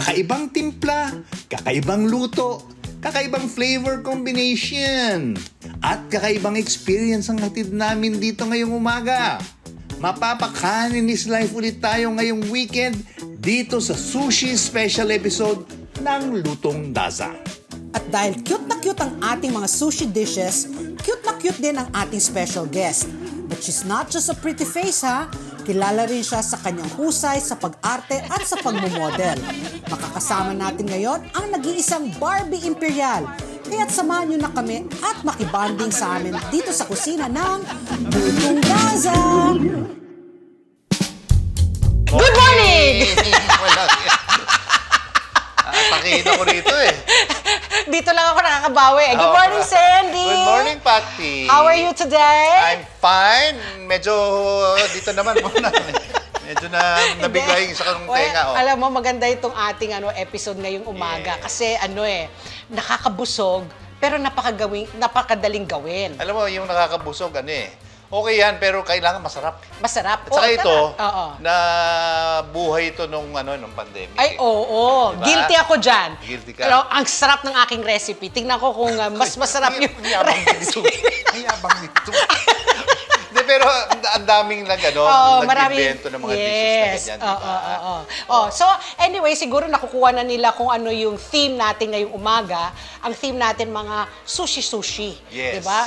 Kakaibang timpla, kakaibang luto, kakaibang flavor combination, at kakaibang experience ang hatid namin dito ngayong umaga. Mapapakanin is life ulit tayo ngayong weekend dito sa Sushi Special Episode ng Lutong Daza. At dahil cute na cute ang ating mga sushi dishes, cute na cute din ang ating special guest. But she's not just a pretty face ha, kilala rin siya sa kanyang husay sa pag-arte at sa pagmumodel. Makakasama natin ngayon ang nag-iisang Barbie Imperial. Kaya't samahan niyo na kami at makibanding sa amin dito sa kusina ng Lutong Gaza! Good morning! Wala. Atakihin ako rito eh. Dito lang ako nakakabawi. Good Oo. morning, Sandy! Good morning, Patty. How are you today? I'm fine. Medyo dito naman muna. Medyo na nabigay sa kanong Well, tenga. Oh. Alam mo, maganda itong ating ano, episode ngayong umaga. Yes. Kasi ano eh, nakakabusog, pero napakagawin, napakadaling gawin. Alam mo, yung nakakabusog, ano eh. Okay yan, pero kailangan masarap. Masarap. At saka Oo, ito, tara. Oo. na buhay ito nung, ano, nung pandemic. Ay, eh. oo. Diba? Guilty ako dyan. Guilty ka. Pero ang sarap ng aking recipe. Tingnan ko kung uh, mas masarap yung Ang yabang nito. recipe. Ang yabang nito. Pero ang daming nag, ano, Oo, nag-invento ng mga dishes na yes. ganyan, Oo, diba? oo, oo. Oh, so, anyway, siguro nakukuha na nila kung ano yung theme natin ngayong umaga. Ang theme natin, mga sushi-sushi. Yes. Diba?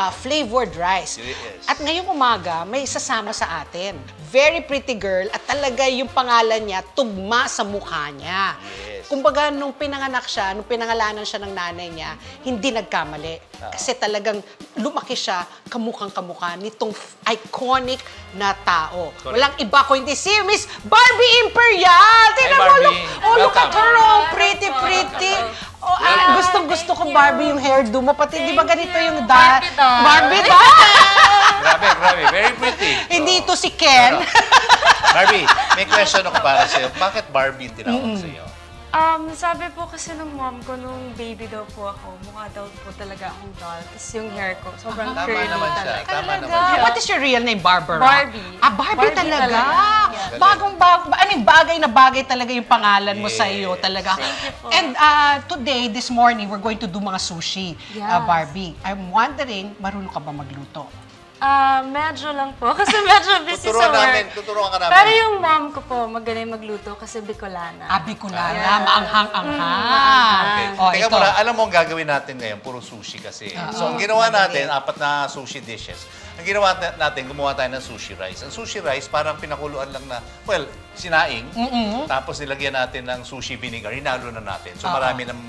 Ah, flavored rice. Yes. At ngayong umaga, may isasama sa atin. Very pretty girl at talaga yung pangalan niya, tugma sa mukha niya. Yes. Kumbaga, nung pinanganak siya, nung pinangalanan siya ng nanay niya, hindi nagkamali. Kasi talagang lumaki siya kamukhang kamukha nitong iconic na tao. Correct. Walang iba ko hindi si Miss Barbie Imperial! Tingnan mo, Barbie. look, oh, look at her, oh, pretty, pretty. Oh, ah, gustong gusto ko Barbie yung hairdo mo. Pati di ba ganito yung da... Barbie doll. Barbie doll! Grabe, grabe. Very pretty. Hindi ito si Ken. Barbie, may question ako para sa'yo. Bakit Barbie tinawag sa'yo? Um, sabi po kasi ng mom ko, nung baby daw po ako, mukha daw po talaga akong doll. Tapos yung hair ko, sobrang Tama curly naman siya. talaga. Tama naman Ah, siya. What is your real name, Barbara? Barbie. Ah, Barbie, Barbie talaga. talaga. Yeah. Bagong bag, I mean, bagay na bagay talaga yung pangalan mo sa iyo talaga. Thank you po. And uh, today, this morning, we're going to do mga sushi, Yes. uh, Barbie. I'm wondering, marunong ka ba magluto? Ah, medyo lang po. Kasi medyo busy Tuturuan sa work. namin, tuturuan ka namin. Pero yung mom ko po, magaling magluto kasi Bicolana. Abi ko na, Yeah. maanghang-anghang. Okay. Oh, Teka ito. muna, alam mo ang gagawin natin ngayon, puro sushi kasi. so, ang ginawa natin, apat na sushi dishes. Ang ginawa na- natin, gumawa tayo ng sushi rice. Ang sushi rice, parang pinakuluan lang na, well, sinaing. Tapos nilagyan natin ng sushi vinegar. Hinalo na natin. So, marami ng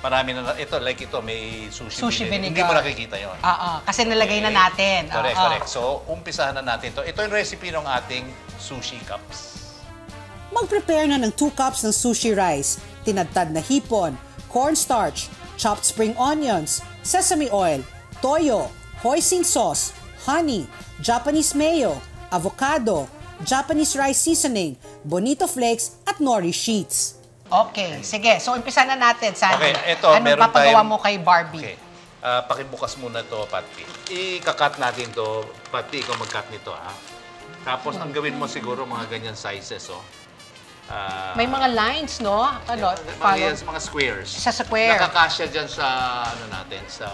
marami na, ito, like ito, may sushi, Sushi vinegar. Hindi mo nakikita yon. Oo, kasi nalagay na natin. Correct, Oo. correct. So, umpisahan na natin to. Ito yung recipe ng ating sushi cups. Mag-prepare na ng 2 cups ng sushi rice, tinadtad na hipon, cornstarch, chopped spring onions, sesame oil, toyo, hoisin sauce, honey, Japanese mayo, avocado, Japanese rice seasoning, bonito flakes at nori sheets. Okay, sige. So, umpisa na natin, Sandy. Okay, ito, Anong meron papagawa tayong- mo kay Barbie? Okay. Ah, pakibukas muna to, Patty. I-cut natin to. Patty, ikaw mag-cut nito, ha? Tapos, ang gawin mo siguro mga ganyan sizes, oh. Ah, May mga lines, no? Ano, mga, follow. yan, mga squares. Sa square. Nakakasya dyan sa, ano natin, sa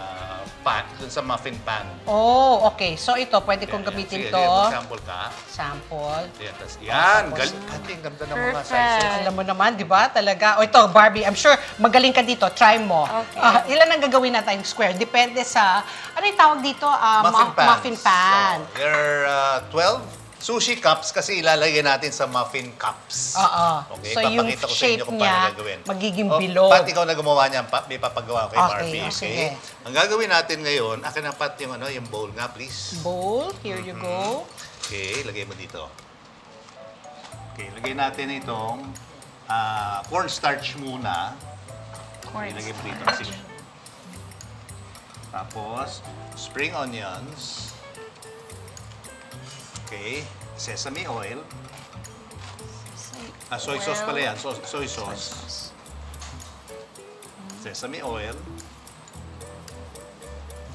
pan, dun sa muffin pan. Oh, okay. So, ito, pwede kong Yan, gamitin sige, to. sige, Mag-sample ka. Sample. Yan, tas, yan. Galing. Patty, ang ganda ng mga Perfect. sizes. Alam mo naman, di ba? Talaga. O ito, Barbie, I'm sure magaling ka dito. Try mo. Okay. Ah, ilan ang gagawin natin square? Depende sa, ano yung tawag dito? Ah, muffin mu- pans. Muffin pan. So, there are uh, 12 sushi cups kasi ilalagay natin sa muffin cups. Oo. Okay, So, yung ko sa inyo kung niya, paano gagawin. magiging Oh, bilog. Pat, ikaw na gumawa niyan. Pa, may papagawa ko kay Okay, Barbie. oh, sige. Ang gagawin natin ngayon, akin na Pat yung, ano, yung bowl nga, please. Bowl, here you go. Okay, lagay mo dito. Okay, lagay natin itong ah, cornstarch muna. Okay, lagay mo dito. Sige. Tapos, spring onions. Okay, sesame oil. Ah, soy sauce pala yan. So, soy sauce. Sesame oil.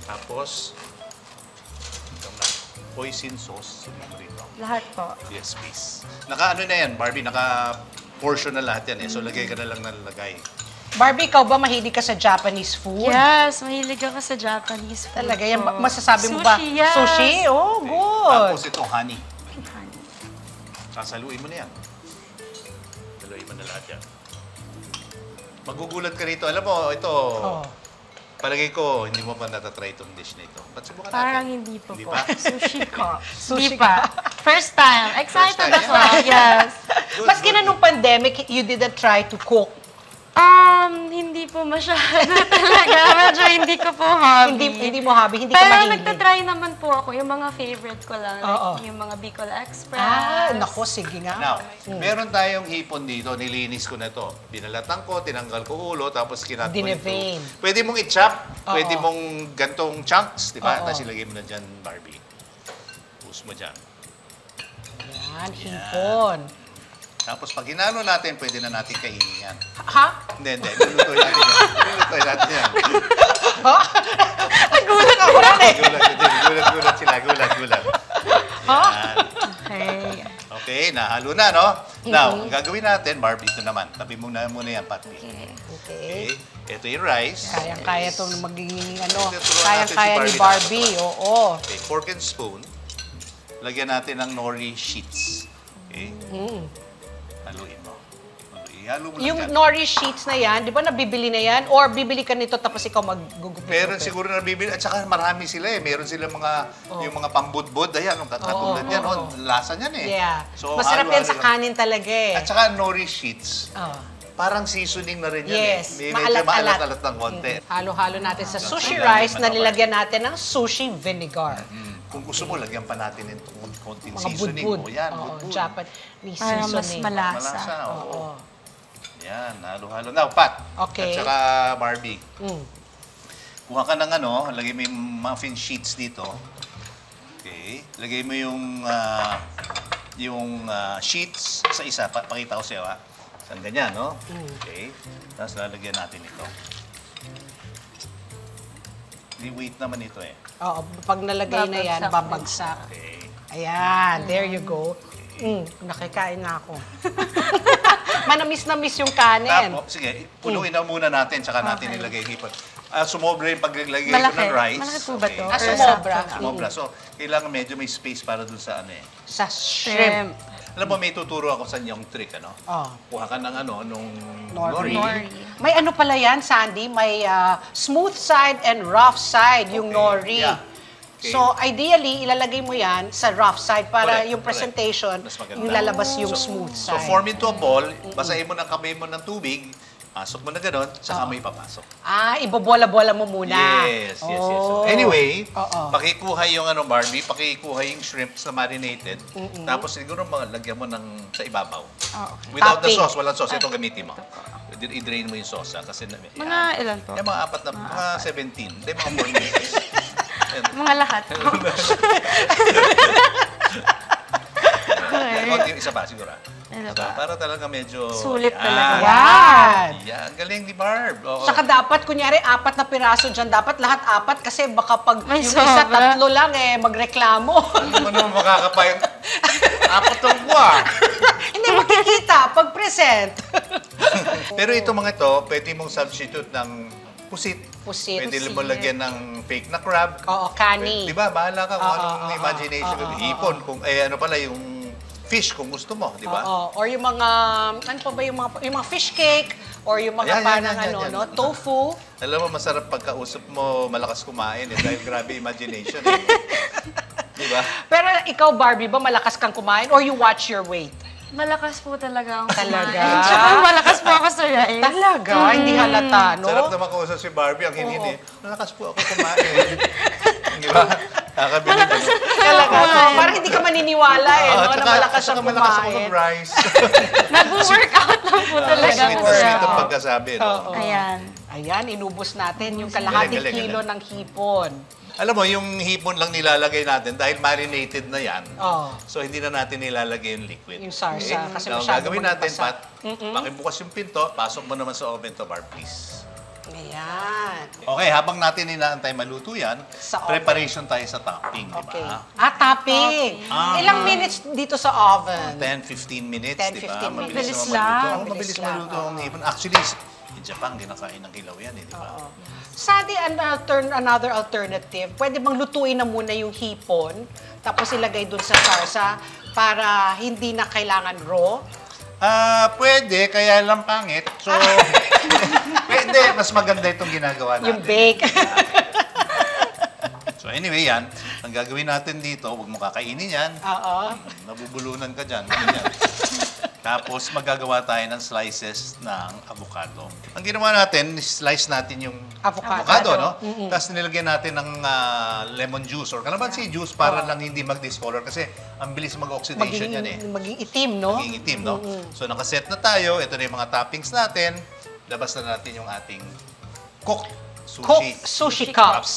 Tapos, hoisin sauce. Lahat po. Yes, please. Naka ano na yan, Barbie? Naka portion na lahat yan eh. So lagay ka na lang ng lagay. Barbie, ikaw ba mahilig ka sa Japanese food? Yes, mahilig ako sa Japanese food. Talaga, yan, masasabi mo ba? Sushi, yes. Sushi? Oh, good. Tapos itong honey. Sasaluin mo na yan. Saluin mo na lahat yan. Magugulat ka rito. Alam mo, ito, Oh. palagay ko, hindi mo pa natatry itong dish na ito. Ba't subukan natin? Parang hindi po Hindi po. pa? Sushi ko. Sushi Hindi pa. First time. Excited First time, ako. Yes. Good, Maski good. na nung pandemic, you didn't try to cook. Um, hindi po masyado talaga. Medyo hindi ko po hobby. Hindi hindi mo hobby, hindi ka Pero mahilig. nagtatry naman po ako. Yung mga favorite ko lang. like Oo. Yung mga Bicol Express. Ah, nako, sige nga. Now, meron tayong hipon dito, nilinis ko na to. Binalatan ko, tinanggal ko ulo, tapos kinat ko into- Pwede mong i-chop, Oo. pwede mong gantong chunks, di ba? Oo. Tapos ilagay mo na dyan, Barbie. Push mo dyan. Yan, hipon. Tapos pag hinalo natin, pwede na natin kainin yan. Ha? Hindi, hindi. Lulutoy natin yan. Lulutoy natin yan. Nagulat ako rin eh. Gulat. Gulat, gulat sila. Gulat, gulat. Yan. Okay. Okay, nahalo na, no? Now, ang gagawin natin, ito naman. Tabi mo na muna yan, Pati. Okay. Okay. Ito yung rice. Kayang-kaya itong magiging ano, kayang-kaya ni. Barbie Oo. Okay, fork and spoon. Lagyan natin ng nori sheets. Okay? Mm. Ihalo mo lang Yung dyan. nori sheets na yan, di ba nabibili na yan? Or bibili ka nito tapos ikaw maggugupit? Meron siguro na bibili. At saka marami sila eh. Meron sila mga, yung mga pambudbud. Ayan, yung katulad Oo, yan. oo. oh, lasa niyan eh. Yeah. So, Masarap yan sa kanin talaga eh. At saka nori sheets. Oh. Parang seasoning na rin yan Yes, eh. May medyo maalat-alat. maalat-alat ng konti. Halo-halo natin sa sushi rice na nilagyan natin ng sushi vinegar. Mm. Kung gusto mo, lagyan pa natin ng konting Mga seasoning. budbud. O yan, Oo, budbud. Japanese Para mas seasoning. malasa. Malasa, oo. Oo. Yan, halo-halo. Now, Pat. Okay. At saka Barbie. Mm. Kuha ka ng ano, lagay mo yung muffin sheets dito. Okay. Lagay mo yung ah, yung ah, sheets sa isa. Pa pakita ko sa'yo, ha? Saan ganyan, no? Okay. Tapos lalagyan natin ito. May weight naman ito eh. Oo, pag nalagay na yan, Babagsak. Okay. Ayan, there you go. Mm, nakikain na ako. Manamis na miss yung kanin. Tapos, sige, puluin na muna natin, tsaka natin Okay. ilagay hipon. Ah, sumobra yung paglagay ko Malaki. ng rice. Malaki po ba to? Ah, sumobra. Sumobra. So, kailangan medyo may space para dun sa ano eh. Sa shrimp. Shrimp. Alam mo, may tuturo ako sa inyong trick, ano? Oh. Kuha ka ng ano, nung Nori. nori. Nori. May ano pala yan, Sandy? May ah, smooth side and rough side, yung Okay, nori. yeah. Okay. So, ideally, ilalagay mo yan sa rough side para Correct, yung presentation, yung lalabas yung So- smooth So, side. form into a ball, basahin mo ng kamay mo ng tubig, pasok mo na gano'n, saka mo ipapasok. Ah, ibobola-bola mo muna. Yes, yes, yes. So, Oh. anyway, Oo. pakikuha yung ano, Barbie, pakikuha yung shrimps na marinated, tapos siguro mga lagyan mo ng sa ibabaw. Oh, okay. Without the Topping. sauce, walang sauce, ito gamitin mo. I-drain mo yung sauce, ha, kasi na, Mga ilan po? Yung mga apat na, mga 17, hindi mga 4 minutes. Mga lahat okay. Konti isa pa, siguro. ah. Ano So, para talaga medyo... Sulit Yan. talaga. Yan. Yan, galing ni Barb. Oo. Saka dapat, kunyari, apat na piraso dyan. Dapat lahat apat kasi baka pag May yung isa sobra. tatlo lang eh, magreklamo. Ano mo naman makakapayang... Apat ang buwa. Hindi makikita pag present. Pero ito mga ito, pwede mong substitute ng pusit. Pusit. Pwede Pusit. mo lagyan ng fake na crab. Oo, kani. Di ba? Bahala ka kung Oo, anong oo, imagination. oo, oo, Hipon, kung eh ano pala yung fish kung gusto mo, di ba? Oo. Or yung mga, ano pa ba yung mga, yung mga fish cake, or yung mga Ayan, yan, parang yan, yan, ano, yan. no, tofu. Alam mo, masarap pagkausap mo, malakas kumain eh, dahil grabe imagination eh. di ba? Pero ikaw, Barbie, ba malakas kang kumain or you watch your weight? Malakas po talaga ang Talaga? kumain. Tsaka malakas po ako sa rice. Talaga? Hindi halata, no? Sarap naman kausap si Barbie, ang hindi Malakas po ako kumain. di ba? Nakakabilib. Talaga. So, parang hindi ka maniniwala eh, Ah, no, na tsaka- malakas siyang malakas ako kumain. mag-rice. Nag-workout lang po talaga Sweet ako na sweet ang pagkasabi. No? Ayan. Ayan, inubos natin yung kalahating Galing, galing, kilo ng hipon. Alam mo, yung hipon lang nilalagay natin dahil marinated na yan. Oh. So, hindi na natin nilalagay yung liquid. Yung sarsa, kasi So, masyado gagawin natin. Pat, pakibukas yung pinto, pasok mo naman sa oven to bar, please. Ayan. Okay, habang natin inaantay maluto yan, Sa oven. preparation tayo sa topping, di Okay. ba? Ah, topping. Ah. Ilang minutes dito sa oven? 10-15 minutes, 10, di ba? 15 minutes. Mabilis Bilis naman lang. maluto. Oo, Bilis Mabilis lang, maluto oo. ang hipon. Actually, in Japan, kinakain ng hilaw yan, eh, di ba? Sandy, an altern- another alternative, pwede bang lutuin na muna yung hipon, tapos ilagay dun sa sarsa para hindi na kailangan raw? Ah, pwede, kaya lang pangit. So, pwede, mas maganda itong ginagawa natin. Yung bake. So anyway, yan. Ang gagawin natin dito, huwag mo kakainin yan. Oo. Nabubulunan ka dyan. Ganyan. Tapos magagawa tayo ng slices ng avocado. Ang ginawa natin, slice natin yung Avocado. no? Tapos nilagyan natin ng ah, lemon juice or kalamansi juice para lang hindi mag-discolor kasi ang bilis mag-oxidation maging, yan eh. maging itim, no? Maging itim, no? So nakaset na tayo. Ito na yung mga toppings natin. Labas na natin yung ating cooked sushi. Cooked sushi cups.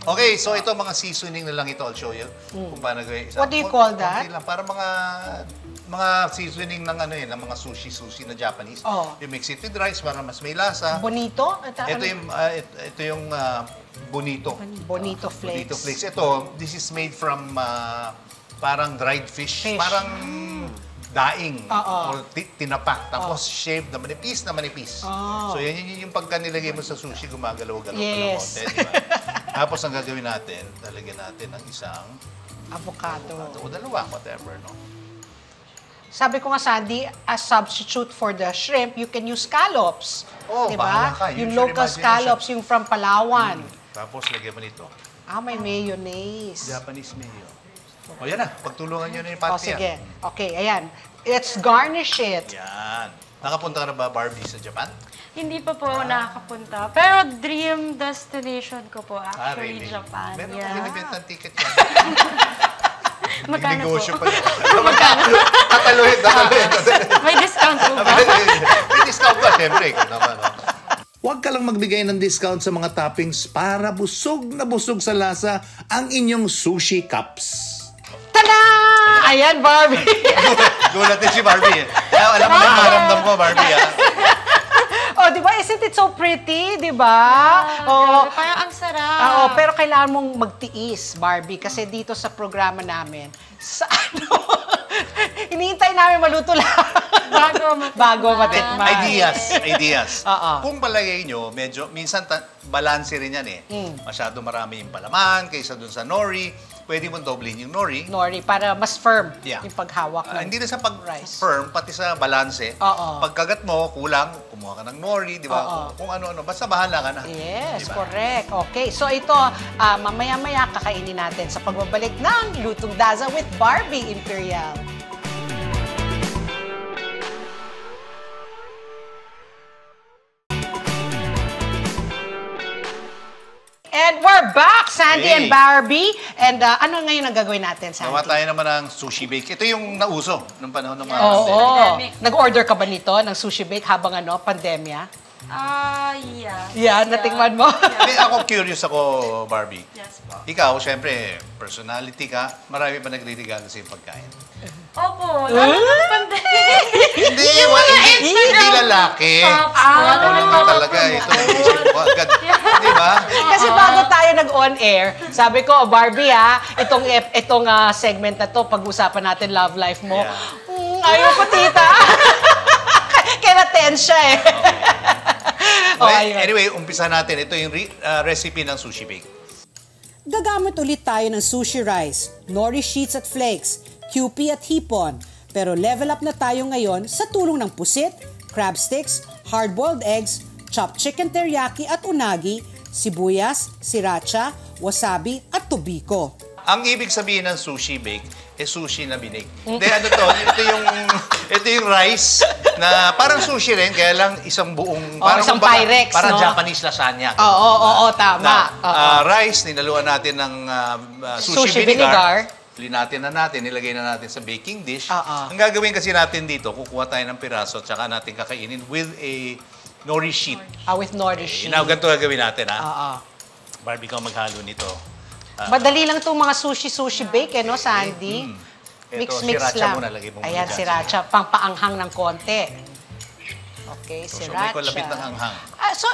Okay, so ito mga seasoning na lang ito. I'll show you kung paano gawin. Mm. What do you call that? Lang, para mga mga seasoning ng ano yun, ng mga sushi-sushi na Japanese. Oh. You mix it with rice para mas may lasa. Bonito? Ito, Ito yung, ah, ito, ito yung ah, bonito. Bonito flakes. Bonito flakes. Ito, this is made from ah, parang dried fish. Fish. Parang daing Oo. or ti- tinapak. Tapos shaved na manipis na manipis. Oh. So yan, yun yung pagka nilagay mo sa sushi, gumagalaw-galaw Yes. pa ng konti. Diba? Tapos ang gagawin natin, talagyan natin ng isang Avocado. o dalawa, whatever, no? Sabi ko nga, Sandy, as substitute for the shrimp, you can use scallops. Oh, bahala ka. Use Yung your local imagination. scallops, yung from Palawan. Tapos lagyan mo nito. Ah, may mayonnaise. Japanese mayo. O yan na, pagtulungan nyo na yung O, pati sige. Okay, ayan. Let's garnish it. Yan. Nakapunta ka na ba, Barbie, sa Japan? Hindi pa po ako nakakapunta. Pero dream destination ko po Ah, actually really? Japan. Meron yeah. yeah. binibenta ng ticket yan. Magkano po? Negosyo pa yun. Magkano? Tataluhin, tataluhin. May discount po ba? May discount ba? Siyempre, ikaw naman. no? Huwag ka lang magbigay ng discount sa mga toppings para busog na busog sa lasa ang inyong sushi cups. Tada! Ayan, Barbie. Gulat din si Barbie. eh. Kaya alam mo na maramdam ko, Barbie. ah. oh, di ba? Isn't it so pretty, di ba? Oh, Grabe, Parang ang sarap. Oo, pero kailangan mong magtiis, Barbie, kasi dito sa programa namin, sa ano, iniintay namin maluto lang. Bago matikman. Bago matikman. Ideas. Ideas. Oo. Kung palagay nyo, medyo, minsan balance rin yan eh. Mm. Masyado marami yung palaman kaysa dun sa nori. Pwede mo doublein yung nori. Nori, para mas firm Yeah. yung paghawak ng hindi na sa pag-firm, pati sa balanse. Oo. Pagkagat mo, kulang, kumuha ka ng nori, di ba? Kung, kung ano-ano, basta bahala ka na. Yes, Di ba? correct. Okay, so ito, ah, mamaya-maya kakainin natin sa pagbabalik ng Lutong Daza with Barbie Imperial. And we're back, Sandy Hey. and Barbie. And ah, ano ngayon ang gagawin natin, Sandy? Gawa tayo naman ng sushi bake. Ito yung nauso nung panahon ng mga Oo. pandemic. Pandemic. Nag-order ka ba nito ng sushi bake habang ano, pandemya? Ah, yeah. Yan, natingman mo. Hindi, ako curious ako, Barbie. Yes po. Ikaw, syempre, personality ka. Marami ba nagre-regalo sa pagkain? Opo, lalo na pandemic. Hindi, wa, hindi, hindi lalaki. Ah, Kunin mo talaga. Ito agad. Di ba? Kasi bago tayo nag-on air, sabi ko, Barbie ha, itong itong ah, segment na to, pag-usapan natin love life mo. Yeah. Mm, ayaw ko, tita. Kaya na-tense siya eh. Oh, Well, anyway, umpisa natin. Ito yung re- uh, recipe ng sushi bake. Gagamit ulit tayo ng sushi rice, nori sheets at flakes, QP at hipon. Pero level up na tayo ngayon sa tulong ng pusit, crab sticks, hard-boiled eggs, chopped chicken teriyaki at unagi, sibuyas, sriracha, wasabi at tobiko. Ang ibig sabihin ng sushi bake, eh sushi na binig. Hindi, ano to? Ito yung, ito yung rice na parang sushi rin, kaya lang isang buong... Oh, parang isang kumbaga, Pyrex, Parang no? Japanese lasagna. Oo, oo, oo, tama. Na, ah, rice, ninaluan natin ng ah, sushi, Sushi vinegar. vinegar. Linatin na natin, nilagay na natin sa baking dish. Oo. Ang gagawin kasi natin dito, kukuha tayo ng piraso at saka natin kakainin with a nori sheet. Ah, with Nordish. Now, ganito gagawin natin, ha? Oo. Barbie, ikaw maghalo nito. Madali lang itong mga sushi-sushi bake, eh, no, Sandy? Ito, Mix-mix sriracha lang. mo muna Ayan, dyan. siracha. Pang paanghang ng konti. Okay, So, may sriracha. kulabit ng anghang. Ah, so,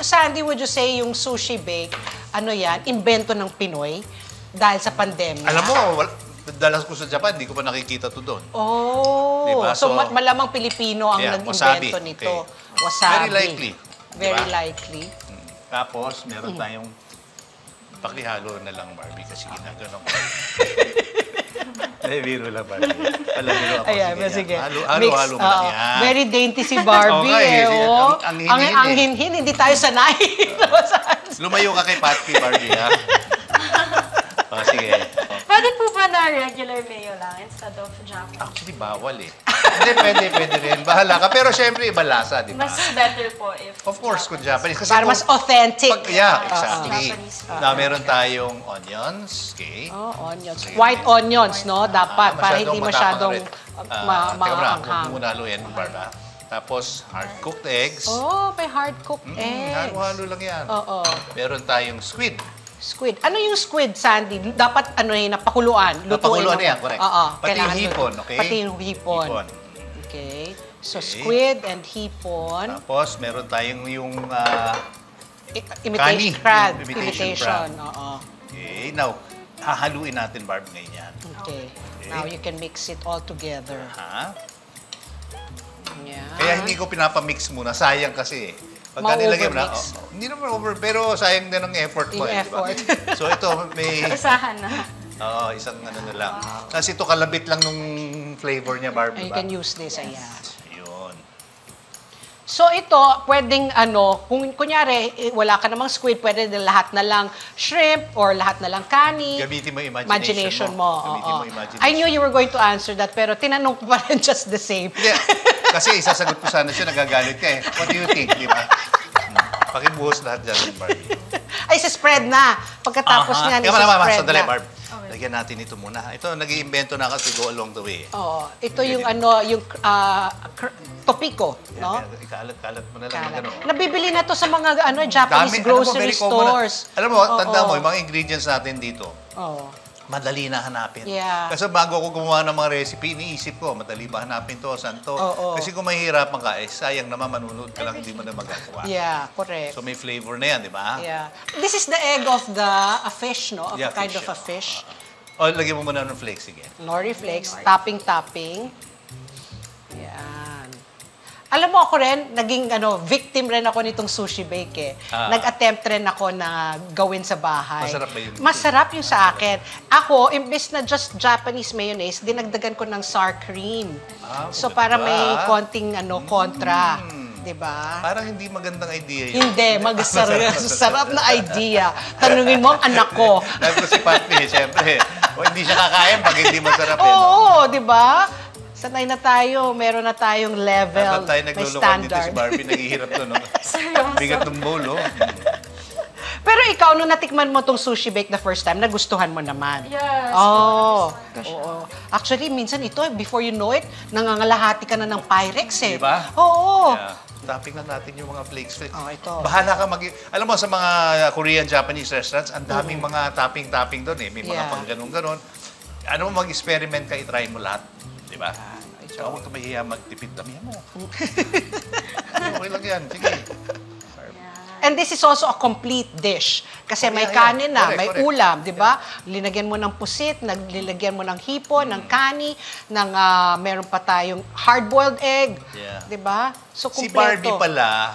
Sandy, would you say yung sushi bake, ano yan, invento ng Pinoy dahil sa pandemya? Alam mo, wal, dalas ko sa Japan, hindi ko pa nakikita to doon. Oh, Diba? so, So, ma- malamang Pilipino ang yeah, nag-invento nito. Okay. Wasabi. Very likely. Very Diba? likely. Tapos, meron tayong pakihalo na lang Barbie kasi ginagano ko. Eh, biro lang Barbie. Palabiro ako. Ayan, sige. sige. Halo, Mix, halo, halo mo lang oo. yan. Very dainty si Barbie Okay, eh. oh. Ang- ang hinhin ang, eh. hinhin, hindi tayo sanay. Lumayo ka kay Patky, Barbie, ha? Oh, sige. Oh. Pwede po ba na regular mayo lang instead of Japanese? Actually, bawal eh. Hindi, pwede, pwede rin. Bahala ka. Pero syempre, iba lasa, di ba? Mas better po if Of course, kung Japanese. Kasi Para kung- mas authentic. Pag, yeah, exactly. Japanese. Na meron tayong onions, okay? Oh, onions. White onions, no? Dapat, Ah, para hindi masyadong uh, rin. ma Ah, teka muna, maanghang. huwag mo muna haluin, Barba. Tapos, hard-cooked eggs. Oh, may hard-cooked Mm, eggs. Halo-halo lang yan. Oo. Meron tayong squid. Squid. Ano yung squid, Sandy? Dapat ano yun, napakuluan. Lutuin Napakuluan mo. yan, correct. Oo. Pati yung hipon, okay? Pati yung hipon. Hipon. Okay. So, Okay. squid and hipon. Tapos, meron tayong yung... I- imitation. Crab. Imitation Imitation. Oo. okay, now, hahaluin natin, Barb, ngayon yan. Okay. Now you can mix it all together. Ha? Yan. Kaya hindi ko pinapamix muna. Sayang kasi eh. Pagka nilagay mo na, oh, oh, hindi naman over, pero sayang din ang effort mo Yung eh, effort. So ito, may, Isahan na. oo, isang ano na lang. Kasi ito kalabit lang nung flavor niya, Barbie, You ba? can use this, ayan. So ito, pwedeng ano, kung kunyari, eh, wala ka namang squid, pwede din lahat na lang shrimp or lahat na lang kani. Gamitin mo Imagination imagination, mo. Gamitin oo. mo imagination. I knew you were going to answer that, pero tinanong ko pa rin just the same. Hindi, kasi isasagot ko sana siya, nagagalit ka eh. What do you think, di ba? Hmm. Pakibuhos lahat dyan, Barbie. Ay, sa spread na. Pagkatapos Aha. niyan, Kaya naman, isa-spread sandali, na. Barb. Lagyan natin ito muna. Ito, nag-iimbento na kasi go along the way. Oo. Ito yung ano, yung cr- topiko, no? Kaya Ikalat-kalat mo na lang. Kala. Gano'n. Nabibili na to sa mga ano Japanese Dami, grocery alam mo, common na. stores. Alam mo, Oo. tanda mo, yung mga ingredients natin dito, Oo. madali na hanapin. Yeah. Kasi bago ako gumawa ng mga recipe, iniisip ko, madali ba hanapin to, saan to? Oo. Kasi kung mahihirapan ka, eh, sayang naman manunod ka lang, hindi mo na magagawa. Yeah, correct. So may flavor na yan, di ba? Yeah. This is the egg of the a fish, no? Of Yeah, a kind fish, of a yeah. fish. O, lagyan mo muna ng flakes again. Nori flakes, topping-topping. Yan. Alam mo ako rin, naging ano, victim rin ako nitong sushi bake eh. Ah. Nag-attempt rin ako na gawin sa bahay. Masarap ba yun? Masarap yung sa akin. Ako, imbes na just Japanese mayonnaise, dinagdagan ko ng sour cream. Ah, so para may konting ano, kontra. 'Di ba? Parang hindi magandang idea yun. Hindi, magsarap sarap na idea. Tanungin mo ang anak ko. Sabi ko si Patty, siyempre. O hindi siya kakain pag hindi masarap yun. Oo, di ba? Sanay na tayo, meron na tayong level, Habang tayo may naglulungkot dito si standard. Barbie, naghihirap to, no? Seryoso. Bigat ng bowl, oh. Pero ikaw, nung natikman mo tong sushi bake the first time, nagustuhan mo naman. Yes. Oh, oo. Actually, minsan ito, before you know it, nangangalahati ka na ng Pyrex eh. Di ba? Oo. Yeah. Topping lang natin yung mga flakes. flakes. Oh, ito. Bahala ka mag... Alam mo, sa mga Korean, Japanese restaurants, ang daming mga topping-topping doon eh. May mga Yeah. pang ganun-ganon. Ano mo, mag-experiment ka, i-try mo lahat. Di ba? Tsaka huwag ka mahihiya magtipid. Damihan mo. okay lang yan. Sige. And this is also a complete dish. Kasi may Yeah, yeah. kanin na, Correct, may correct. ulam, di ba? Linagyan mo ng pusit, naglilagyan mo ng hipon, ng kani, ng ah, meron pa tayong hard-boiled egg. Yeah. Di ba? So, Si kumpleto. Barbie pala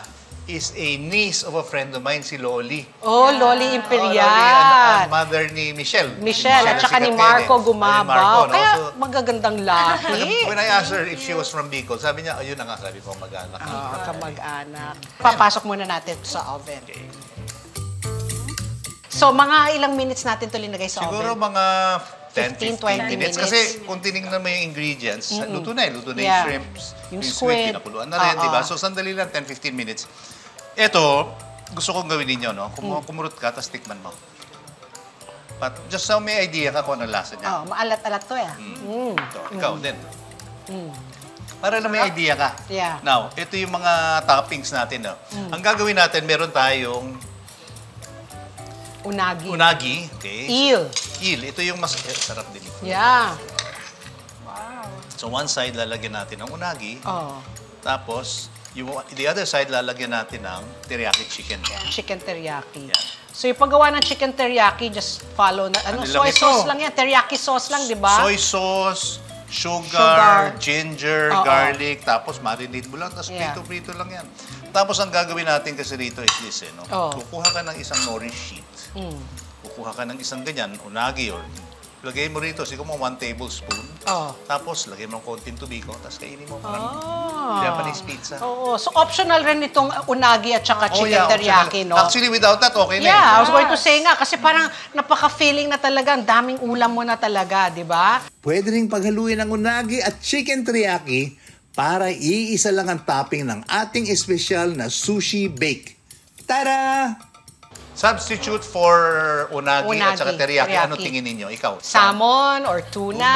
is a niece of a friend of mine, si Loli. Oh, Loli Oh, Loli, Imperial. ang, ang mother ni Michelle. Michelle, at saka ni Marco Gumabaw. Marco, no? Kaya So, magagandang lahi. when I asked her if she was from Bicol, sabi niya, ayun na nga, sabi ko, mag-anak. Ah, kamag-anak. Papasok muna natin sa oven. So, mga ilang minutes natin to linagay sa Siguro oven? mga 15, 10, 20 15 minutes. minutes. Kasi kung tinignan mo yung ingredients, luto na eh. Luto na yung Yeah. shrimps. Yung squid, squid. pinakuluan na rin, Oo. di ba? So, sandali lang, 10, 15 minutes. Ito, gusto kong gawin ninyo, no? Kum Mm. kumurot ka, tapos tikman mo. But just so may idea ka kung anong lasa niya. Oh, maalat-alat to eh. Mm. Ito, ikaw din. Para lang may idea ka. Yeah. Now, ito yung mga toppings natin. No? Mm. Ang gagawin natin, meron tayong Unagi. unagi. Okay? Eel. Eel. Ito yung mas... Eh, sarap din ito. Yeah. So, one side, lalagyan natin ng unagi. Oh. Tapos, Yung, the other side, lalagyan natin ng teriyaki chicken. Chicken teriyaki. Yan. So yung paggawa ng chicken teriyaki, just follow na, ano, Ano soy ito? sauce lang yan. Teriyaki sauce lang, di ba? Soy sauce, sugar, Sugar. ginger, Oo. garlic, tapos marinate mo lang, tapos Yeah. prito-prito lang yan. Tapos ang gagawin natin kasi rito is this, eh, no? Oo. Kukuha ka ng isang nori sheet. Mm. Kukuha ka ng isang ganyan, unagi, or lagay mo rito, siguro mga one tablespoon. Oo. Tapos, lagay mo ng konting tubig, oh, tapos kainin mo. Parang Ah. Japanese pizza. Oo. So optional rin itong unagi at saka Oh, chicken yeah, teriyaki, optional. no? Actually, without that, okay na Yeah, I eh. was going to say nga, kasi parang napaka-feeling na talaga, ang daming ulam mo na talaga, di ba? Pwede ring paghaluin ng unagi at chicken teriyaki para iisa lang ang topping ng ating espesyal na sushi bake. Tara! Substitute for unagi, at saka Unagi, teriyaki, ano teriyaki. tingin ninyo? Ikaw? Salmon or tuna,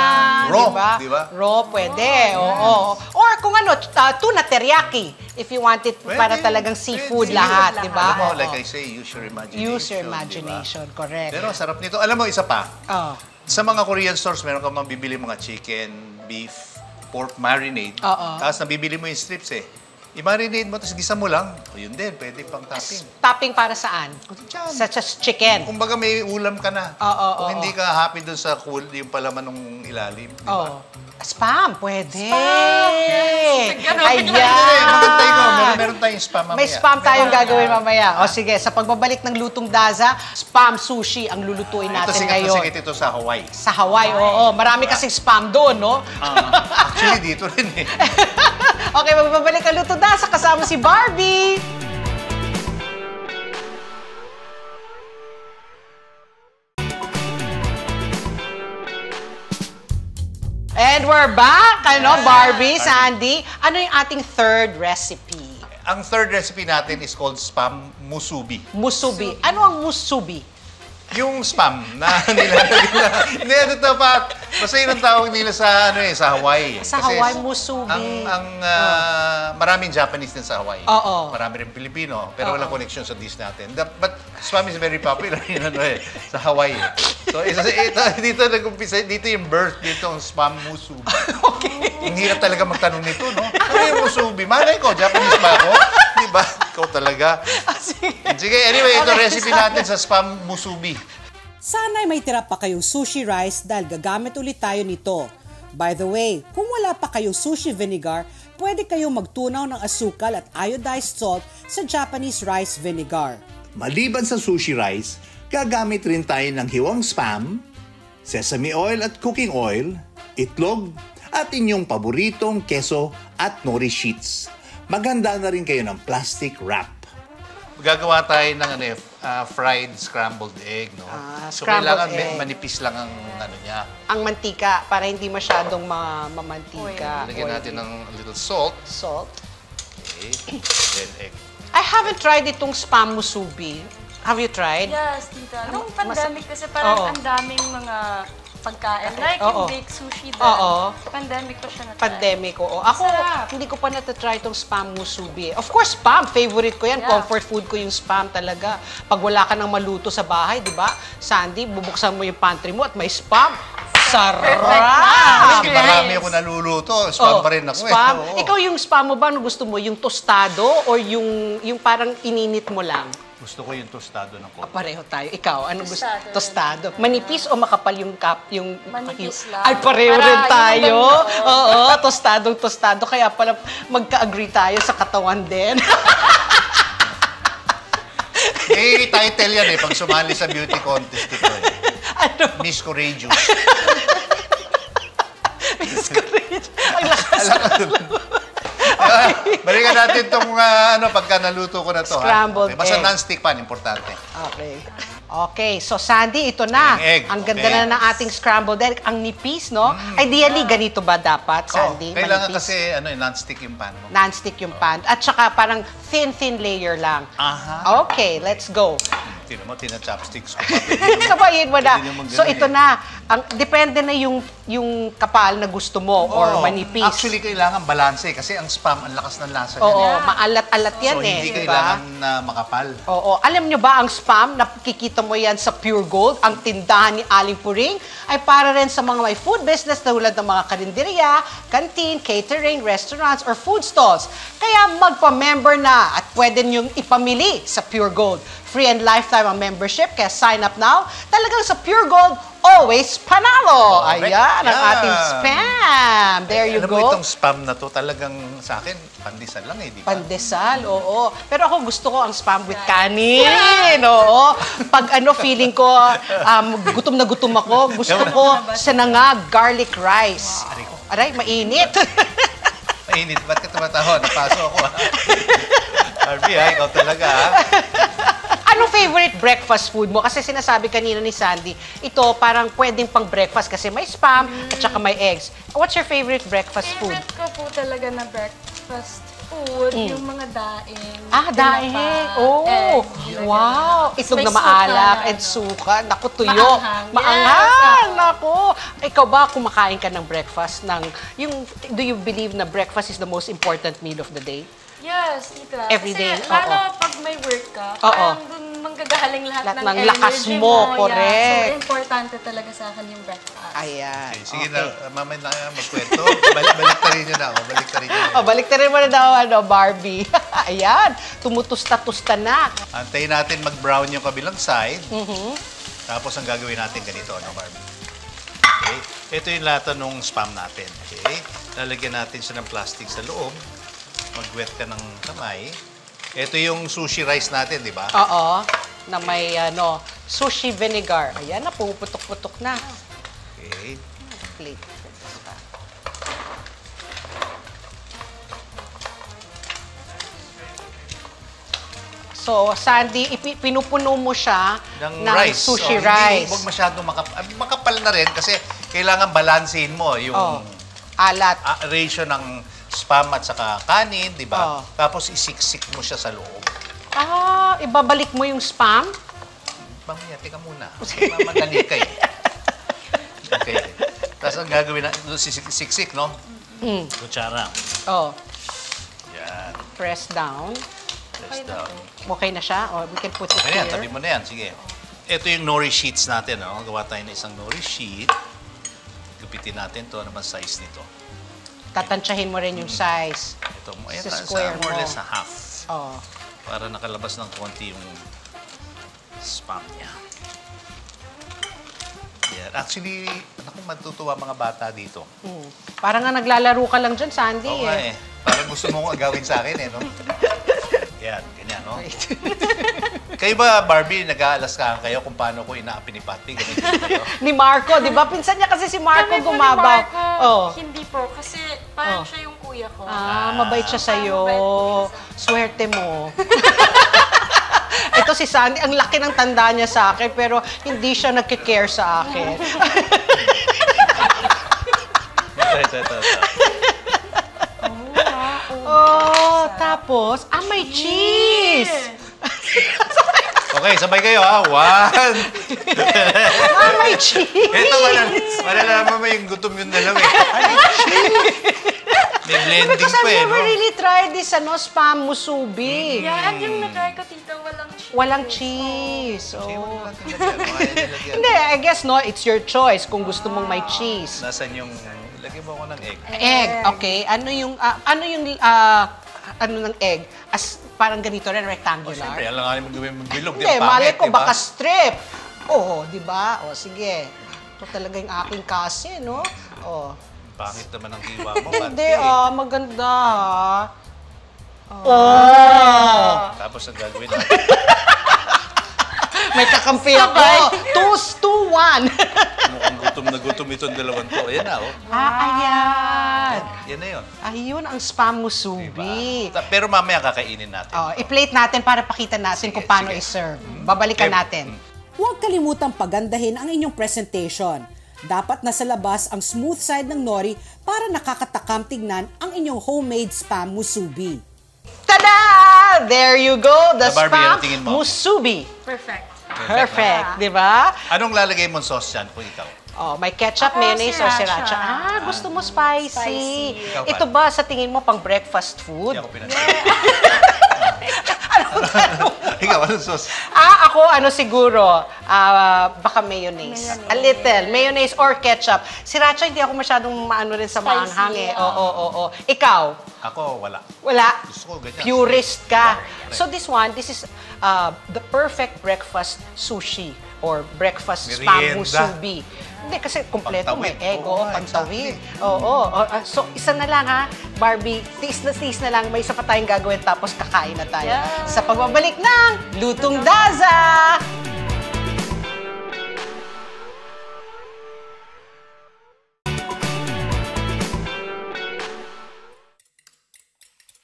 Tuna. Raw, di ba? Raw, pwede. Oo. Or kung ano, uh, tuna teriyaki. If you want it Pwede, para talagang seafood pwede. lahat, di ba? Alam mo, like I say, use your imagination. Use your imagination, correct. Pero sarap nito. Alam mo, isa pa. Oh. Sa mga Korean stores, meron ka mabibili mga chicken, beef, pork marinade. Oo. Tapos nabibili mo yung strips eh. I-marinate mo, tapos gisa mo lang. O yun din, pwede pang topping. Topping para saan? Dyan. Such as chicken. Kumbaga may ulam ka na. Oo, Kung oo, hindi ka happy dun sa cool, yung palaman ng ilalim. Di ba? Oh. Spam, pwede. Ganun. Hindi, Ayan. maganda yun. Meron, meron tayong spam mamaya. May spam tayong gagawin mamaya. O sige, sa pagbabalik ng lutong Daza, spam sushi ang lulutuin Ito natin sikat na ngayon. sikat ito sa Hawaii. Sa Hawaii, oo. Marami kasing spam doon, no? Ah, actually, dito rin eh. okay, magbabalik ang lutong Daza kasama si Barbie. And we're back, ano, Barbie, Sandy. Ano yung ating third recipe? Ang third recipe natin is called spam musubi. Musubi. Ano ang musubi? Yung spam na nilalagay na. Hindi, ano to pa? Basta yun ang tawag nila sa, ano eh, sa Hawaii. Sa Hawaii, musubi. Ang, ang ah, maraming Japanese din sa Hawaii. Oo. Marami rin Pilipino, pero walang connection sa dish natin. The- but spam is very popular yun, ano eh, sa Hawaii. So, isa, ito, dito nag-umpisa, dito yung birth dito ang spam musubi. Okay. Ang hirap talaga magtanong nito, no? Ano yung musubi? Malay ko, Japanese ba ako? Ba? Ikaw talaga. Sige, anyway, ito Okay, recipe natin sa spam musubi. Sana'y may tira pa kayong sushi rice dahil gagamit ulit tayo nito. By the way, kung wala pa kayong sushi vinegar, pwede kayong magtunaw ng asukal at iodized salt sa Japanese rice vinegar. Maliban sa sushi rice, gagamit rin tayo ng hiwang spam, sesame oil at cooking oil, itlog, at inyong paboritong keso at nori sheets. Maganda na rin kayo ng plastic wrap. Gagawa tayo ng ano, ah, fried scrambled egg, no? Ah, so, scrambled kailangan egg. ma- manipis lang ang ano niya. Ang mantika, para hindi masyadong ma mamantika. Lagyan Oily. natin ng little salt. Salt. Okay. Then egg. I haven't tried itong spam musubi. Have you tried? Yes, tita. Nung pandemic kasi parang Oo. ang daming mga pagkain. Like Oo. yung baked sushi din. Oo. Pandemic ko siya na Pandemic, oo. Ako, Sarap. hindi ko pa natatry itong spam musubi. Of course, spam. Favorite ko yan. Yeah. Comfort food ko yung spam talaga. Pag wala ka nang maluto sa bahay, di ba? Sandy, bubuksan mo yung pantry mo at may spam. Sarap! Kasi Yes. marami ako naluluto. Spam Oh, pa rin ako spam. eh. Oo. Ikaw yung spam mo ba, ano gusto mo? Yung tostado or yung, yung parang ininit mo lang? Gusto ko yung tostado ng Ah, konti. pareho tayo. Ikaw, ano gusto? Tostado. Tostado. Manipis o makapal yung kap, yung... Manipis yung- lang. Ay, pareho Para rin tayo. Oo, tostadong tostado. Kaya pala magka-agree tayo sa katawan din. May title yan eh, pag sumali sa beauty contest ito eh. ano? Miss Courageous. Miss Courage. Ang lakas. Ah, Balikan natin itong ah, ano, pagka naluto ko na to. Scrambled ha? Okay. Basta egg. non-stick pan, importante. Okay. Okay, so Sandy, ito na. Egg, Ang ganda okay. na ng ating scrambled egg. Ang nipis, no? Ideally, ganito ba dapat, Sandy? Oh, kailangan Manipis? kasi ano, eh, non-stick yung pan mo. non-stick yung pan. At saka parang thin-thin layer lang. Aha. Okay, let's go. Tinan mo, tinachopsticks ko. Sabayin mo na. So ito eh. na, ang depende na yung yung kapal na gusto mo or Oo. manipis. Actually, kailangan balanse kasi ang spam, ang lakas ng lasa niya. Oo, maalat-alat yan so, eh. hindi kailangan na makapal. Oo. Alam nyo ba, ang spam, nakikita mo yan sa Pure Gold, ang tindahan ni Aling Puring, ay para rin sa mga may food business na tulad ng mga karinderya, canteen, catering, restaurants, or food stalls. Kaya magpa-member na at pwede nyong ipamili sa Pure Gold. Free and lifetime ang membership, kaya sign up now. Talagang sa Pure Gold, always panalo. Correct. Ayan, ang Yeah. ating spam. There you Alam go. mo itong spam na to, talagang sa akin, pandesal lang eh, di ba? Pandesal, oo. Pero ako gusto ko ang spam with kanin, oo. Pag ano, feeling ko, um, gutom na gutom ako, gusto ko sanangag garlic rice. Aray mainit. Mainit, ba't ka tumatawa? Napaso ako ha. Barbie ha, ikaw talaga ha. Anong favorite breakfast food mo? Kasi sinasabi kanina ni Sandy, ito parang pwedeng pang breakfast kasi may spam at saka may eggs. What's your favorite breakfast food? Favorite ko po talaga na breakfast food, yung mga daing. Mm. Ah, daing. Oh, egg, wow. Itlog na suka maalak and ano. suka. Naku, tuyo. Maanghang. Maanghang. Yes, Naku. Ikaw ba kumakain ka ng breakfast ng, yung, do you believe na breakfast is the most important meal of the day? Yes, tita. Every day, Kasi lalo oo. pag may work ka, Oo. parang dun manggagaling lahat, Lahat ng, ng lakas energy mo, Yeah. correct. So, importante talaga sa akin yung breakfast. Ayan. Okay, sige okay. na, mamaya na kayo magkwento. Balik, balik ka rin yun ako, balik ka rin yun. Oh, balik na rin mo na daw, ano, Barbie. Ayan, tumutusta-tusta na. Antayin natin mag-brown yung kabilang side. Mm-hmm. Tapos ang gagawin natin ganito, ano, Barbie? Okay. Ito yung lata nung spam natin. Okay. Lalagyan natin siya ng plastic sa loob. Mag-wet ka ng kamay. Ito yung sushi rice natin, di ba? Oo, na may, ano, sushi vinegar. Ayan na, pumuputok-putok na. Okay. Plate. So, Sandy, pinupuno mo siya ng, ng rice. sushi Oh, rice. Hindi, huwag masyadong makapal. makapal na rin kasi kailangan balansehin mo yung Oh. Alat. ah, ratio ng spam at saka kanin, di ba? Oh. Tapos isiksik mo siya sa loob. Ah, ibabalik mo yung spam? Mamaya, teka muna. Mamadali ka eh. Okay. Tapos ang gagawin na, siksik, no? Mm. Kutsara. Oh, Yan. press down. Press down. Okay na siya? Oh, we can put it Okay na yan, here. tabi mo na yan. Sige. Ito yung nori sheets natin. No? Gawa tayo ng isang nori sheet. Gupitin natin to. Ano ba size nito? Tatansyahin mo rin yung size. Ito, ayan, Sa sa square more or mo. less na half. Oh. Para nakalabas ng konti yung spam niya. Yan. Actually, naku, matutuwa mga bata dito. Mm. Parang nga naglalaro ka lang dyan, Sandy. Oo nga eh. eh. Parang gusto mo kong agawin sa akin eh, no? Yan, ganyan, no? Kayo ba, Barbie, nag-aalas ka kayo kung paano ko inaapi ni Patty? Ni Marco, di ba? Pinsan niya kasi si Marco Kami po ni gumabaw. Marco, Oh. Hindi po, kasi parang Oh. siya yung kuya ko. Ah, mabait siya sa'yo. mabait po siya Swerte mo. Ito si Sandy, ang laki ng tanda niya sa akin, pero hindi siya nagkikare sa akin. ito, ito, ito. ito. oh, tapos, ah, may cheese! Okay, sabay kayo ha. One. Ah, may cheese! Ito, malala- malalaman mo yung gutom yung dalawa eh. Ay, May blending Because pa I've eh, no? never really tried this, ano, spam musubi. Yan, yung na-try ko, tita, walang cheese. Walang cheese. Sige, Oh. nilagyan. Hindi, I guess, no, it's your choice kung gusto mong may cheese. Nasaan yung... Lagyan mo ako ng egg. Egg, okay. Ano yung, ah, ano yung, ah, ano ng egg? As, parang ganito rin, rectangular? Siyempre, alam nga naman gawin mong bilog. Hindi, Pangit, ko, di ba? baka strip. Oo, di ba? O, sige. Ito talaga yung aking kasi, no? O. Pangit naman ang hiwa mo, Hindi, ah, maganda, ah. Oh. Tapos ang gagawin natin. May kakampi ako. Two, two, one. Mukhang gutom na gutom itong dalawang to. Ayan na, oh. ah, ayan. Yan na yun. Ayun, ang spam musubi. Ta- Pero mamaya kakainin natin. Oh, i-plate natin para pakita natin Sige, kung paano sige. i-serve. Babalikan Okay. natin. Huwag kalimutang pagandahin ang inyong presentation. Dapat nasa labas ang smooth side ng nori para nakakatakam tignan ang inyong homemade spam musubi. Tada! There you go, the Barbie, spam musubi. Perfect. Perfect, di ba? Anong lalagay mong sauce dyan kung ikaw? Oh, may ketchup, Ako, mayonnaise, or sriracha. sriracha. Ah, gusto mo spicy. Spicy. Ikaw, Ito ba sa tingin mo pang breakfast food? Hindi ako pinansin. ikaw, anong sauce? Ah, ako ano siguro, ah, baka mayonnaise. A little, mayonnaise or ketchup. Sriracha hindi ako masyadong maano rin sa Spicy, maanghang eh. Oo, oo. oo. Ikaw, Ako, wala. wala. Gusto ko ganyan. Purist ka. So this one, this is uh, the perfect breakfast sushi or breakfast spam Merienda. musubi. Hindi, kasi kompleto may Pantawid. egg, oo, Oo, pantawid. exactly. Oo, oo. Ah, so, isa na lang ha, Barbie, tiis na tiis na lang, may isa pa tayong gagawin tapos kakain na tayo. Yeah. Sa pagbabalik ng Lutong Daza!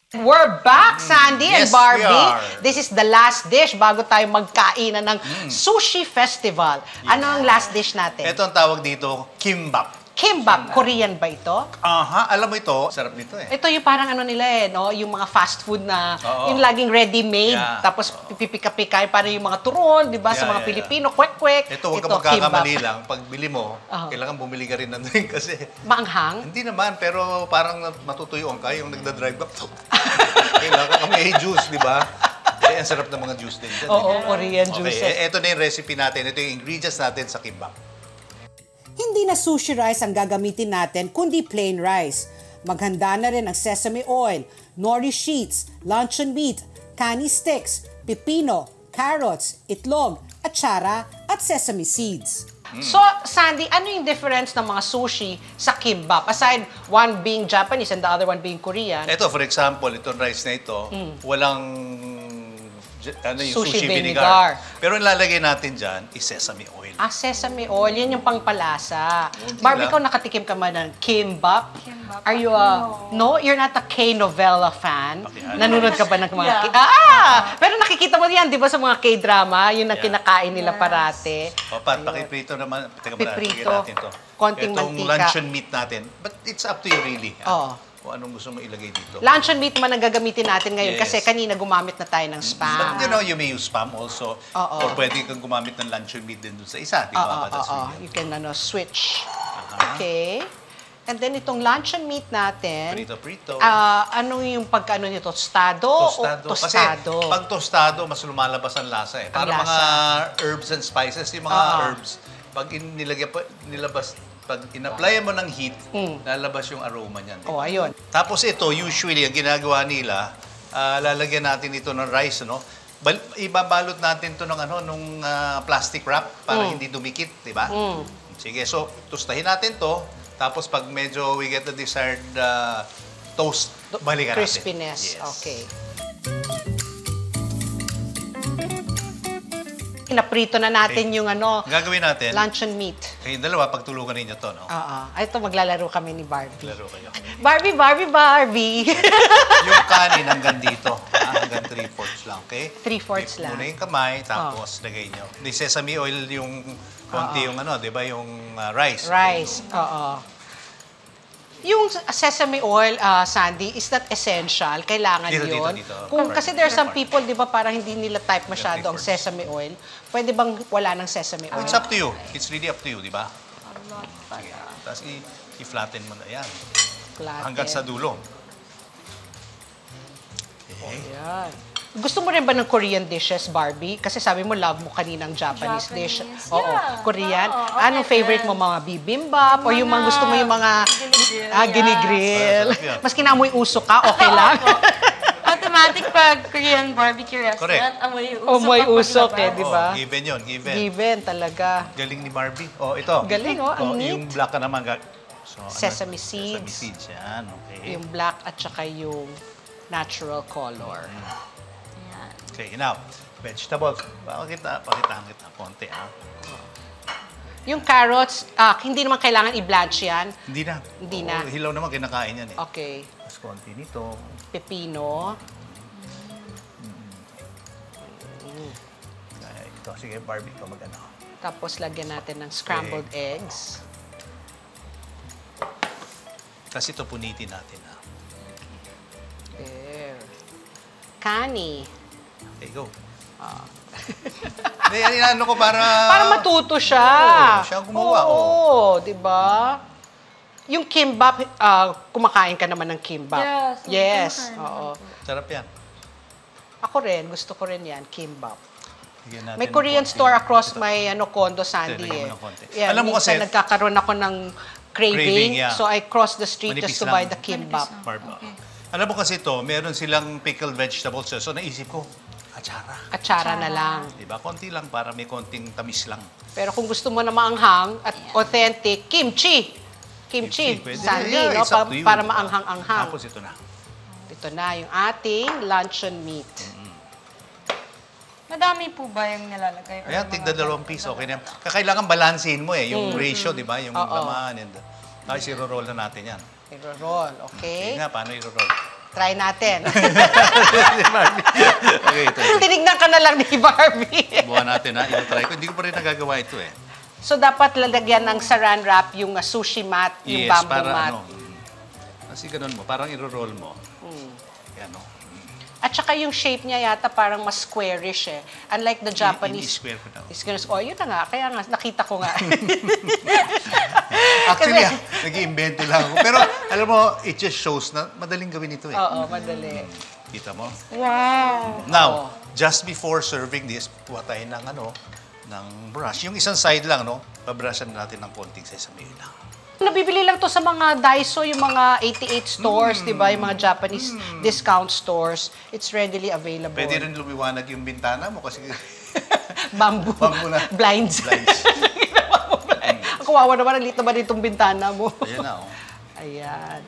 We're back, Sandy and Yes, we Barbie. are. This is the last dish bago tayo magkainan ng Sushi Festival. Ano ang last dish natin? Ito ang tawag dito, kimbap. Kimbap. Korean ba ito? Aha, alam mo ito, sarap nito eh. Ito yung parang ano nila eh, no? Yung mga fast food na, Oo. yung laging ready-made, Yeah. tapos pipika-pika, parang yung mga turon, di ba? sa Yeah, mga yeah, Pilipino, kwek-kwek. Ito, huwag ka magkakamali kimbap. lang. Pag bili mo, Oo. kailangan bumili ka rin ng drink kasi Maanghang? hindi naman, pero parang matutuyuan ka yung nagda-drive up. kailangan ka may juice, di ba? Eh, ang sarap ng mga juice din dyan. Oo, eh. Korean Okay, juices. eh, ito na yung recipe natin. Ito yung ingredients natin sa kimbap. Hindi na sushi rice ang gagamitin natin, kundi plain rice. Maghanda na rin ang sesame oil, nori sheets, luncheon meat, kani sticks, pipino, carrots, itlog, atsara, at sesame seeds. So, Sandy, ano yung difference ng mga sushi sa kimbap? Aside one being Japanese and the other one being Korean. Ito, for example, itong rice na ito, walang j- ano yung. Sushi sushi, vinegar. vinegar. Pero ang lalagay natin dyan is sesame oil. Ah, sesame oil. Yan yung pangpalasa. Barbie, lang. ikaw nakatikim ka man ng kimbap? Kimbap? Are you a... No. You're not a K-novela fan? Pakialam. Nanonood ka ba ng mga... Yeah. K- ah! Pero nakikita mo yan, di ba, sa mga K-drama? Yun ang Yeah. kinakain nila Yes. parate. O, pat, pakiprito naman. Teka Piprito. natin to. Konting Itong mantika. luncheon meat natin. But it's up to you really. ha? Oo. Kung anong gusto mo ilagay dito. Luncheon meat man ang gagamitin natin ngayon Yes. kasi kanina gumamit na tayo ng spam. But you know, you may use spam also. Oo. Or pwede kang gumamit ng luncheon meat din dun sa isa. Di Oo, ba? Oo, oo. really- You can ano, switch. Aha. Okay. And then itong luncheon meat natin. Prito-prito. Ah, ano yung pagkano nito? Tostado, Tostado. o tostado? Kasi pag tostado, mas lumalabas ang lasa eh. Para mga herbs and spices, yung mga Oo. herbs, pag nilagay, pa- nilabas, pag in-apply mo ng heat, Mm. lalabas yung aroma niyan. oh, ayun. Tapos ito, usually, ang ginagawa nila, ah, lalagyan natin ito ng rice, no? Bal- ibabalot natin to ng ano, nung ah, plastic wrap para Mm. hindi dumikit, di ba? Mm. Sige, so, tustahin natin to. Tapos pag medyo we get the desired ah, toast, balikan natin. Crispiness. Yes. Okay. Naprito na natin Okay. yung ano, Ang gagawin natin, luncheon meat. kayong dalawa, pagtulungan ninyo to, no? Oo. Ay, ito maglalaro kami ni Barbie. Laro kayo. Barbie, Barbie, Barbie. yung kanin hanggang dito. ah, hanggang 3-4 lang, okay? Three-fourths Dip lang. Muna yung kamay, tapos lagay nyo. Di sesame oil yung konti yung ano, di ba? Yung ah, rice. Rice. Oo. Yung sesame oil, ah, Sandy, is that essential? Kailangan Dito, dito, yun? dito. Kung, Part. kasi there are some people, di ba, parang hindi nila type masyado ang sesame oil. Pwede bang wala ng sesame Oh, oil? it's up to you. It's really up to you, di ba? Sige. Tapos i- i-flatten mo na yan. Flatten. Hanggang sa dulo. Okay. Yan. Gusto mo rin ba ng Korean dishes, Barbie? Kasi sabi mo, love mo kaninang Japanese, dish. Japanese, Oo, yeah. Korean. Oo, okay Anong favorite mo? Mga bibimbap? Or yung mga gusto mo yung mga... Ginigrill, Ah, yeah. Ah, sarap yan. Mas kinamoy uso ka, okay lang? Automatic pag Korean barbecue restaurant, Correct. amoy usok. Amoy usok eh, di ba? Oh, given yun, given. Given talaga. Galing ni Barbie. Oh, ito. Galing, oh, ang neat. Yung black ka naman. So, ano? Sesame Sesame seeds. seeds, yan. Okay. Yung black at saka yung natural color. Yan. Okay, now, vegetables. Pakita, pakitaan kita konti, ah. Yung carrots, ah, hindi naman kailangan i-blanch yan. Hindi na. Hindi Oo, na. Hilaw naman kinakain yan eh. Okay. Mas konti nito. Pepino. Ay, ito, sige, Barbie, ikaw mag-ano. Tapos lagyan natin ng scrambled eggs. Kasi ito punitin natin, ah. There. Kani. Okay, go. Hindi, ano ko para... Para matuto siya. Oo, siya gumawa, Oo, di ba? Yung kimbap, ah, kumakain ka naman ng kimbap. Yes, Yes, oo. Sarap yan. Ako rin, gusto ko rin yan, kimbap. May Korean store across my ano condo Sandy lagyan eh. Yeah, Alam mo kasi- nagkakaroon ako ng craving, Craving, yeah. so I cross the street Manipis just to lang. buy the kimbap. Barb. Alam mo kasi ito, meron silang pickled vegetables. eh. So naisip ko, atsara. Atsara na lang. Diba? Konti lang para may konting tamis lang. Pero kung gusto mo na maanghang at authentic, kimchi. Kimchi, Pwede. Sandy, Yeah, no? Pa- para maanghang-anghang. Tapos ito na. Ito na yung ating luncheon meat. Madami po ba yung nilalagay? Ayan, tigda dalawang piso. Okay na. yan. Kakailangan balansin mo eh. Yung Mm. ratio, di ba? Yung Oo. laman. And, tapos i-roll na natin yan. I-roll, okay? Sige nga, paano i-roll? Try natin. okay, ito. ito. Tinignan ka na lang ni Barbie. Buwan natin ha. I-try ko. Hindi ko pa rin nagagawa ito eh. so, dapat lalagyan ng saran wrap yung uh, sushi mat, yung yes, bamboo para mat. ano. mm. Kasi ganun mo. Parang i-roll mo. At saka yung shape niya yata parang mas squarish eh. Unlike the Japanese. I-square ko na. Is gonna, oh, yun na nga. Kaya nga, nakita ko nga. Actually, Kasi- nag-iimbento lang ako. Pero alam mo, it just shows na madaling gawin ito eh. Oo, madali. Kita mo? Wow! Now, just before serving this, kuha tayo ng ano, ng brush. Yung isang side lang, no? Pabrushan natin ng konting sesame oil lang. Nabibili lang to sa mga Daiso, yung mga 88 stores, di ba? Yung mga Japanese discount stores. It's readily available. Pwede rin lumiwanag yung bintana mo kasi Bamboo. Bamboo na. Blinds. Blinds. Ang kawawa naman, ang liit naman itong bintana mo. ayan na, oh. Ayan.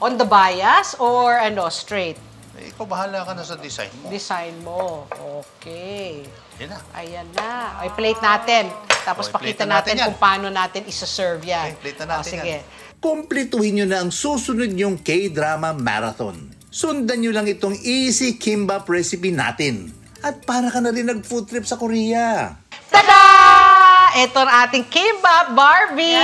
On the bias or ano, straight? Eh, ikaw bahala ka na sa design mo. Design mo. Okay. Ayan na. Ayan na. Ay, plate natin. Tapos Okay, pakita na natin natin yan. kung paano natin isa-serve yan. Okay, plate na O, natin sige. Kumpletuhin nyo na ang susunod yung K-Drama Marathon. Sundan nyo lang itong easy kimbap recipe natin. At para ka na rin nag-food trip sa Korea. Tada! Ito ang ating kimbap Barbie.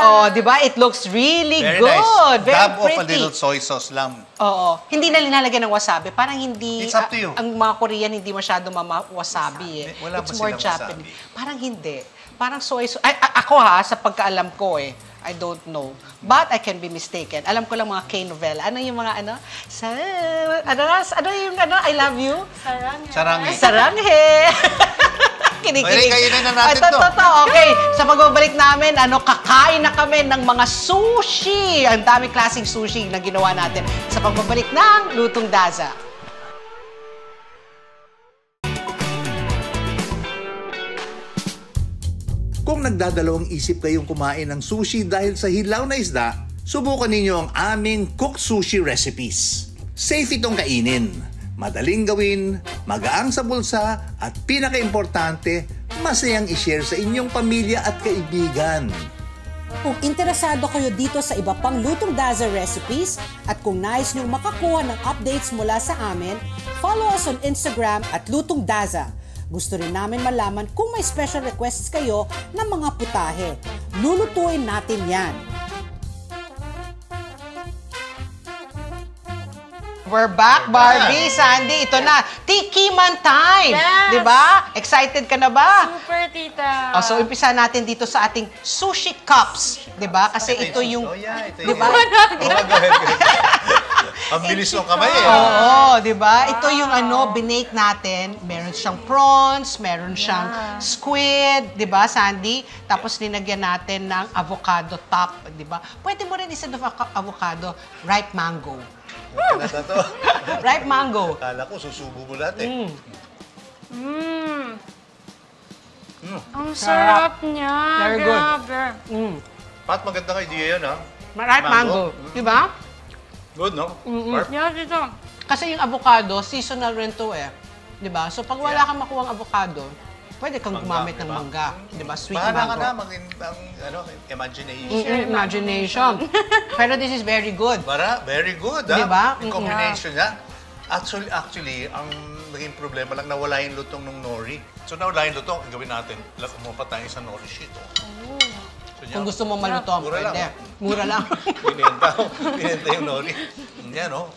Oh, 'di ba? It looks really Very good. nice. Very Dab of a pretty. little soy sauce lang. Oo. Hindi na linalagyan ng wasabi. Parang hindi... It's up to you. ang mga Korean hindi masyado mama wasabi eh. Wala It's ba more Japanese. wasabi? Parang hindi. Parang soy sauce. Ay, ako ha, sa pagkaalam ko eh. I don't know. But I can be mistaken. Alam ko lang mga K-novela. Ano yung mga ano? Sa... Ano, ano yung ano? I love you? Sarang. Saranghe. Saranghe! Kinikilig. Okay, kainin na natin Ay, to, to. to, to. Okay, sa pagbabalik namin, ano, kakain na kami ng mga sushi. Ang dami klaseng sushi na ginawa natin sa pagbabalik ng Lutong Daza. Kung nagdadalawang isip kayong kumain ng sushi dahil sa hilaw na isda, subukan ninyo ang aming cooked sushi recipes. Safe itong kainin, madaling gawin, magaang sa bulsa, at pinaka-importante, masayang ishare sa inyong pamilya at kaibigan. Kung interesado kayo dito sa iba pang Lutong Daza recipes at kung nais niyong makakuha ng updates mula sa amin, follow us on Instagram at Lutong Daza. Gusto rin namin malaman kung may special requests kayo ng mga putahe. Lulutuin natin yan. We're back, Barbie, Sandy. Ito na, Tikiman time! Yes! Di ba? Excited ka na ba? Super, tita. Oh, so, umpisa natin dito sa ating sushi cups. Di ba? Kasi ito yung... Oh, yeah, ito Di yung... ba? Oh, go ahead, go ahead. Ang bilis ng kamay eh. Oo, di ba? Ito yung ano, binake natin. Meron siyang prawns, meron siyang squid, di ba, Sandy? Tapos linagyan natin ng avocado top, di ba? Pwede mo rin isa ng avocado, ripe mango. Kinata to. Ripe mango. Kala ko, susubo mo lahat eh. Mmm. Mm. Ang sarap niya. Very good. Grabe. Mm. Pat, magandang idea yun ha. Ripe mango. Mango. Di ba? Good, no? Barb? Yeah. Kasi yung avocado, seasonal rin to eh. Di ba? So pag wala kang makuha avocado, pwede kang Mangga, gumamit ng ba? mangga. Di ba? Sweet Bahala ka mango. na, maging ang, ano, imagination. Mm-mm, imagination. Pero this is very good. Para, very good, ha? Di ba? Yung Mm-mm. combination niya. Actually, actually, ang naging problema lang, nawala yung lutong ng nori. So, nawala yung lutong, ang gawin natin, lag- umupat tayo sa nori sheet. Oh. Kung gusto mo maluto, Mura lang. pwede. Mura lang. Binenta ko. Binenta yung nori. Yan, oh.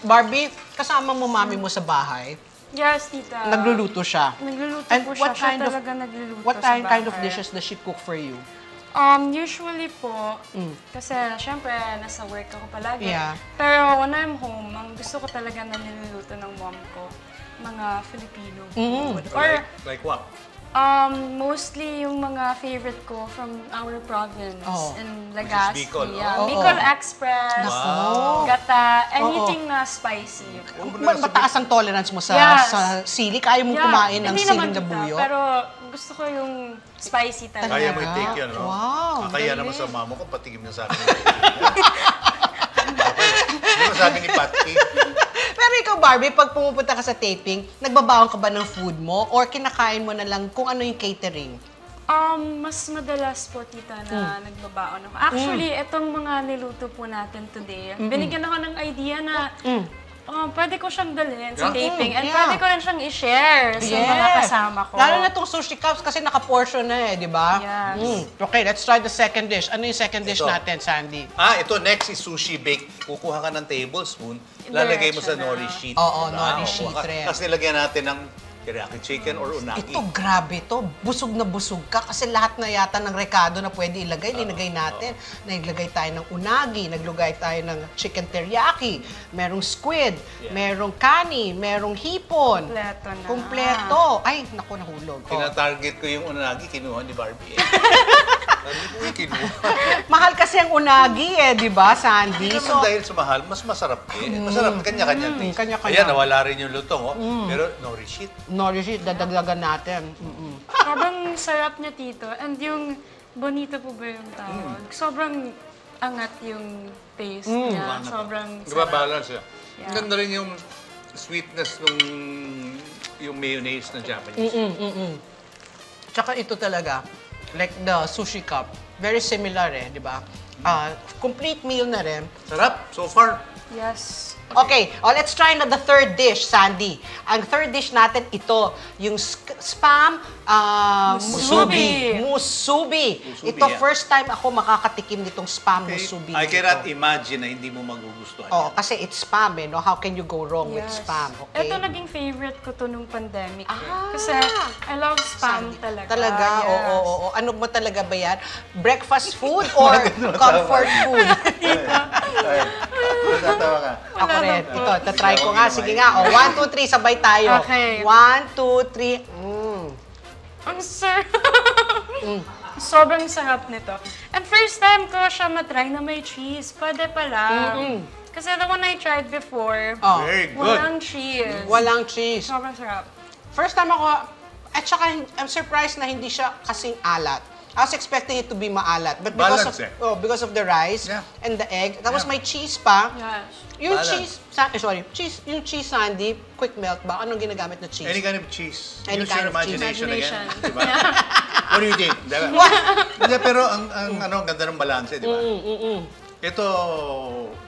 Barbie, kasama mo mami mo sa bahay. Yes, tita. Nagluluto siya. Nagluluto And po siya. what Siya kind of talaga nagluluto what sa kind kind of dishes does she cook for you? Um, usually po, Mm. kasi syempre, nasa work ako palagi. Yeah. Pero when I'm home, ang gusto ko talaga na niluluto ng mom ko, mga Filipino Mm-hmm. food. Or Like what? Um, mostly yung mga favorite ko from our province Oh. in Which is Legazpi. Bicol, Yeah. oh. Bicol Express, Wow. gata, anything na spicy. Ma- mataas ang tolerance mo sa Yes. sa sili? Kaya mo Yeah, kumain ng hindi siling na buyo? Pero gusto ko yung spicy talaga. Kaya mo i-take yun, no? Wow, Kaya naman sa mama ko, patigim na sa akin. Hindi mo sabi ni Patty. Pero ikaw, Barbie, pag pumupunta ka sa taping, nagbabaon ka ba ng food mo? Or kinakain mo na lang kung ano yung catering? Um, mas madalas po, tita, na Hmm. nagbabaon ako. Actually, itong mga niluto po natin today, binigyan ako ng idea na oh, pwede ko siyang dalhin sa Yeah. taping and Mm, yeah. pwede ko rin siyang i-share sa mga kasama ko. Lalo na itong sushi cups kasi naka-portion na eh, di ba? Yes. Mm. Okay, let's try the second dish. Ano yung second dish Ito. natin, Sandy? Ah, ito next is sushi bake. Kukuha ka ng tablespoon, lalagay mo sa Diretso na. nori sheet. Oo, nori Kukuha sheet ka. rin. Tapos nilagyan natin ng teriyaki chicken or unagi. Ito, grabe to. Busog na busog ka kasi lahat na yata ng rekado na pwede ilagay, linagay natin. Naglagay tayo ng unagi, naglagay tayo ng chicken teriyaki, merong squid, merong kani, merong hipon. Kompleto na. Kompleto. Ay, naku, nahulog. Oh. Tina-target ko yung unagi, kinuha ni Barbie. Eh. Mahal kasi ang unagi eh, di ba, Sandy? Hindi So, dahil sa mahal, mas masarap eh. Masarap, kanya-kanya taste. kanya-kanya. Ayan, nawala rin yung lutong, oh. Pero nori sheet. Nourish it, dadagdagan natin. Mm-mm. Sobrang sarap niya, tito. And yung bonito po ba yung tawag? Sobrang angat yung taste niya. Sobrang Diba sarap. balance siya? Yeah. Ang Ganda rin yung sweetness nung yung mayonnaise ng Japanese. Tsaka ito talaga, like the sushi cup, very similar eh, di ba? Ah, complete meal na rin. Sarap, so far. Yes. Okay, oh, let's try na the third dish, Sandy. Ang third dish natin, ito, yung spam ah, musubi. Musubi. Ito, yeah. first time ako makakatikim nitong spam Okay. musubi. I cannot ito. imagine na hindi mo magugustuhan. Oh, kasi it's spam eh, no? How can you go wrong with Yes. spam? Okay? Ito naging favorite ko to nung pandemic. eh. Ah. Kasi I love spam talaga. Talaga, oo, yes. oo, oo. Ano mo talaga ba yan? Breakfast food or comfort food? Natatawa ka. Ako rin. Ito, tatry ko nga. Sige nga. Oh, one, two, three, sabay tayo. Okay. One, two, three. Mm. Ang sarap. Sobrang sarap nito. And first time ko siya matry na may cheese. Pwede pala. Kasi the one I tried before, Oh, Very good. walang cheese. walang cheese. Sobrang sarap. First time ako, at saka I'm surprised na hindi siya kasing alat. I was expecting it to be maalat. But because Balance of, eh. oh, because of the rice Yeah. and the egg, tapos Yeah. may cheese pa. Yes. Yung Balance. cheese, sa, eh, sorry, cheese, yung cheese sandy, quick melt ba? Anong ginagamit na cheese? Any kind of cheese. Any Use kind your of cheese. imagination, Imagination. again. Diba? What do you think? Diba? Hindi, pero ang, ang ano, ang ganda ng balanse, di ba? Ito,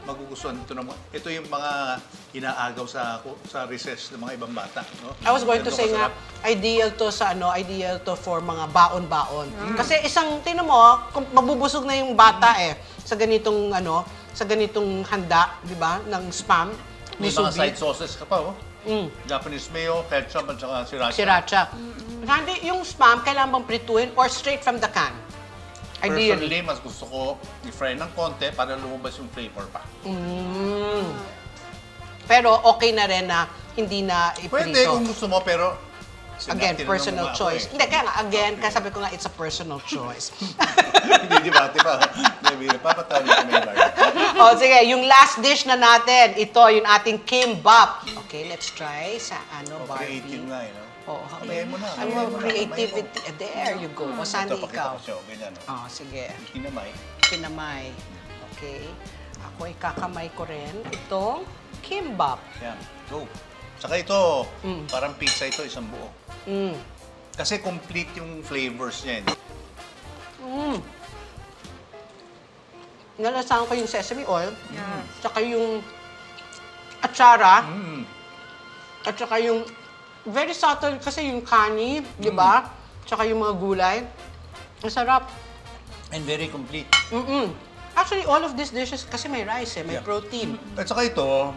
magugustuhan ito mga, ito yung mga inaagaw sa sa recess ng mga ibang bata, no? I was going to Ganito say nga, kasarap. ideal to sa ano, ideal to for mga baon-baon. Mm. Kasi isang, tinan mo, kung mabubusog na yung bata eh, sa ganitong ano, sa ganitong handa, di ba, ng spam, May mga side sauces ka pa, oh. Mm. Japanese mayo, ketchup, at saka sriracha. sriracha. Sandy, yung spam, kailangan bang prituin or straight from the can? Ideally. Personally, mas gusto ko i-fry ng konti para lumabas yung flavor pa. Mm. Pero okay na rin na hindi na Pwede iprito. kung gusto mo, pero... Again, personal choice. Ako, Hindi, kaya nga, again, kasi sabi ko nga, it's a personal choice. eh. Hindi, di ba? Di ba? Maybe, papatawin kami yung Barbie. o, sige, yung last dish na natin, ito, yung ating kimbap. Okay, let's try sa ano, Oh, Barbie. creative nga, eh, no? Oo, Kamayin mo na. Ano, mo na, creativity. Eh, There you go. O, Sandy, Ito, pakita ikaw. ko siya, ganyan, no? Oh, sige. Kinamay. Kinamay. Okay. Ako, ikakamay ko rin itong kimbap. Yan, go. Saka ito, Mm. parang pizza ito, isang buo. Mm. Kasi complete yung flavors niya. eh. Mm. Nalasahan ko yung sesame oil, Yes. tsaka yung atsara, Mm. at saka yung very subtle kasi yung kani, di ba? Tsaka yung mga gulay. Ang sarap. And very complete. Mm-mm. Actually, all of these dishes kasi may rice eh, may Yeah. protein. At saka ito,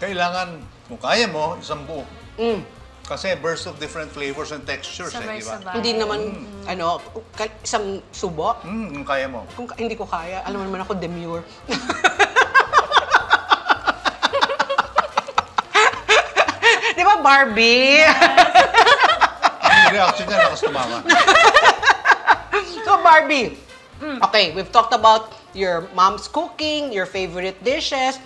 kailangan, kung kaya mo, isang buo. Mm. Kasi burst of different flavors and textures, eh, di ba? Hindi naman, ano, ka- isang subo. Mm, kung kaya mo. Kung hindi ko kaya, alam mo naman ako demure. Di ba, Barbie? Yung reaction niya, lakas tumawa. so, Barbie, okay, we've talked about your mom's cooking, your favorite dishes.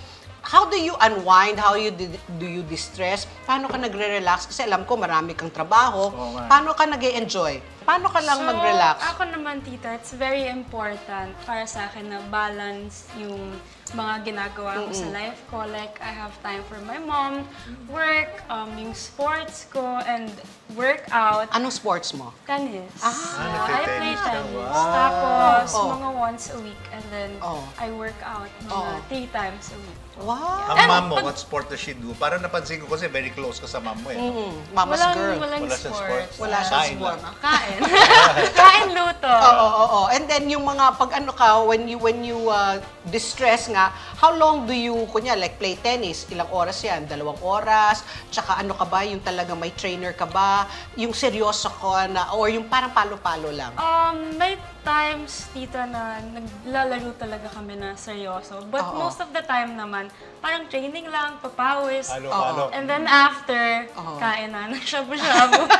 How do you unwind? How you di- do you distress? Paano ka nagre-relax? Kasi alam ko marami kang trabaho. Nga. Paano ka nag enjoy Paano ka lang so, mag-relax? ako naman, tita, it's very important para sa akin na balance yung mga ginagawa ko sa life ko. Like, I have time for my mom, work, um, yung sports ko, and workout. Anong sports mo? Tennis. Ah, So, I play ka. tennis. Tapos, Oh. mga once a week. And then, Oh. I work out mga Oh. three times a week. Wow. Ang And mom mo, what sport does she do? Parang napansin ko kasi very close ka sa mom mo eh. Mm, mama's walang, girl. Walang Wala siyang sports. sports. Wala siyang Kain sport. lang. Kain. Kain luto. Oo, oo, oo. And then yung mga pag ano ka, when you when you uh, distress nga, how long do you, kunya, like play tennis, ilang oras yan? Dalawang oras? Tsaka ano ka ba, yung talaga may trainer ka ba? Yung seryoso ka na, or yung parang palo-palo lang? Um, may times, tita, na naglalaro talaga kami na seryoso. But Oo. most of the time naman, parang training lang, papawis. Halo, halo. And then after, Oo. kain na ng shabu-shabu.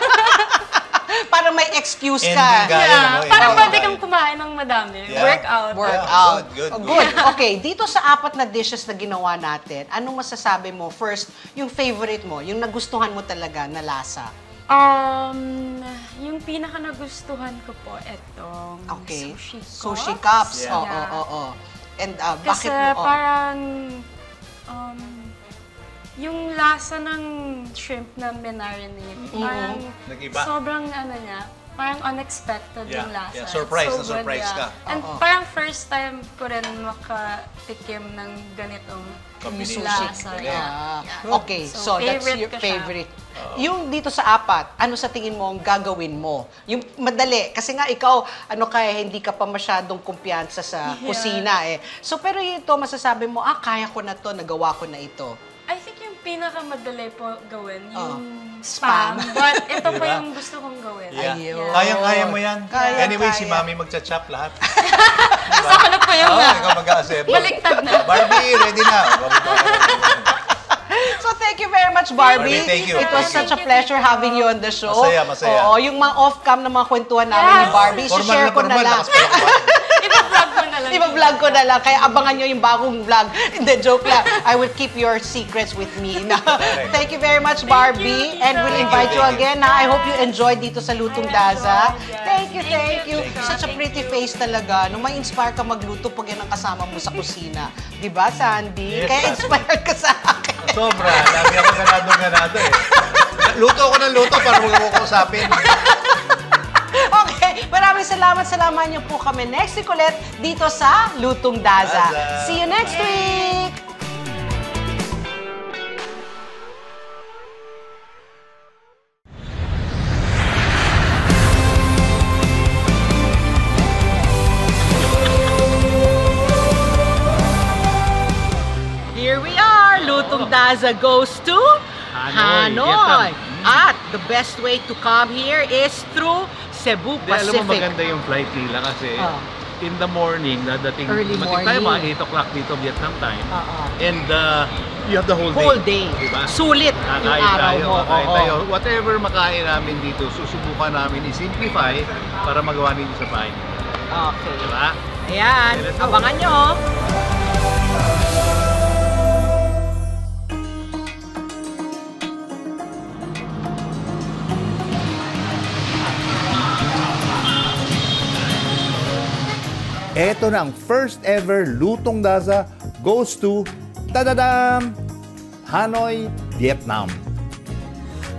Parang may excuse Ending ka. Kaya yeah, eh. parang Oo. pwede kang kumain ng madami. Yeah. Workout. Workout. good, good, Oh, good. Okay, dito sa apat na dishes na ginawa natin, anong masasabi mo? First, yung favorite mo, yung nagustuhan mo talaga na lasa. Um, yung pinaka nagustuhan ko po, etong Okay. sushi cups. Sushi cups. Yeah. Oo, oo, oo. And uh, Kasi bakit mo? oh, parang, um, yung lasa ng shrimp na minarinate, parang Nag-iba. sobrang ano niya, parang unexpected Yeah, yung lasa. yeah. Surprise na good, surprise ka. And Oo. parang first time ko rin makatikim ng ganitong Combination. lasa. Yeah. Ah, Okay, so, So, that's your favorite. Yung dito sa apat, ano sa tingin mo ang gagawin mo? Yung madali, kasi nga ikaw, ano kaya hindi ka pa masyadong kumpiyansa sa Yeah. kusina eh. So pero ito, masasabi mo, ah, kaya ko na to, nagawa ko na ito. Pinakamadali po gawin, Oh. yung Spam. spam. But ito Diba? yung gusto kong gawin. Yeah. Ayun. Kayang-kaya mo yan. Kaya, anyway, si kaya. Mami magcha-chop lahat. Asa ko na po yung Oo, ikaw mag-a-assemble. Baliktad na. Barbie, ready na. So thank you very much, Barbie. Barbie, thank you. It was Thank such a pleasure having you on the show. Masaya, masaya. Oo, yung mga off-cam na mga kwentuhan namin ni Yes. Barbie, Formal share na ko na lang. Ipa-vlog mo na lang. Iba-vlog ko na lang, kaya abangan nyo yung bagong vlog. Hindi, joke lang. I will keep your secrets with me. Thank you very much, Barbie. you, and we'll invite you again. I hope you enjoyed dito sa Lutong Daza. yes. Thank you, thank you. Such a pretty face talaga. Nung may inspire ka magluto pag yan ang kasama mo sa kusina. Di ba, Sandy? Kaya inspired ka sa akin. Sobra. Lagi ako ganado-ganado eh. Luto ako ng luto para huwag ako kausapin. Okay, maraming salamat. Salamat niyo po kami next week ulit dito sa Lutong Daza. Daza. See you next week! Daza goes to Hanoi. Vietnam. At the best way to come here is through Cebu Di, alam mo Pacific. maganda yung flight nila kasi Ah. in the morning, dadating, Early tayo mga morning. 8 o'clock dito Vietnam time. Oo. And uh, you have the whole day. Whole day. Diba? Sulit yung Kakain araw tayo, mo. kakain tayo. Whatever makain namin dito, susubukan namin i-simplify para magawa ninyo sa bahay. Okay. Diba? Ayan, Okay, abangan nyo. Eto na ang first ever Lutong Daza goes to tadadam Hanoi, Vietnam.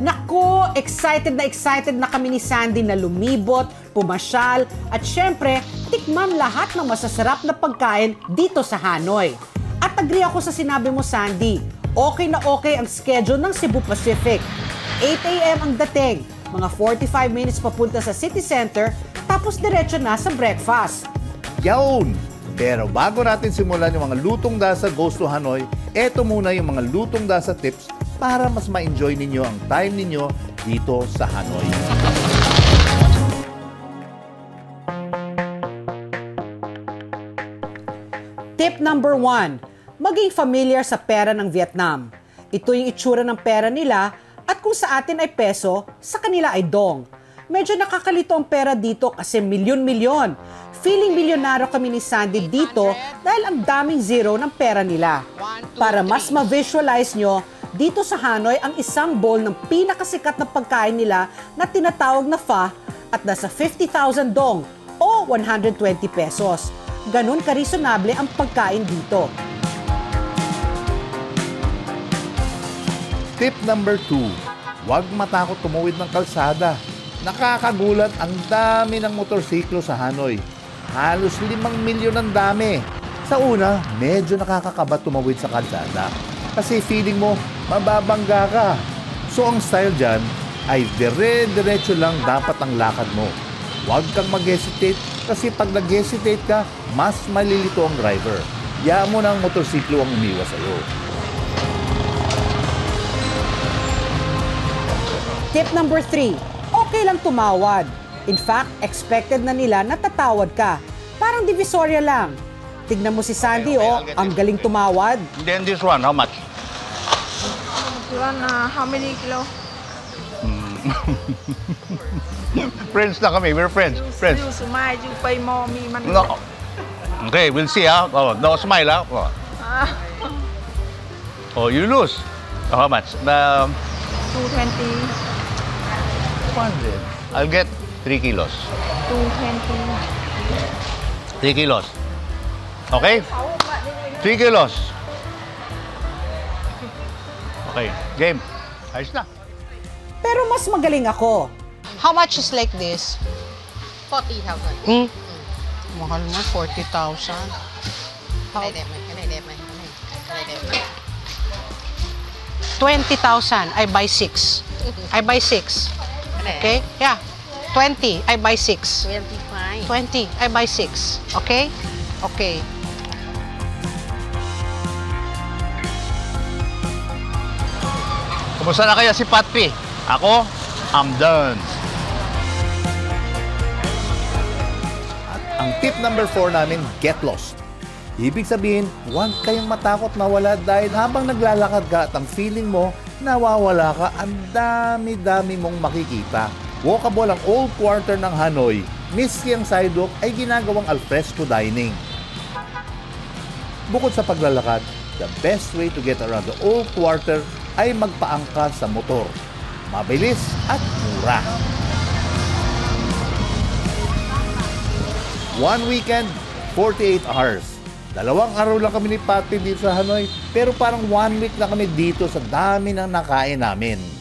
Naku, excited na excited na kami ni Sandy na lumibot, pumasyal, at syempre, tikman lahat ng masasarap na pagkain dito sa Hanoi. At agree ako sa sinabi mo, Sandy. Okay na okay ang schedule ng Cebu Pacific. 8 a.m. ang dating, mga 45 minutes papunta sa city center, tapos diretso na sa breakfast. Yawn! Pero bago natin simulan yung mga lutong dasa goes to Hanoi, eto muna yung mga lutong dasa tips para mas ma-enjoy ninyo ang time ninyo dito sa Hanoi. Tip number one, maging familiar sa pera ng Vietnam. Ito yung itsura ng pera nila at kung sa atin ay peso, sa kanila ay dong. Medyo nakakalito ang pera dito kasi milyon-milyon. Feeling milyonaryo kami ni Sandy dito dahil ang daming zero ng pera nila. Para mas ma-visualize nyo, dito sa Hanoi ang isang bowl ng pinakasikat na pagkain nila na tinatawag na pho at nasa 50,000 dong o 120 pesos. Ganun karisonable ang pagkain dito. Tip number 2, huwag matakot tumawid ng kalsada. Nakakagulat ang dami ng motorsiklo sa Hanoi. Halos 5 milyon ang dami. Sa una, medyo nakakakaba tumawid sa kalsada. Kasi feeling mo, mababangga ka. So ang style dyan ay dire-diretso lang dapat ang lakad mo. Huwag kang mag-hesitate kasi pag nag-hesitate ka, mas malilito ang driver. Yaan mo na ang motorsiklo ang umiwas sa'yo. Tip number 3, okay lang tumawad. In fact, expected na nila na tatawad ka. Parang divisoria lang. Tignan mo si Sandy, Okay, okay, oh, ang galing tumawad. Then this one, how much? You want uh, how many kilo? Friends na kami, we're friends. Friends. You smile, you pay more me money. No. Okay, we'll see ah. Oh, no smile ah. Oh. oh, you lose. Oh, how much? Um, 220, 200. I'll get 3 kilos. 220. 3 kilos. Okay? 3 kilos. Okay, game. Ayos na. Pero mas magaling ako. How much is like this? 40,000. Hmm? Mahal mo, 40,000. Cái này đẹp này, cái này đẹp này, cái này, cái này đẹp này. 20,000, I buy 6. I buy 6. Cái này Okay? Yeah. 20, I buy 6. 25. 20, I buy 6. Okay? Okay. Kumusta na kaya si Patpi? Ako, I'm done. Ang tip number 4 namin, get lost. Ibig sabihin, huwag kayong matakot mawala dahil habang naglalakad ka at ang feeling mo, nawawala ka, ang dami-dami mong makikita. Walkable ang old quarter ng Hanoi. Miski ang sidewalk ay ginagawang alfresco dining. Bukod sa paglalakad, the best way to get around the old quarter ay magpaangkas sa motor. Mabilis at mura. One weekend, 48 hours. Dalawang araw lang kami ni Patty dito sa Hanoi, pero parang one week na kami dito sa dami ng nakain namin.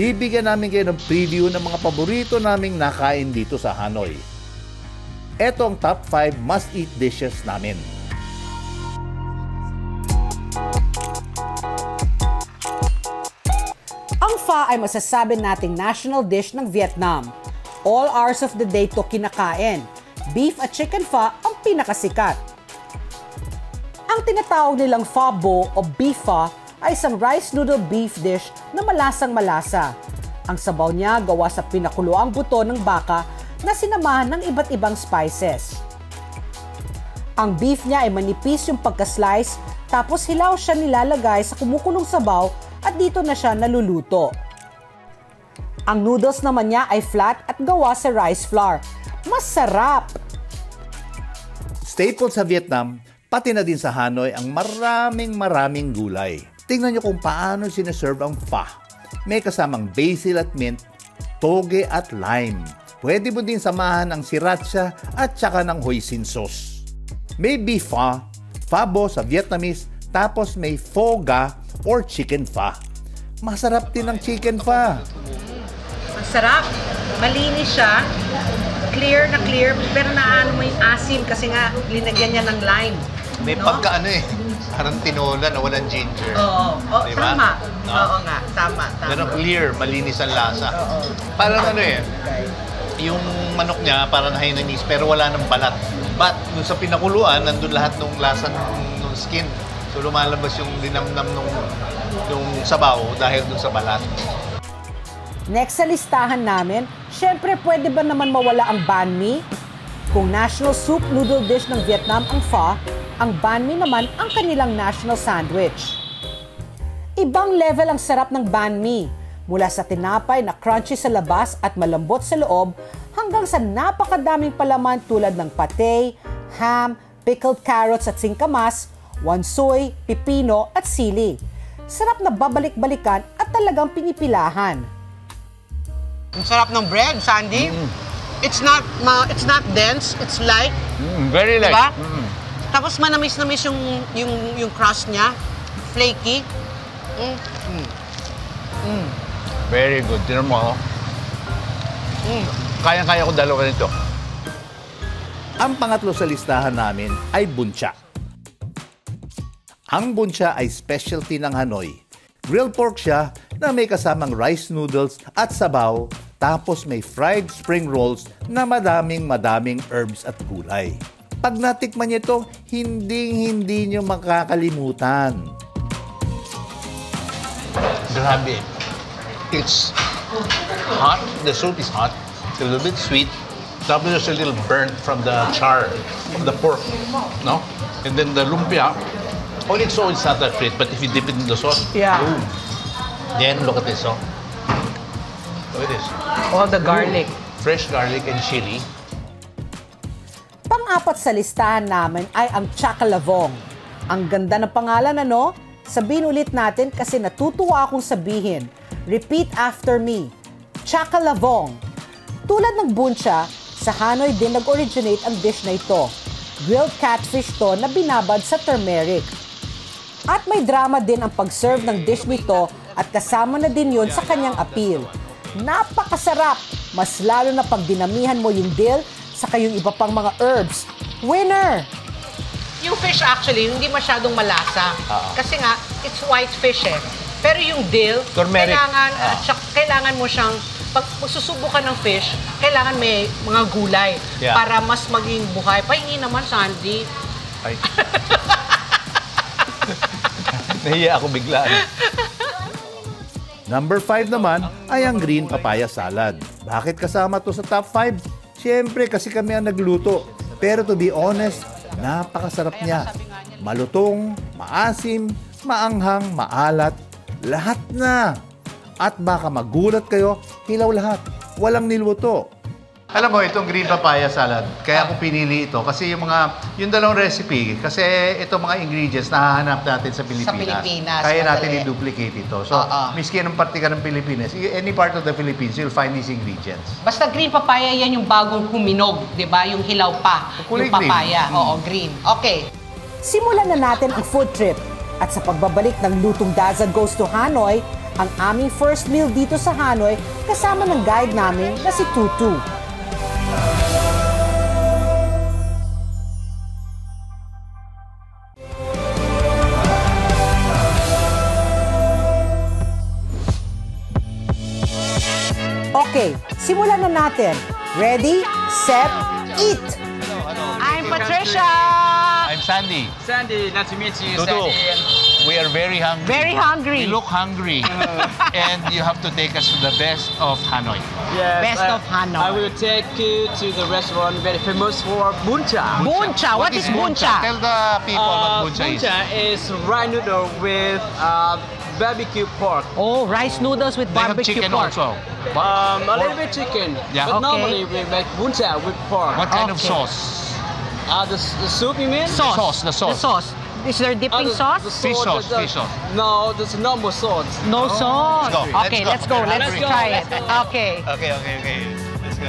Bibigyan namin kayo ng preview ng mga paborito naming nakain dito sa Hanoi. Ito ang top 5 must-eat dishes namin. Ang pho ay masasabi nating national dish ng Vietnam. All hours of the day to kinakain. Beef at chicken pho ang pinakasikat. Ang tinatawag nilang pho bo o beef pho ay isang rice noodle beef dish na malasang malasa. Ang sabaw niya gawa sa pinakuloang buto ng baka na sinamahan ng iba't ibang spices. Ang beef niya ay manipis yung pagka-slice, tapos hilaw siya nilalagay sa kumukulong sabaw at dito na siya naluluto. Ang noodles naman niya ay flat at gawa sa rice flour. Masarap! Staple sa Vietnam, pati na din sa Hanoi ang maraming maraming gulay. Tingnan nyo kung paano sineserve ang pho. May kasamang basil at mint, toge at lime. Pwede mo din samahan ang sriracha at saka ng hoisin sauce. May beef pho, pho bo sa Vietnamese, tapos may pho ga or chicken pho. Masarap din ang chicken pho. Ang sarap. Malinis siya. Clear na clear. Pero naano mo yung asim kasi nga linagyan niya ng lime. May No? pagka ano eh, parang tinola na walang ginger. Oo. Oh, Diba? Tama. No? Oo nga. Tama. Tama. Pero clear, malinis ang lasa. Parang ano eh, yung manok niya parang Hainanese pero wala ng balat. But dun sa pinakuluan, nandun lahat ng lasa ng, ng skin. So lumalabas yung dinamnam nung, nung sabaw dahil dun sa balat. Next sa listahan namin, syempre pwede ba naman mawala ang banh mi? Kung national soup noodle dish ng Vietnam ang pho, ang banh mi naman ang kanilang national sandwich. Ibang level ang sarap ng banh mi. Mula sa tinapay na crunchy sa labas at malambot sa loob, hanggang sa napakadaming palaman tulad ng patay, ham, pickled carrots at singkamas, wansoy, pipino at sili. Sarap na babalik-balikan at talagang pinipilahan. Ang sarap ng bread, Sandy. It's not ma, it's not dense, it's light, Mm, very light. diba? Mm. Tapos manamis-namis yung yung yung crust niya, flaky. Very good. Tinan mo ako. Mm. Kayang-kaya ko dalawa nito. Ang pangatlo sa listahan namin ay buncha. Ang buncha ay specialty ng Hanoi. Grilled pork siya na may kasamang rice noodles at sabaw tapos may fried spring rolls na madaming madaming herbs at gulay. Pag natikman niyo ito, hindi-hindi niyo makakalimutan. Grabe. It's hot. The soup is hot. It's a little bit sweet. Tapos there's a little burnt from the char of the pork. No? And then the lumpia, on its own, it's not that great. But if you dip it in the sauce, Yeah. boom. Then look at this, oh. Look at this. All the garlic. Fresh garlic and chili. Pang-apat sa listahan namin ay ang Chakalavong. Ang ganda ng pangalan ano? Sabihin ulit natin kasi natutuwa akong sabihin. Repeat after me. Chakalavong. Tulad ng buncha, sa Hanoi din nag-originate ang dish na ito. Grilled catfish to na binabad sa turmeric. At may drama din ang pag-serve ng dish nito at kasama na din yon sa kanyang appeal. Napakasarap! Mas lalo na pag dinamihan mo yung dill sa kayong iba pang mga herbs. Winner! Yung fish actually, hindi masyadong malasa. Kasi nga, it's white fish eh. Pero yung dill, Turmeric. kailangan, Ah. at kailangan mo siyang, pag magsusubo ka ng fish, kailangan may mga gulay Yeah. para mas maging buhay. Pahingi naman, Sandy. Ay. Nahiya ako bigla. Number 5 naman ay ang green papaya salad. Bakit kasama to sa top 5? Siyempre kasi kami ang nagluto. Pero to be honest, napakasarap niya. Malutong, maasim, maanghang, maalat, lahat na. At baka magulat kayo, hilaw lahat. Walang nilwoto. Alam mo, itong green papaya salad, kaya ako pinili ito kasi yung mga, yung dalawang recipe, kasi itong mga ingredients nahahanap natin sa Pilipinas. Pilipinas, Kaya natin i-duplicate ito. So, Oo. miski anong parte ka ng Pilipinas, any part of the Philippines, you'll find these ingredients. Basta green papaya, yan yung bagong kuminog, di ba? Yung hilaw pa, Kulay yung papaya. green. Oo, green. Okay. Simulan na natin ang food trip. At sa pagbabalik ng Lutong Daza Goes to Hanoi, ang aming first meal dito sa Hanoi kasama ng guide namin na si Tutu. Okay, simulan na natin. Ready, set, eat! I'm Patricia! I'm Sandy. Sandy, nice to meet you, Toto, Sandy. we are very hungry. Very hungry. We look hungry. and you have to take us to the best of Hanoi. Yes, Best I- of Hanoi. I will take you to the restaurant very famous for buncha. Buncha. What is buncha? Tell the people Uh, what buncha, is. buncha is rice noodle with uh, barbecue pork. Oh, rice noodles with They have barbecue chicken pork. also. Um, a little bit chicken. Yeah. But Okay. normally we make buncha with pork. What kind of sauce? Uh, the, s- the soup you mean? Sauce. sauce, the sauce. The sauce. Is there Uh, dipping the- sauce? the Fish sauce, the- fish sauce. No, there's normal sauce. No sauce. Let's go. Okay, let's Let's go. go. Let's, Let's go, try let's it. go. Okay. Okay, okay, okay. Let's go.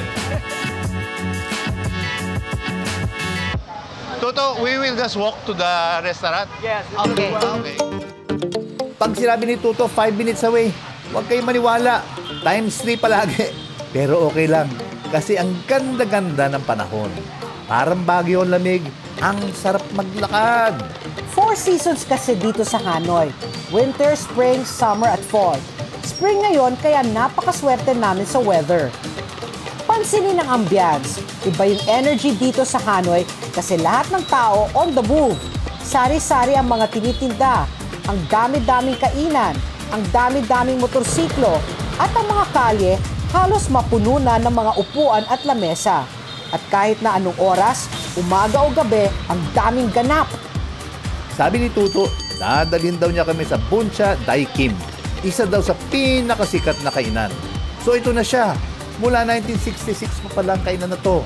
Toto, we will just walk to the restaurant. Yes. Okay. Okay. Pag sinabi ni Tuto, 5 minutes away, huwag kayong maniwala. Times 3 palagi. Pero okay lang, kasi ang ganda-ganda ng panahon. Parang bagyo lamig, ang sarap maglakad. Four seasons kasi dito sa Hanoi. Winter, spring, summer at fall. Spring ngayon kaya napakaswerte namin sa weather. Pansinin ang ambience. Iba yung energy dito sa Hanoi kasi lahat ng tao on the move. Sari-sari ang mga tinitinda. Ang dami-daming kainan. Ang dami-daming motorsiklo. At ang mga kalye halos mapuno na ng mga upuan at lamesa. At kahit na anong oras, umaga o gabi, ang daming ganap. Sabi ni Tuto, dadalhin daw niya kami sa Buncha Dai Kim. Isa daw sa pinakasikat na kainan. So ito na siya. Mula 1966 pa pala ang kainan na to.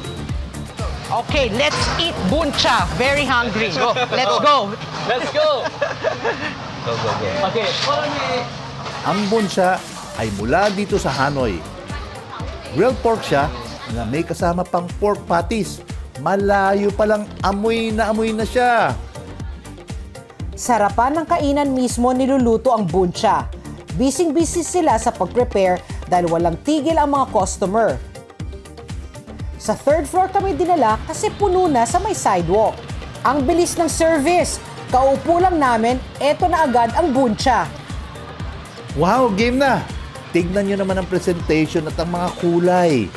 Okay, let's eat buncha. Very hungry. Go. Let's go. Let's go. Go, go, go. Okay, follow me. Ang Buncha ay mula dito sa Hanoi. Grilled pork siya na may kasama pang pork patties. Malayo palang amoy na amoy na siya. Sarapan ng kainan mismo niluluto ang buncha. Bising-busy sila sa pag-prepare dahil walang tigil ang mga customer. Sa third floor kami dinala kasi puno na sa may sidewalk. Ang bilis ng service. Kaupo lang namin, eto na agad ang buncha. Wow, game na! Tignan nyo naman ang presentation at ang mga kulay.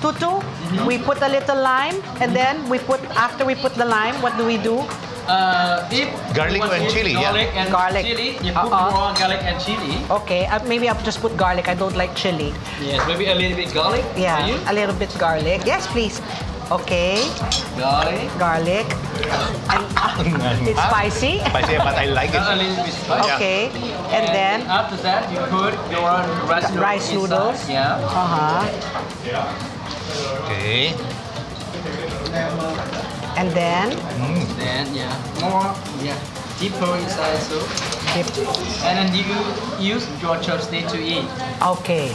Tutu, we put a little lime and then we put, after we put the lime, what do we do? Uh, if Garlic you want and chili, yeah. garlic and Garlic. chili, you put Uh-uh. more garlic and chili. Okay, uh, maybe I'll just put garlic. I don't like chili. Yes, maybe a little bit garlic. Yeah, For you. a little bit garlic. Yes, please. Okay, Garlic. garlic. And, uh, it's spicy. Spicy, but I like it. A little bit spicy. Okay, and then after that you put your rice noodles. rice noodles. inside. Yeah. Uh-huh. Okay. And then Then yeah, more yeah deeper inside so. dip. And then you use your chopstick to eat. Okay.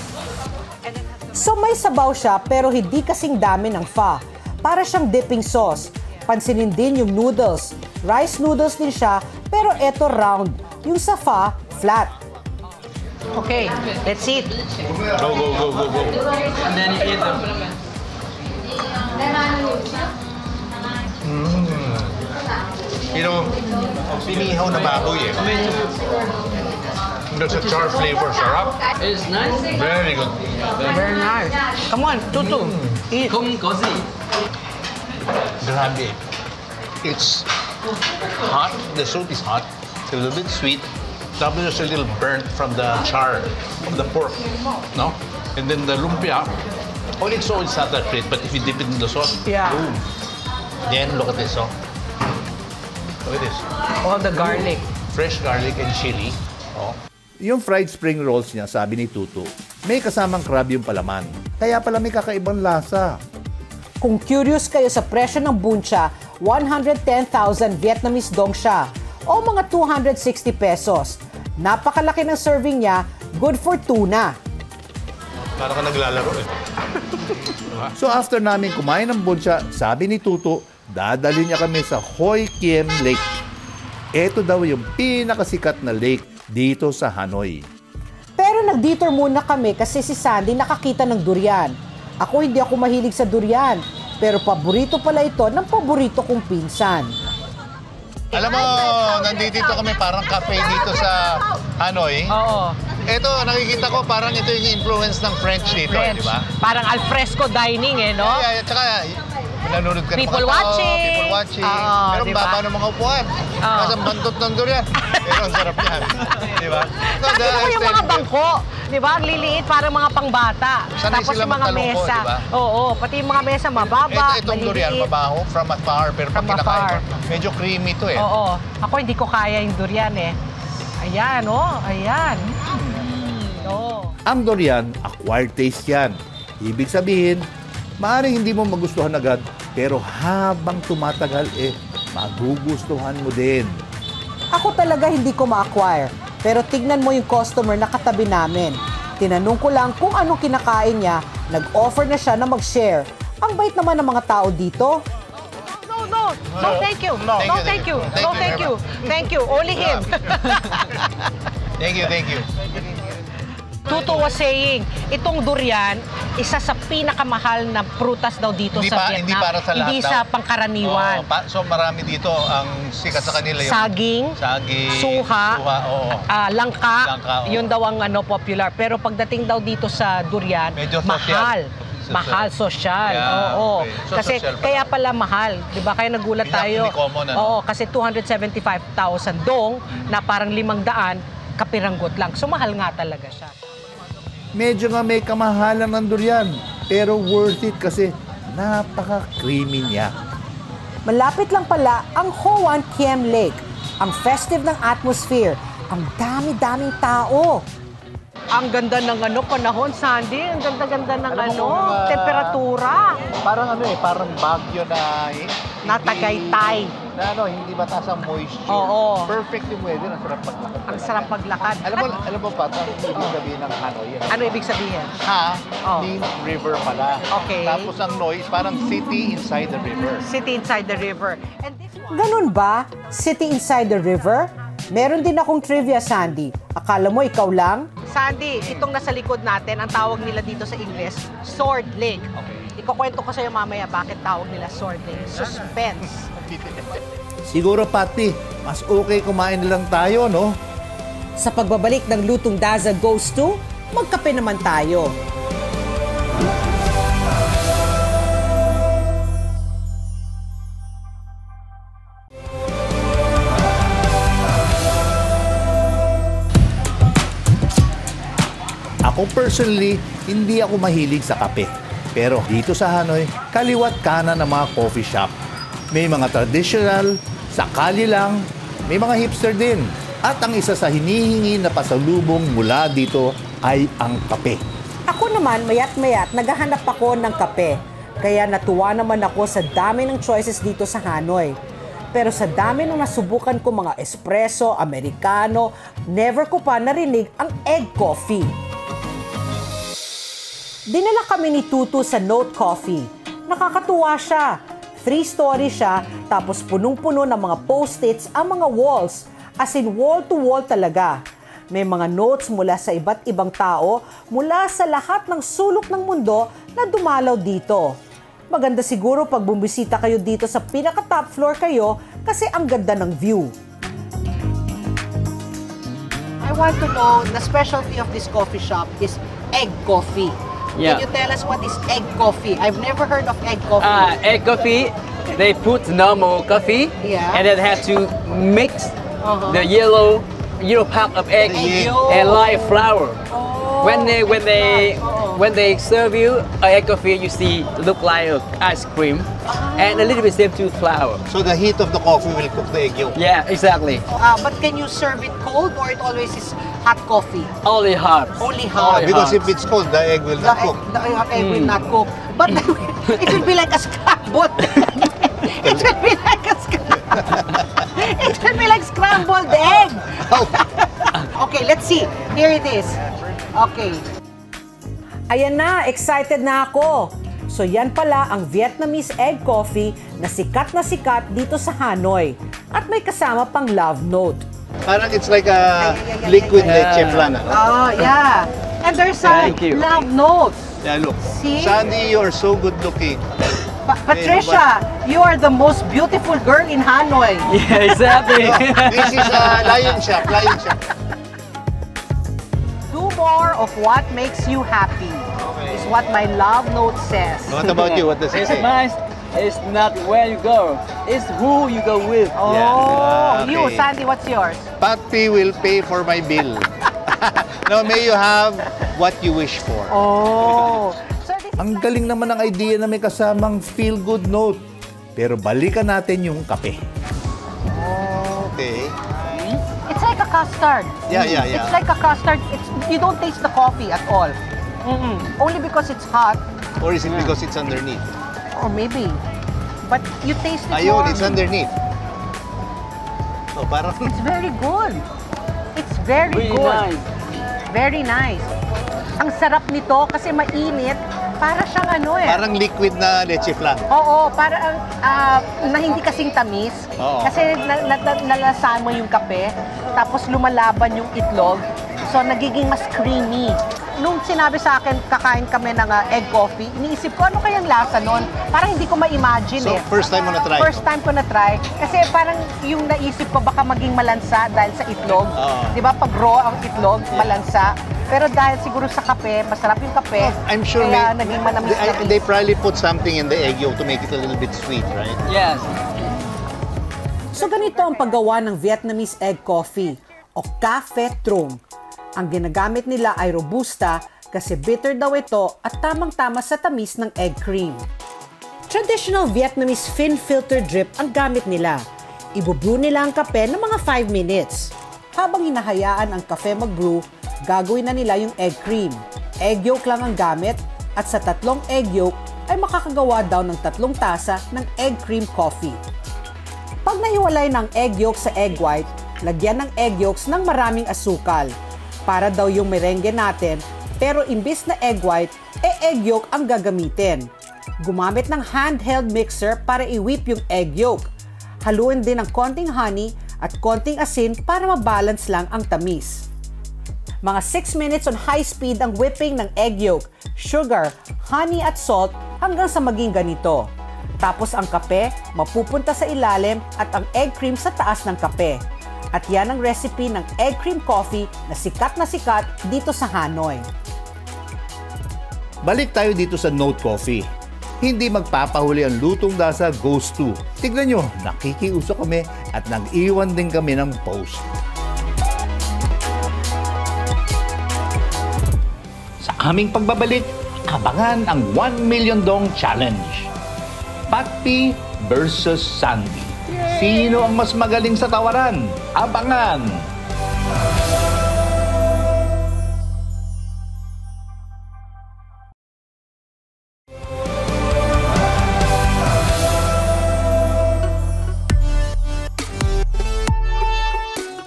So may sabaw siya pero hindi kasing dami ng pho. Para siyang dipping sauce. Pansinin din yung noodles. Rice noodles din siya pero eto round. Yung sa pho, flat. Okay, let's eat. Go, go, go, go, go. And then you eat them. You know, pinihaw na baboy eh. There's a char flavor, sarap. It's nice. Very good. Very nice. Come on, Tutu. Mm. Eat. Kung cozy. Grabe. It's hot. The soup is hot. It's a little bit sweet. Tapos there's a little burnt from the char of the pork. No? And then the lumpia. On its own, it's not that great. But if you dip it in the sauce, Yeah. boom. Then look at this. Oh. Look at this. All the garlic. Fresh garlic and chili. Oh. Yung fried spring rolls niya, sabi ni Tuto, may kasamang crab yung palaman. Kaya pala may kakaibang lasa. Kung curious kayo sa presyo ng buncha, 110,000 Vietnamese dong siya o mga 260 pesos. Napakalaki ng serving niya, good for tuna. Para ka naglalaro eh. So after namin kumain ng buncha, sabi ni Tuto, dadali niya kami sa Hoi Kiem Lake. Ito daw yung pinakasikat na lake dito sa Hanoi. Pero nag-detour muna kami kasi si Sandy nakakita ng durian. Ako hindi ako mahilig sa durian, pero paborito pala ito ng paborito kong pinsan. Alam mo, nandito kami parang cafe dito sa Hanoi. Oo. Ito, nakikita ko parang ito yung influence ng French dito, French. di ba? Parang alfresco dining eh, no? Yeah, yeah, tsaka nanonood ka ng People mga tao, watching. people watching. Oo, Pero di ba? baba ng mga upuan. Oo. Nasa bantot ng durian. Pero ang sarap niyan. di ba? So, the mo yung mga bangko, di ba? Ang liliit, parang mga pangbata. Sanay Tapos sila yung mga mesa. di ba? Oo, pati yung mga mesa mababa, Ito, itong durian, maliliit. mabaho, from afar. Pero pag From kinakain afar. mo, medyo creamy to eh. Oo. Ako hindi ko kaya yung durian eh. Ayan, oh. Ayan. Oo. Ang durian, acquired taste yan. Ibig sabihin, maaaring hindi mo magustuhan agad, pero habang tumatagal, eh, magugustuhan mo din. Ako talaga hindi ko ma-acquire, pero tignan mo yung customer na katabi namin. Tinanong ko lang kung anong kinakain niya, nag-offer na siya na mag-share. Ang bait naman ng mga tao dito. No, no. No, thank you. No, Thank you, thank you. thank you. No, Thank you. Thank you. Only him. Thank you, thank you. Tuto was saying, itong durian, isa sa pinakamahal na prutas daw dito Hindi sa pa- Vietnam. hindi para sa lahat Hindi daw. sa pangkaraniwan. Oo, pa- so marami dito ang sikat sa kanila yung Saging, saging, suha, suha oo. ah, langka, Langka, oo. yun daw ang ano, popular. Pero pagdating daw dito sa durian, Medyo mahal. Social. Mahal, social. Yeah, Oo. okay. So, kasi social pala. kaya pala mahal. 'Di ba? Kaya nagulat tayo. common, ano? Oo, kasi 275,000 dong na parang limang daan kapiranggot lang. So mahal nga talaga siya. Medyo nga may kamahalan ng durian, pero worth it kasi napaka-creamy niya. Malapit lang pala ang Hoan Kiem Lake, ang festive ng atmosphere. Ang dami-daming tao. Ang ganda ng ano, panahon, Sandy. Ang ganda-ganda ng Alam ano, mo, mga- temperatura. Parang ano eh, parang bagyo na... eh, Na hindi- Tagaytay. Na ano, hindi mataas ang moisture. Oo. Perfect yung weather, ang sarap maglakad. Ang sarap maglakad. Alam mo, alam mo pa, ang ibig sabihin ng Hanoi. Yan. Ano ibig sabihin? Ha Oh. means river pala. Okay. Tapos ang noise, parang city inside the river. City inside the river. And this one, Ganun ba? City inside the river? Meron din akong trivia, Sandy. Akala mo ikaw lang? Sandy, itong nasa likod natin, ang tawag nila dito sa Ingles, Sword Lake. Okay. Ikukwento ko sa'yo mamaya bakit tawag nila Sword Lake. Suspense. Siguro, Pati, mas okay kumain na lang tayo, no? Sa pagbabalik ng Lutong Daza Goes to, magkape naman tayo. Ako personally, hindi ako mahilig sa kape. Pero dito sa Hanoi, kaliwat kanan ng mga coffee shop. May mga traditional, sakali lang, may mga hipster din. At ang isa sa hinihingi na pasalubong mula dito ay ang kape. Ako naman, mayat-mayat, naghahanap ako ng kape. Kaya natuwa naman ako sa dami ng choices dito sa Hanoi. Pero sa dami ng nasubukan ko mga espresso, americano, never ko pa narinig ang egg coffee. Dinala kami ni Tutu sa Note Coffee. Nakakatuwa siya. Three story siya, tapos punong-puno ng mga post-its ang mga walls. As in wall-to-wall talaga. May mga notes mula sa iba't ibang tao mula sa lahat ng sulok ng mundo na dumalaw dito. Maganda siguro pag bumisita kayo dito sa pinaka-top floor kayo kasi ang ganda ng view. I want to know, the specialty of this coffee shop is egg coffee. Yeah. Can you tell us what is egg coffee? I've never heard of egg coffee. Uh, egg coffee, they put normal coffee Yeah. and then have to mix Uh-huh. the yellow yellow part of egg Egg and light flour. Oh, when they when they oh. when they serve you a egg coffee, you see look like ice cream and a little bit same to flour. So the heat of the coffee will cook the egg yolk. Yeah, exactly. Uh, but can you serve it cold or it always is hot coffee? Only hot. Only hot. Only Because hot. if it's cold, the egg will The not egg, cook. the egg will not cook. But it will be like a scrambled. it will be like a scrambled. it will be like scrambled egg. okay, let's see. Here it is. Okay. Ayan na, excited na ako. So yan pala ang Vietnamese egg coffee na sikat na sikat dito sa Hanoi. At may kasama pang love note. Parang it's like a liquid yeah. leche flan. ano? Oh, yeah. And there's a Thank you. love notes. Yeah, look. See? Sandy, you're so good looking. Pa- Patricia, you are the most beautiful girl in Hanoi. Yeah, exactly. this is a lion shop, lion shop. Do more of what makes you happy. Is what my love note says. What about you? What does it it's say? nice. It's not where you go. It's who you go with. Oh, Yeah. you, Okay. Sandy, what's yours? Patty will pay for my bill. now, may you have what you wish for. Oh. So Ang galing naman ng idea na may kasamang feel-good note. Pero balikan natin yung kape. Okay. It's like a custard. Yeah, yeah, yeah. It's like a custard. It's you don't taste the coffee at all. Mm-mm. Only because it's hot, Or is it because it's underneath? Or maybe. But you taste it Ayun, more. it's underneath. So, parang... It's very good. It's very Really good. nice. Very nice. Ang sarap nito kasi mainit. Para siyang ano eh. Parang liquid na leche flan. Oo, para ang ah, na hindi kasing tamis. Oo. Kasi na, na, na, nalasahan mo yung kape, tapos lumalaban yung itlog. So, nagiging mas creamy. Nung sinabi sa akin, kakain kami ng ah, egg coffee, iniisip ko, ano kayang lasa nun? Parang hindi ko ma-imagine So, eh. first time mo na try? First time ko na try. Kasi parang yung naisip ko baka maging malansa dahil sa itlog. Oo. Di ba? Pag raw ang itlog, malansa. Pero dahil siguro sa kape, masarap yung kape. I'm sure kaya may, naging manamis they, they probably put something in the egg yolk to make it a little bit sweet, right? Yes. So ganito ang paggawa ng Vietnamese egg coffee o Cafe Trung. Ang ginagamit nila ay robusta kasi bitter daw ito at tamang-tama sa tamis ng egg cream. Traditional Vietnamese fin filter drip ang gamit nila. Ibubrew nila ang kape ng mga 5 minutes. Habang hinahayaan ang kape mag-brew, gagawin na nila yung egg cream. Egg yolk lang ang gamit at sa tatlong egg yolk ay makakagawa daw ng tatlong tasa ng egg cream coffee. Pag nahiwalay ng egg yolk sa egg white, lagyan ng egg yolks ng maraming asukal. Para daw yung merengue natin, pero imbis na egg white, e egg yolk ang gagamitin. Gumamit ng handheld mixer para i-whip yung egg yolk. Haluin din ng konting honey at konting asin para mabalance lang ang tamis. Mga 6 minutes on high speed ang whipping ng egg yolk, sugar, honey at salt hanggang sa maging ganito. Tapos ang kape, mapupunta sa ilalim at ang egg cream sa taas ng kape. At yan ang recipe ng egg cream coffee na sikat na sikat dito sa Hanoi. Balik tayo dito sa Note Coffee. Hindi magpapahuli ang lutong dasa goes to. Tignan nyo, nakikiusok kami at nag-iwan din kami ng post. Sa aming pagbabalik, abangan ang 1 Million Dong Challenge. Patpi versus Sandy. Sino ang mas magaling sa tawaran? Abangan!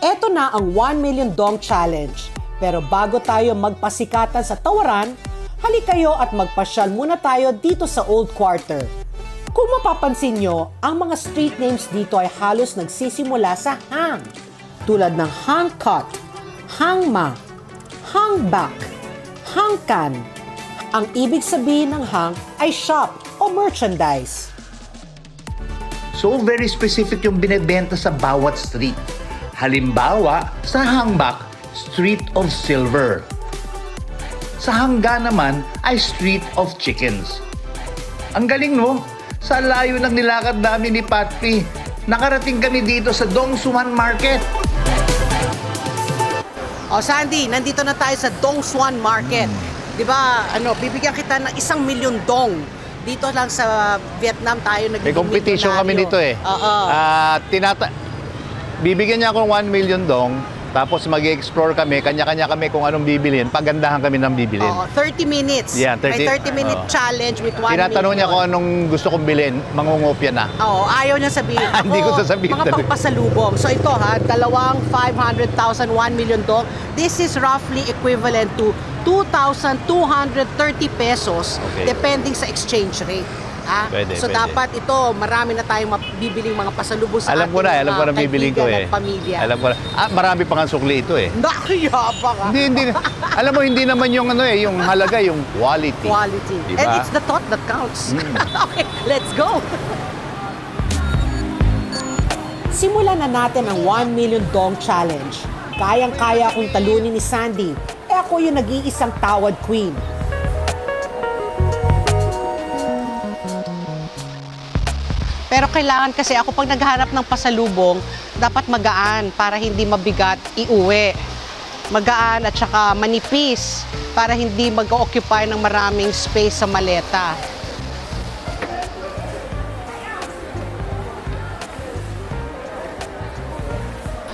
Ito na ang 1 Million Dong Challenge. Pero bago tayo magpasikatan sa tawaran, halik kayo at magpasyal muna tayo dito sa Old Quarter. Kung mapapansin nyo, ang mga street names dito ay halos nagsisimula sa hang. Tulad ng Hang Cut, Hang Ma, Hang Back, Hang Kan. Ang ibig sabihin ng hang ay shop o merchandise. So very specific yung binebenta sa bawat street. Halimbawa, sa Hangbak, Street of Silver. Sa Hangga naman ay Street of Chickens. Ang galing no? Sa layo ng nilakad namin ni Patpi, nakarating kami dito sa Dong Suan Market. O Sandy, nandito na tayo sa Dong Suan Market. Hmm. 'Di ba? Ano, bibigyan kita ng isang milyon dong. Dito lang sa Vietnam tayo naging May competition kami nito eh. Oo. Ah, tinata Bibigyan niya ako ng 1 million dong, tapos mag-explore kami, kanya-kanya kami kung anong bibilin, pagandahan kami ng bibilin. Oo, 30 minutes. Yeah, May 30 30 minute Oo. challenge with 1 Tinatanong niya kung million. anong gusto kong bilhin, mangungopia na. Oo, ayaw niya sabihin. Hindi ko sasabihin Mga talaga. pangpasalubong. So ito ha, dalawang 500,000, 1 million dong. This is roughly equivalent to 2,230 pesos Okay. depending sa exchange rate. Ah, Pwede, so pwede. dapat ito, marami na tayong mabibiling mga pasalubong sa alam ko ating na, alam ko mga na bibiling ko eh. at pamilya. Alam ko na. Ah, marami pa nga sukli ito eh. Nakayabang ah. hindi, hindi. Alam mo, hindi naman yung ano eh, yung halaga, yung quality. Quality. Diba? And it's the thought that counts. Mm. okay, let's go! Simulan na natin ang 1 million dong challenge. Kayang-kaya akong talunin ni Sandy. Eh ako yung nag-iisang tawad queen. Pero kailangan kasi ako pag naghahanap ng pasalubong, dapat magaan para hindi mabigat iuwi. Magaan at saka manipis para hindi mag-occupy ng maraming space sa maleta.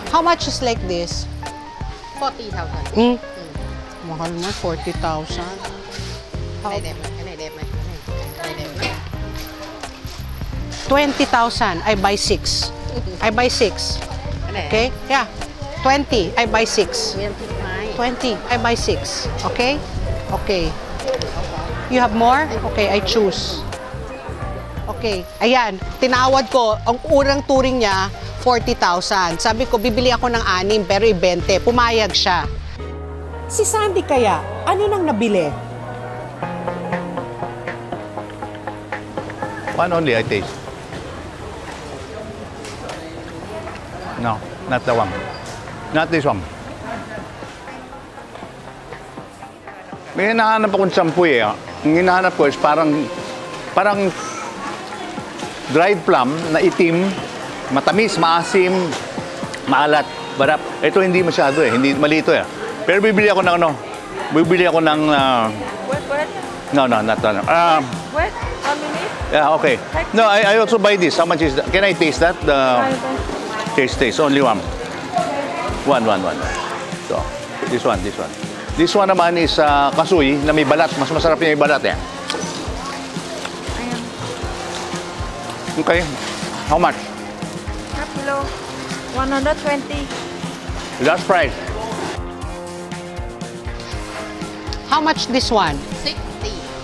How much is like this? 40,000. Hmm? Mahal na, 40,000. Cái 20,000, I buy 6. I buy 6. Cái này Okay? Yeah. 20, I buy 6. Nguyên thị phái. 20, I buy 6. Okay? Okay. You have more? Okay, I choose. Okay. Ayan, tinawad ko, ang unang turing niya, 40,000. Sabi ko, bibili ako ng anim, pero i-20. Pumayag siya. Si Sandy kaya, ano nang nabili? One only, I taste. No, not the one. Not this one. May hinahanap akong sampu eh. ah. Ang hinahanap ko is parang, parang dried plum na itim, matamis, maasim, maalat, barap. Ito hindi masyado eh, hindi malito eh. Pero bibili ako ng ano, bibili ako ng... ah, Wait, wait. no, no, not that. Ah, Wait, one minute. yeah, okay. No, I, I also buy this. How much is that? Can I taste that? The Taste, taste. Only one. One, one, one. So, this one, this one. This one naman is ah, kasoy na may balat. Mas masarap yung may balat eh. Ayan. Okay. How much? Half kilo. 120. Last price. How much this one? 60.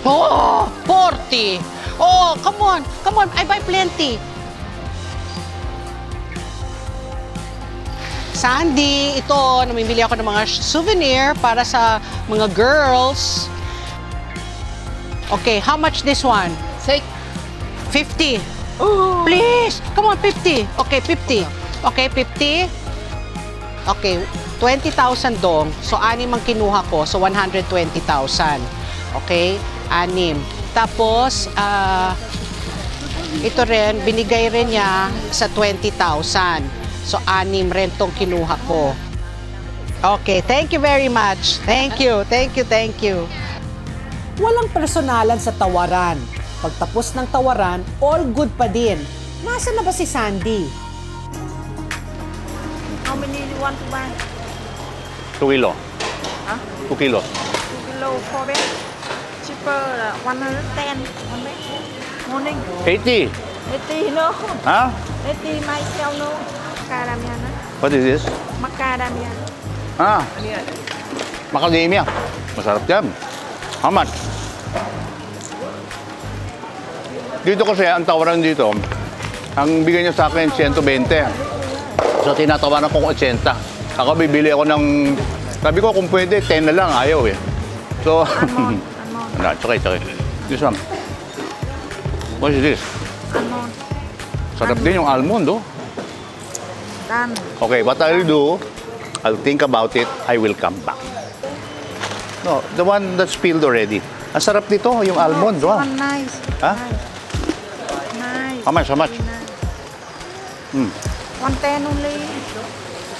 Oh, 40. Oh, come on. Come on. I buy plenty. Sandy, ito, namimili ako ng mga souvenir para sa mga girls. Okay, how much this one? Six. 50. Please. Come on, 50. Okay, 50. Okay, 50. Okay, 20,000 dong. So, anim ang kinuha ko. So, 120,000. Okay? Anim. Tapos, ah, ito rin, binigay rin niya sa 20,000. So, anim rin tong kinuha ko. Okay, thank you very much. Thank you, thank you, thank you. Walang personalan sa tawaran. Pagtapos ng tawaran, all good pa din. Nasa na ba si Sandy? How many you want to buy? Two kilo. Huh? Two kilo. 2 kilo for bed. Cheaper là 110. One bed. Morning. 80. 80 no. Huh? 80 myself no. Macadamia. What is this? Macadamia. Ah. Macadamia. Masarap yan. How much? Dito kasi, ang tawaran dito, ang bigay niya sa akin 120. So, tinatawaran ko kung 80. Ako bibili ako ng, sabi ko kung pwede, 10 na lang, ayaw eh. So, Almond. Almond. no, it's okay, it's okay. This one. What is this? Almond. Sarap din yung almond, oh. Done. Okay, what I'll do, I'll think about it, I will come back. No, the one that's peeled already. Ang sarap nito, yung almond, wow. Nice. Huh? Nice. How much, how much? Hmm. 110 only.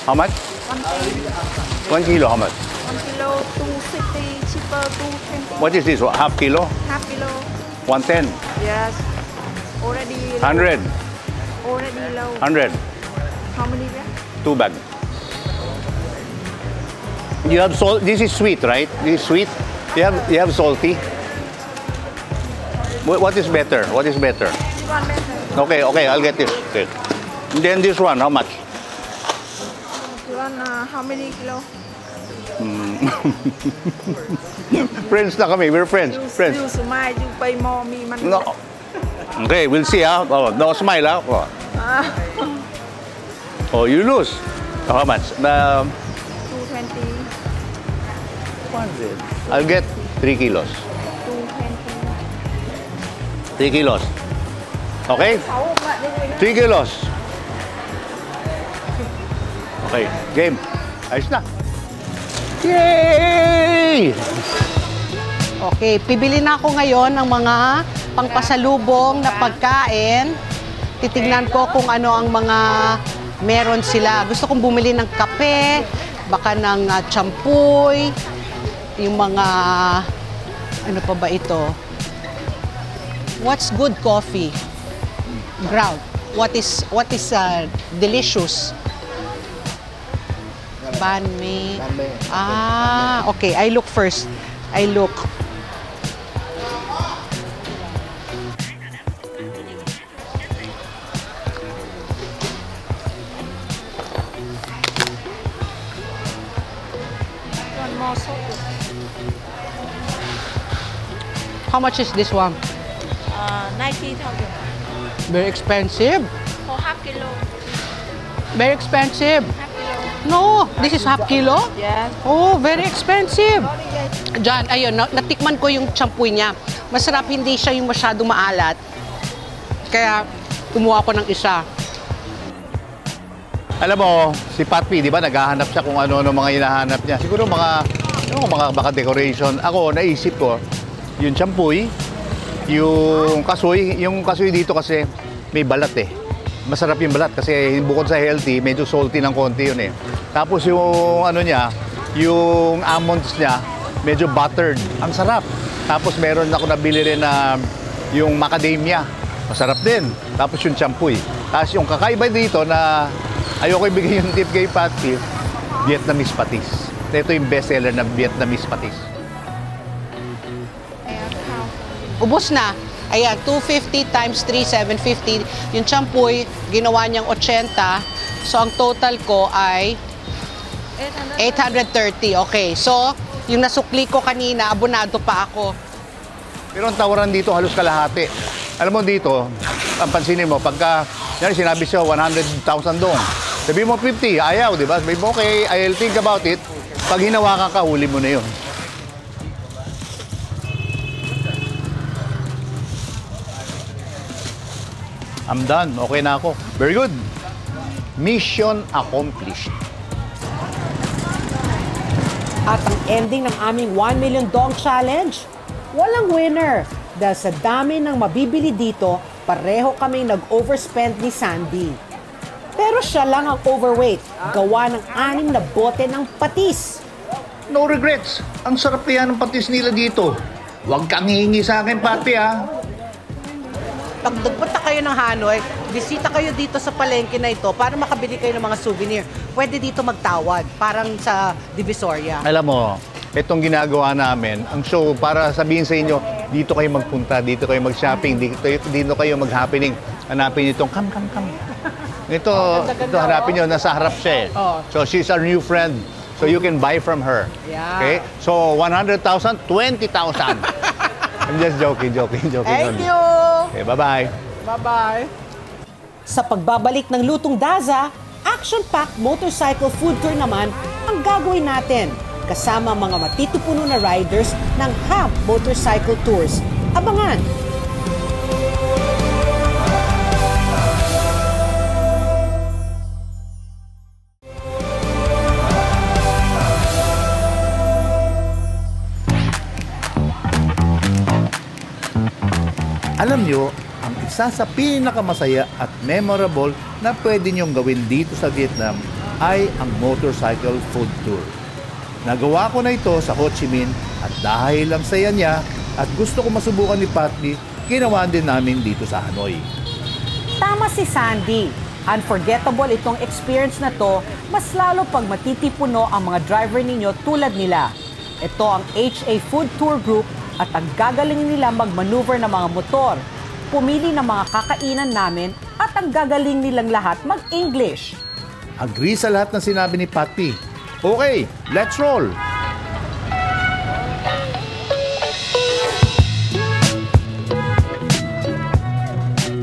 How much? 110. One kilo, how much? 1 kilo 260. Cheaper 220. What is this? Half kilo? Half kilo. 110? Yes. Already. 100? Already low. 100? How many? Two bag. You have salt. This is sweet, right? This is sweet. You have you have salty. What is better? What is better? This one better. Okay, okay, I'll get this. Okay. Then this one, how much? This one uh, how many kilo? friends na kami. We're friends. You, Friends. you smile, you pay more me man. No. Okay, we'll see ah. Oh, no smile ah. Oh. Oh, you lose. Oh, how much? Um, 220. I'll get 3 kilos. 220. 3 kilos. Okay? Sáu bạn đi ngồi 3 kilos. Okay, game. Ayos na. Yay! Okay, pibili na ako ngayon ng mga pangpasalubong na pagkain. Titignan ko kung ano ang mga meron sila. Gusto kong bumili ng kape, baka ng uh, champuy, yung mga ano pa ba ito? What's good coffee? Ground. What is what is uh, delicious? Banh mi. Ah, okay. I look first. I look. How much is this one? Uh, 90,000. Very expensive. For half kilo. Very expensive. Half kilo. No, this is half kilo. Yes. Oh, very expensive. Diyan, ayun, na- natikman ko yung champuy niya. Masarap, hindi siya yung masyadong maalat. Kaya, kumuha ko ng isa. Alam mo, si Patpi, di ba, naghahanap siya kung ano-ano mga hinahanap niya. Siguro mga, ano, mga baka decoration. Ako, naisip ko, yung champuy, yung kasoy, yung kasoy dito kasi may balat eh. Masarap yung balat kasi bukod sa healthy, medyo salty ng konti yun eh. Tapos yung ano niya, yung almonds niya, medyo buttered. Ang sarap. Tapos meron ako nabili rin na yung macadamia. Masarap din. Tapos yung champuy. Tapos yung kakaiba dito na ayoko ibigay yung tip kay Patty, Vietnamese patis. Ito yung bestseller na Vietnamese patis. Ubus na. Ayan, 250 times 3, 750. Yung champoy, ginawa niyang 80. So, ang total ko ay 830. Okay, so, yung nasukli ko kanina, abonado pa ako. Pero ang tawaran dito halos kalahati. Alam mo dito, ang pansinin mo, pagka yan, sinabi siya 100,000 doon. Sabi mo 50, ayaw, di ba? Sabi mo, okay, I'll think about it. Pag hinawakan ka, huli mo na yun. I'm done. Okay na ako. Very good. Mission accomplished. At ang ending ng aming 1 million dong challenge, walang winner. Dahil sa dami ng mabibili dito, pareho kaming nag-overspend ni Sandy. Pero siya lang ang overweight, gawa ng anim na bote ng patis. No regrets. Ang sarap kaya ng patis nila dito. Huwag kang hihingi sa akin, Papi, ha? Pag nagpunta kayo ng Hanoi, bisita kayo dito sa palengke na ito para makabili kayo ng mga souvenir. Pwede dito magtawad, parang sa Divisoria. Alam mo, itong ginagawa namin, ang show para sabihin sa inyo, dito kayo magpunta, dito kayo mag-shopping, dito, dito kayo mag-happening. Hanapin itong kam, kam, kam. Ito, ito hanapin niyo, nasa harap siya eh. Oh. So she's our new friend. So you can buy from her. Yeah. Okay? So 100,000, 20,000. I'm just joking, joking, joking. Thank only. you! Okay, bye-bye. Bye-bye! Sa pagbabalik ng Lutong Daza, action-packed motorcycle food tour naman ang gagawin natin kasama mga matitupuno na riders ng HAM Motorcycle Tours. Abangan! Alam nyo, ang isa sa pinakamasaya at memorable na pwede nyong gawin dito sa Vietnam ay ang motorcycle food tour. Nagawa ko na ito sa Ho Chi Minh at dahil lang saya niya at gusto ko masubukan ni Patty, ginawa din namin dito sa Hanoi. Tama si Sandy. Unforgettable itong experience na to, mas lalo pag matitipuno ang mga driver ninyo tulad nila. Ito ang HA Food Tour Group at ang gagaling nila magmaneuver ng mga motor, pumili ng mga kakainan namin at ang gagaling nilang lahat mag-English. Agree sa lahat ng sinabi ni Patty. Okay, let's roll!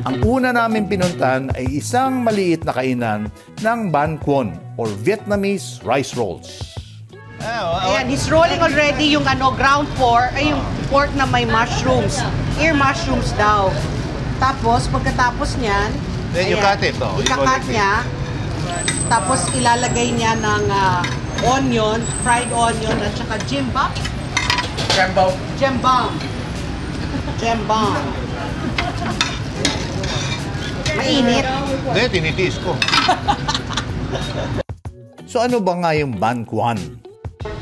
Ang una namin pinuntan ay isang maliit na kainan ng Ban Quon or Vietnamese rice rolls. Ayan, he's rolling already yung ano, ground pork, ay yung pork na may mushrooms. Ear mushrooms daw. Tapos, pagkatapos niyan, Then you ayan, cut it, oh. Ikakat niya. Tapos, ilalagay niya ng ah, onion, fried onion, at saka jimbap. Jembang. Jembang. Jembang. Mainit. Hindi, tinitiis ko. So ano ba nga yung Ban?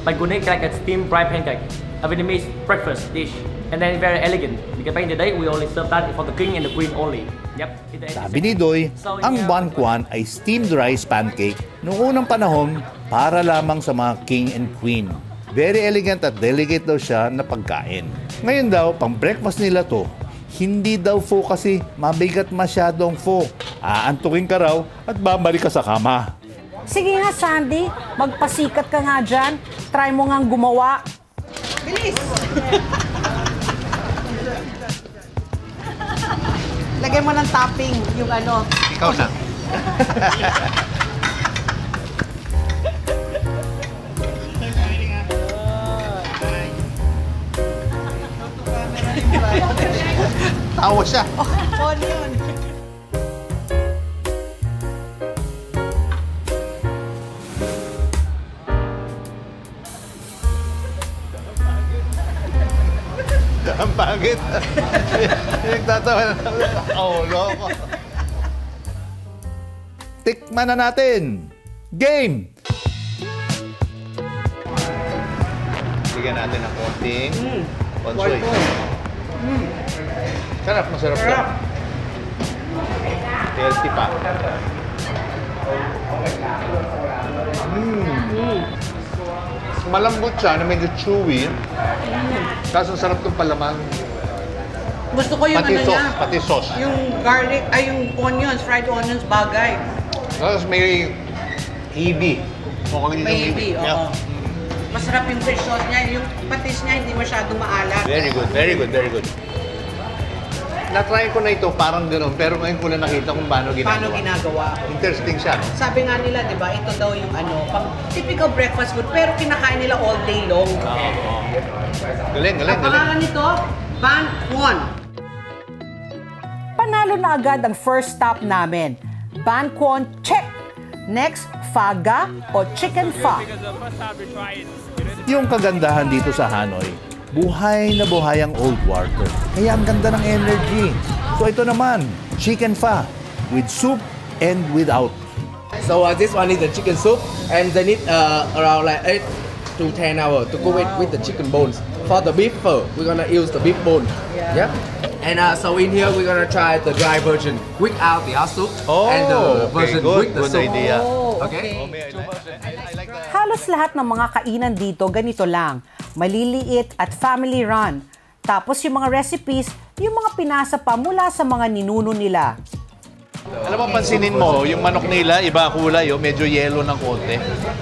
Pagunik like a steamed fried pancake, a Vietnamese breakfast dish. And then very elegant. Because back in the day, we only serve that for the king and the queen only. Yep. Sabi ni Doy, ang Ban Quan ay steamed rice pancake noong unang panahon para lamang sa mga king and queen. Very elegant at delicate daw siya na pagkain. Ngayon daw, pang breakfast nila to, hindi daw fo kasi mabigat masyadong fo. Aantukin ka raw at babalik ka sa kama. Sige nga, Sandy, magpasikat ka nga dyan. Try mo nga gumawa. Bilis! Lagay mo ng topping, yung ano. Ikaw na. Tawa siya. Onion. Ang pangit. Nagtatawa na Oh, loko. Tikman na natin! Game! Bigyan natin ng konting Mm. konsoy. Sarap, masarap. Sarap. Healthy pa. Mm. Malambot siya na medyo chewy. Tapos ang sarap ng palaman. Gusto ko yung Pati ano sauce, niya. pati sauce. Yung garlic, ay yung onions, fried onions, bagay. Tapos may hibi. Mukhang yun yung Maybe, oo. Yeah. Masarap yung fish sauce niya. Yung patis niya hindi masyadong maalat. Very good, very good, very good. Na-try ko na ito parang gano'n, pero ngayon ko na nakita kung paano ginagawa. Paano ginagawa? Interesting siya. Sabi nga nila, di ba, ito daw yung ano, pang typical breakfast food, pero kinakain nila all day long. Oo, oo. Galing, galing, Ang galing. pangalan nito, Ban Kwon. Panalo na agad ang first stop namin. Bankwon, check! Next, faga o chicken fa. Yung kagandahan dito sa Hanoi, buhay na buhay ang old water. Kaya ang ganda ng energy. So ito naman, chicken fa with soup and without. So uh, this one is the chicken soup, and they need uh, around like eight to ten hours to cook it with the chicken bones. For the beef fur, we're gonna use the beef bone. Yeah. And uh, so in here we're gonna try the dry version without the hot soup, Oh, and the okay, version good, with the good soup. idea. Okay. Halos lahat ng mga kainan dito ganito lang. Maliliit at family run. Tapos yung mga recipes, yung mga pinasa pa mula sa mga ninuno nila. Alam mo, pansinin mo, yung manok nila, iba kulay, oh, medyo yellow ng konti.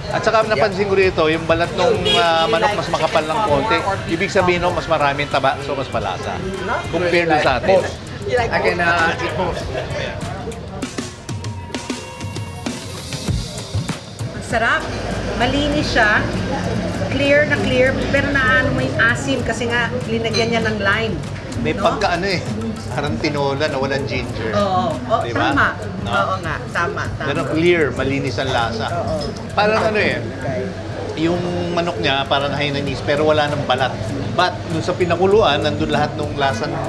At saka napansin ko rito, yung balat ng manok mas makapal ng konti. Ibig sabihin, no, mas maraming taba, so mas malasa. Compared sa atin. I can uh, eat both. Sarap. Malinis siya. Clear na clear, pero naano mo yung asim kasi nga linagyan niya ng lime. May No? pagka ano eh, parang tinola na walang ginger. Oo. Oh, Diba? Tama. No? Oo nga. Tama. Tama. Pero clear, malinis ang lasa. Parang ano eh, yung manok niya parang hainanese pero wala ng balat. But nung sa pinakuluan, nandun lahat ng lasa ng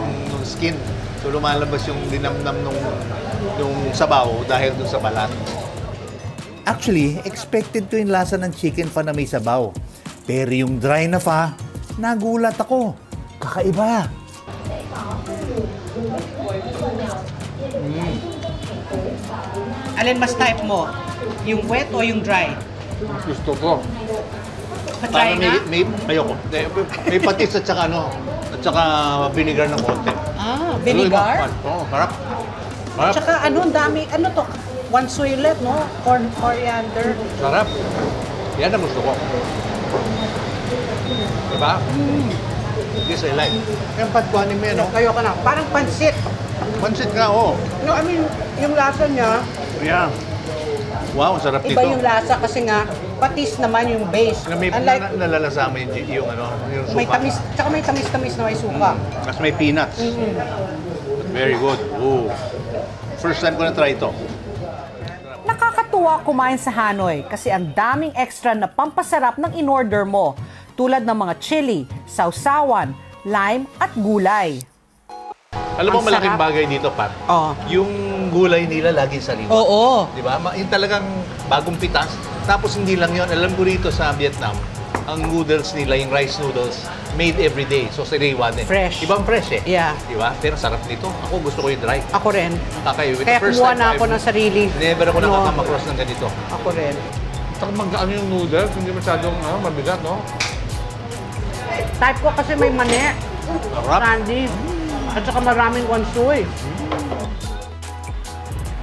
skin. So lumalabas yung dinamnam nung, nung sabaw dahil dun sa balat. Actually, expected ko yung lasa ng chicken fa na may sabaw. Pero yung dry na fa, nagulat ako. Kakaiba. Alin mas type mo? Yung wet o yung dry? Gusto ko. Pa-try na? may, may, ayoko. May, may patis at saka ano, at saka vinegar ng konti. Ah, vinegar? Oo, oh, harap. Harap. Tsaka ano, ang dami, ano to? One suilet, no? Corn, coriander. Sarap. Yan ang gusto ko. Diba? This I like. Yung patkuhanin mo yan, no? Kayo ka na. Parang pansit. Pansit nga, oo. No, I mean, yung lasa niya, Yeah. Wow, sarap iba nito. yung lasa kasi nga, patis naman yung base. Na may Unlike, na, nalalasama yung, yung ano, yung suka. may tamis, tsaka may tamis-tamis na may suka. Tapos may peanuts. Very good. Ooh. First time ko na try ito. Nakakatuwa kumain sa Hanoi kasi ang daming extra na pampasarap ng in-order mo tulad ng mga chili, sausawan, lime at gulay. Alam mo, Ang malaking sarap. bagay dito, Pat. Oo. Yung gulay nila lagi sariwa. Oo. Di ba? Ma- Yung talagang bagong pitas. Tapos hindi lang yon Alam ko rito sa Vietnam, ang noodles nila, yung rice noodles, made every day. So, sariwa din. Fresh. Ibang fresh eh. Yeah. Di ba? Pero sarap nito. Ako gusto ko yung dry. Ako rin. Kakaiba. Kaya The first kumuha time na ako ng sarili. Never ako No. nakakam-across ng ganito. Ako rin. Saka magkaan yung noodles, hindi masyadong ano, mabigat, no? Type ko kasi may mani, Sarap. candy, at saka maraming wansoy.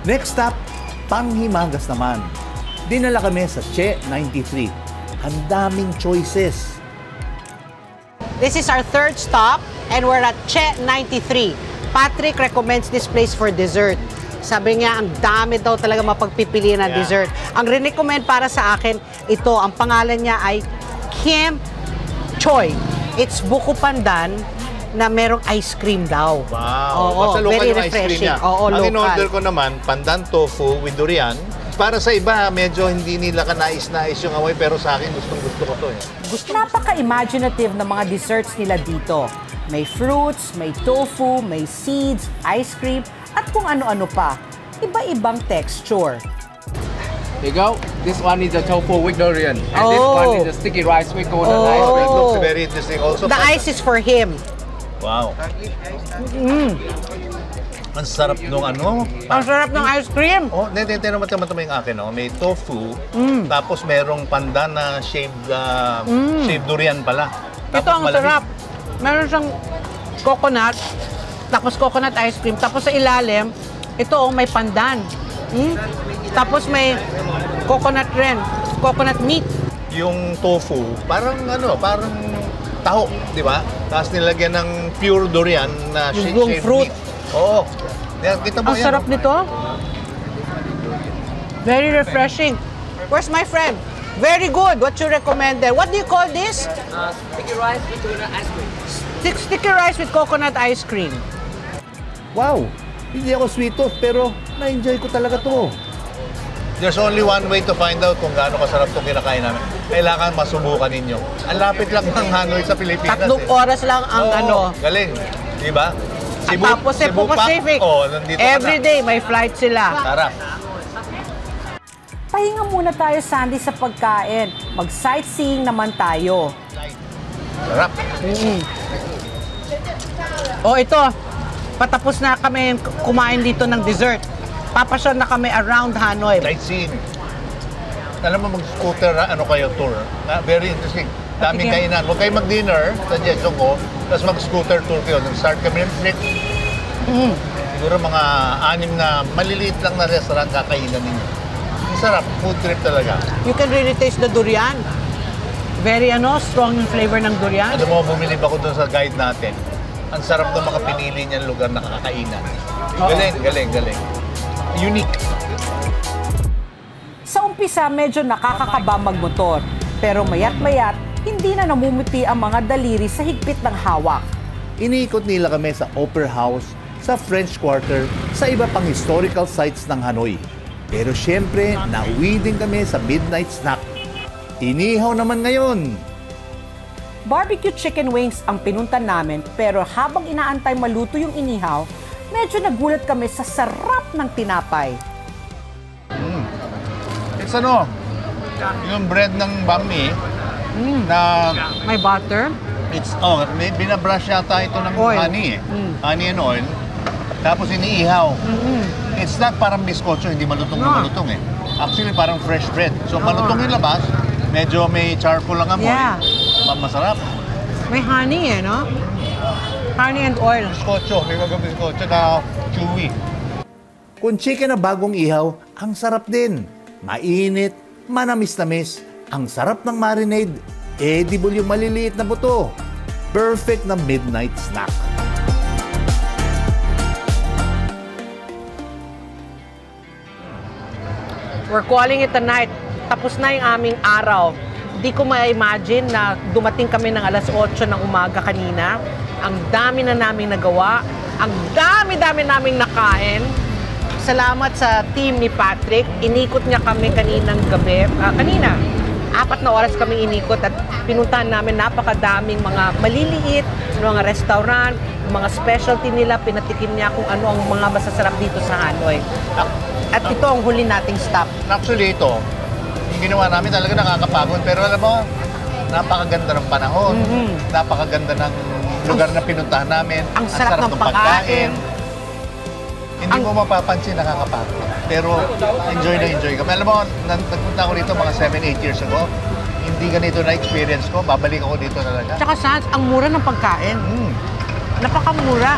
Next stop, Panghimagas naman. Dinala kami sa Che 93. Ang daming choices. This is our third stop and we're at Che 93. Patrick recommends this place for dessert. Sabi niya, ang dami daw talaga mapagpipilian na Yeah. dessert. Ang recommend para sa akin, ito, ang pangalan niya ay Kim Choi. It's buko pandan na merong ice cream daw. Wow. Oo, Basta local very yung ice cream refreshing. niya. Oo, Ang local. in-order ko naman, pandan tofu with durian. Para sa iba, medyo hindi nila kanais-nais yung amoy, pero sa akin, gustong gusto ko to eh. Napaka-imaginative ng mga desserts nila dito. May fruits, may tofu, may seeds, ice cream, at kung ano-ano pa. Iba-ibang texture. Here you go. This one is the tofu with durian, and this Oh. one is the sticky rice with coconut Oh. ice It looks very very interesting also. The ice is for him. Wow. Mm. Ang sarap nung ano. Ang sarap ng ice cream. Oh, hindi, hindi, naman naman yung akin, no? May tofu, Mm. tapos merong pandan na shaved, uh, Mm. shaved durian pala. Ito Tapos ang malamig. sarap. Meron siyang coconut, tapos coconut ice cream, tapos sa ilalim, ito oh, may pandan. Mm? Tapos may coconut rin, coconut meat. Yung tofu, parang ano, parang taho, di ba? Tapos nilagyan ng pure durian na Yung sha- buong shaved fruit. meat. Oo. Yan, kita mo Ang yan, sarap oh. nito. Very refreshing. Where's my friend? Very good. What you recommend there? What do you call this? Uh, sticky rice with coconut ice cream. Stick sticky rice with coconut ice cream. Wow! Hindi ako sweet tooth, pero na-enjoy ko talaga to. There's only one way to find out kung gaano kasarap itong kinakain namin. Kailangan masubukan ninyo. Ang lapit lang ng Hanoi sa Pilipinas. Tatlong eh. oras lang ang Oo, ano. Galing. Di ba? At tapos Cebu Pacific. Oh, nandito Every ka na. day may flight sila. Sarap. Pahinga muna tayo, Sandy, sa pagkain. Mag-sightseeing naman tayo. Sarap. Oh, ito. Patapos na kami kumain dito ng dessert. Papasyal na kami around Hanoi. Sightseeing. Alam mo, mag-scooter, ano kayo, tour. Na, very interesting. Daming Patikim. kainan. Huwag kayo mag-dinner, suggestion ko, tapos mag-scooter tour kayo. Nag-start kami ng trip. Mm. Siguro mga anim na maliliit lang na restaurant kakainan ninyo. Ang sarap. Food trip talaga. You can really taste the durian. Very ano, strong yung flavor ng durian. Alam mo, bumilib ako doon sa guide natin. Ang sarap ng mga pinili niyang lugar na kakainan. Galing, galing, galing. Unique. Sa umpisa, medyo nakakakaba magmotor. Pero mayat-mayat, hindi na namumuti ang mga daliri sa higpit ng hawak. Iniikot nila kami sa Opera House, sa French Quarter, sa iba pang historical sites ng Hanoi. Pero syempre, nauwi din kami sa midnight snack. Inihaw naman ngayon. Barbecue chicken wings ang pinunta namin pero habang inaantay maluto yung inihaw, medyo nagulat kami sa sarap ng tinapay. It's ano, yung bread ng bami na May butter. it's, oh, may binabrush yata ito ng Oil. honey eh. Mm. Honey and oil. Tapos iniihaw. It's not parang biskotso, hindi malutong na No. malutong eh. Actually, parang fresh bread. So, malutong yung labas, medyo may charcoal ang amoy. Yeah. Ma- Masarap. May honey eh, no? Honey and oil. Biskotso, may mga biskotso na chewy. Kung chicken na bagong ihaw, ang sarap din. Mainit, manamis-namis, ang sarap ng marinade, edible yung maliliit na buto. Perfect na midnight snack. We're calling it a night. Tapos na yung aming araw. Di ko ma-imagine na dumating kami ng alas 8 ng umaga kanina. Ang dami na naming nagawa. Ang dami-dami naming nakain. Salamat sa team ni Patrick. Inikot niya kami kaninang gabi. ah, kanina, apat na oras kami inikot at pinuntahan namin napakadaming mga maliliit, mga restaurant, mga specialty nila. Pinatikim niya kung ano ang mga masasarap dito sa Hanoi. At ito ang huli nating stop. Actually, ito, yung ginawa namin talaga nakakapagod. Pero alam mo, napakaganda ng panahon. Napakaganda ng lugar na pinuntahan namin. Mm-hmm. Ang sarap ng pagkain. Hindi mo mapapansin nakakapagod. Pero enjoy na enjoy kami. Alam mo, nag- nagpunta ako dito mga 7-8 years ago. Hindi ganito na experience ko. Babalik ako dito talaga. Tsaka Sans, ang mura ng pagkain. Mm. Napakamura.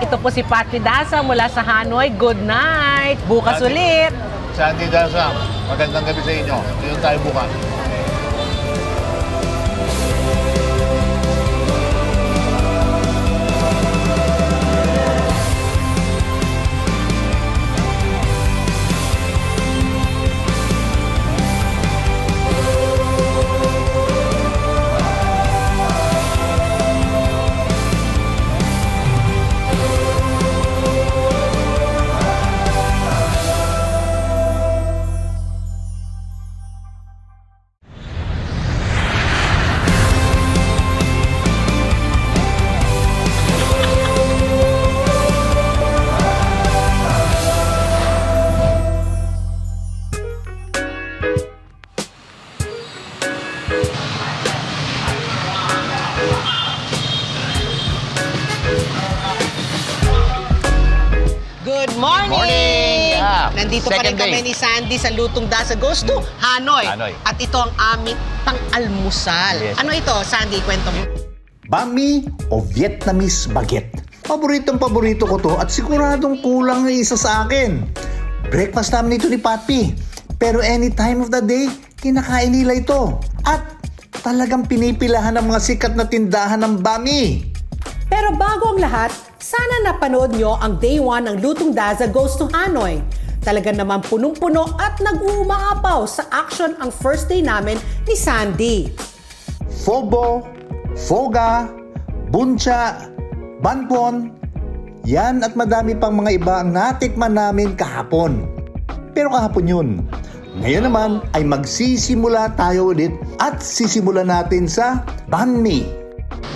Ito po si Patty Dasa mula sa Hanoi. Good night! Bukas Patty. ulit! Sandy Dasam, magandang gabi sa inyo. Dito tayo bukas. Nandito pa rin second kami day. ni Sandy sa Lutong Dasa Goes to Hanoi. Hanoi. At ito ang aming pang-almusal. Yes. Ano ito, Sandy? Kwento mo. Bami o Vietnamese baguette. Paboritong paborito ko to at siguradong kulang na isa sa akin. Breakfast namin ito ni Papi. Pero any time of the day, kinakain nila ito. At talagang pinipilahan ng mga sikat na tindahan ng Bami. Pero bago ang lahat, sana napanood nyo ang Day 1 ng Lutong Daza Goes to Hanoi. Talaga naman punong-puno at nag-uumaapaw sa action ang first day namin ni Sandy. Fobo, Foga, Buncha, Banpon, yan at madami pang mga iba ang natikman namin kahapon. Pero kahapon yun. Ngayon naman ay magsisimula tayo ulit at sisimula natin sa banh mi.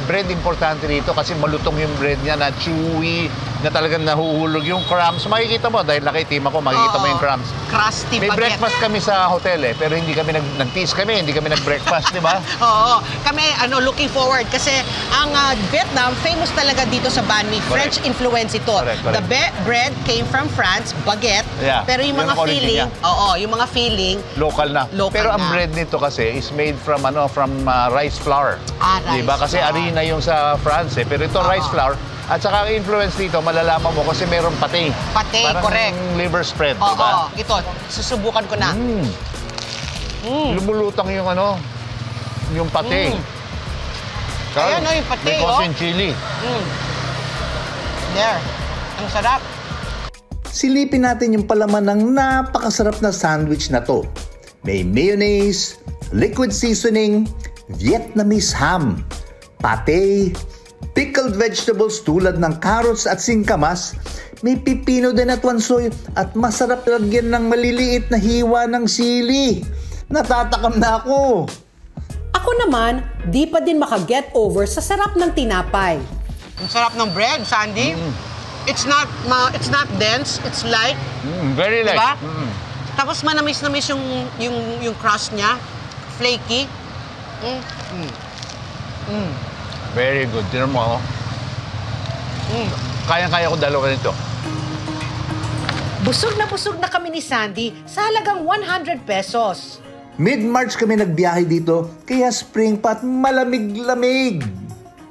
Bread importante rito kasi malutong yung bread niya na chewy, na talagang nahuhulog yung crumbs. Makikita mo, dahil nakitima ko, makikita mo Oo. yung crumbs. Crusty May baguette. breakfast kami sa hotel eh, pero hindi kami nag nag-tease kami, hindi kami nag-breakfast, di ba? Oo. Kami, ano, looking forward. Kasi ang ah, Vietnam, famous talaga dito sa banh mi. French Correct. influence ito. Correct, correct. The be- bread came from France, baguette. Yeah. Pero yung Yun mga ang origin feeling, niya. oo, yung mga feeling, Local na. Local pero ang na. bread nito kasi is made from ano from uh, rice flour. Ah, rice Di ba? Kasi flour. harina yung sa France eh, pero ito rice flour. At saka ang influence dito, malalaman mo kasi meron pati. Pati, Parang correct. liver spread, di oo, ba? ito, susubukan ko na. Mm. Lumulutang yung ano, yung pati. Mm. Saka Ayan, oh, yung pati, May oh. chili. Mm. There. Ang sarap. Silipin natin yung palaman ng napakasarap na sandwich na to. May mayonnaise, liquid seasoning, Vietnamese ham, pate, pickled vegetables tulad ng carrots at singkamas, may pipino din at wansoy at masarap lagyan ng maliliit na hiwa ng sili. Natatakam na ako. Ako naman, di pa din makaget over sa sarap ng tinapay. Ang sarap ng bread, Sandy. It's not ma- it's not dense, it's light, Mm, very light. Diba? Mm. Tapos manamis-namis yung yung yung crust niya, flaky. Very good. Tinan mo ako. Mm. Kayang-kaya ko dalawa nito. Busog na busog na kami ni Sandy sa halagang 100 pesos. Mid-March kami nagbiyahe dito, kaya spring pa at malamig-lamig.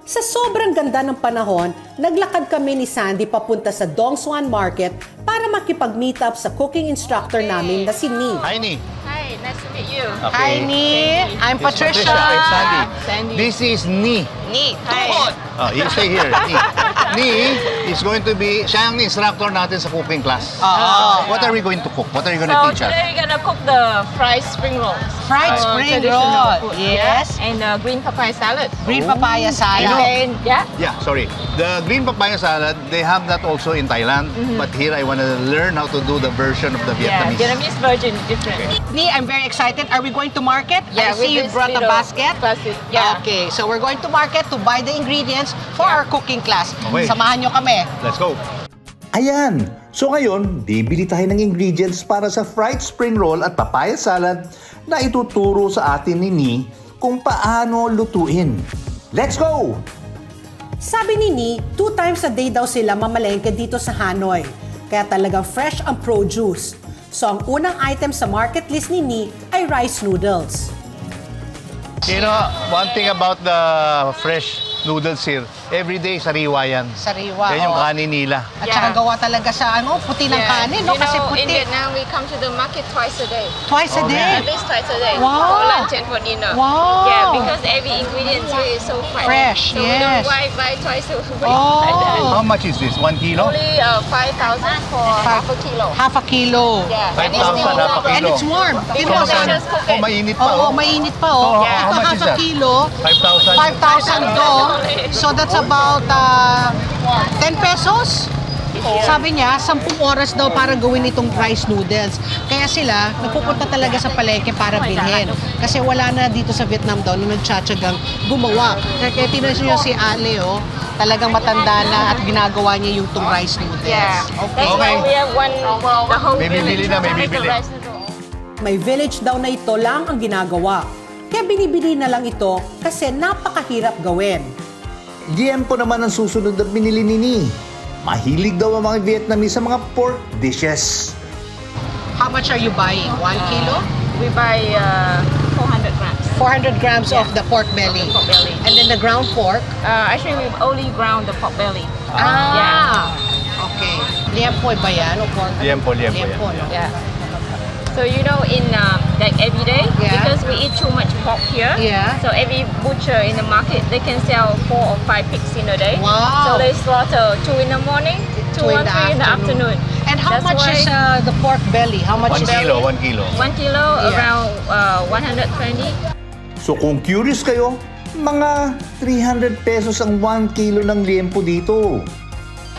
Sa sobrang ganda ng panahon, naglakad kami ni Sandy papunta sa Dong Suan Market para makipag-meet up sa cooking instructor namin na si Ni. Hi, Ni. Hi, nice to meet you. Hi, Ni. I'm This is Patricia. I'm Sandy. Sandy. This is Ni. Ni, tuhod. Oh, you stay here. Ni. Ni is going to be, siya ang instructor natin sa cooking class. Oo. What are we going to cook? What are you going to So teach us? today we're gonna cook the fried spring rolls. Fried Uh, spring traditional roll. food, Yes. And uh, green papaya salad. Green papaya You salad. know- And yeah. Yeah, sorry. The green papaya salad, they have that also in Thailand. But here I want to learn how to do the version of the Yeah, Vietnamese. Vietnamese version is different. Ni, I'm very excited. Are we going to market? Yeah, I see you this brought a little basket. basket, yeah. Okay, so we're going to market to buy the ingredients for our cooking class. Okay. Samahan nyo kami. Let's go. Ayan! So ngayon, bibili tayo ng ingredients para sa fried spring roll at papaya salad na ituturo sa atin ni Ni kung paano lutuin. Let's go! Sabi ni Ni, two times a day daw sila mamalengke dito sa Hanoi. Kaya talagang fresh ang produce. So ang unang item sa market list ni Ni ay rice noodles. You know, one thing about the fresh noodles here, every day sariwa yan. Sariwa, Yan yung oo. kanin nila. At saka gawa talaga sa ano, puti ng kanin, no? You Kasi know, in puti. Vietnam, we come to the market twice a day. Twice a Okay. day. At least twice a day. Wow. For lunch and for dinner. Wow. Yeah, because every ingredient here is so fresh. Fresh, so we yes. don't buy, buy twice a week Oh. like that. How much is this? One kilo? Only uh, 5,000 for half a kilo. Half a kilo. Yeah. 5,000 And it's still half a warm. And it's warm. Because Tingnan mo, they just cook Oh, it. mainit pa. Oo, oh. mainit pa, oh. So, how Ito, much half a that? kilo. 5,000? 5,000 do. So that's about uh, 10 pesos. Sabi niya, 10 oras daw para gawin itong rice noodles. Kaya sila, nagpupunta talaga sa palengke para bilhin. Kasi wala na dito sa Vietnam daw na nagtsatsagang gumawa. Kaya tinan niyo si Ale, oh, talagang matanda na at ginagawa niya yung itong rice noodles. Yeah. That's Okay. why we have one, the whole May bibili village na, may bibili. May village daw na ito lang ang ginagawa. Kaya binibili na lang ito kasi napakahirap gawin. Liempo naman ang susunod na binili ni Ni. Mahilig daw ang mga Vietnamese sa mga pork dishes. How much are you buying? One kilo? We buy uh, 400 grams. 400 grams of the pork belly. Pork belly. And then the ground pork? Uh, actually, we only ground the pork belly. Ah! Okay. Liempo ba yan? O pork? Liempo, liempo yan. Liempo, no? Yeah. So you know, in um, like every day, Yeah. because we eat too much pork here. Yeah. So every butcher in the market, they can sell four or five pigs in a day. Wow. So they slaughter two in the morning, two, Two in or the three in the afternoon. And how That's much is uh, the pork belly? How much One is kilo, one kilo. one kilo Yeah. around uh, 120? So kung curious kayo, mga 300 pesos ang 1 kilo ng liempo dito.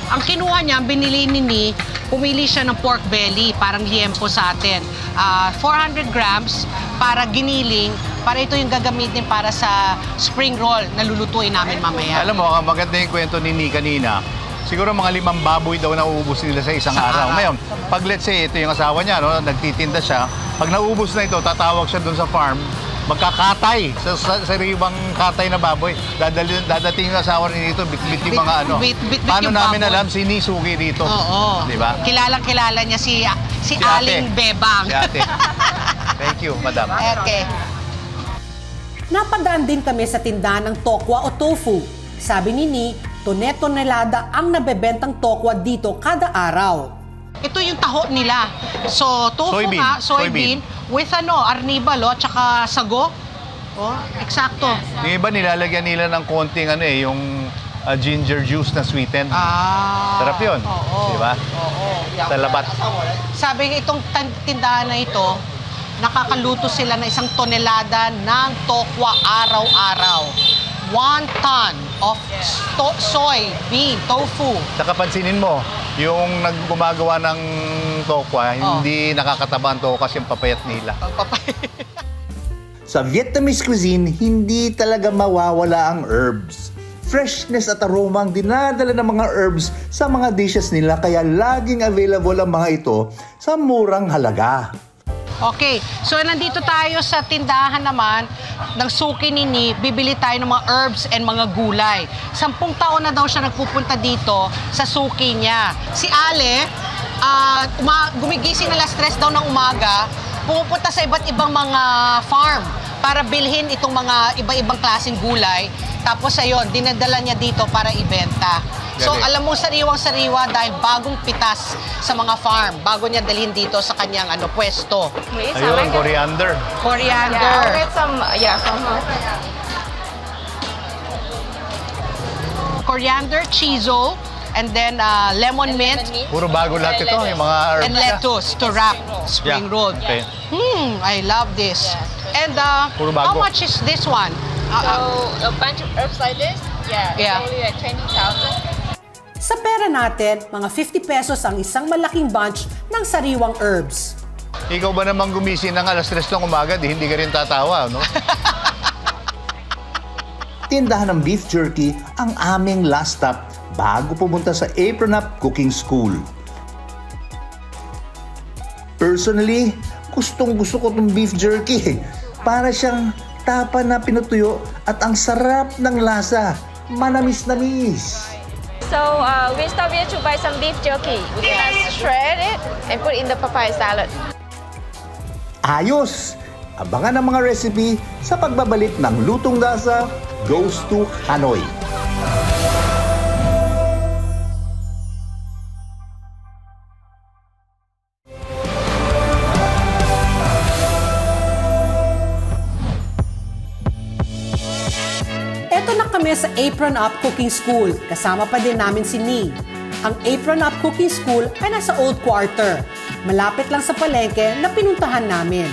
Ang kinuha niya, binili ni Ni, pumili siya ng pork belly, parang liempo sa atin. Ah, 400 grams para giniling, para ito yung gagamitin para sa spring roll na lulutuin namin mamaya. Alam mo, ang maganda yung kwento ni Ni kanina. Siguro mga limang baboy daw na uubos nila sa isang Sa araw. araw. Ngayon, pag let's say ito yung asawa niya, no, nagtitinda siya, pag naubos na ito, tatawag siya doon sa farm, magkakatay sa, sa sariwang katay na baboy. Dadali, dadating yung asawa ni dito, bit-bit yung mga ano. bit- bit- bit Paano namin baboy. alam si Ni sugi dito? Oo. Di ba? Kilalang kilala niya si, si, Si Aling ate. Bebang. Si ate. Thank you, madam. Okay. Napadaan din kami sa tindahan ng tokwa o tofu. Sabi ni Ni, tone-tonelada ang nabebentang tokwa dito kada araw. Ito yung taho nila. So, tofu Soybean. nga, soybean, Soybean. with ano, arnibalo, tsaka sago. Oh, eksakto. Yung iba nilalagyan nila ng konting ano eh, yung ah, ginger juice na sweetened. Ah. Sarap yun. Oo. Di ba? Oo. Sa labat. Sabi itong tindahan na ito, nakakaluto sila ng isang tonelada ng tokwa araw-araw. One ton of sto- soy, bean, tofu. Saka pansinin mo, yung naggumagawa ng tokwa, Oh. hindi nakakataba ang tokwa kasi yung papayat nila. Sa Vietnamese cuisine, hindi talaga mawawala ang herbs. Freshness at aroma ang dinadala ng mga herbs sa mga dishes nila kaya laging available ang mga ito sa murang halaga. Okay, so nandito tayo sa tindahan naman ng suki ni Ni, bibili tayo ng mga herbs and mga gulay. Sampung taon na daw siya nagpupunta dito sa suki niya. Si Ale, uma- gumigising alas stress daw ng umaga, pumupunta sa iba't ibang mga farm para bilhin itong mga iba-ibang klaseng gulay. Tapos ayun, dinadala niya dito para ibenta. So Galing. alam mo sariwang-sariwa dahil bagong pitas sa mga farm, bago niya dalhin dito sa kanyang ano pwesto. Ayun, like coriander. Yeah, I'll Coriander. get some, yeah, from her. coriander, chizo, and then uh, lemon mint Puro bago lahat ito, yung mga herbs and niya. lettuce to wrap spring Yeah. roll. Okay. Hmm, I love this. And uh, Puro how much is this one? Uh, So uh, a bunch of herbs like this, yeah, it's Yeah. only like 20,000. Sa pera natin, mga 50 pesos ang isang malaking bunch ng sariwang herbs. Ikaw ba naman gumising ng alas 3 ng umaga, di hindi ka rin tatawa, no? Tindahan ng beef jerky ang aming last stop bago pumunta sa Apron Up Cooking School. Personally, gustong gusto ko itong beef jerky. Para siyang tapa na pinutuyo at ang sarap ng lasa. Manamis-namis. So uh, we stop here to buy some beef jerky. We're gonna shred it and put it in the papaya salad. Ayos! Abangan ang mga recipe sa pagbabalik ng Lutong Lasa Goes to Hanoi. Sa Apron Up Cooking School. Kasama pa din namin si Ni. Ang Apron Up Cooking School ay nasa Old Quarter. Malapit lang sa palengke na pinuntahan namin.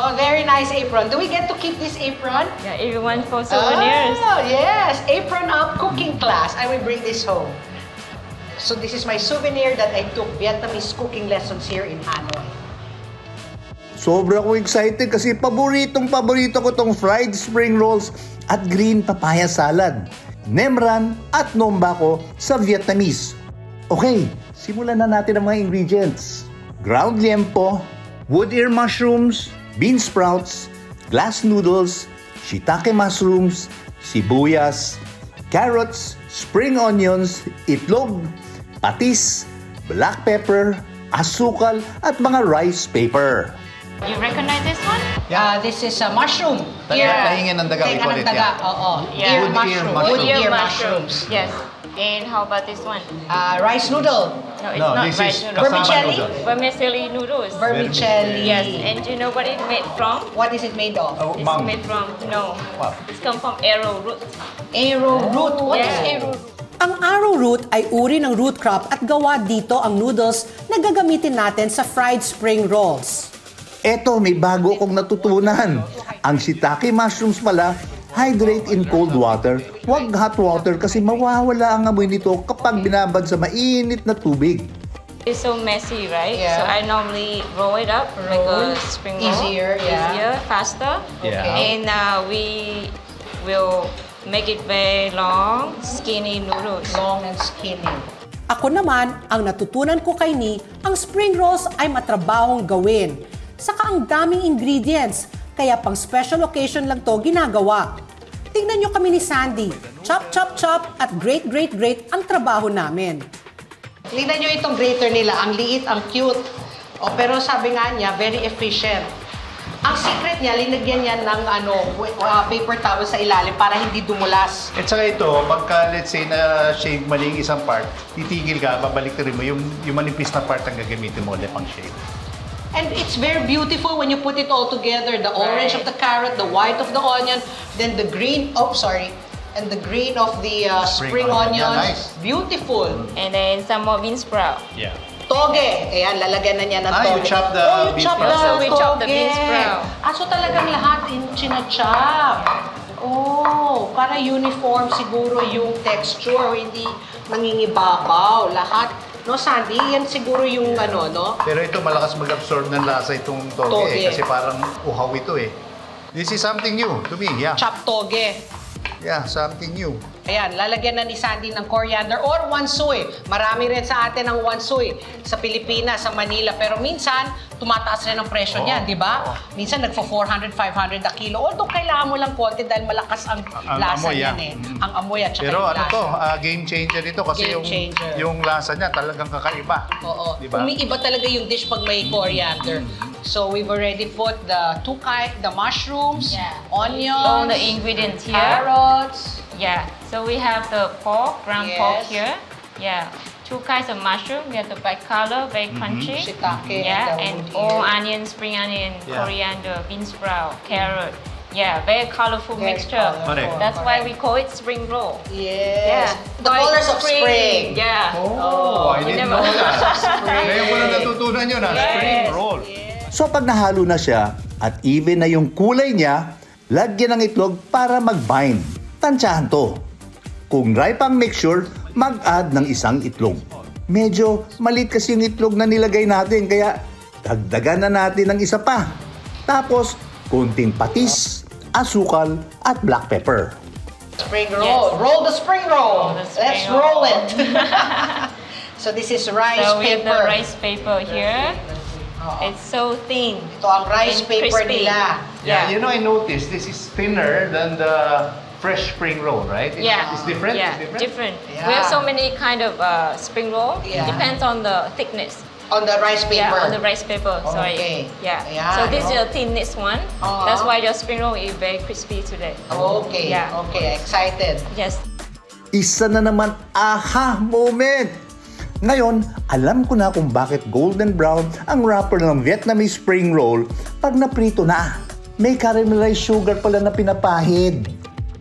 oh, very nice apron. Do we get to keep this apron? Yeah, everyone for souvenirs. Oh, yes. Apron Up cooking class. I will bring this home. So this is my souvenir that I took Vietnamese cooking lessons here in Hanoi. Sobra ko excited kasi paboritong paborito ko tong fried spring rolls at green papaya salad. Nemran at nomba ko sa Vietnamese. Okay, simulan na natin ang mga ingredients. Ground liempo, wood ear mushrooms, bean sprouts, glass noodles, shiitake mushrooms, sibuyas, carrots, spring onions, itlog, patis, black pepper, asukal at mga rice paper. You recognize this one? Uh, this is a mushroom. Taga- Ear- tahingin ng daga, we call ng it, daga, yeah. oo. Yeah. Ear Wood ear mushroom. Wood Ear ear mushrooms. Yes. And how about this one? Uh, rice noodle. No, it's No, not this rice is noodles. kasama Vermicelli? noodle. Vermicelli noodles. Vermicelli. Yes. And do you know what it's made from? What is it made of? Oh, It's mung. made from no. Wow. It's come from arrowroot. Arrowroot. What is Yeah. arrowroot? Ang arrowroot ay uri ng root crop at gawa dito ang noodles na gagamitin natin sa fried spring rolls. Eto, may bago akong natutunan. Ang shiitake mushrooms pala, hydrate in cold water. Huwag hot water kasi mawawala ang amoy nito kapag binabad sa mainit na tubig. It's so messy, right? Yeah. So I normally roll it up like Roll. a spring roll. Easier, yeah. Easier, faster. Yeah. And uh, we will make it very long, skinny noodles. Long and skinny. Ako naman, ang natutunan ko kay Ni, ang spring rolls ay matrabahong gawin. Saka ang daming ingredients, kaya pang special occasion lang to ginagawa. Tingnan nyo kami ni Sandy, chop chop chop at great great great ang trabaho namin. Tingnan nyo itong grater nila. Ang liit, ang cute. O, pero sabi nga niya, very efficient. Ang secret niya, linagyan niya ng ano, uh, paper towel sa ilalim para hindi dumulas. At saka ito, pagka let's say na shave mali yung isang part, titigil ka, babalik rin mo, yung, yung manipis na part ang gagamitin mo ulit pang shave. And it's very beautiful when you put it all together. The orange of the carrot, the white of the onion, then the green, oh sorry, and the green of the uh, spring, Spring onion. onions. Yeah, nice. Beautiful. And then some more bean sprout. Yeah. Toge. Ayan, lalagyan na niya ng Ah, you toge. chop the oh, you bean chop sprout. the Also, we chop the bean sprout. Ah, so talagang lahat in chinachop. Oh, para uniform siguro yung texture, hindi nangingibabaw. Lahat, no Sandy? Yan siguro yung ano, no? Pero ito malakas mag-absorb ng lasa itong toge, Toge. eh, kasi parang uhaw ito eh. This is something new to me, yeah. Chop toge. Yeah, something new. Ayan, lalagyan na ni Sandy ng coriander or wansoy. Marami rin sa atin ang wansoy sa Pilipinas, sa Manila. Pero minsan, tumataas rin ang presyo Oo, niyan, di ba? Minsan, nagfo 400, 500 a kilo. Although, kailangan mo lang konti dahil malakas ang, Ang lasa amoy, niyan yeah. eh. Mm. Ang amoy at saka Pero ano lasa. to, ah, game changer ito kasi Game yung changer. yung lasa niya talagang kakaiba. Oo. Di ba? Umiiba talaga yung dish pag may coriander. So, we've already put the two kind, the mushrooms, Yeah. onions, All the ingredients here. carrots, Yeah. So we have the pork, ground pork here. Yeah. Two kinds of mushroom. We have the black color, very mm-hmm. crunchy. shiitake, Yeah, and and all wood onion, spring onion, Yeah. coriander, bean sprout, carrot. Yeah, very colorful Very mixture. colorful. Correct. That's why we call it spring roll. Yes. Yeah. The Like colors of spring. Yeah. Oh, oh I didn't never- know that. Ngayon ko na natutunan yun, ha? Spring roll. So pag nahalo na siya at even na yung kulay niya, lagyan ng itlog para mag-bind. Tansyahan to. Kung dry pang mixture, mag-add ng isang itlog. Medyo malit kasi yung itlog na nilagay natin kaya dagdagan na natin ng isa pa. Tapos, konting patis, asukal at black pepper. Spring roll. Roll the spring roll. Roll the spring Let's roll roll. it. so this is rice So we have paper. the rice paper here. It's so thin. Ito ang rice and paper crispy. nila. Yeah, you know, I noticed this is thinner than the fresh spring roll, right? It's, Yeah. It's different? Yeah, It's different. Yeah. We have so many kind of uh, spring roll. Yeah. Depends on the thickness. On the rice paper. Yeah, on the rice paper. Sorry. Okay. Yeah. Ayan, So this is oh. the thinnest one. Uh-huh. That's why your spring roll is very crispy today. Okay. Yeah. Okay. Excited. Yes. Isa na naman aha moment! Ngayon, alam ko na kung bakit golden brown ang wrapper ng Vietnamese spring roll pag naprito na. May caramelized sugar pala na pinapahid.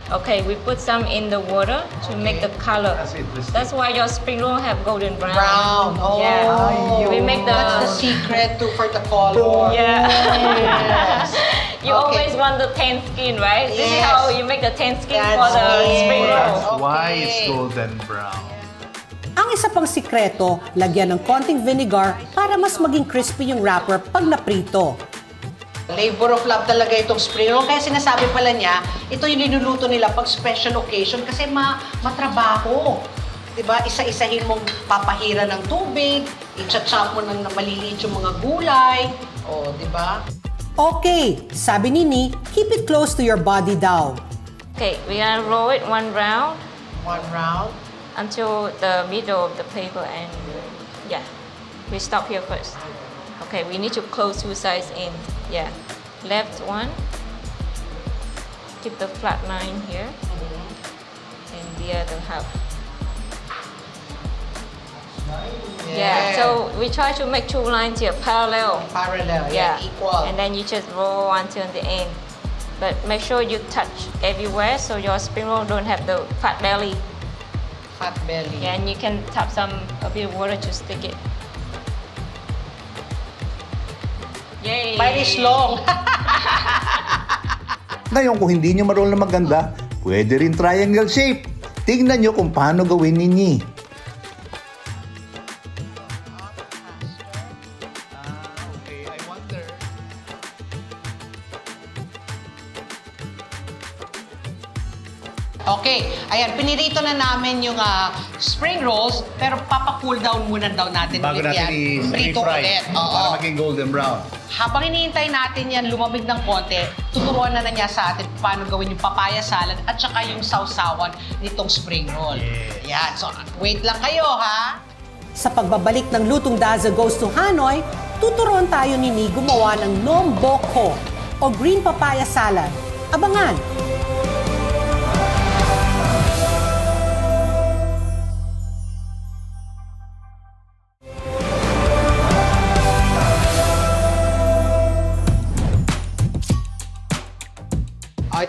Okay, we put some in the water to make the color. That's interesting. That's why your spring roll have golden brown. Brown. Oh. Yeah. We make the. That's the secret to for the color. Yeah. Yes. you Okay. always want the tan skin, right? Yes. This is how you make the tan skin That's for the it. spring roll. That's why Okay. it's golden brown. Ang isa pang sikreto, lagyan ng konting vinegar para mas maging crispy yung wrapper pag naprito. Labor of love talaga itong spring roll. Kaya sinasabi pala niya, ito yung niluluto nila pag special occasion kasi ma matrabaho. 'Di ba? Isa-isahin mong papahira ng tubig, i-chop mo ng maliliit yung mga gulay. O, 'di ba? Okay, sabi ni Ni, keep it close to your body daw. Okay, we gonna roll it one round. One round. until the middle of the paper and yeah, we stop here first. Okay, we need to close two sides in. Yeah, left one. Keep the flat line here mm-hmm. and the other half. Yeah, so we try to make two lines here parallel. Parallel, yeah, equal. And then you just roll until the end. But make sure you touch everywhere so your spring roll don't have the fat belly. Fat belly. Yeah, and you can tap some a bit of water to stick it. Yay! Mine is long. Ngayon kung hindi nyo marunong maganda, pwede rin triangle shape. Tingnan nyo kung paano gawin ninyi. Ayan, pinirito na namin yung ah, spring rolls, pero papa-cool down muna daw natin Bago natin yan. Prito i-fry para maging golden brown. Habang hinihintay natin yan lumamig ng konti, tuturuan na na niya sa atin paano gawin yung papaya salad at saka yung sausawan nitong spring roll. Yan, so wait lang kayo ha. Sa pagbabalik ng Lutong Daza Goes to Hanoi, tuturuan tayo ni Ni gumawa ng Nom Bok Ho o Green Papaya Salad. Abangan!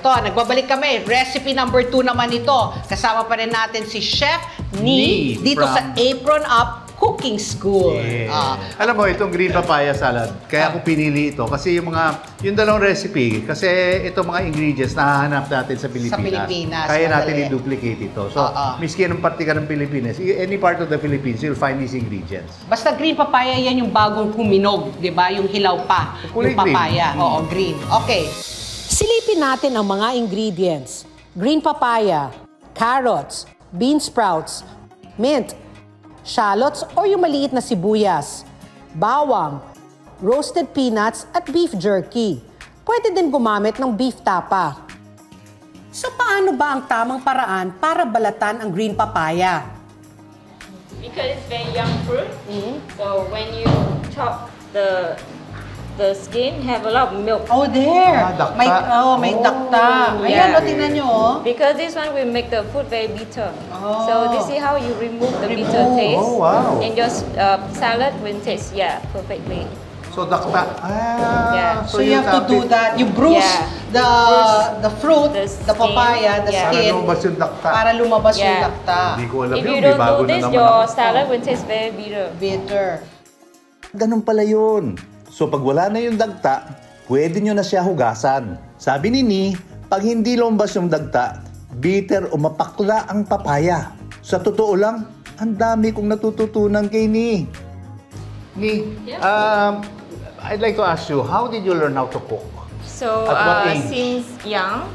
Ito, nagbabalik kami. Recipe number 2 naman ito. Kasama pa rin natin si Chef Ni, Ni dito from- sa Apron Up Cooking School. Ah, Alam mo, itong green papaya salad, kaya ako pinili ito kasi yung mga, yung dalawang recipe, kasi itong mga ingredients nahahanap natin sa Pilipinas. Pilipinas, Kaya natin madali. i-duplicate ito. So, Oo. miski anong parte ka ng Pilipinas, any part of the Philippines, you'll find these ingredients. Basta green papaya, yan yung bagong kuminog, di ba? Yung hilaw pa, Kulay yung papaya. green. Oo, green. Okay. Silipin natin ang mga ingredients. Green papaya, carrots, bean sprouts, mint, shallots o yung maliit na sibuyas, bawang, roasted peanuts at beef jerky. Pwede din gumamit ng beef tapa. So paano ba ang tamang paraan para balatan ang green papaya? Because it's very young fruit, so when you chop the the skin have a lot of milk. Oh, there. Ah, dakta. May, oh, may dakta. Ayan, Yeah. o, tingnan nyo, oh. Because this one will make the food very bitter. Oh. So this is how you remove the bitter taste. Oh, wow. And your uh, salad will taste, yeah, perfectly. So, dakta. Ah, Yeah. So, you have to do it that. You bruise Yeah. the Bruise the fruit, the the, papaya, the Yeah. Para lumabas yung dakta. para lumabas yung Yeah. dakta. Hindi ko alam If yun. you don't do this, naman your ako. salad will taste very bitter. Bitter. Ganun pala yun. So pag wala na yung dagta, pwede nyo na siya hugasan. Sabi ni Ni, pag hindi lumbas yung dagta, bitter o mapakla ang papaya. Sa totoo lang, ang dami kong natututunan kay Ni. Ni, um, I'd like to ask you, how did you learn how to cook? So At what uh, age? since young,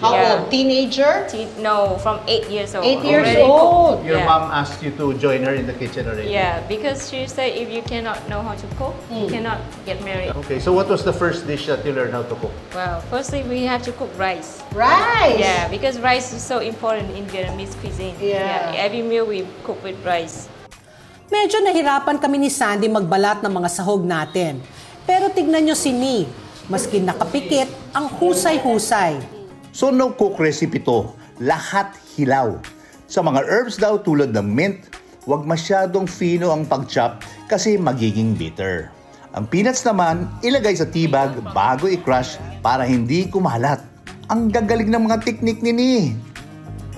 How Yeah. old? Teenager? Te- no, from eight years old. Eight years already cook. old. Your Yeah. mom asked you to join her in the kitchen already? Yeah, because she said if you cannot know how to cook, you cannot get married. Okay, so what was the first dish that you learned how to cook? Well, firstly we have to cook rice. Rice. Yeah, because rice is so important in Vietnamese cuisine. Yeah. every meal we cook with rice. Medyo nahirapan kami ni Sandy magbalat ng mga sahog natin. Pero tignan nyo si Ni, maski nakapikit, ang husay-husay. So no cook recipe to, lahat hilaw. Sa mga herbs daw tulad ng mint, huwag masyadong fino ang pag-chop kasi magiging bitter. Ang peanuts naman, ilagay sa tibag bago i-crush para hindi kumalat. Ang gagaling ng mga teknik ni Ni.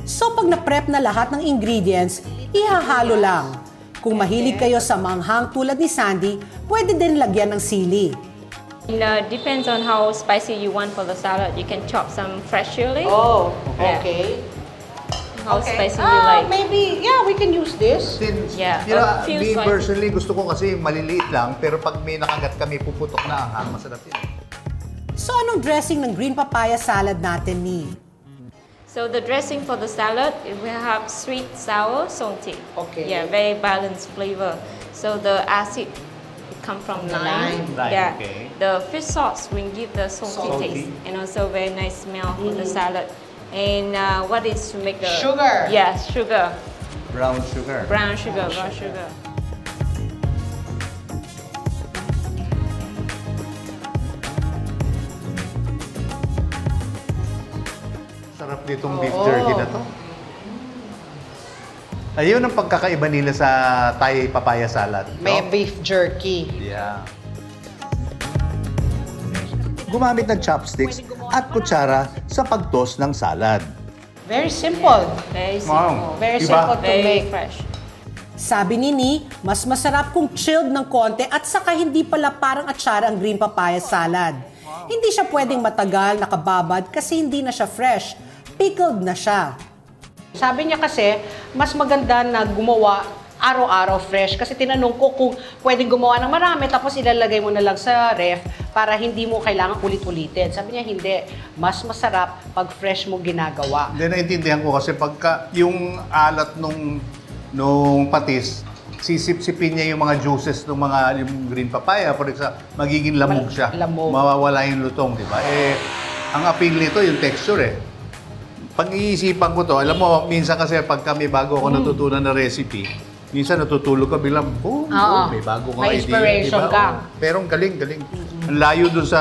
So pag na-prep na lahat ng ingredients, ihahalo lang. Kung mahilig kayo sa manghang tulad ni Sandy, pwede din lagyan ng sili. It uh, depends on how spicy you want for the salad. You can chop some fresh chili. Oh, Yeah. okay. How okay. spicy you ah, like. maybe, yeah, we can use this. Since, Yeah, you know, me slices. personally, gusto ko kasi maliliit lang, pero pag may nakagat kami, puputok na ang masarap yun. So anong dressing ng green papaya salad natin ni? So the dressing for the salad, it will have sweet, sour, salty. Okay. Yeah, very balanced flavor. So the acid come from The lime. lime. Yeah. okay. The fish sauce will give the salty, Salty. taste and also very nice smell for the salad. And uh, what is to make the Sugar. Yes, sugar. Brown sugar. Brown sugar, brown sugar. Sarap nitong beef jerky na to. Ayun ang pagkakaiba nila sa Thai papaya salad. no? May beef jerky. Yeah. Gumamit ng chopsticks at kutsara sa pagtos ng salad. Very simple. Very Wow. simple. Very Iba. simple to Very make. fresh. Sabi ni Ni, mas masarap kung chilled ng konti at saka hindi pala parang atsara ang green papaya salad. Hindi siya pwedeng matagal, nakababad kasi hindi na siya fresh. Pickled na siya. Sabi niya kasi, mas maganda na gumawa araw-araw fresh. Kasi tinanong ko kung pwedeng gumawa ng marami tapos ilalagay mo na lang sa ref para hindi mo kailangan ulit-ulitin. Sabi niya, hindi. Mas masarap pag fresh mo ginagawa. Hindi, naintindihan ko kasi pagka yung alat nung, nung patis, sisip-sipin niya yung mga juices ng mga yung green papaya. For example, magiging lamog siya. lamog. Mawawala yung lutong, di ba? Eh, ang appeal nito, yung texture eh. Pag iisipan ko to, alam mo, minsan kasi pag kami bago ako natutunan na recipe, minsan natutulog ka bilang, oh, Oo. oh, may bago kang May idea. inspiration di ba? ka. Oo. Pero ang galing, galing. Ang layo dun sa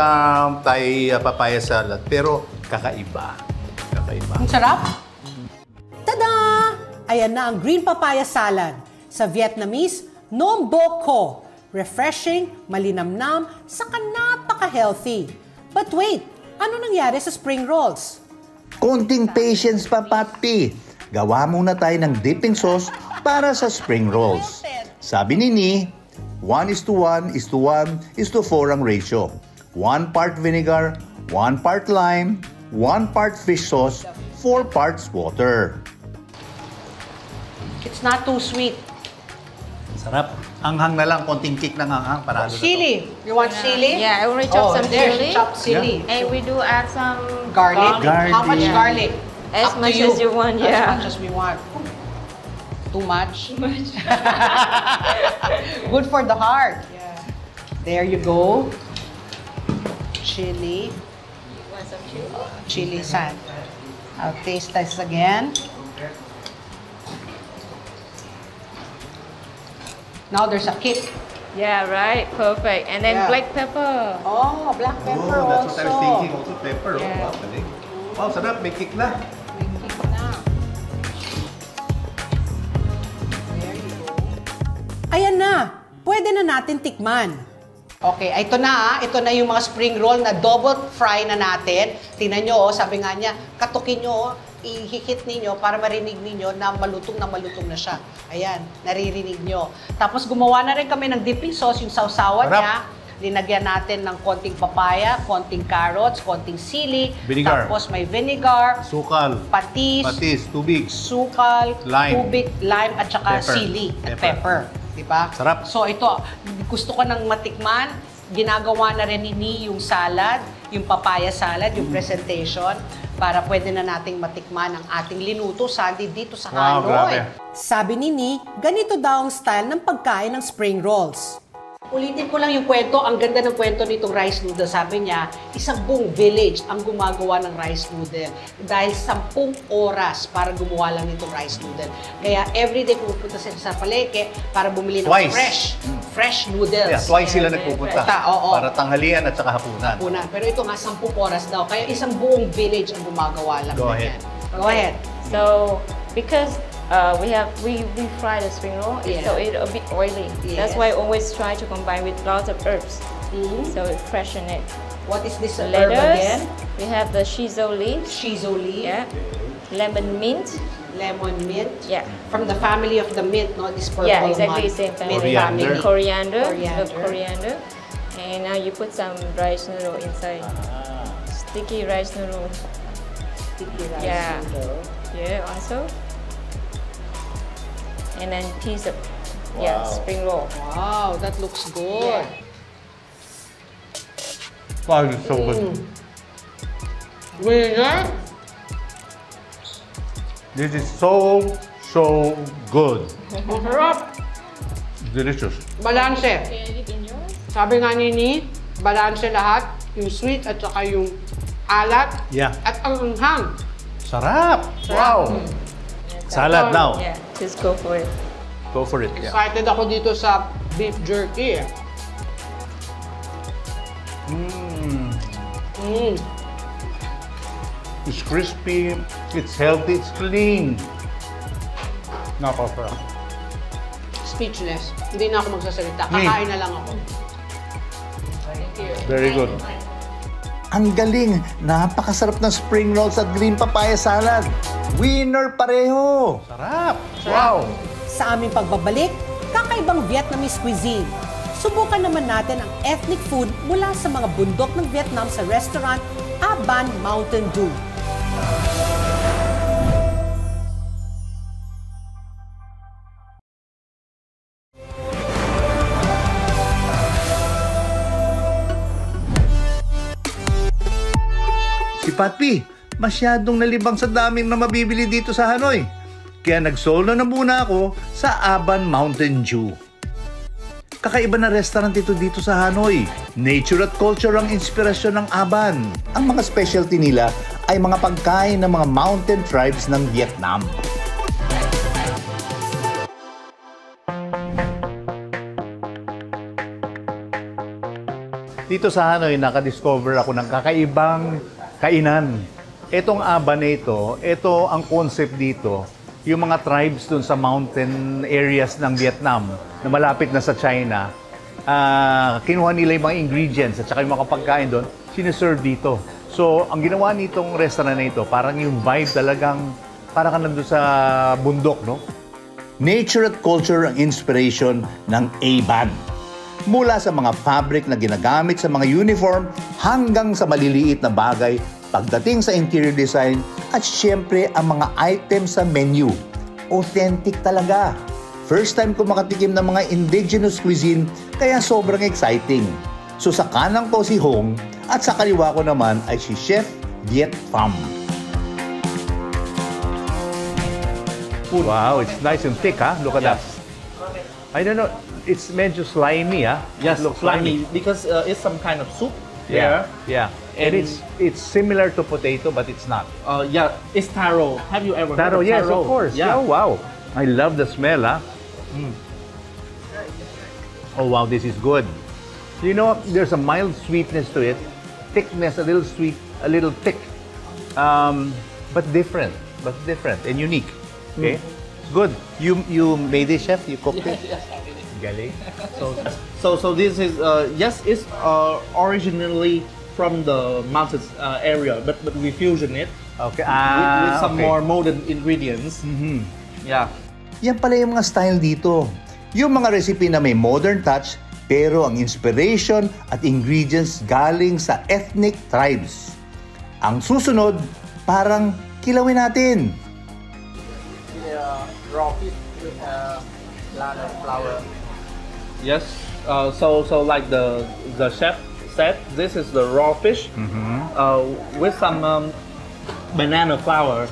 Thai uh, papaya salad, pero kakaiba. Kakaiba. Ang sarap. Tada! Ayan na ang green papaya salad. Sa Vietnamese, Nom Bo Co. Refreshing, malinamnam, saka napaka-healthy. But wait, ano nangyari sa spring rolls? Konting patience pa, papi. Gawa muna tayo ng dipping sauce para sa spring rolls. Sabi ni Ni, 1 is to 1 is to 1 is to 4 ang ratio. 1 part vinegar, 1 part lime, 1 part fish sauce, 4 parts water. It's not too sweet. Sarap. Anghang na lang, konting kick ng anghang. Parado na to. Chili. You want chili? Yeah, I already chopped some there, chili. Chopped chili. And we do add some Garlic. Garlic. How much Yeah. garlic? As Up much as you want, As yeah. much as we want. Too much? Good for the heart. There you go. Chili. Want some chili? Chili sand. I'll taste this again. Now there's a kick. Yeah, right. Perfect. And then Yeah. black pepper. Oh, black pepper Oh, that's what I was also. thinking. Also pepper. oh. Yeah. Wow, galing. Wow, sarap. May kick na. Ayan na, pwede na natin tikman. Okay, ito na ah. Ito na yung mga spring roll na double fry na natin. Tingnan nyo, oh, sabi nga niya, katukin nyo, oh, ihikit ninyo para marinig ninyo na malutong na malutong na siya. Ayan, naririnig nyo. Tapos gumawa na rin kami ng dipping sauce, yung sausawan Sarap. niya. Linagyan natin ng konting papaya, konting carrots, konting sili. Vinegar. Tapos may vinegar, Sukal. patis, Patis. Tubig. sukal, Lime. tubig, lime, at saka Pepper. sili at Pepper. pepper. Diba? Sarap. So ito, gusto ko nang matikman. Ginagawa na rin ni yung salad, yung papaya salad, yung presentation, para pwede na nating matikman ang ating linuto Sandy dito sa Wow, Hanoi. grabe. Sabi ni Ni, ganito daw ang style ng pagkain ng spring rolls. Ulitin ko lang yung kwento. Ang ganda ng kwento nitong rice noodle. Sabi niya, isang buong village ang gumagawa ng rice noodle. Dahil sampung oras para gumawa lang nitong rice noodle. Kaya everyday pupunta sila sa palengke para bumili ng Twice. fresh, fresh noodles. Yeah, twice sila nagpupunta. Ta- oo. Para tanghalian at saka hapunan. Una. Pero ito nga, sampung oras daw. Kaya isang buong village ang gumagawa lang. Go ahead. yan. Go ahead. So because uh, we have we, we fry the spring roll, Yeah. so it's a bit oily. Yes. That's why I always try to combine with lots of herbs, so it freshen it. What is this herb again? We have the shiso leaf. Shiso leaf, Yeah. Lemon mint. lemon mint. Yeah. From the family of the mint, not This purple Yeah, exactly mint. same family. Mint Coriander. family. Coriander. Coriander. The coriander. And now you put some rice noodle inside. Sticky rice noodle. Sticky rice Yeah. noodle. Yeah, also. And then piece of yeah spring roll. Wow, that looks good. Yeah. Wow, it's so good. Mm. Winner? This is so, so good. Ang. Delicious. Balanse. Can I dip yours? Sabi nga ni Ni, balanse lahat. Yung sweet at saka yung alat. Yeah. At ang anghang. Sarap! Wow! Salad now. Yeah, just go for it. Go for it. Yeah. Excited ako dito sa beef jerky eh. Mm. Mm. It's crispy, it's healthy, it's clean. Napasarap. Speechless. Hindi na ako magsasalita. Kakain na lang ako. Very good. Ang galing! Napakasarap ng spring rolls at green papaya salad. Winner pareho! Sarap! Wow! Sa aming pagbabalik, kakaibang Vietnamese cuisine. Subukan naman natin ang ethnic food mula sa mga bundok ng Vietnam sa restaurant Aban Mountain Dew. Si Patpi, masyadong nalibang sa daming na mabibili dito sa Hanoi. Kaya nag-solo na muna ako sa Aban Mountain Dew. Kakaiba na restaurant ito dito sa Hanoi. Nature at culture ang inspirasyon ng Aban. Ang mga specialty nila ay mga pagkain ng mga mountain tribes ng Vietnam. Dito sa Hanoi, nakadiscover ako ng kakaibang kainan. Itong aba na ito, ito ang concept dito, yung mga tribes dun sa mountain areas ng Vietnam na malapit na sa China, ah, kinuha nila yung mga ingredients at saka yung mga pagkain doon, siniserve dito. So, ang ginawa nitong restaurant na ito, parang yung vibe talagang, parang ka nandun sa bundok, no? Nature at culture ang inspiration ng A-Ban. Mula sa mga fabric na ginagamit sa mga uniform hanggang sa maliliit na bagay pagdating sa interior design at syempre ang mga items sa menu. Authentic talaga. First time ko makatikim ng mga indigenous cuisine kaya sobrang exciting. So sa kanan ko si Hong at sa kaliwa ko naman ay si Chef Viet Pham. Wow, it's nice and thick, ha? Look at that. I don't know, it's medyo slimy, ha? Yes, Looks slimy because uh, it's some kind of soup. Yeah, yeah. And, And- it's it's similar to potato, but it's not. Uh, yeah, it's taro. Have you ever Taro, heard of yes, taro? of course. Yeah. Oh, wow. I love the smell, huh? Oh, wow, this is good. You know, there's a mild sweetness to it, thickness, a little sweet, a little thick, um, but different, but different and unique. Okay, it's good. You you made it, chef. You cooked it. Yes, it. Galing. So, so, so this is uh, yes, it's uh, originally from the mountains uh, area, but but we fusion it Okay. with, with Ah, some okay. more modern ingredients. Mhm. Yeah. Yan pala yung mga style dito. Yung mga recipe na may modern touch pero ang inspiration at ingredients galing sa ethnic tribes. Ang susunod, parang kilawin natin. raw fish with uh, ladder flour. Yes. Uh, so so like the the chef said, this is the raw fish uh, with some um, banana flour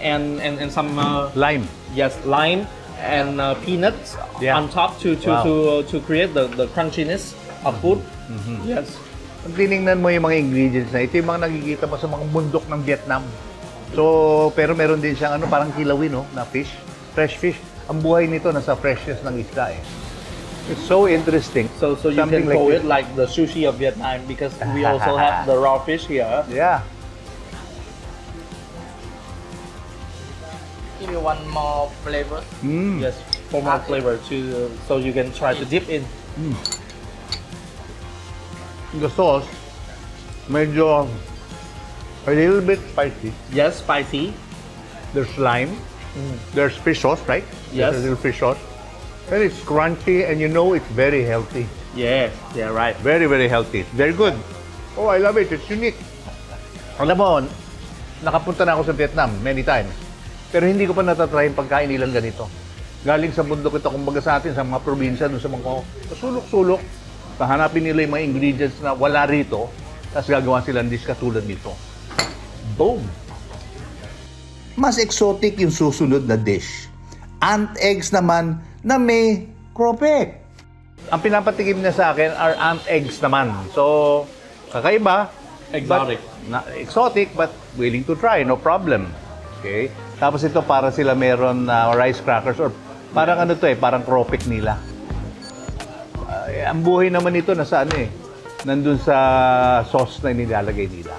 and and, and some uh, Lime. yes lime and uh, peanuts Yeah. on top to to Wow. to, uh, to create the, the crunchiness of food. Yes. Pag tinignan mo yung mga ingredients na ito, yung mga nakikita mo sa mga bundok ng Vietnam. So, pero meron din siyang ano, parang kilawin, no, na fish, fresh fish. Ang buhay nito nasa freshness ng isda eh. It's so interesting. So so you Something can call this. it like the sushi of Vietnam because we also have the raw fish here. Yeah. Give you one more flavor. Mm. Yes, for more flavor to so you can try to dip in. The sauce, made medyo a little bit spicy. Yes, spicy. There's lime. There's fish sauce, right? Yes. There's a little fish sauce. And it's crunchy and you know it's very healthy. Yeah, yeah, right. Very, very healthy. Very good. Oh, I love it. It's unique. Alam mo, nakapunta na ako sa Vietnam many times. Pero hindi ko pa natatry yung pagkain nilang ganito. Galing sa bundok ito, kumbaga sa atin, sa mga probinsya, dun sa mga sulok-sulok, pahanapin nila yung mga ingredients na wala rito, tapos gagawa sila ng dish katulad nito. Boom! Mas exotic yung susunod na dish. Ant eggs naman na may cropek. Ang pinapatikim niya sa akin are ant eggs naman. So, kakaiba, Exotic. But, na, exotic, but willing to try, no problem. Okay? Tapos ito para sila meron na rice crackers or parang ano to eh, parang cropic nila. Ay, ang buhay naman ito nasa ano eh, nandun sa sauce na nilalagay nila.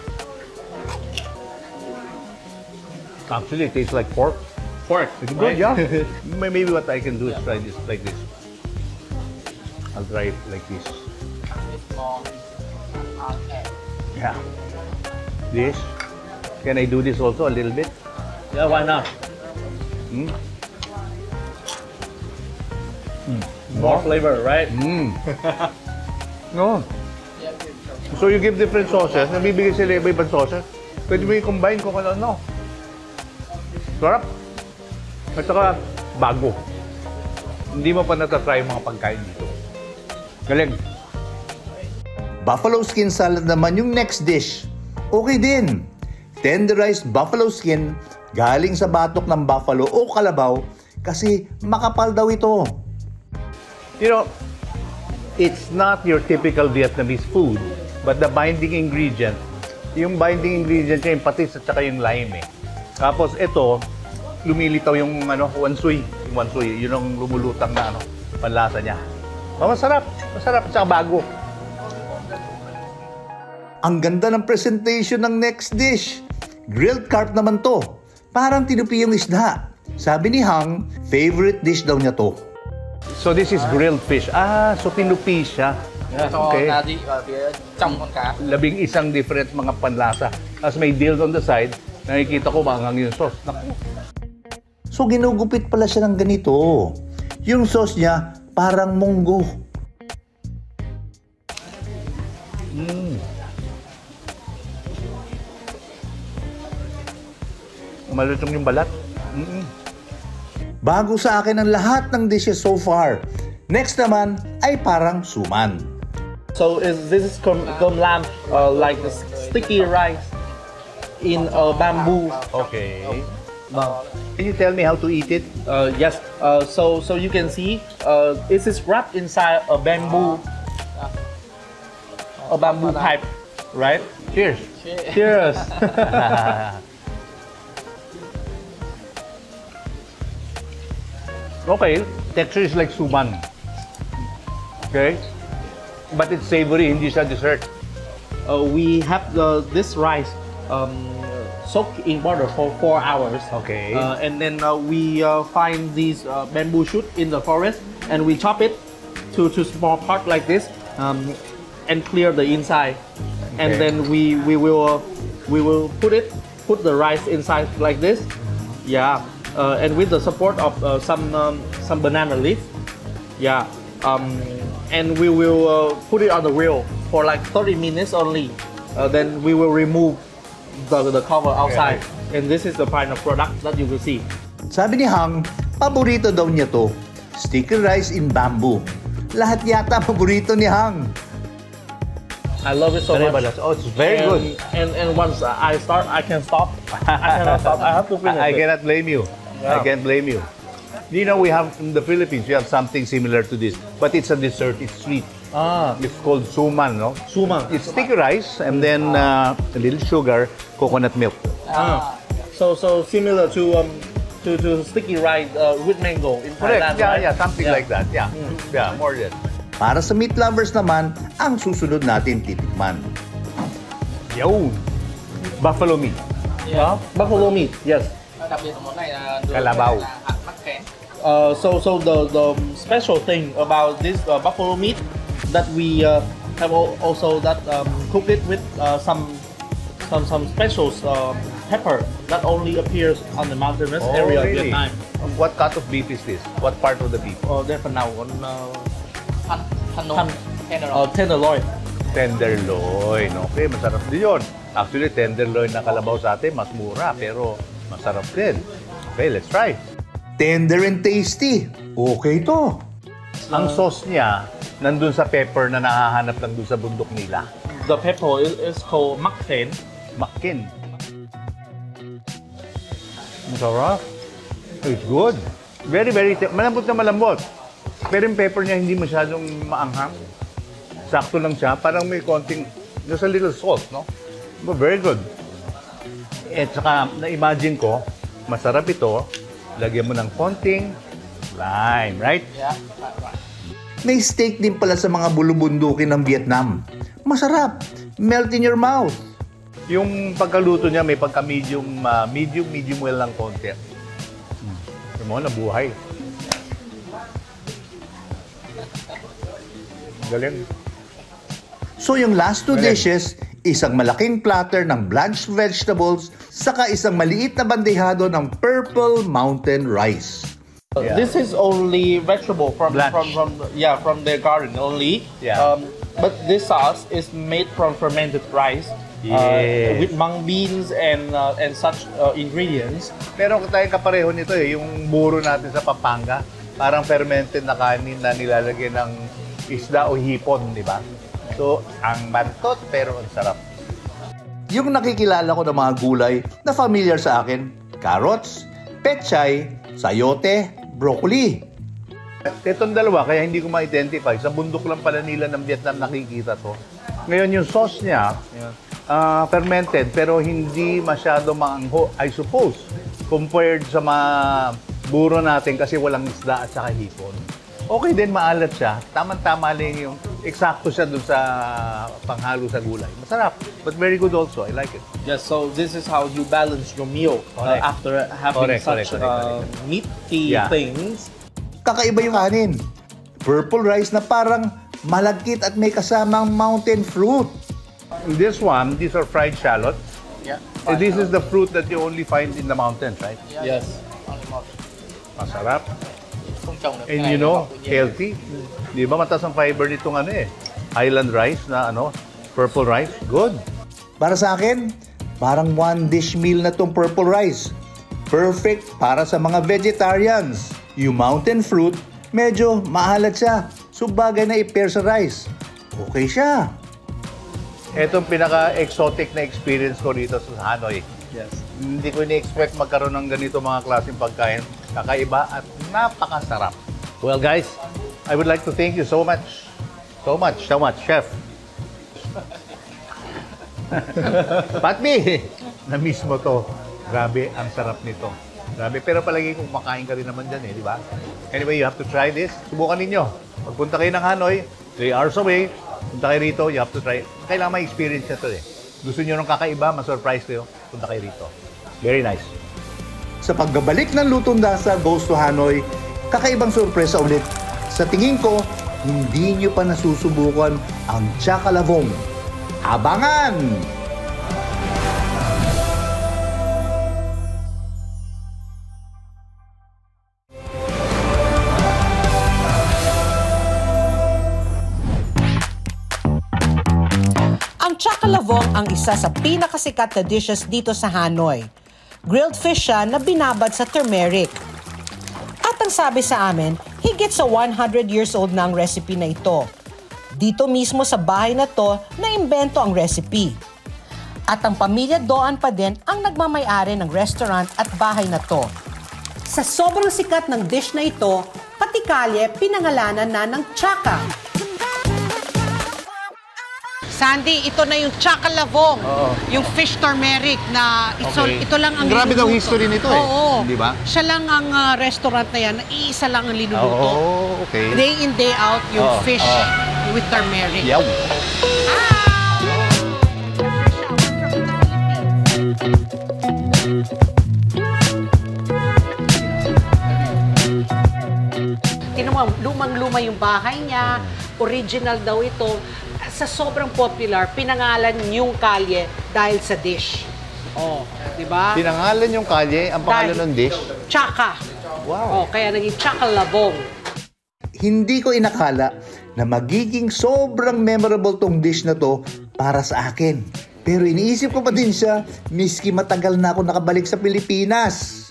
Actually, it tastes like pork. Pork. It's good, yeah. Maybe what I can do is try this like this. I'll try it like this. Yeah. This. Can I do this also a little bit? Yeah, why not? Mm. More flavor, right? Mm. no. So you give different sauces, nabibigay sila iba-ibang sauces. Pwede mo i-combine kung ano-ano. Sarap. At saka, bago. Hindi mo pa natatry mga pagkain dito. Galing. Buffalo skin salad naman yung next dish. Okay din. Tenderized buffalo skin galing sa batok ng buffalo o kalabaw kasi makapal daw ito. You know, it's not your typical Vietnamese food, but the binding ingredient, yung binding ingredient niya yung patis at saka yung lime eh. Tapos ito, lumilitaw yung ano, wansui. Yung wansui, yun ang lumulutang na ano, panlasa niya. Oh, masarap. Masarap at saka bago. Ang ganda ng presentation ng next dish. Grilled carp naman to. Parang tinupi yung isda. Sabi ni Hang, favorite dish daw niya to. So this is grilled fish. Ah, so tinupi siya. Okay. con cá. Labing isang different mga panlasa. Tapos may dill on the side. Nakikita ko mangang yung sauce. Naku, So ginugupit pala siya ng ganito. Yung sauce niya parang munggo. malutong yung balat. Mm-mm. Bago sa akin ang lahat ng dishes so far. Next naman ay parang suman. So is this is com, com lamb uh, like the sticky rice in uh, bamboo. Okay. Can you tell me how to eat it? Uh, yes. Uh, so so you can see uh, this is wrapped inside a bamboo a bamboo pipe, right? Cheers. Cheers. Okay, texture is like suman. Okay? But it's savory, hindi siya dessert. uh, we have the this rice um, soaked in water for four hours. Okay. Uh, and then uh, we uh, find these uh, bamboo shoot in the forest and we chop it to, to small part like this um, and clear the inside. And then we we will we will put it put the rice inside like this. Yeah. Uh, and with the support of uh, some um, some banana leaf. Yeah. Um, and we will uh, put it on the wheel for like 30 minutes only. Uh, then we will remove the, the cover outside. And this is the final product that you will see. Sabi ni Hang, paborito daw niya to. Sticky rice in bamboo. Lahat yata paborito ni Hang. I love it so Very much. balas. Oh, it's very and, good. And and once I start, I can stop. I cannot stop. I have to finish I, I it. cannot blame you. I Yeah. can't blame you. You know, we have in the Philippines, we have something similar to this, but it's a dessert. It's sweet. Ah, It's called suman, no? suman. It's sticky rice and then uh, a little sugar, coconut milk. Ah. So so similar to um to, to sticky rice uh, with mango in Correct. Thailand, Yeah, right? yeah, something Yeah. like that. Yeah, yeah, more than. Para sa meat lovers naman, ang susunod natin titikman. Yun. Buffalo meat. Yeah. Buffalo meat. Yes. kén Uh, so so the the special thing about this uh, buffalo meat that we uh, have al- also that um, cooked it with uh, some some some special um, pepper that only appears on the mountainous Oh, area of really? Vietnam. What cut of beef is this? What part of the beef? Uh, they're for now on uh, tenderloin uh, tenderloin. Tenderloin. Okay, masarap din yun. Actually, tenderloin na kalabaw sa atin, mas mura, pero masarap din. Okay, let's try. Tender and tasty. Okay to. Ang sauce niya, nandun sa pepper na nahahanap lang dun sa bundok nila. The pepper is, is called mắc kén. Makin. Masarap. It's good. Very, very, te- malambot na malambot. Pero yung pepper niya hindi masyadong maanghang. Sakto lang siya. Parang may konting, just a little salt, no? Well, very good. At saka, na-imagine ko, masarap ito, lagyan mo ng konting lime, right? Yeah. May steak din pala sa mga bulubundukin ng Vietnam. Masarap. Melt in your mouth. Yung pagkaluto niya, may pagka-medium, ah, medium, medium well lang konti. Hmm. Yung mo, nabuhay. Galing. So yung last two Galing. dishes, isang malaking platter ng blanched vegetables, saka isang maliit na bandehado ng purple mountain rice. Yeah. This is only vegetable from Blanch. from from yeah from the garden only. Yeah. Um, but this sauce is made from fermented rice. Yes. Uh, with mung beans and uh, and such uh, ingredients. Meron tayong kapareho nito eh, yung buro natin sa Pampanga. Parang fermented na kanin na nilalagyan ng isda o hipon, di ba? So, ang bantot pero ang sarap. Yung nakikilala ko ng mga gulay na familiar sa akin, carrots, pechay, sayote, broccoli. Itong dalawa, kaya hindi ko ma-identify. Sa bundok lang pala nila ng Vietnam nakikita to. Ngayon, yung sauce niya, ah, fermented, pero hindi masyado maangho, I suppose, compared sa mga buro natin kasi walang isda at saka hipon. Okay din, maalat siya. Tamang-tama lang yung eksakto siya dun sa panghalo sa gulay. Masarap, but very good also. I like it. Yes. So this is how you balance your meal uh, Correct. after having Correct, such correct, correct, uh, correct. meaty Yeah. things. Kakaiba yung kanin. Purple rice na parang malagkit at may kasamang mountain fruit. This one, these are fried shallots. Yeah. Eh, This is the fruit that you only find in the mountains, right? Yes. Masarap. Không trồng được And you know, healthy. Di ba mataas ang fiber nitong ano eh? Highland rice na ano, purple rice. Good. Para sa akin, parang one dish meal na tong purple rice. Perfect para sa mga vegetarians. Yung mountain fruit, medyo maalat siya. So bagay na i-pair sa rice. Okay siya. Ito ang pinaka-exotic na experience ko dito sa Hanoi. Yes. Hindi ko ni-expect magkaroon ng ganito mga klaseng pagkain. Kakaiba at napakasarap. Well guys, I would like to thank you so much. So much, so much, Chef. Patmi, na-miss mo to. Grabe, ang sarap nito. Grabe, pero palagi kung makain ka rin naman dyan eh, di ba? Anyway, you have to try this. Subukan ninyo. Pagpunta kayo ng Hanoi, 3 hours away, punta kayo rito, you have to try. Kailangan may experience na to eh. Gusto nyo ng kakaiba, ma-surprise kayo, punta kayo rito. Very nice. Sa pagbabalik ng Lutong Dasa Goes to Hanoi, kakaibang sorpresa ulit. Sa tingin ko, hindi nyo pa nasusubukan ang Chakalavong. Abangan! Ang chakalavong ang isa sa pinakasikat na dishes dito sa Hanoi. Grilled fish siya na binabad sa turmeric. At ang sabi sa amin, higit sa 100 years old na ang recipe na ito. Dito mismo sa bahay na to na imbento ang recipe. At ang pamilya Doan pa din ang nagmamayari ng restaurant at bahay na to. Sa sobrang sikat ng dish na ito, pati kalye pinangalanan na ng Chaka. Sandy, ito na yung chakalavong. Oo. Yung fish turmeric na ito, Okay. ito lang ang Grabe daw linuluto. history nito eh. Oo. Di ba? Siya lang ang ah, restaurant na yan, na iisa lang ang linuluto. Oh, okay. Day in, day out, yung Oo, fish with turmeric. Yaw. Tinan mo, lumang-luma yung bahay niya. Original daw ito. Sa sobrang popular, pinangalan yung kalye dahil sa dish. Oh, di ba? Pinangalan yung kalye, ang pangalan Dahil- ng dish. Chaka. Wow. Oh, kaya naging chakalavong. Hindi ko inakala na magiging sobrang memorable tong dish na to para sa akin. Pero iniisip ko pa din siya, miski matagal na ako nakabalik sa Pilipinas.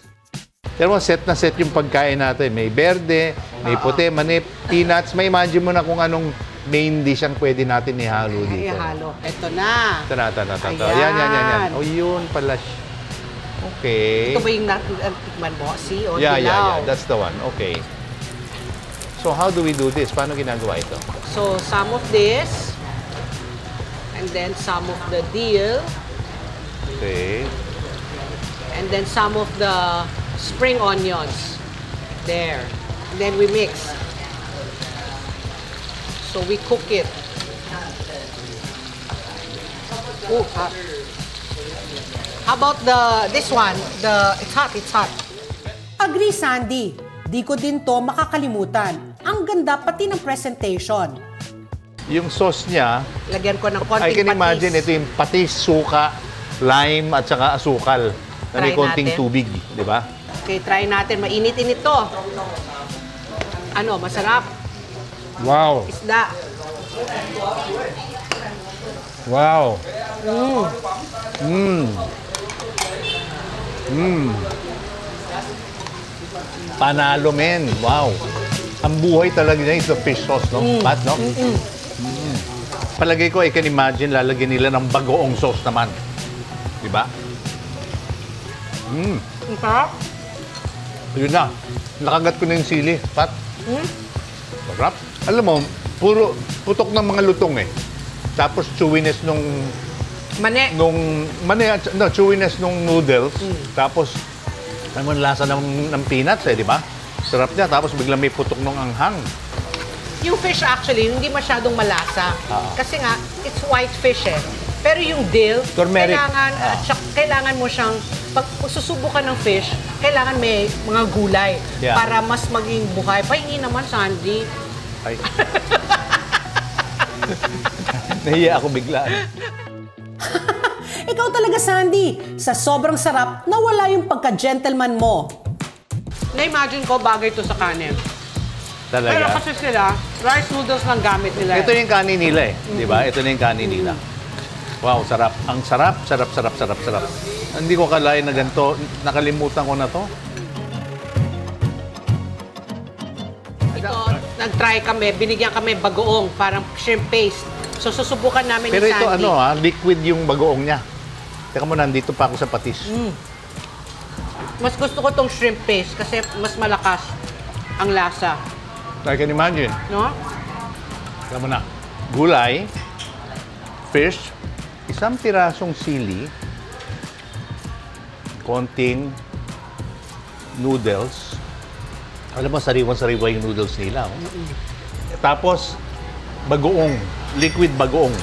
Pero set na set yung pagkain natin. May berde, may puti, manip, peanuts. May imagine mo na kung anong main dish ang pwede natin ihalo Ay, dito. halo. Ito na. Ito na, ito na, ito na. Ayan. Yan, yan, yan, yan. O, yun pala siya. Okay. Ito ba yung nat- uh, mo? See? O, Yeah, yeah, dilaw. yeah. That's the one. Okay. So, how do we do this? Paano ginagawa ito? So, some of this. And then some of the deal. Okay. And then some of the spring onions. There. And then we mix. So we cook it. Oh, hot. How about the this one? The it's hot, it's hot. Agree, Sandy. Di ko din to makakalimutan. Ang ganda pati ng presentation. Yung sauce niya, Lagyan ko ng I konting can imagine patis. ito yung patis, suka, lime, at saka asukal. Na may Try konting natin. tubig, di ba? Okay, try natin. Mainit-init to. Ano, masarap. Wow! Isda. Wow! Mm. Mmm! Mmm! Panalo, men! Wow! Ang buhay talaga niya is the fish sauce, no? Mm. Pat, no? Mm. Palagay ko, I can imagine, lalagyan nila ng bagoong sauce naman. Di ba? Mmm! Ang sarap. Yun na. Nakagat ko na yung sili. Pat, Mm. Sarap. Alam mo, puro putok ng mga lutong eh. Tapos chewiness nung Mane. nung mani at no, chewiness nung noodles. Tapos alam mo lasa ng, ng peanuts eh, di ba? Sarap niya. Tapos biglang may putok ng anghang. Yung fish actually, hindi masyadong malasa. Ah. Kasi nga, it's white fish eh. Pero yung dill, Turmeric. kailangan, Ah. at syak- kailangan mo siyang, pag susubo ka ng fish, kailangan may mga gulay Yeah. para mas maging buhay. Pahingi naman, Sandy. Ay. Nahiya ako bigla. Ikaw talaga, Sandy. Sa sobrang sarap, nawala yung pagka-gentleman mo. Na-imagine ko, bagay to sa kanin. Pero Talaga. kasi sila, rice noodles lang gamit nila. Ito yung kanin nila eh. Di ba? Ito na yung kanin nila. Wow, sarap. Ang sarap, sarap, sarap, sarap, sarap. Hindi ko kalain na ganito. Nakalimutan ko na to. Ito, nag-try kami, binigyan kami bagoong, parang shrimp paste. So, susubukan namin Pero ni ito Sandy. ano ha, liquid yung bagoong niya. Teka mo, nandito pa ako sa patis. Mm. Mas gusto ko tong shrimp paste kasi mas malakas ang lasa. I can imagine. No? Teka mo na. Gulay, fish, isang pirasong sili, konting noodles. Alam mo, sariwan-sariwa yung noodles nila. Oh. Tapos, bagoong. Liquid bagoong.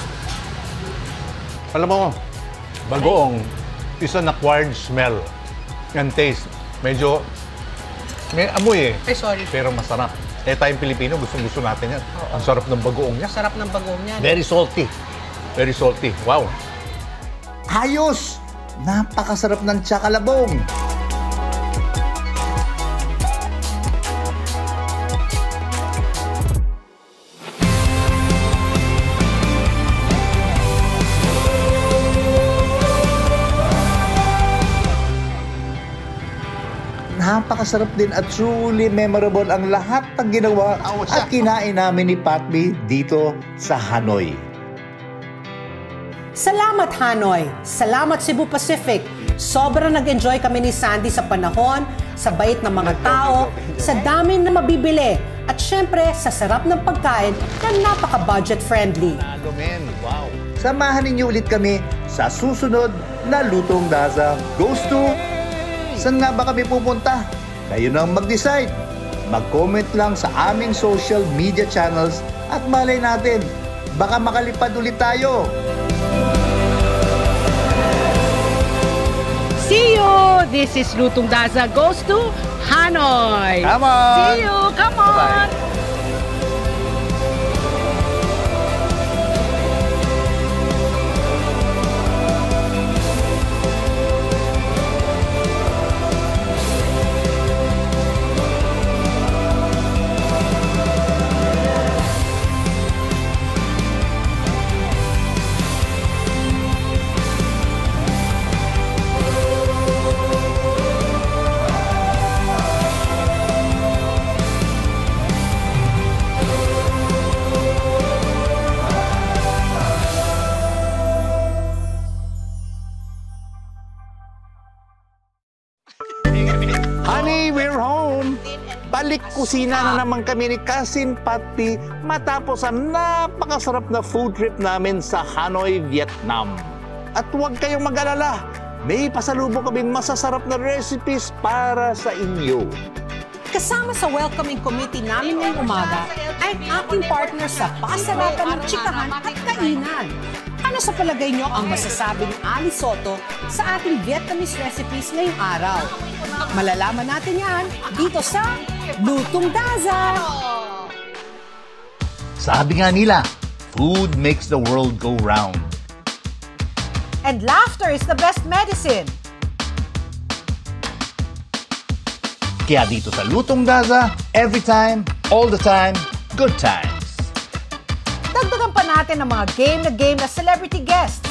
Alam mo, bagoong is an acquired smell and taste. Medyo, may amoy eh. Ay, sorry. Pero masarap. Eh, tayong Pilipino, gustong-gusto natin yan. Ang sarap ng bagoong niya. Sarap ng bagoong niya. Very salty. Very salty. Wow. Ayos! Napakasarap ng tsakalabong! Napakasarap din at truly memorable ang lahat ng ginawa at kinain namin ni Patby dito sa Hanoi. Salamat, Hanoi. Salamat, Cebu Pacific. Sobrang nag-enjoy kami ni Sandy sa panahon, sa bait ng mga tao, sa dami na mabibili, at syempre sa sarap ng pagkain na napaka-budget friendly. Wow. Samahan ninyo ulit kami sa susunod na Lutong Daza Goes to... Saan nga ba kami pupunta? Kayo nang mag-decide. Mag-comment lang sa aming social media channels at malay natin, baka makalipad ulit tayo. See you! This is Lutong Daza goes to Hanoi. Come on! See you! Come on! Honey, Balik kusina na naman kami ni Cousin Patty matapos ang napakasarap na food trip namin sa Hanoi, Vietnam. At huwag kayong mag-alala, may pasalubong kaming masasarap na recipes para sa inyo. Kasama sa welcoming committee namin ngayong umaga ay ang aking partner sa pasarapan ng chikahan at kainan. Ano sa palagay nyo ang masasabi ni Ali Soto sa ating Vietnamese recipes ngayong araw? Malalaman natin yan dito sa Lutong Daza! Sabi nga nila, food makes the world go round. And laughter is the best medicine. Kaya dito sa Lutong Gaza, every time, all the time, good times. Dagdagan pa natin ng mga game na game na celebrity guests.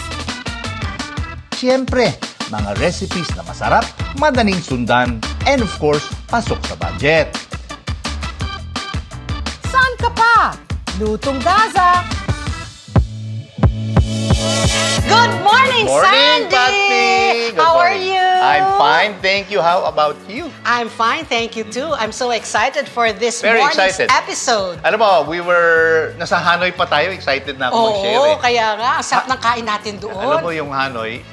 Siyempre, mga recipes na masarap, madaling sundan, and of course, pasok sa budget. Saan ka pa? Lutong Gaza! Good morning, Morning, Sandy! Good How are morning. you? I'm fine, thank you. How about you? I'm fine, thank you too. I'm so excited for this Very morning's excited. episode. Alam mo, we were, nasa Hanoi pa tayo, excited na ako mag-share Oo, eh. kaya nga, ang sarap ng kain natin doon. Alam mo yung Hanoi,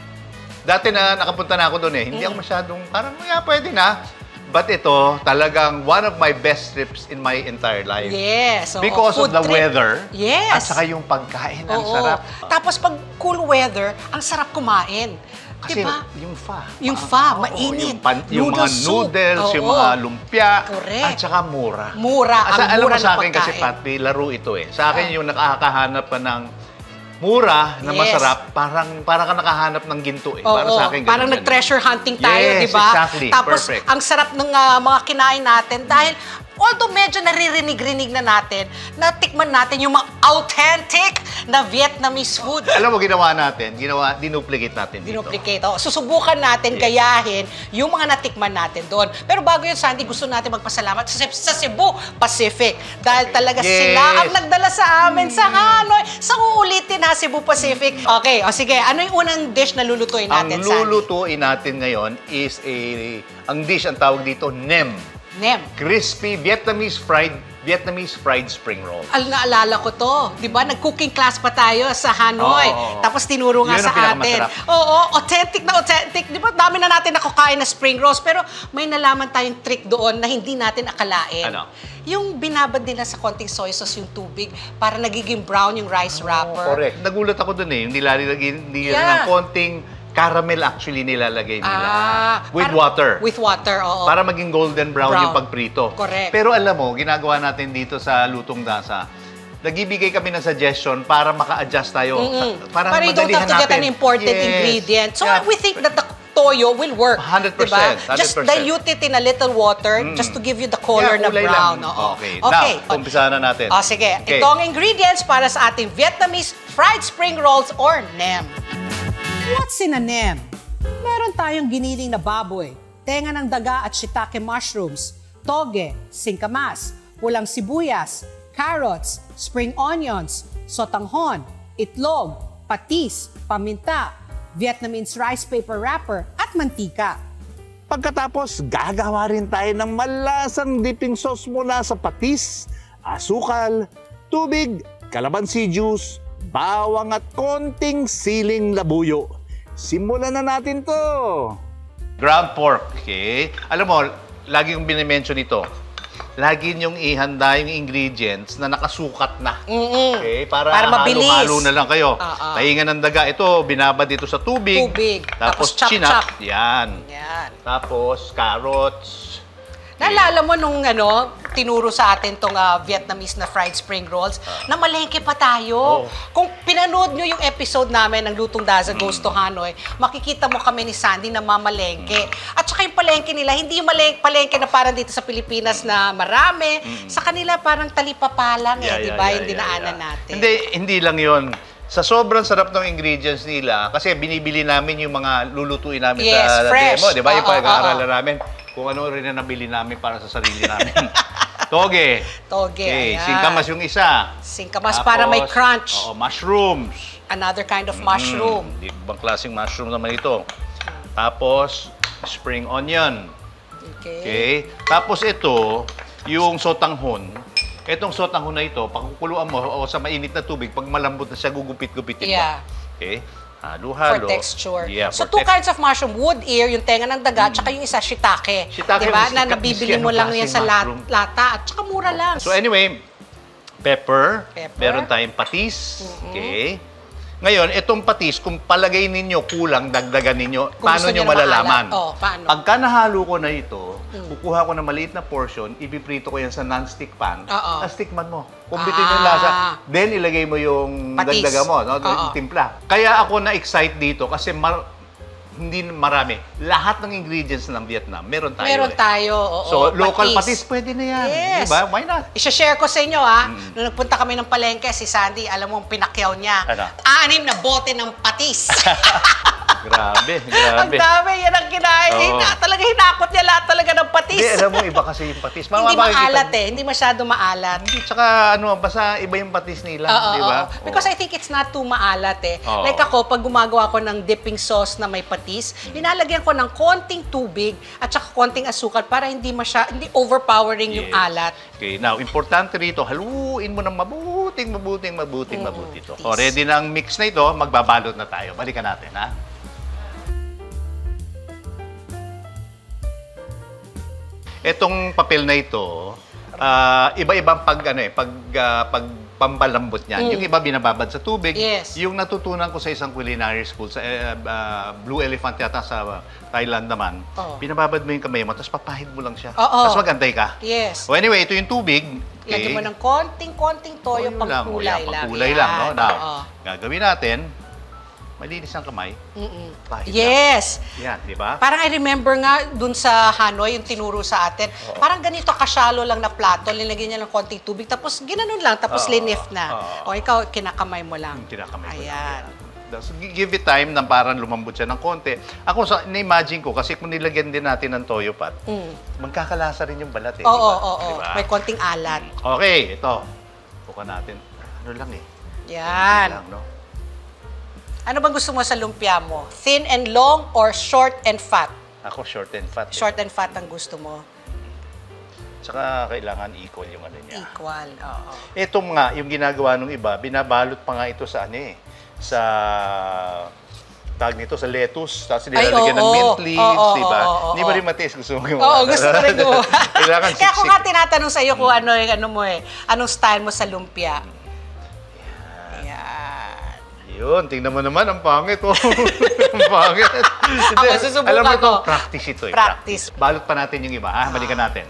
dati na nakapunta na ako doon eh, hindi Mm. ako masyadong, parang, yeah, pwede na. But ito, talagang one of my best trips in my entire life. Yes. oo, Because of food the trip. weather. Yes. At saka yung pagkain, ang Oo. sarap. Tapos pag cool weather, ang sarap kumain. Kasi diba? yung fa. Yung fa, Oo, mainit. Yung, pan- yung Noodle mga soup. noodles, yung Oo. mga lumpia. Correct. At saka mura. Mura, ang Asa, alam mura mo sa ng akin kasi, pagkain. Ah. Patpi, laro ito eh. Sa akin yung nakakahanap pa ng mura na Yes. masarap, parang parang ka nakahanap ng ginto eh. Oo, Para sa akin, parang nag-treasure hunting tayo, Yes, di ba? exactly. Tapos, Perfect. ang sarap ng ah, mga kinain natin dahil although medyo naririnig-rinig na natin, natikman natin yung mga authentic na Vietnamese food. Alam mo, ginawa natin, ginawa, dinuplicate natin dito. Dinuplicate. Oh, susubukan natin gayahin yung mga natikman natin doon. Pero bago yun, Sandy, gusto natin magpasalamat sa, sa Cebu Pacific. Dahil talaga Yes. sila ang nagdala sa amin sa Hanoi. Sa uulitin ha, Cebu Pacific. Okay, o sige, ano yung unang dish na lulutuin natin, Ang Sandy? lulutuin natin ngayon is a, ang dish, ang tawag dito, nem. Nem. Crispy Vietnamese fried Vietnamese fried spring roll. Al naalala ko to, 'di ba? Nag-cooking class pa tayo sa Hanoi. Oo. Tapos tinuro nga Yun ang sa atin. pinakamasarap. Oo, authentic na authentic. 'Di ba? Dami na natin nakakain na spring rolls, pero may nalaman tayong trick doon na hindi natin akalain. Ano? Yung binabad nila sa konting soy sauce yung tubig para nagiging brown yung rice wrapper. Correct. Nagulat ako dun eh. Hindi nilalagay hindi Yeah. ng konting caramel actually nilalagay nila. Ah, with para- water. With water, oo. Para maging golden brown, Brown. yung pagprito. Correct. Pero alam mo, ginagawa natin dito sa Lutong Dasa, nagbibigay kami ng suggestion para maka-adjust tayo. Mm-mm. Sa- Para, Para you don't have to get an hanapin. imported Yes. ingredient. So Yeah. we think that the toyo will work. 100%, diba? Just 100%. dilute it in a little water Mm. just to give you the color Yeah, na kulay brown. lang. Oo. Okay. okay. Now, umpisahan na natin. Oh, sige. Okay. Ito ang ingredients para sa ating Vietnamese fried spring rolls or nem. What's in a nem? Meron tayong giniling na baboy, tenga ng daga at shiitake mushrooms, toge, singkamas, pulang sibuyas, carrots, spring onions, sotanghon, itlog, patis, paminta, Vietnamese rice paper wrapper at mantika. Pagkatapos, gagawa rin tayo ng malasang dipping sauce mula sa patis, asukal, tubig, kalamansi juice, bawang at konting siling labuyo. Simulan na natin to! Ground pork, okay? Alam mo, lagi kong binimension ito. Lagi niyong ihanda yung ingredients na nakasukat na. Mm-mm. Okay? Para, Para mabilis. halo-halo na lang kayo. Oo. Pahinga ng daga. Ito, binabad dito sa tubig. Tubig. Tapos, Tapos chop, chinap. chop. Yan. Yan. Tapos, carrots. Naalala mo nung ano, tinuro sa atin tong ah, Vietnamese na fried spring rolls, na malengke pa tayo. Oo. Kung pinanood nyo yung episode namin ng Lutong Daza Goes to Hanoi, makikita mo kami ni Sandy na mamalengke. At saka yung palengke nila, hindi yung maleng- palengke na parang dito sa Pilipinas na marami. Sa kanila parang talipapalang eh, di ba? yung dinaanan natin. Hindi, hindi lang yon sa sobrang sarap ng ingredients nila, kasi binibili namin yung mga lulutuin namin Yes, sa fresh. demo, di ba? Yung pag-aaralan namin, kung ano rin na nabili namin para sa sarili namin. Toge. Toge, Okay, ayan. singkamas yung isa. Singkamas para may Tapos, crunch. Oo, mushrooms. Another kind of mushroom. Mm, ibang klaseng mushroom naman ito. Tapos, spring onion. Okay. Okay? Tapos ito, yung sotanghon. Itong sotanghon na ito, pagkukuluan mo o sa mainit na tubig, pag malambot na siya, gugupit-gupitin mo. Yeah. Okay? Halo-halo. For texture. Yeah, so, for two kinds of mushroom. Wood ear, yung tenga ng daga, tsaka yung isa, shiitake. Shiitake, Diba? Na nabibili mo anong lang yan sa lat- mushroom. lata. At tsaka mura lang. So anyway, pepper, Pepper. meron tayong patis, okay? Ngayon, itong patis, kung palagay ninyo kulang, dagdagan ninyo, Kung paano nyo malalaman? Oh, paano? Pagka nahalo ko na ito, Mm. kukuha ko ng maliit na portion, ibiprito ko yan sa non-stick pan, Oo. tapos tikman mo. Kung bitin yung Ah. lasa, then ilagay mo yung Patis. dagdagan mo, no? Oo. timpla. Kaya ako na-excite dito kasi mar- hindi marami. Lahat ng ingredients ng Vietnam, meron tayo. Meron eh. tayo, oo. So, local patis, pwede na yan. Yes. Diba? Why not? Isa-share ko sa inyo, ha? Mm. Nung nagpunta kami ng palengke, si Sandy, alam mo, ang pinakyaw niya. Ano? Anim na bote ng patis. Grabe, ang grabe. dami, yan ang kinain. Oo. Hina, talaga hinakot niya lahat talaga ng patis. Hindi, alam mo, iba kasi yung patis. Hindi makikita maalat eh. Hindi masyado maalat. Hindi, tsaka ano, basta iba yung patis nila, Oo, di ba? oo. Because I think it's not too maalat eh. Oo. Like ako, pag gumagawa ko ng dipping sauce na may patis, linalagyan ko ng konting tubig at saka konting asukal para hindi masya, hindi overpowering yung Yes. alat. Okay, now, importante rito, haluin mo ng mabuting, mabuting, mabuting, Mm, mabuti ito. O, ready na ang mix na ito, magbabalot na tayo. Balikan natin, ha? Itong papel na ito, ah, iba-ibang pag, ano eh, pag, ah, pag pampalambot niyan. Mm. Yung iba binababad sa tubig. Yes. Yung natutunan ko sa isang culinary school, sa eh, ah, Blue Elephant yata sa Thailand naman, Oo. binababad mo yung kamay mo, tapos papahid mo lang siya. Oo. Tapos magantay ka. Yes. So anyway, ito yung tubig. Lagyan mo ng konting-konting toyo, Toyo lang, o pangkulay lang. pangkulay lang, no? Yan, Now, oo. gagawin natin, malinis ang kamay. Mm-mm. Lang. Yes. Yan, di ba? Parang I remember nga dun sa Hanoi, yung tinuro sa atin, parang ganito kasyalo lang na plato, linagyan niya ng konting tubig, tapos ginanon lang, tapos Oo. linif na. Oo. O ikaw, kinakamay mo lang. Kinakamay ko Ayan. So, gi- give it time na parang lumambot siya ng konti. Ako, sa, na-imagine ko, kasi kung nilagyan din natin ng toyo pat, Mm. magkakalasa rin yung balat eh. Oo, di ba? oo, oo. Di ba? May konting alat. Okay, ito. Buka natin. Ano lang eh. Yan. Lang, no? Ano bang gusto mo sa lumpia mo? Thin and long or short and fat? Ako short and fat. eh. Short and fat ang gusto mo. Tsaka kailangan equal yung ano niya. Equal, oo. Ito nga, yung ginagawa ng iba, binabalot pa nga ito sa ano eh, sa tag nito sa lettuce, tapos nilalagyan ng mint leaves, Oo, di ba? Hindi mo oo. rin matiis, gusto mo gumawa. Oo, gusto ko rin gumawa. Kailangan Kaya ako siksik. nga tinatanong sa iyo kung ano, yung ano mo eh, anong style mo sa lumpia. Yun, tingnan mo naman, ang pangit oh. ang pangit. Hindi, Ako, susubukan alam mo ito, ko. practice ito eh. Practice. Balot pa natin yung iba, ha? Balikan natin.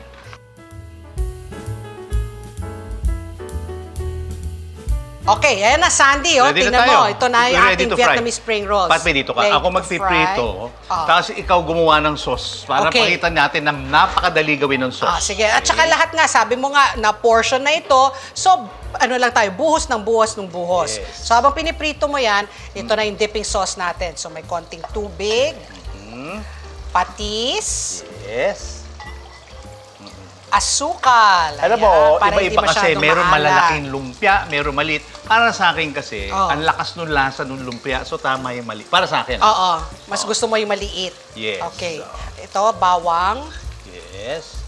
Okay, ayan na, Sandy. Oh, Ready na tingnan mo. Ito na yung ready ating. Vietnamese spring rolls. Pat, may dito ka. Ready Ako to magpiprito. Oh. Tapos ikaw gumawa ng sauce. Para Okay. pakita natin na napakadali gawin ng sauce. Ah, sige. At saka lahat nga, sabi mo nga, na portion na ito. So, ano lang tayo, buhos ng buhos ng buhos. Yes. So, habang piniprito mo yan, ito na yung dipping sauce natin. So, may konting tubig, Hmm? patis, Yes. Asukal. Alam mo, iba-iba kasi. Meron malalaking lumpia, meron maliit. Para sa akin kasi, Oh. ang lakas nung lasa nung lumpia. So, tama yung mali. Para sa akin. Oo. Mas gusto mo yung maliit. Yes. Okay. Ito, bawang, Yes.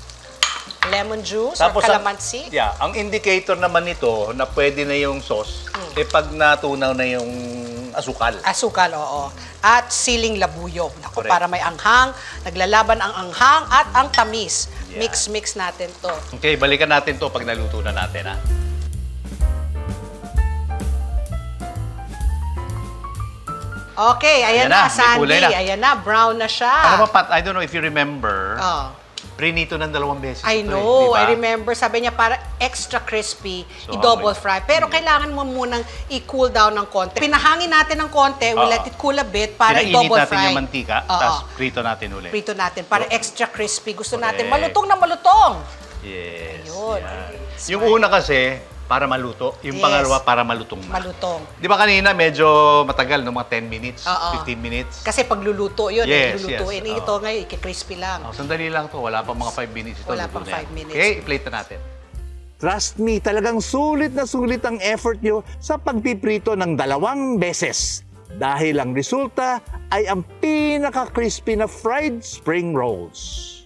lemon juice, Tapos or ang, calamansi. yeah, ang indicator naman nito na pwede na yung sauce, Hmm. eh pag natunaw na yung asukal. Asukal, oo. At siling labuyo. Naku, Correct. para may anghang, naglalaban ang anghang at ang tamis. Mix-mix natin to. Okay, balikan natin to pag naluto na natin, ha? Okay, Ayan ayan, na, na, may Sandy. kulay na. Ayan na, brown na siya. Ano ba, Pat? I don't know if you remember, Oh, prinito ng dalawang beses I ito, eh, know, ba? I remember. Sabi niya para extra crispy, So, i-double okay. fry. Pero kailangan mo munang i-cool down ng konti. Pinahangin natin ng konti, we Oo. let it cool a bit para Pinainit i-double natin fry. yung mantika, Oo. tapos prito natin ulit. Prito natin para extra crispy. Gusto natin Correct. malutong na malutong. Yes. Ayun. yan. Yung una kasi, para maluto. Yung Yes. pangalawa, para malutong na. Malutong. Di ba kanina, medyo matagal, no? mga 10 minutes, Oo. 15 minutes. Kasi pagluluto yun, Yes, eh, lulutuin. yes. Ito ngayon, crispy lang. Oh, sandali lang to. Wala pa mga 5 minutes ito. Wala pang na yan. five minutes. Okay, i-plate na natin. Trust me, talagang sulit na sulit ang effort nyo sa pagpiprito ng dalawang beses. Dahil ang resulta ay ang pinaka-crispy na fried spring rolls.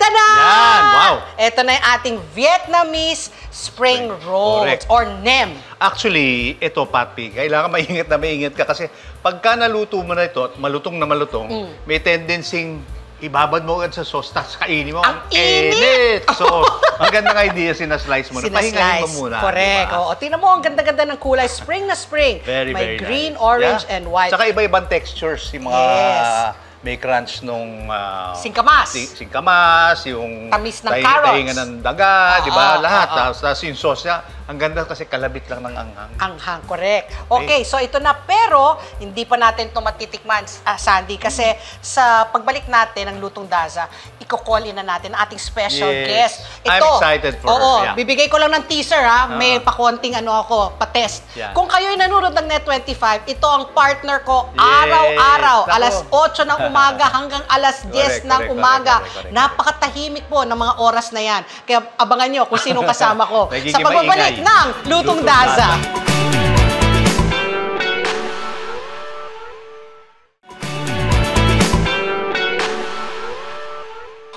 Tada! Yan, wow. Ito na yung ating Vietnamese spring rolls Correct. or nem. Actually, ito, Papi, kailangan maingat na maingat ka kasi pagka naluto mo na ito at malutong na malutong, Mm. may tendency ibabad mo agad sa sauce, tapos kainin mo. Ang init! So, ang gandang idea, sinaslice mo na. Pahingahin mo Sinaslice. muna. Correct. diba? Oo. Tingnan mo, ang ganda-ganda ng kulay. Spring na spring. Very, May very green, nice. orange, Yeah. and white. Tsaka iba-ibang textures, yung mga Yes. May crunch nung... ah, Singkamas. si- singkamas, yung... Tamis ng tahi- carrots. Tahinga ng daga, Oo, di ba? Lahat. oo. Tapos, tapos yung sauce niya, ang ganda kasi kalabit lang ng anghang. Anghang, correct. Okay, so ito na. Pero, hindi pa natin ito matitikman, ah, Sandy, kasi sa pagbalik natin ng Lutong Daza, iko-call in na natin ang ating special Yes. guest. I'm excited for her, Oo, yeah. bibigay ko lang ng teaser ha. Ah. May pakonting ano ako, pa-test. Yeah. Kung kayo'y nanonood ng Net25, ito ang partner ko Yes. araw-araw, Nako. alas 8 ng umaga hanggang alas 10 Correct, ng correct, umaga. correct, correct, correct. Napakatahimik po ng mga oras na yan. Kaya abangan nyo kung sinong kasama ko sa pagbabalik. Ng Lutong Daza.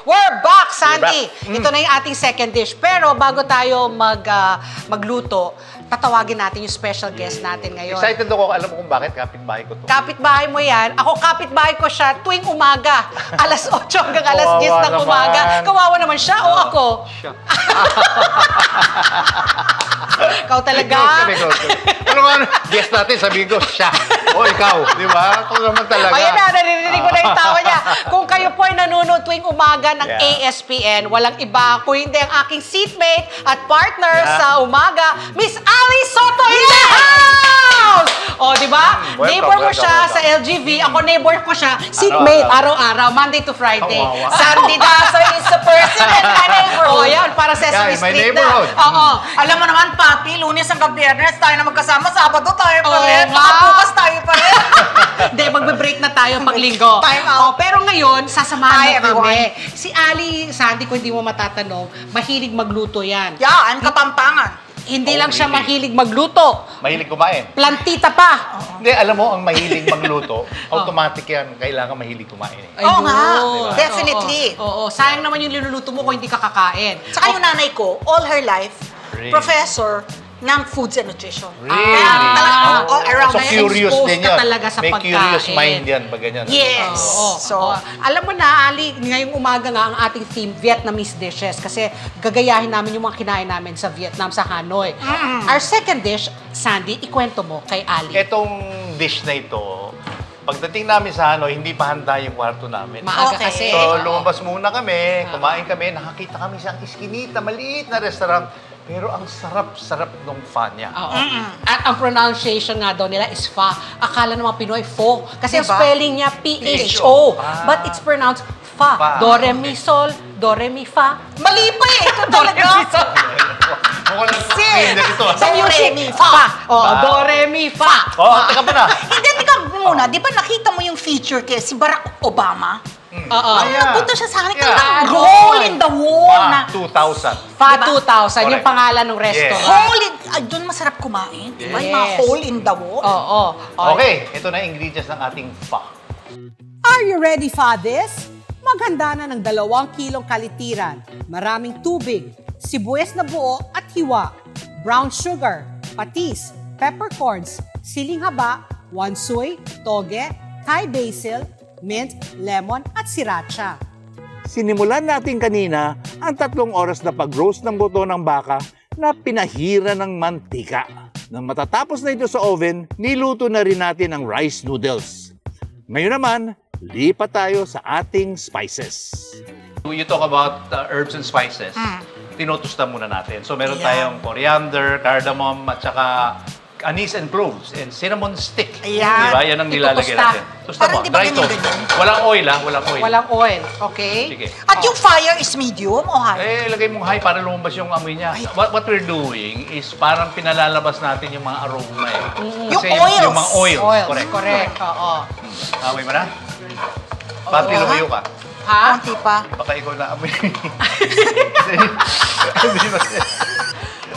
We're back, Sandy! We're Ito na yung ating second dish. Pero bago tayo mag, ah, magluto, tatawagin natin yung special guest natin ngayon. Excited ako, alam mo kung bakit kapitbahay ko to. Kapitbahay mo yan. Ako, kapitbahay ko siya tuwing umaga. Alas 8 hanggang alas 10 Kawawa ng umaga. naman. Kawawa naman siya o ako? Siya. Ikaw talaga. Sabi ko. Ano nga, guest natin, sabihin ko, siya. O ikaw, di ba? Ikaw naman talaga. Ayan na, naririnig ko na yung tawa niya. Kung kayo po ay nanonood tuwing umaga ng Yeah. ASPN, walang iba kung hindi ang aking seatmate at partner Yeah. sa umaga, Miss Ali Soto in the house! O, di ba? Mm, welcome, neighbor ko siya welcome. sa LGV. Ako neighbor ko siya. Seatmate, araw-araw, Monday to Friday. Kawawa. Sandy Daso is the person in my neighborhood. O, yan, para Sesame Yeah, in my Street na. Oo. Alam mo naman, Papi, lunes hanggang biyernes tayo na magkasama. Sabado tayo pa rin. Baka bukas tayo pa rin. Hindi, magbe-break na tayo pag linggo. Time out. Oh, pero ngayon, sasamahan Hi, mo kami. everyone. Si Ali, Sandy, kung hindi mo matatanong, mahilig magluto yan. yeah, ang katampangan. Hindi Oh, lang siya really? mahilig magluto. Mahilig kumain. Plantita pa. Hindi, alam mo, ang mahilig magluto, automatic yan. Kailangan mahilig kumain. eh. Oo nga, Ayun. definitely. Oo, oo. Sayang naman yung niluluto mo kung hindi ka kakain. Saka yung nanay ko, all her life, Really? professor ng foods and nutrition. Really? Kaya talagang Ah. all around So Kaya curious exposed din yun. talaga sa May curious pagkain. mind yan pag ganyan. Yes. Oo. So, Oo. alam mo na, Ali, ngayong umaga nga ang ating theme, Vietnamese dishes. Kasi gagayahin namin yung mga kinain namin sa Vietnam, sa Hanoi. Our second dish, Sandy, ikwento mo kay Ali. Etong dish na ito, pagdating namin sa Hanoi, hindi pa handa yung kwarto namin. Maaga Okay. kasi. So, lumabas muna kami, kumain kami, nakakita kami sa iskinita, maliit na restaurant. Pero ang sarap-sarap ng fa niya. Oo. At ang pronunciation nga daw nila is fa. Akala ng mga Pinoy, fo. Kasi ang Diba? spelling niya P-H-O. Ah. But it's pronounced fa. Fa. Do, re, mi, sol. Do, re, mi, fa. mali pa eh. Ito talaga. Mukhang Si. sa ito. ah. Sa Do, music, re, mi, fa. fa. Oh, do, re, mi, fa. Oo, teka pa na. Hindi, teka muna. Di ba nakita mo yung feature kay si Barack Obama? Oo. Ang yeah. siya sa akin, Yeah. talagang doon. in the wall na. Pa, 2,000. Fa Diba? 2000, yung pangalan ng restaurant. Hole in, ay, doon masarap kumain. Diba? Yung mga Yes. hole in the wall. Oo. Okay, ito na ingredients ng ating fa. Are you ready for this? Maghanda na ng dalawang kilong kalitiran, maraming tubig, sibuyas na buo at hiwa, brown sugar, patis, peppercorns, siling haba, wansoy, toge, Thai basil, mint, lemon at sriracha. Sinimulan natin kanina ang tatlong oras na pag-roast ng buto ng baka na pinahira ng mantika. Nang matatapos na ito sa oven, niluto na rin natin ang rice noodles. Ngayon naman, lipat tayo sa ating spices. You talk about uh, herbs and spices. Tinutusta muna natin. So meron Yeah. tayong coriander, cardamom, at saka anise and cloves and cinnamon stick. Ayan. Diba? Yan ang nilalagay natin. Tusta Parang mo. di ba ganyan-ganyan? Walang oil ha. Walang oil. Walang oil. Okay? Sige. At yung fire is medium o high? Eh, lagay mong high para lumabas yung amoy niya. What, what we're doing is parang pinalalabas natin yung mga aroma eh. Yung oils. Yung, mga oils. Oils. Correct. Correct. Oo. Amoy mo na? Pati lumayo ka. Ha? Konti pa. Baka ikaw na amoy.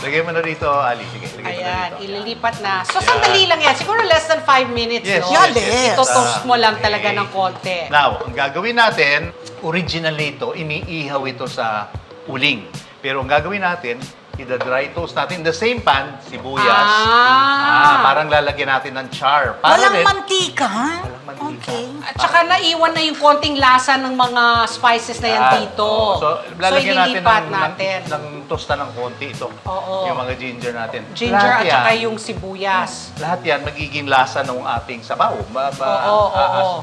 Lagay mo na rito, Ali. Sige, lagay mo na Ayan, dito. ililipat na. So, sandali lang yan. Siguro less than 5 minutes, Yes, no? yes, yes, yes. Ito-toast mo lang Okay. talaga ng konti. Now, ang gagawin natin, originally ito, iniihaw ito sa uling. Pero ang gagawin natin, ida-dry toast natin in the same pan, sibuyas. Ah. Ah, parang lalagyan natin ng char. Para Walang rin- mantika, ha? Okay. At saka naiwan na yung konting lasa ng mga spices na yan Ah, dito. oo. So, lalagyan natin ililipat ng, natin. Ng, ng tosta ng konti ito. Oo. Yung mga ginger natin. Ginger Lahat at saka yan- yung sibuyas. Lahat yan magiging lasa ng ating sabaw. Ba, ba, Oo, oo, ah, oo.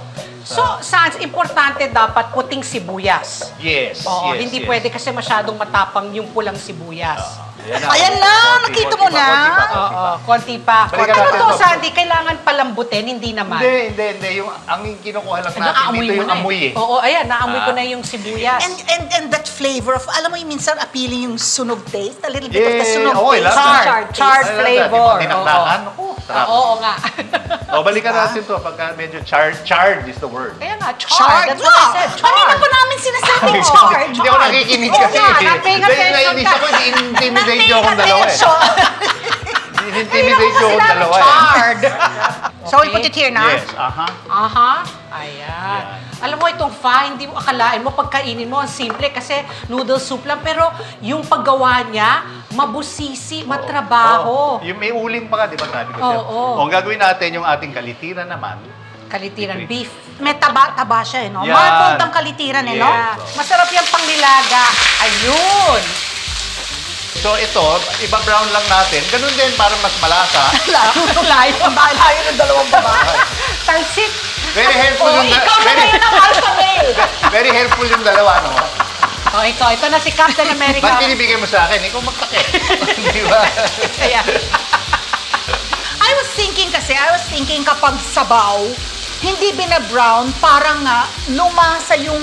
So, Sans, importante dapat puting sibuyas. Yes, Oo, yes, hindi yes. pwede kasi masyadong matapang yung pulang sibuyas. Ayan na. Ayan na, Konti, nakita konti mo na. konti pa, konti Oo, pa. konti pa. Balikan Ano to. Sandy? Kailangan palambutin? Hindi naman. Hindi, hindi, hindi. Yung, ang kinukuha lang natin Naamoy dito yung na eh. amoy eh. Oo, ayan, naamoy ko Ah. na yung sibuyas. And, and, and that flavor of, alam mo yung minsan appealing yung sunog taste? A little bit of the Yeah, sunog oo, taste. Charred charred taste. flavor. Sarap. Ah, Oo nga. O, balikan natin to pagka medyo charred. Charred is the word. Kaya nga, charred. Charred. That's what I said, Kanina charred. pa namin sinasabing Oo, charred. Hindi ako nakikinig Oo kasi. nga, na-paying Dahil attention nainis ka. Ako, intimidate niyo akong dalawa eh. Intimidate niyo akong dalawa eh. charred. So we put it here na? Yes, aha. Aha. Ayan. Alam mo, itong pho, hindi mo akalain mo, pagkainin mo, ang simple kasi noodle soup lang. Pero yung paggawa niya, mabusisi, matrabaho. Oh, yung may uling pa ka, di ba sabi ko Oo, oo. O, ang gagawin natin yung ating kalitiran naman. Kalitiran beef. May taba-taba siya, eh, no? Yan. Ang kalitiran, eh, no? Yes. Masarap yung pangnilaga. Ayun. So ito, iba-brown lang natin. Ganun din para mas malasa. Layo. Layo ng dalawang babae. Talsik. Very helpful Oo, yung ikaw na very- ngayon ang alpha male. Very helpful yung dalawa, no? Oh, ito, ito na si Captain America. Ba't binibigay mo sa akin? Ikaw magtakip. Di ba? Kaya, I was thinking kasi, I was thinking kapag sabaw, hindi bina-brown, parang nga lumasa yung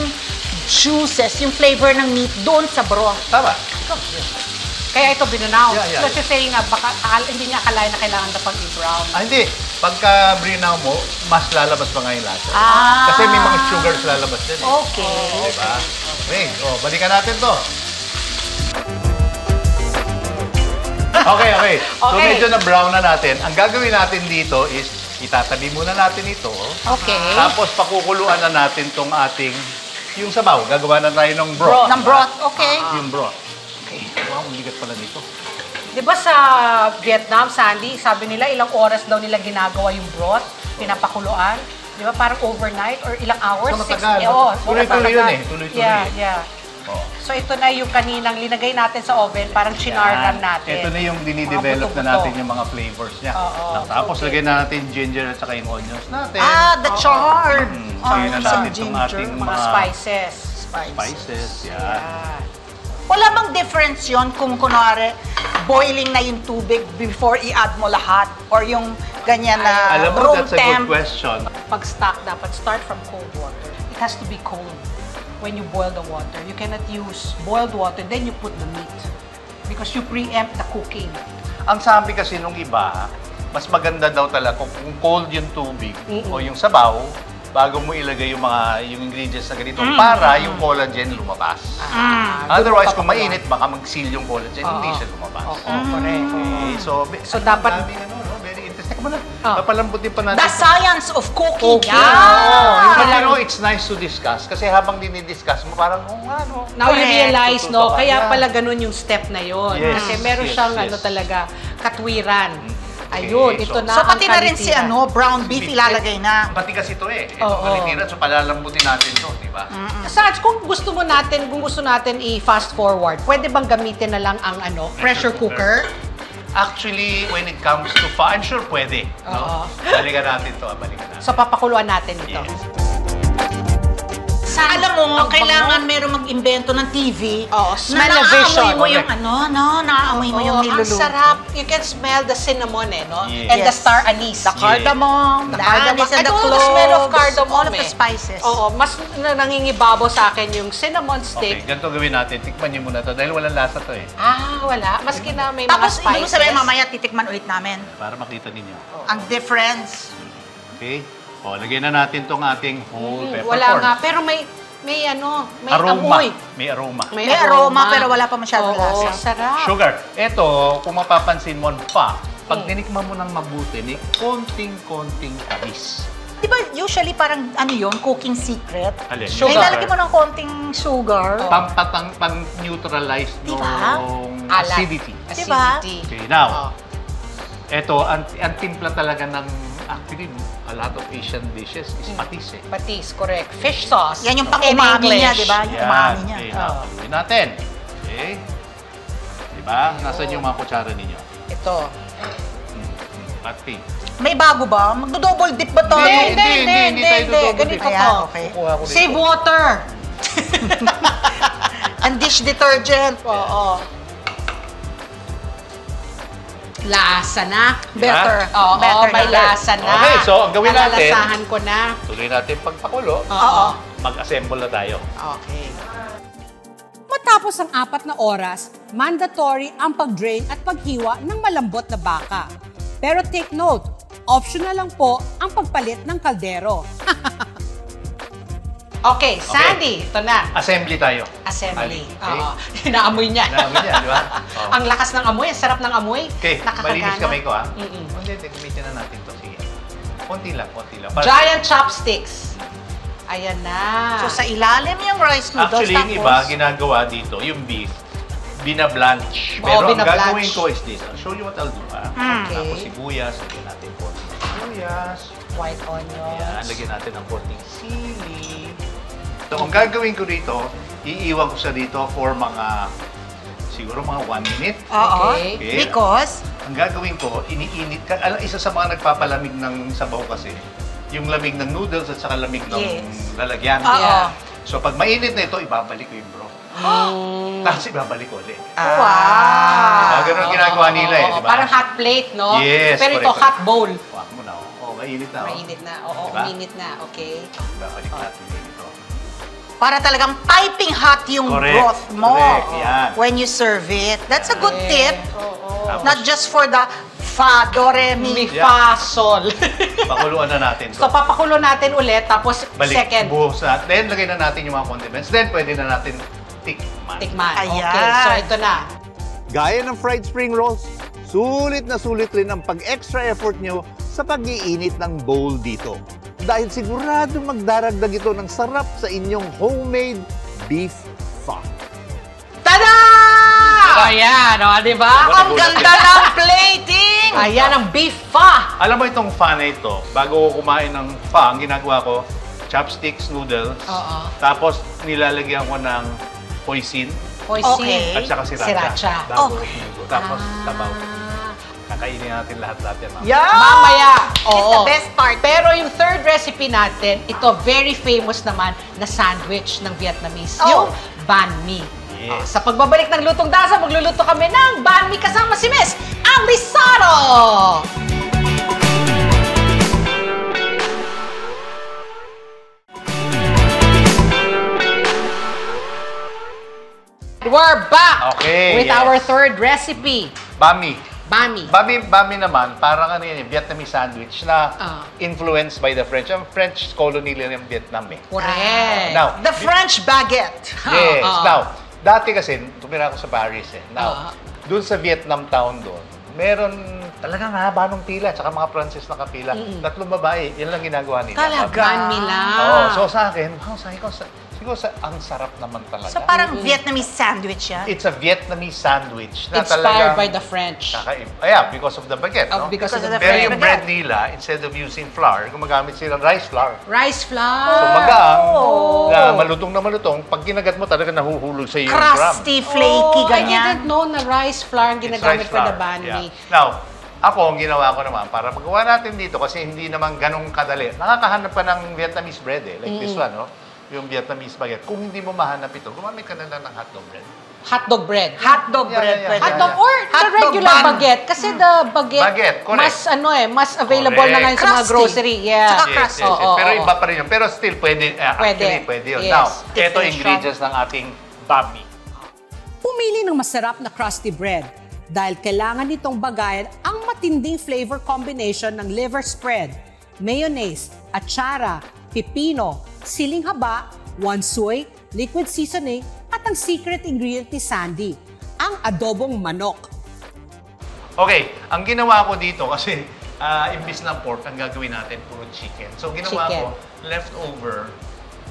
juices, yung flavor ng meat doon sa broth. Tama. Kaya ito binanaw. Yeah, yeah, Kasi saying nga, baka, akala- hindi niya akalain na kailangan na pag i-brown. Ah, hindi. Pagka brinaw mo, mas lalabas pa nga yung lasa. Ah. Kasi may mga sugars lalabas din eh. Okay. Diba? Okay, oh, balikan natin to. Okay, okay. So Okay. medyo na brown na natin. Ang gagawin natin dito is itatabi muna natin ito. Okay. Tapos pakukuluan na natin tong ating yung sabaw. Gagawa na tayo ng broth. Ng broth, okay. Yung broth. Okay. Wow, ang pala nito. Di ba sa Vietnam, Sandy, sabi nila ilang oras daw nila ginagawa yung broth, pinapakuluan. Di ba parang overnight or ilang hours? So, Six- matagal. eh, oo, Tuloy-tuloy yun eh, tuloy-tuloy Yeah, eh. yeah. Oh. So ito na yung kaninang linagay natin sa oven, parang chinargan natin. Ito na yung dinidevelop na natin yung mga flavors niya. Oo, Tapos lagyan na natin ginger at saka yung onions natin. Ah, the chard. Mm, Oh, lagyan na some natin itong ating Mga mga spices. spices. Yan. Yan. Wala bang difference yon kung kunwari boiling na yung tubig before i-add mo lahat? Or yung ganyan na Alam mo, room that's a good temp? question. Pag stock, dapat start from cold water. It has to be cold when you boil the water. You cannot use boiled water, then you put the meat. Because you preempt the cooking. Ang sabi kasi nung iba, mas maganda daw talaga kung, cold yung tubig o yung sabaw, bago mo ilagay yung mga yung ingredients na ganito Mm. para yung collagen lumabas. Ah, Otherwise, kung mainit, baka mag-seal yung collagen, hindi Oo. siya lumabas. Oo, correct. Okay, so, So, dapat- daming ano, no? very interesting. Teka muna, Oh. papalambutin pa natin. The science of cooking. Cooking. Yan. Ah. But you know, it's nice to discuss kasi habang dinidiscuss mo, parang, oh, ano, Now you Correct. realize, no, ka. kaya Yeah. pala ganun yung step na yon. Yes, Kasi meron yes, siyang yes. ano talaga, katwiran. Ayun, Okay, ito so- na So ang pati na rin si kalitiran. ano, brown beef ilalagay na. Pati kasi ito eh. Ito Oo. kalitiran, so palalambutin natin to, di ba? Sarge, kung gusto mo natin, kung gusto natin i-fast forward, pwede bang gamitin na lang ang ano, pressure cooker? Actually, when it comes to fa, I'm sure pwede. Oo. No? Balikan natin to, ah, balikan natin. So papakuluan natin ito. Yes. Alam mo, kailangan meron mag-imbento ng TV Oo, smell na vision. naaamoy mo yung ano, no, naaamoy mo yung Oo, ang niluluto. sarap. You can smell the cinnamon eh, no? Yes. And the Yes. star anise. The cardamom, the, cardamom. anise, and I the don't cloves. know the smell of cardamom All of the eh. spices. Oo, mas na- nangingibabaw sa akin yung cinnamon Okay, stick. ganito gawin natin. Tikman niyo muna to dahil walang lasa to eh. Ah, wala. Maski na may Tapos, mga spices. ibig sabihin, mamaya titikman ulit namin. Para makita ninyo. Ang difference. Okay? O, lagyan na natin tong ating whole Mm, peppercorn. Wala nga. Pero may, may ano, may aroma. amoy. May aroma. May aroma, pero wala pa masyadong Oo, lasa. sarap. Sugar. Ito, kung mapapansin mo pa, pag tinikman mo ng mabuti, may konting-konting tamis. Di ba usually parang ano yun, cooking secret? Alin? Ay, Sugar. lalagyan mo ng konting sugar. Pampatang, pang-neutralize nung Alat. acidity. Diba? Okay, now, eto, ang, ang timpla talaga ng, actually, a lot of Asian dishes is patis eh. Patis, correct. Fish sauce. Yan yung pang-umami niya, di ba? Yung umami niya. Okay, haluin natin. Okay? Diba? Nasaan yung mga kutsara ninyo? Ito. Pati. May bago ba? Magdo-double dip ba to? Hindi, hindi, hindi, hindi, tayo hindi. double Ganito dip. to. Ayan, okay. Kukuha ko dito. Save water. Ang dish detergent. Oo. Lasa na. Better. Oo, Better may na. lasa na. Okay, so ang gawin natin- Nalalasahan ko na. Tuloy natin pagpakulo. Oo. Mag-assemble na tayo. Okay. Matapos ang apat na oras, mandatory ang pag-drain at paghiwa ng malambot na baka. Pero take note, optional lang po ang pagpalit ng kaldero. Okay, Sandy, ito na. Assembly tayo. Assembly. Okay. Oo. Naamoy niya. Naamoy niya, di ba? Oo. Ang lakas ng amoy, ang sarap ng amoy. Okay, malinis kamay ko ah. Mm-mm. Hindi, hindi, gamitin na natin to. Sige. Konti lang, konti lang. Giant chopsticks. Ayan na. So sa ilalim yung rice noodles. Actually, yung tapos, iba, ginagawa dito, yung beef, binablanch. Oo, Pero ang binablanch. gagawin ko is this. I'll show you what I'll do ha. Mm. Tapos Okay. sibuyas, lagyan natin konting sibuyas. White onions. Ayan, lagyan natin ng konting sili. So, ang gagawin ko dito, iiwan ko sa dito for mga, siguro mga one minute. Oo. Okay. Because? Ang gagawin ko, iniinit ka. Alam, isa sa mga nagpapalamig ng sabaw kasi, yung lamig ng noodles at saka lamig ng Yes. lalagyan. Oo. Yeah. So pag mainit na ito, ibabalik ko yung bro. Tapos ibabalik ko ulit. Wow! Diba? Ganun ang ginagawa nila eh, di ba? Parang hot plate, no? Yes, Pero ito, correct, hot bowl. Wag mo na. Oh, mainit na. Oh. Mainit na. Oo, Diba? uminit na. Okay. Ibabalik natin dito. Para talagang piping hot yung Correct. broth mo. Correct, yan. When you serve it. That's a good tip. Tapos, Not just for the fa, do, re, mi. Mi, fa, sol. pakuluan na natin to. so, papakulo natin ulit, tapos Balik, second. buhos na. Then, lagay na natin yung mga condiments. Then, pwede na natin tikman. Tikman. Ayan. Okay, so ito na. Gaya ng fried spring rolls, sulit na sulit rin ang pag-extra effort nyo sa pag-iinit ng bowl dito. Dahil sigurado magdaragdag ito ng sarap sa inyong homemade beef pho. Tada! Ayan, o, di ba? Ang ganda ng plating! Ayan ang beef fa. Alam mo itong pho na ito, bago ko kumain ng pho, ang ginagawa ko, chopsticks, noodles, Oo. tapos nilalagyan ko ng hoisin Hoisin. Okay. at saka sriracha. Sriracha. Bago Okay. hinugo. Tapos Ah. Kakainin natin lahat-lahat yan. ma'am. Yeah! Mamaya. It's Oo. the best part. Pero yung third recipe natin, ito very famous naman na sandwich ng Vietnamese. Oh. Yung banh mi. Yes. Ah, sa pagbabalik ng Lutong Dasa, magluluto kami ng banh mi kasama si Miss ang Risado! We're back Okay, with yes. our third recipe, Bami. Banh mi. Bami, bami naman, parang ano yun, Vietnamese sandwich na Ah. influenced by the French. Ang French colony nila ng Vietnam eh. Correct. Now, The French baguette. Yes. Ah. Now, dati kasi, tumira ako sa Paris eh. Ah. Now, dun sa Vietnam town doon, meron talagang haba ng pila, tsaka mga Francis na kapila. Tatlong babae, yun lang ginagawa nila. Talaga. Banh mi lang. Oo, so sa akin, wow, sabi ko, sa, siguro sa, ang sarap naman talaga. So parang Vietnamese sandwich yan. It's a Vietnamese sandwich na Inspired talagang by the French. Kakaib. Ayan, because of the baguette, Oh, no? because of the Pero French. yung bread nila, instead of using flour, gumagamit sila ng rice flour. Rice So flour. magaang, Oh. na malutong na malutong, pag kinagat mo talaga nahuhulog sa iyo yung gram. Crusty, flaky, oh, I ganyan. didn't know na rice flour ang It's ginagamit rice for the flour, banh mi. yeah. Now, ako, ang ginawa ko naman, para magawa natin dito, kasi hindi naman ganong kadali. Nakakahanap ka ng Vietnamese bread eh, like this one, no? Yung Vietnamese baguette. Kung hindi mo mahanap ito, gumamit ka na lang ng hotdog bread. Hotdog bread. Hotdog Yeah, bread. yeah, yeah. pwede. Hotdog or the Hotdog regular bun. baguette. Kasi the baguette, Baguette, correct. mas ano eh, mas available Correct. na ngayon sa mga Crusty. grocery. Yeah. Tsaka Yes, crusty. yes, yes. Oo, Pero oo, iba pa rin yun. Pero still, pwede. Uh, Pwede. Actually, pwede yun. Yes. Now, ito ingredients ng ating bami. Pumili ng masarap na crusty bread dahil kailangan nitong bagayan ang matinding flavor combination ng liver spread, mayonnaise, atsara, pipino, siling haba, wansoy, liquid seasoning, at ang secret ingredient ni Sandy, ang adobong manok. Okay, ang ginawa ko dito kasi ah, imbis ng pork, ang gagawin natin puro chicken. So ginawa Chicken. ko, leftover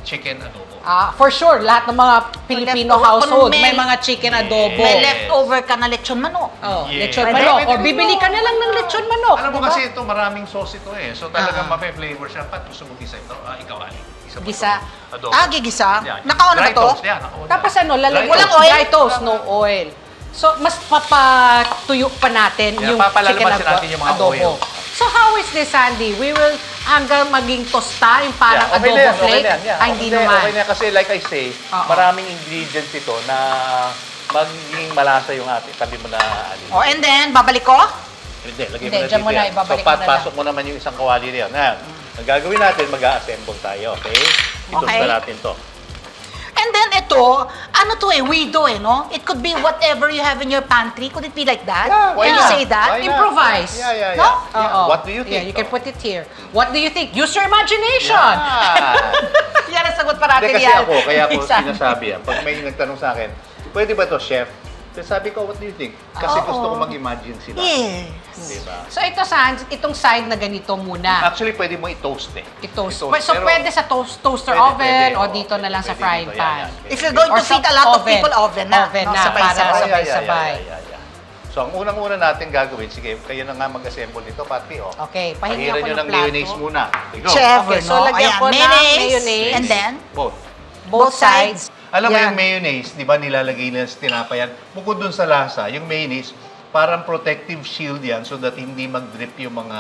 chicken adobo. Ah, for sure, lahat ng mga Filipino leftover- household, may, may- mga chicken adobo. May leftover ka na lechon manok. Oh, Yes. lechon Pwede, manok. pwede Or din bibili ka na lang ng lechon manok. Alam mo diba? kasi ito, maraming sauce ito eh. So talagang Ah. mape-flavor siya. Pat, gusto mo gisa ito? Ah, ikaw, Ali. Gisa mo Gisa. ito. Adobo. Ah, gigisa? Yeah. Nakauna ba Dry to? toast, yeah, nakauna. Tapos ano, lalagyan Dry Walang toast. oil? Dry toast, no oil. So, mas papatuyo pa natin Yeah, yung chicken ado- natin yung mga adobo. oil. So, how is this, Sandy? We will hanggang maging tosta, yung parang Yeah, okay adobo yan, okay flake? na yan, yeah. Ay, hindi Okay naman. Okay na kasi like I say, Oo. maraming ingredients ito na magiging malasa yung ating tabi mo na Ali. Oh, and then, babalik ko? Hindi, lagay Hindi, mo na dito mo na, yan. so, lang. pasok mo naman yung isang kawali na yan. Ngayon, ang gagawin natin, mag-a-assemble tayo, okay? Ito Okay. natin to. And then ito, ano to eh, widow eh, no? It could be whatever you have in your pantry. Could it be like that? why Can you not? say that? Why not? Improvise. Yeah, yeah, yeah. No? Yeah. Oo. What do you think? Yeah, you can Oh. put it here. What do you think? Use your imagination. Yeah. yan ang sagot Hindi kasi yan. ako, kaya ako sinasabi yan. Pag may nagtanong sa akin, pwede ba to chef? Kasi sabi ko, what do you think? Kasi Oo. gusto ko mag-imagine sila. Yes. Diba? So, ito, Sans, itong side na ganito muna. Actually, pwede mo i-toast eh. I-toast. I-toast. So, Pero- pwede sa toast, toaster Pwede, oven pwede, o oo. dito na lang sa Pwede frying dito, pan. yan, yan. If you're going Or to sa feed a lot of people, oven na. Oven no? na, Sabay-sabay. para Yeah, yeah, sabay-sabay. yeah, yeah, yeah. So, ang unang-una natin gagawin, sige, kayo na nga mag-assemble dito, Pati, oh. Okay, pahingi Pahiran ako nyo ng ng plato. mayonnaise muna. Go. Chef, Okay, so no? lagyan Ayan, ko ng mayonnaise. And then, Both. Both sides. Alam mo Yan. yung mayonnaise, di ba nilalagay nila sa tinapayan? Bukod dun sa lasa, yung mayonnaise, parang protective shield yan so that hindi mag-drip yung mga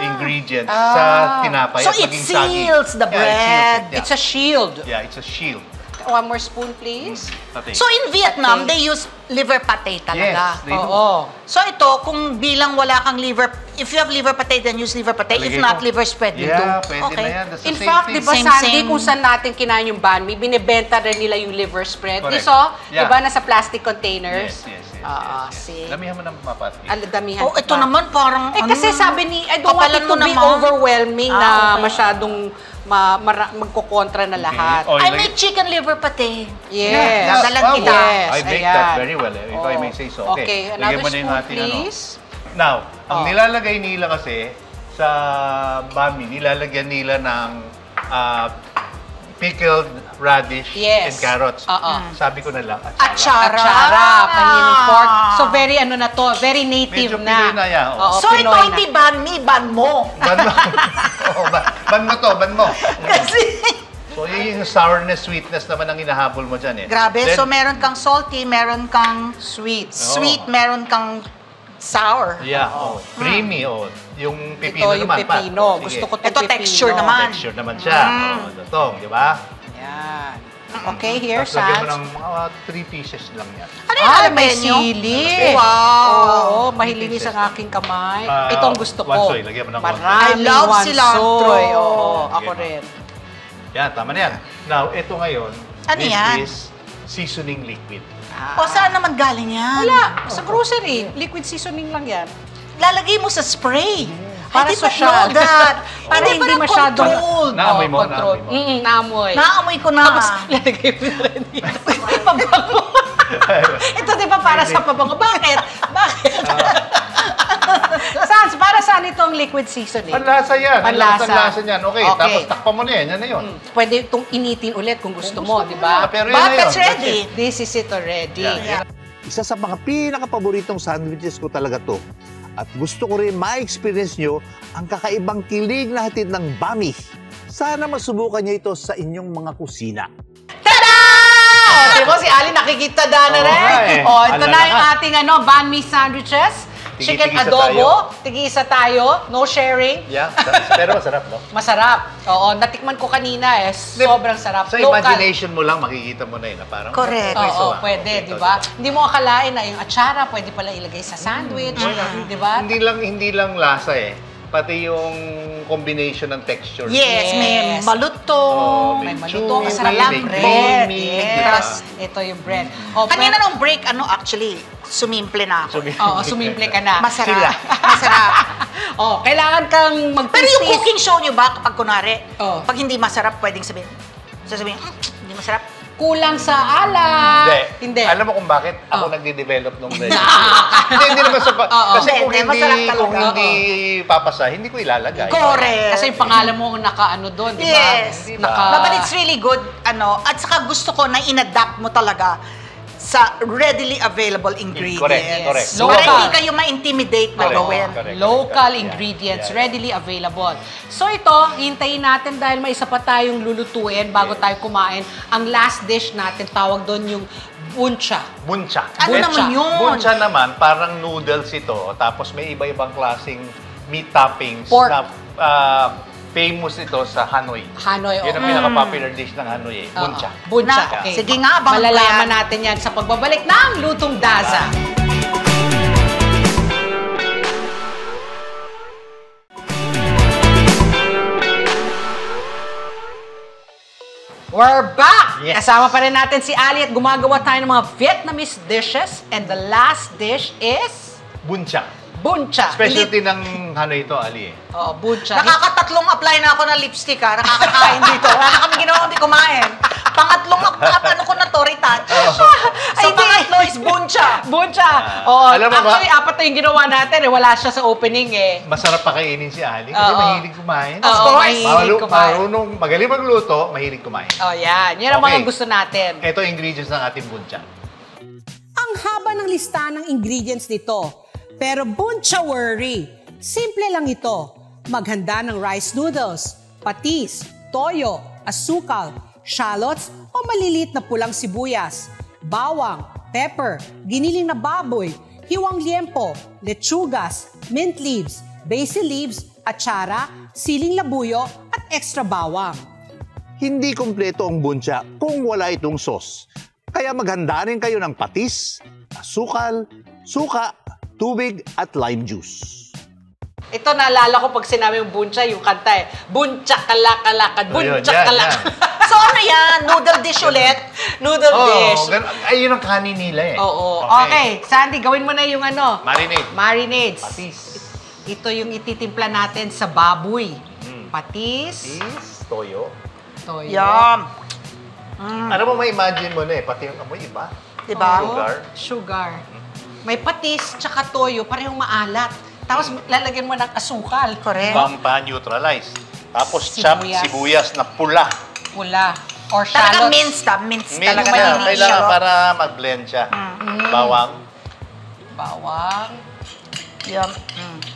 ingredients sa tinapay So at it maging soggy. seals the Yeah, it seals bread. it, yeah. It's a shield. Yeah, it's a shield. One more spoon, please. Okay. so in Vietnam, they use liver pate talaga. Yes, they do. Oo. So ito, kung bilang wala kang liver, if you have liver pate, then use liver pate. If Talagay not, liver spread do. Yeah, pwede okay. na yan. That's the In same fact, thing. di ba, Same, Sandy, same. kung saan natin kinain yung banh mi, binibenta rin nila yung liver spread. Correct. Iso, di Yeah. ba, nasa plastic containers? Yes, yes, yes. Ah, yes, see. Damihan mo ng mapati. Ang damihan Oh, ko ito pa. naman parang Eh ano, kasi sabi ni, I don't want kapalan it mo to be naman. overwhelming Ah, na okay. masyadong ma, mara, magkokontra na lahat. Oh, I ilagay- make chicken liver pate. Yes. Dadalan Oh, kita. Yes, I make ayan. that very well, eh, if I may say so. Okay, Okay, another lagyan mo na yung spoon, ating ano. please. Now, ang Oh. nilalagay nila kasi sa bami, nilalagyan nila ng ah, pickled radish Yes. and carrots. Oo. Sabi ko na lang, atsara. Atsara. Atsara, paninong pork. So very ano na to, very native Medyo na. Pinoy na yan, oh. Oo, so ito Pinoy hindi na. ban me, ban mo. Ban mo. Oo, ba- ban mo to, ban mo. Kasi, So, yun yung sourness, sweetness naman ang hinahabol mo dyan eh. grabe. Then, so meron kang salty, meron kang Sweet. sweet, meron kang sour. Yeah, oh. creamy, oh. Yung pipino Ito yung naman. pa. pepino. Sige. Gusto ko itong Ito pepino. texture naman. Texture naman siya. Oh, dotong, di ba? Yan. Okay, here, Tapos lagyan mo Sans. ng mga three pieces lang yan. Ano yung Ah, may nyo? sili. Wow. Oo, mahilinis ang aking kamay. Ah, Ito ang gusto ko. wansoy, lagyan mo ng wansoy. Maraming I love wansoy. cilantro. Oo, ako rin. Yan, tama na yan. Now, ito ngayon, Ano this yan? is seasoning liquid. O saan naman galing yan? Wala, sa grocery. Liquid seasoning lang yan. Lalagay mo sa spray. Para not social. that. Para Hindi hindi masyadong... controlled. Naamoy mo, controlled. naamoy mo. Mm, naamoy. Naamoy ko na. Tapos, lalagay mo na rin dito. Pabango. Ito di ba para sa pabango? Bakit? Bakit? Sans, para saan itong liquid seasoning? Panlasa yan. Panlasa. Panlasa yan. Okay, Okay. tapos takpan mo na yan. Yan na yun. Pwede itong initin ulit kung gusto mo, di ba? Ah, pero yan But na yun. ready. This is it already. Yeah. Isa sa mga pinaka-paboritong sandwiches ko talaga to. At gusto ko rin ma-experience nyo ang kakaibang kilig na hatid ng Bami. Sana masubukan nyo ito sa inyong mga kusina. Tada! Oh, di ba si Ali nakikita da na rin? eh. Oh, ito Ala na yung ating ano, banh mi sandwiches. Tigi- Chicken tigisa adobo. Tig-isa tayo. No sharing. Yeah, pero masarap, no? Masarap. Oo, natikman ko kanina eh. Sobrang sarap. Sa Local. imagination mo lang, makikita mo na yun. na Parang, Correct. Oo, Okay, so, ah, pwede, okay, di ba? Hindi mo akalain na yung atsara pwede pala ilagay sa sandwich, di ba? Hindi lang hindi lang lasa eh. Pati yung combination ng texture. Yes, may Yes. malutong. Oh, May may malutong, chewy, masarap may lang bread. creamy, Yes. Ito yung bread. Oh, Kanina pero- nung break, ano actually, sumimple na ako. Oo, sumimple ka na. Masarap. Sila. Masarap. Oh, kailangan kang mag Pero yung cooking show nyo ba, kapag kunwari, Oh. pag hindi masarap, pwedeng sabihin, sasabihin, "Mm, hindi masarap. Kulang sa alak. Hindi. Alam mo kung bakit ako nagde-develop ng recipe? hindi, hindi naman sa... Oo. Kasi kung Hindi, hindi, kung hindi papasa, hindi ko ilalagay. Kasi yung pangalan mo naka-ano doon, di ba? Yes. Naka... But it's really good, ano, at saka gusto ko na inadapt mo talaga sa readily available ingredients. Correct, correct. So, para Local. hindi kayo ma-intimidate na gawin. Local ingredients, readily available. So ito, hintayin natin dahil may isa pa tayong lulutuin bago tayo kumain. Ang last dish natin, tawag doon yung buncha. Buncha. Ano Buncha. naman yun? Buncha naman, parang noodles ito. Tapos may iba-ibang klaseng meat toppings Pork. na ah, famous ito sa Hanoi. Hanoi, Yun ang oo. pinaka-popular dish ng Hanoi eh. Buncha. Buncha, Na- okay. Sige nga, abangan ko Malalaman yan. natin yan sa pagbabalik ng Lutong Daza. We're back! Yes. Kasama pa rin natin si Ali at gumagawa tayo ng mga Vietnamese dishes. And the last dish is Buncha. Buncha. Specialty ng Hanoi ito, Ali eh. Oo, buncha. Nakakatatlong apply na ako ng lipstick ha. Nakakakain dito. Wala na kami ginawa kundi kumain. Pangatlong ap- ano ko na to, retouch. so, pangatlo is buncha. Buncha. Oo, Alam mo ba- actually, apat na yung ginawa natin. Eh. Wala siya sa opening eh. Masarap pakainin si Ali kasi Oo. mahilig kumain. Oo, mahilig Malu- kumain. Marunong, magaling magluto, mahilig kumain. Oh, yan. Yan ang Okay. mga gusto natin. Ito ingredients ng ating buncha. Ang haba ng listahan ng ingredients nito. Pero buncha worry. Simple lang ito. Maghanda ng rice noodles, patis, toyo, asukal, shallots o maliliit na pulang sibuyas, bawang, pepper, giniling na baboy, hiwang liempo, lechugas, mint leaves, basil leaves, atsara, siling labuyo at extra bawang. Hindi kumpleto ang buncha kung wala itong sauce. Kaya maghanda rin kayo ng patis, asukal, suka, tubig at lime juice. Ito naalala ko pag sinabi yung buncha, yung kanta eh. Buncha kalakalakad, buncha yan, kalak. so ano yan? Noodle dish ulit? Noodle Oo, dish. gan- ayun ang kanin nila eh. Oo. Okay. Sandy, gawin mo na yung ano. Marinade. Marinades. Patis. Ito yung ititimpla natin sa baboy. Patis. Patis, toyo. Toyo. Yum. Ano mo ma-imagine mo na eh, pati yung amoy iba. Diba? Sugar. Sugar. May patis, tsaka toyo, parehong maalat. Tapos lalagyan mo ng asukal. Correct. Pampa-neutralize. Tapos chop Sibuyas. sibuyas na pula. Pula. Or Talaga shallots. minced ah. Minced Mince talaga. na, maliliit kailangan siya. para mag-blend siya. Bawang. Bawang. Yum.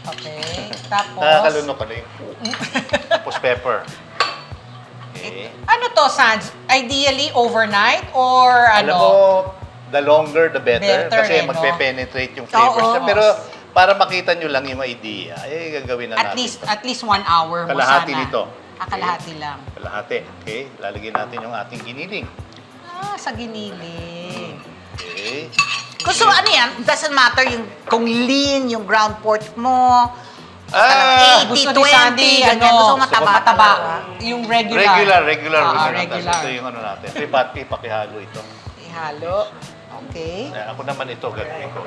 Okay. Tapos, Nakakalunok ka na yung Tapos pepper. Okay. ano to, Sans? Ideally, overnight or Alam ano? The longer the better. Better kasi eh, no? magpe-penetrate yung flavors Oo. niya. Pero para makita nyo lang yung idea, eh, gagawin na At natin. least, at least one hour mo Kalahati sana. nito. Ah, kalahati lang. Kalahati. Okay, lalagyan natin yung ating giniling. Ah, sa giniling. Okay. Gusto ano yan? Doesn't matter yung kung lean yung ground pork mo. Ah, 80, Gusto 20, ni Sandy, ganyan. ano, Gusto mataba. mataba. Yung regular. Regular, regular. Ah, regular. regular. Ito yung ano natin. Pati, pakihalo ito. Ihalo. Okay. Eh, Ako naman ito, gagawin ko.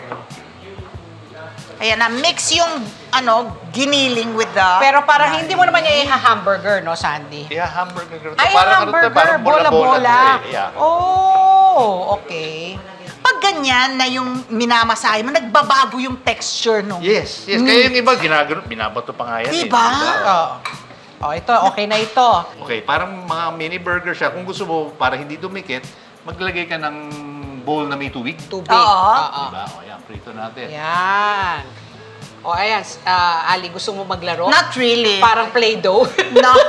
Ayan na, mix yung ano, giniling with the... Pero parang hindi mo naman niya i-hamburger, no, Sandy? Yeah, hamburger. ito. Ay, Parang ano to, hamburger, parang bola-bola. to eh. Yeah. Oh, okay. Pag ganyan na yung minamasahe mo, nagbabago yung texture nung... Yes, yes. Kaya yung iba, ginagano, binabato pa nga yan. eh, Diba? Oh. oh, ito, okay na ito. Okay, parang mga mini burger siya. Kung gusto mo, para hindi dumikit, maglagay ka ng bowl na may tubig. Tubig. Oo. Oo. Diba? O yan, prito natin. Yan. O, ayan. ah, Ali, gusto mo maglaro? Not really. Parang Play-Doh. No.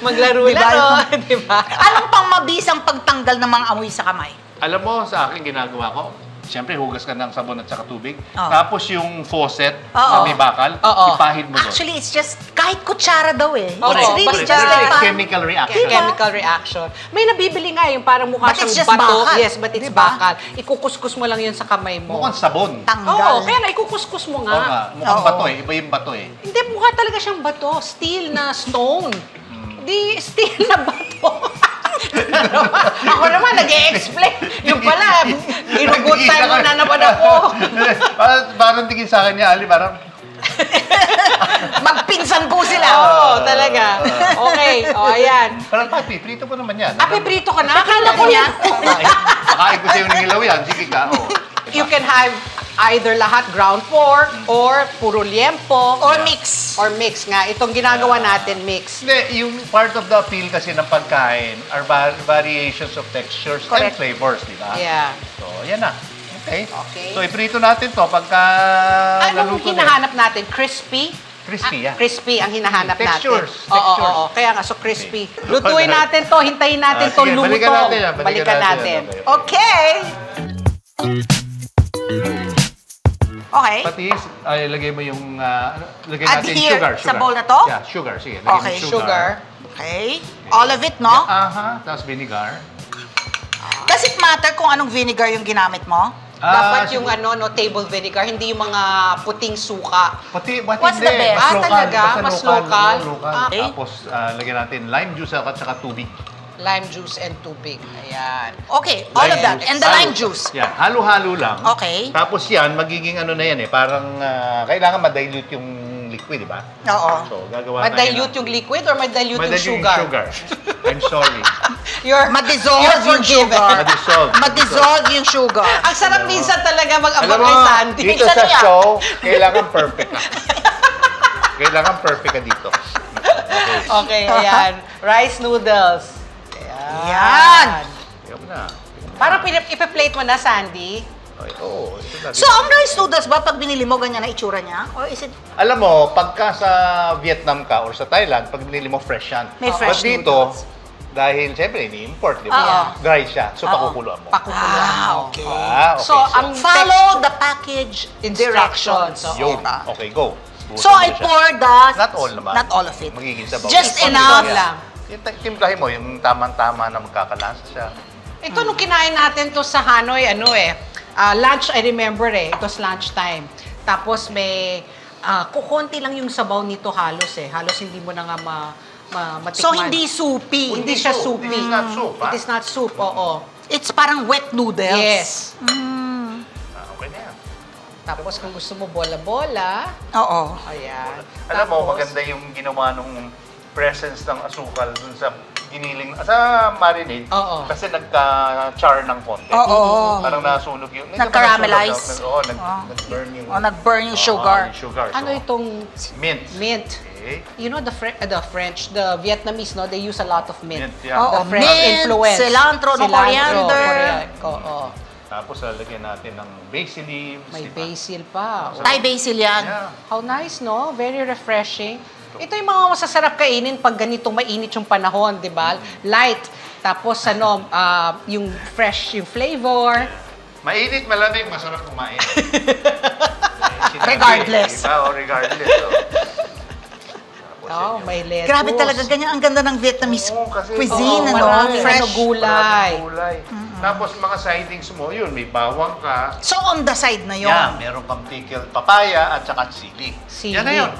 Maglaro Diba? laro, di ba? Anong pang mabisang pagtanggal ng mga amoy sa kamay? Alam mo, sa akin ginagawa ko, Siyempre, hugas ka ng sabon at saka tubig. Oo. Tapos yung faucet Oo. na may bakal, Oo. ipahid mo doon. Actually, it's just kahit kutsara daw eh. Oo, it's really but just like parang- chemical reaction. Chemical reaction. May nabibili nga yung parang mukha But it's siyang just bato. bakal. Yes, but it's Diba? bakal. Ikukuskus mo lang yun sa kamay mo. Mukhang sabon. Tanggal. Oo, kaya na ikukuskus mo Oo nga, nga. mukhang Oo. bato eh. Iba yung bato eh. Hindi, mukha talaga siyang bato. Steel na stone. Di, steel na bato. ako naman, nag explain Yung pala, ginugot tayo mo na naman ako. parang, parang tingin sa akin niya, Ali, parang Magpinsan po sila. Oo, talaga. Okay, o ayan. Parang papi, prito ko naman yan. Ah, piprito ka na? Akala ko niya. Pakain ko sa'yo ng ilaw yan. Sige ka. Oh. You can have either lahat ground pork or puro liempo. Or mix. Or mix nga. Itong ginagawa natin, mix. Hindi, yung part of the appeal kasi ng pagkain are va- variations of textures and Correct. flavors, di ba? Yeah. So, yan na. Okay. Okay. So, iprito natin to pagka Anong naluto na. hinahanap natin? Crispy? Crispy, Ah, yeah. Crispy ang hinahanap Textures, natin. Oo, oo, textures. oo. Kaya nga, so crispy. Lutuin natin to, hintayin natin Ah, to sige, luto. balikan natin yan, balikan Balikan natin natin. yan. Okay. Okay. Pati, ay, lagay mo yung, ah, ano, lagay Add natin here, sugar, sa sugar. bowl na to? Yeah, sugar. Sige, lagay Okay. mo sugar. Okay. All of it, no? Aha, tapos vinegar. Does it matter kung anong vinegar yung ginamit mo? Dapat Ah, yung ano, no, table vinegar, hindi yung mga puting suka. Pati, pati What's the hindi. best? Mas Ah, talaga? Mas local. local? local. Ah. Tapos, ah, lagyan natin lime juice at saka tubig. Lime juice and tubig. Ayan. Okay, all of that. And the lime juice. Yan, halo-halo lang. Okay. Tapos yan, magiging ano na yan eh, parang ah, kailangan ma-dilute yung liquid, di ba? Oo. So, gagawa Ma-dilute yung liquid or ma-dilute yung Ma-dilute sugar? sugar. I'm sorry. You're, Ma-dissolve you're yung forgiven. sugar. Ma-dissolve. Ma-dissolve yung sugar. Ang sarap minsan talaga mag-abang mo, kay Sandy. dito Minsan sa niya. show, kailangan perfect ka. kailangan perfect ka dito. Okay, ayan. Rice noodles. Ayan. Yan. Mo na. Parang ipi-plate mo na, Sandy. Okay, oo. na. So, ang rice noodles ba, pag binili mo, ganyan na itsura niya? Or is it... Alam mo, pagka sa Vietnam ka or sa Thailand, pag binili mo fresh yan. May fresh But dito, dahil siyempre ini-import, di ba? Oo. Dry siya. So, Oo. pakukuluan mo. Pakukuluan Ah, mo. okay. Ah, okay. So, ang Follow the package Instructions. Oo. Yun. Okay, go. So, I pour the... Not all naman. Not all of it. Magiging sabaw. Just enough. yan. lang. Yung timplahin mo, yung tamang-tama na magkakalasa siya. Ito, nung kinain natin to sa Hanoi, ano eh, ah, lunch, I remember eh, it was lunch time. Tapos may, uh, kukunti lang yung sabaw nito halos eh. Halos hindi mo na nga ma, ma, matikman. So, hindi soupy. Hindi siya soupy. This is not soup, It ah. is not soup, oo. It's parang wet noodles. Yes. Ah, okay na yan. Tapos kung gusto mo bola-bola, Oo. ayan. Alam mo, Tapos, maganda yung ginawa nung presence ng asukal dun sa giniling, sa marinade. Oo. Kasi nagka-char ng konti. Oo. Parang nasunog yung... Nag-caramelize. Nag- Oo, nag, Oo. nag-burn yung... O, nag-burn yung Oo, sugar. yung sugar. Ano So, itong Mint. mint? Okay. You know the Fre- uh, the French, the Vietnamese, no? They use a lot of mint. Mint, yeah. Oo, The French mint, influence. cilantro, no, coriander. correct. Oo. Tapos lalagyan natin ng basil leaves. May di ba? basil pa. Thai basil yan. Yeah. How nice, no? Very refreshing. Ito yung mga masasarap kainin pag ganitong mainit yung panahon, di ba? Light. Tapos ano, ah, yung fresh yung flavor. Mainit, malamig, masarap kumain. Sinabi, Regardless. Diba? O, regardless. oh. Tapos Oh, yun may lettuce. Grabe talaga, ganyan ang ganda ng Vietnamese Oo, kasi- cuisine, Oo, ano? maraming Fresh. ano, gulay. Maraming gulay. Tapos mga sidings mo, yun, may bawang ka. So, on the side na yun. Yan, meron kang pickled papaya at saka sili. Sili. Yan na yun.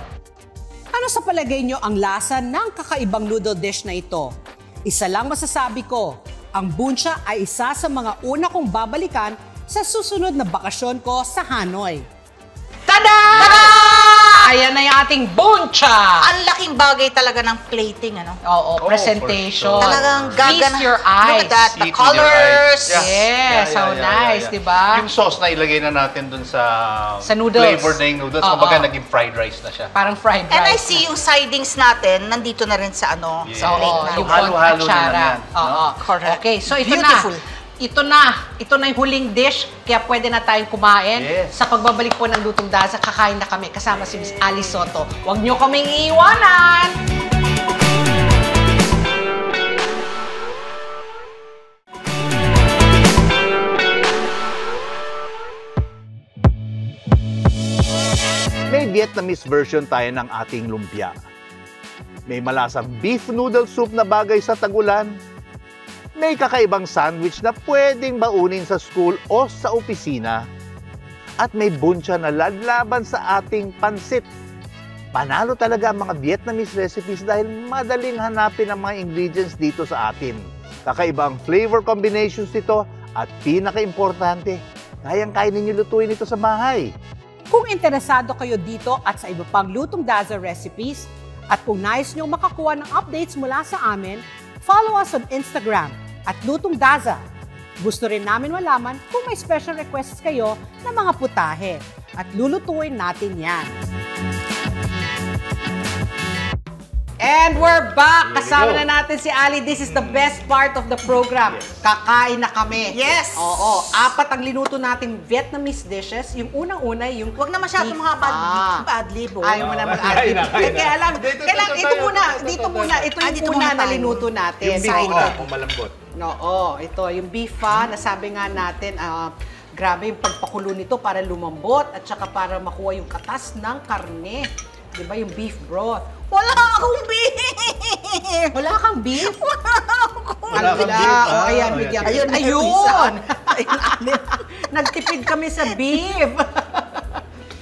Ano sa palagay nyo ang lasa ng kakaibang noodle dish na ito? Isa lang masasabi ko, ang buncha ay isa sa mga una kong babalikan sa susunod na bakasyon ko sa Hanoi. Tada! Ayan na yung ating buncha! Ang laking bagay talaga ng plating, ano? Oo, presentation. for sure. Talagang Feast gagana. your Look eyes. at that, the your colors. eyes. Yeah. Yes, how nice, di ba? Yung sauce na ilagay na natin dun sa, Sa noodles. flavor na yung noodles. Oo. Kumbaga naging fried rice na siya. Parang fried rice. And I see yung sidings natin, nandito na rin sa ano, sa Yeah. plate Oo, natin. yung halo-halo kutsara. naman yan, no? Oo. Correct. Okay, so ito Beautiful. na. Ito na. Ito na yung huling dish. Kaya pwede na tayong kumain. Yes. Sa pagbabalik po ng Lutong Dasa, kakain na kami kasama si Miss Alice Soto. Huwag niyo kaming iiwanan! May Vietnamese version tayo ng ating lumpia. May malasang beef noodle soup na bagay sa tagulan. May kakaibang sandwich na pwedeng baunin sa school o sa opisina. At may buncha na ladlaban sa ating pansit. Panalo talaga ang mga Vietnamese recipes dahil madaling hanapin ang mga ingredients dito sa atin. Kakaiba ang flavor combinations nito at pinaka-importante, kayang-kaya ninyo lutuin ito sa bahay. Kung interesado kayo dito at sa iba pang Lutong Daza recipes, at kung nais nyo makakuha ng updates mula sa amin, follow us on Instagram at Lutong Daza. Gusto rin namin malaman kung may special requests kayo ng mga putahe at lulutuin natin yan. And we're back! Kasama go. na natin si Ali. This is the best part of the program. Kakain na kami. Yes! Oo. Apat ang linuto nating Vietnamese dishes. Yung unang-una, yung Huwag na masyadong mga bad, Ah. bad lib, oh. Ayaw mo na mag-adlib. Kain na, kain na. Kaya lang, Dito, kaya lang, dito ito tayo. muna, Dito, dito dito, muna. Ito Ah, yung dito una muna na tayo. linuto natin. Yung beef Side pa, dish. kung malambot. Oo, ito, yung beef fa, nasabi nga natin, ah, grabe yung pagpakulo nito para lumambot at saka para makuha yung katas ng karne. Di ba yung beef broth? Wala akong beef! Wala kang beef? Wala kang Wala. beef. O, ayan, Ah, bigyan ayun, ko. ayun. Ayun! Nagtipid kami sa beef.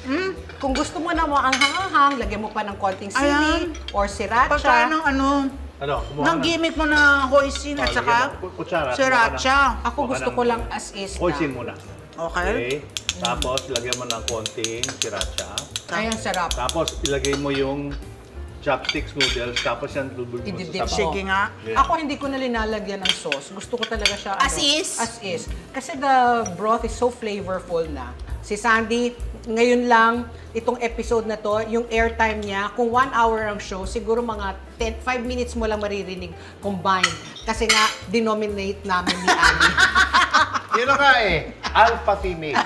Hmm? Kung gusto mo na mo ang hanghang, lagyan mo pa ng konting sili Ayan. or sriracha. Pagka ng ano, Ano, kumuha ng gimmick mo na hoisin at Oh, saka lagyan mo. Kutsara, sriracha. Ako gusto ng- ko lang as is na. Hoisin muna. Okay. Tapos, lagyan mo ng konting sriracha. Ayan, sarap. Tapos, ilagay mo yung chopsticks noodles. Tapos yan, lubog mo sa sabaw. Yeah. Ako hindi ko na linalagyan ng sauce. Gusto ko talaga siya As ano, is? As is. Kasi the broth is so flavorful na. Si Sandy, ngayon lang, itong episode na to, yung airtime niya, kung one hour ang show, siguro mga 10, 5 minutes mo lang maririnig combined. Kasi nga, denominate namin ni Ali. Yun na nga eh. Alpha female.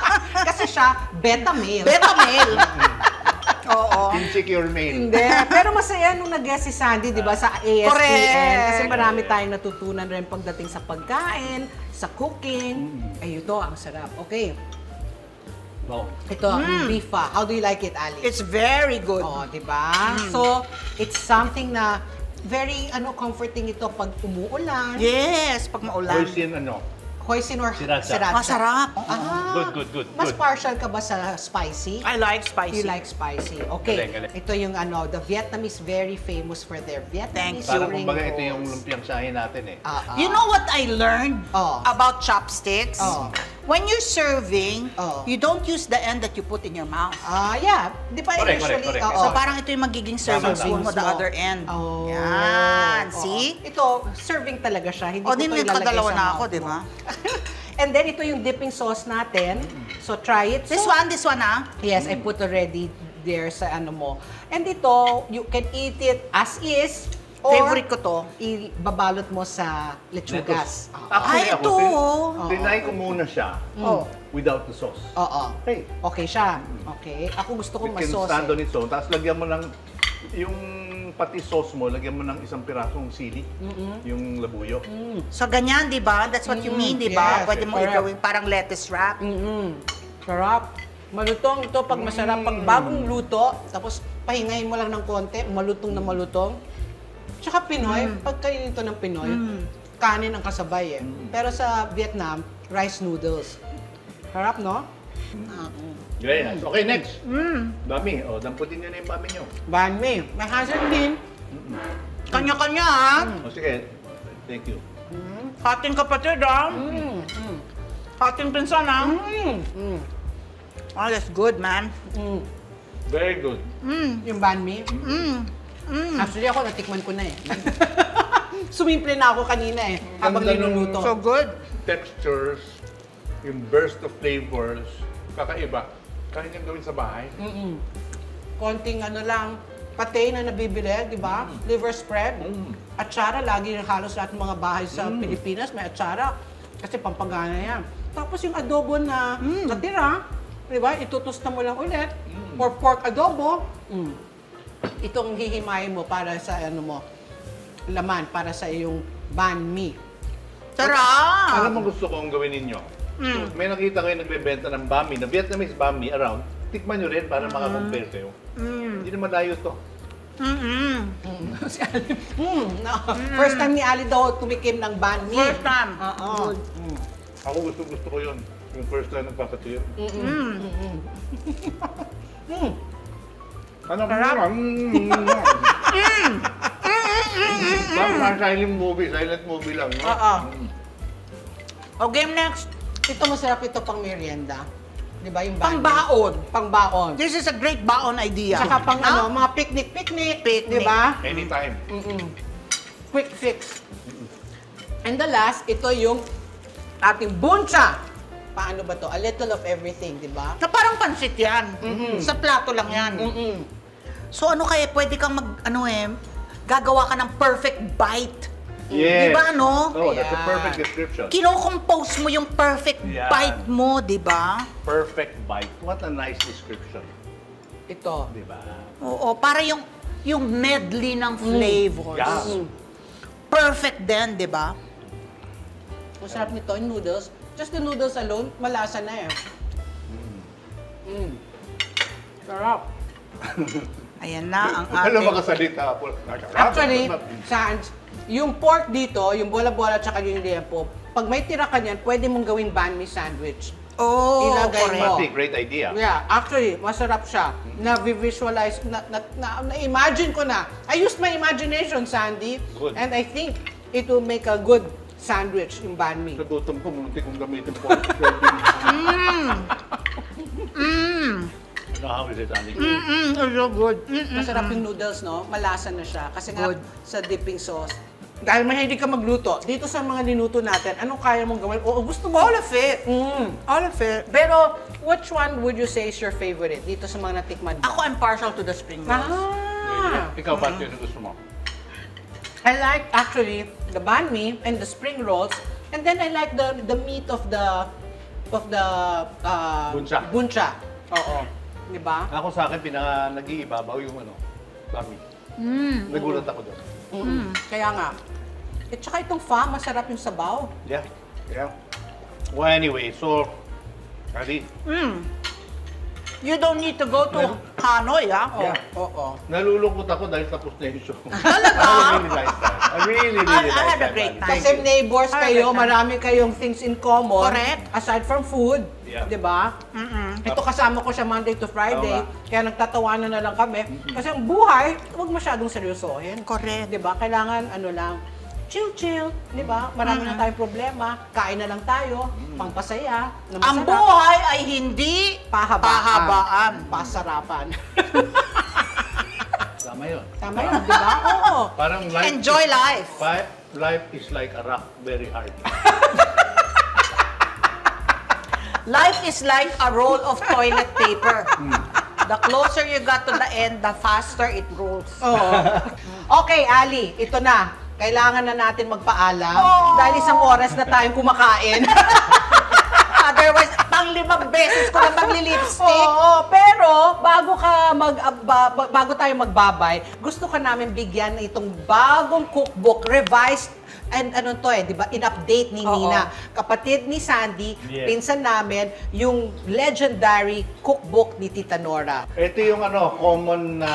Kasi siya, beta male. Beta male. Oo. Insecure male. Hindi. Pero masaya nung nag-guest si Sandy, di ba, sa ASPN. Correct. Kasi marami tayong natutunan rin pagdating sa pagkain, sa cooking. Ay, ito, ang sarap. Okay. Wow. Ito, ang Mm. beef ah. How do you like it, Ali? It's very good. Oo, di ba? So, it's something na very ano comforting ito pag umuulan. Yes, pag maulan. Hoisin ano. Hoisin or Sriracha. sriracha. Masarap. Ah, Good, good, good. Mas good. partial ka ba sa spicy? I like spicy. You like spicy. Okay. Galing, galing. Ito yung ano, the Vietnamese very famous for their Vietnamese Parang spring kumbaga ito yung lumpiang shahin natin eh. Ah, ah. You know what I learned Oh. about chopsticks? Oh. When you're serving, Oh. you don't use the end that you put in your mouth. Ah, yeah. Di ba Correct, usually, correct, correct. oo. So parang ito yung magiging serving spoon mo, the other end. Oh. Yan, Oo. see? Ito, serving talaga siya. Hindi O, ko din to ilalagay sa na ako, di ba? And then, ito yung dipping sauce natin. So, try it. This So, one, this one ah. Yes, I put already there sa ano mo. And ito, you can eat it as is. Or Favorite ko to. ibabalot mo sa lechugas. Oo. Actually, Ay, ako, ito, tin- oh. Tinry ko muna siya Oh. without the sauce. Oo. Okay. Okay siya. Okay. Ako gusto ko You mas can sauce. stand on Eh. its own. Tapos lagyan mo ng, yung pati sauce mo, lagyan mo ng isang pirasong sili. Yung labuyo. So ganyan, di ba? That's what you Mm, mean, di ba? yes, Pwede mo correct. igawin parang lettuce wrap. Mm-mm. Sarap. Malutong ito pag masarap. Pag bagong luto, tapos pahingayin mo lang ng konti, malutong na malutong. Tsaka Pinoy, pag kayo ito ng Pinoy, kanin ang kasabay eh. Pero sa Vietnam, rice noodles. Sarap, no? Very nice. Okay, next. Bami. O, damputin nyo na yung bami nyo. Banh mi. May hazel din. Kanya-kanya ah. O, sige. Thank you. Hating kapatid ah. Mm. Mm. Hating pinsan ah. Mm. Mm. Oh, that's good, man. Mm. Very good. Mm. Yung banh mi. Mm. Mm. Actually ako, natikman ko na eh. Sumimple na ako kanina eh, habang linuluto. So good. Textures, yung burst of flavors, kakaiba. Kaya niyang gawin sa bahay. Mm-mm. Konting ano lang, pate na nabibili, di ba? Liver spread. Atsara, lagi halos lahat ng mga bahay sa Pilipinas may atsara. Kasi pampagana yan. Tapos yung adobo na natira, di ba? Itutusta mo lang ulit. Or pork adobo. Mm. Itong hihimayin mo para sa ano mo, laman, para sa iyong banh mi. Sarap! Alam mo gusto kong gawin ninyo? Mm. May nakita kayo nagbebenta ng bami, na Vietnamese bami around. Tikman nyo rin para makakompare kayo. Mm. Hindi naman layo to. Mm-mm. si Ali, mm, no. First time ni Ali daw tumikim ng banh mi. First time. Oo. Good. Ako gusto gusto ko yun. Yung first time nagpapatuyo. Mm. Mm. Ano ba naman? Parang silent movie, silent movie lang. No? Oo. O game next. Ito masarap ito pang merienda. Di ba yung mi? Pangbaon. Pangbaon. This is a great baon idea. Tsaka pang No? ano, mga picnic-picnic. Picnic. Di ba? Anytime. Mm-mm. Quick fix. And the last, ito yung ating buncha. Paano ba to? A little of everything, di ba? Na parang pansit yan. Sa plato lang yan. Mm-mm. So ano kaya, pwede kang mag, ano eh, gagawa ka ng perfect bite. Yes. Di ba, no? Oh, that's a Ayan. perfect description. Kino-compose mo yung perfect Yan. bite mo, di ba? Perfect bite. What a nice description. Ito. Di ba? Oo, para yung yung medley ng flavors. Yeah. Mm. Perfect din, di ba? Masarap nito, yung noodles. Just the noodles alone, malasa na eh. Mm. Sarap. Ayan na ang ating... makasalita. Actually, Sans, yung pork dito, yung bola-bola tsaka yung liempo, pag may tira ka niyan, pwede mong gawing banh mi sandwich. Oh, Ilagay mo. Great idea. Yeah, actually, masarap siya. Na-visualize, na, na, na, na-imagine ko na. I used my imagination, Sandy. Good. And I think it will make a good sandwich yung banh mi. Sa gutom ko, munti kong gamitin po. Mm. Now, how is it, Andy? Mm-mm, it's so good. Masarap yung noodles, no? Malasa na siya. Kasi nga, Good. sa dipping sauce, dahil mahilig ka magluto, dito sa mga niluto natin, anong kaya mong gawin? Oo, gusto mo? All of it. Mm. All of it. Pero, which one would you say is your favorite dito sa mga natikman mo? Ako, I'm partial to the spring rolls. Ah! Ikaw ba, yun ang gusto mo? I like actually the banh mi and the spring rolls, and then I like the the meat of the of the uh, Buncha. buncha. Oo. Di ba? Ako sa akin, pinaka nag-iibabaw yung ano, bami. Mm. Nagulat ako doon. Mm. Kaya nga. At saka itong fa, masarap yung sabaw. Yeah. Yeah. Well, anyway, so, Ali, Mm. You don't need to go to Hanoi, ah. Oo. Oo. nalulungkot ako dahil tapos na yung show. Talaga? I really like that. I really, really I- I had a great time. Kasi neighbors kayo, marami kayong things in common. Correct. Aside from food. Yeah. Di ba? Mm-mm. Ito kasama ko siya Monday to Friday, Oo kaya nagtatawanan na lang kami. Kasi ang buhay, huwag masyadong seryosohin. Correct. Di ba? Kailangan ano lang, chill-chill. Di ba? Marami na tayong problema. Kain na lang tayo, pangpasaya, na Ang buhay ay hindi pahabaan. pahabaan. Pasarapan. Tama yun. Tama yun, di ba? Oo. Parang life Enjoy is, life. Life is like a rock, very hard. Life is like a roll of toilet paper. The closer you got to the end, the faster it rolls. Oo. Okay, Ali, ito na. Kailangan na natin magpaalam Oh. dahil isang oras na tayong kumakain. Otherwise, pang limang beses ko na magli-lipstick. Oo, pero bago ka mag ah, ba- ba- bago tayo magbabay, gusto ka namin bigyan ng itong bagong cookbook, revised and ano to eh, di ba? In-update ni Oo. Nina. Kapatid ni Sandy, Yes. pinsan namin, yung legendary cookbook ni Tita Nora. Ito yung ano, common na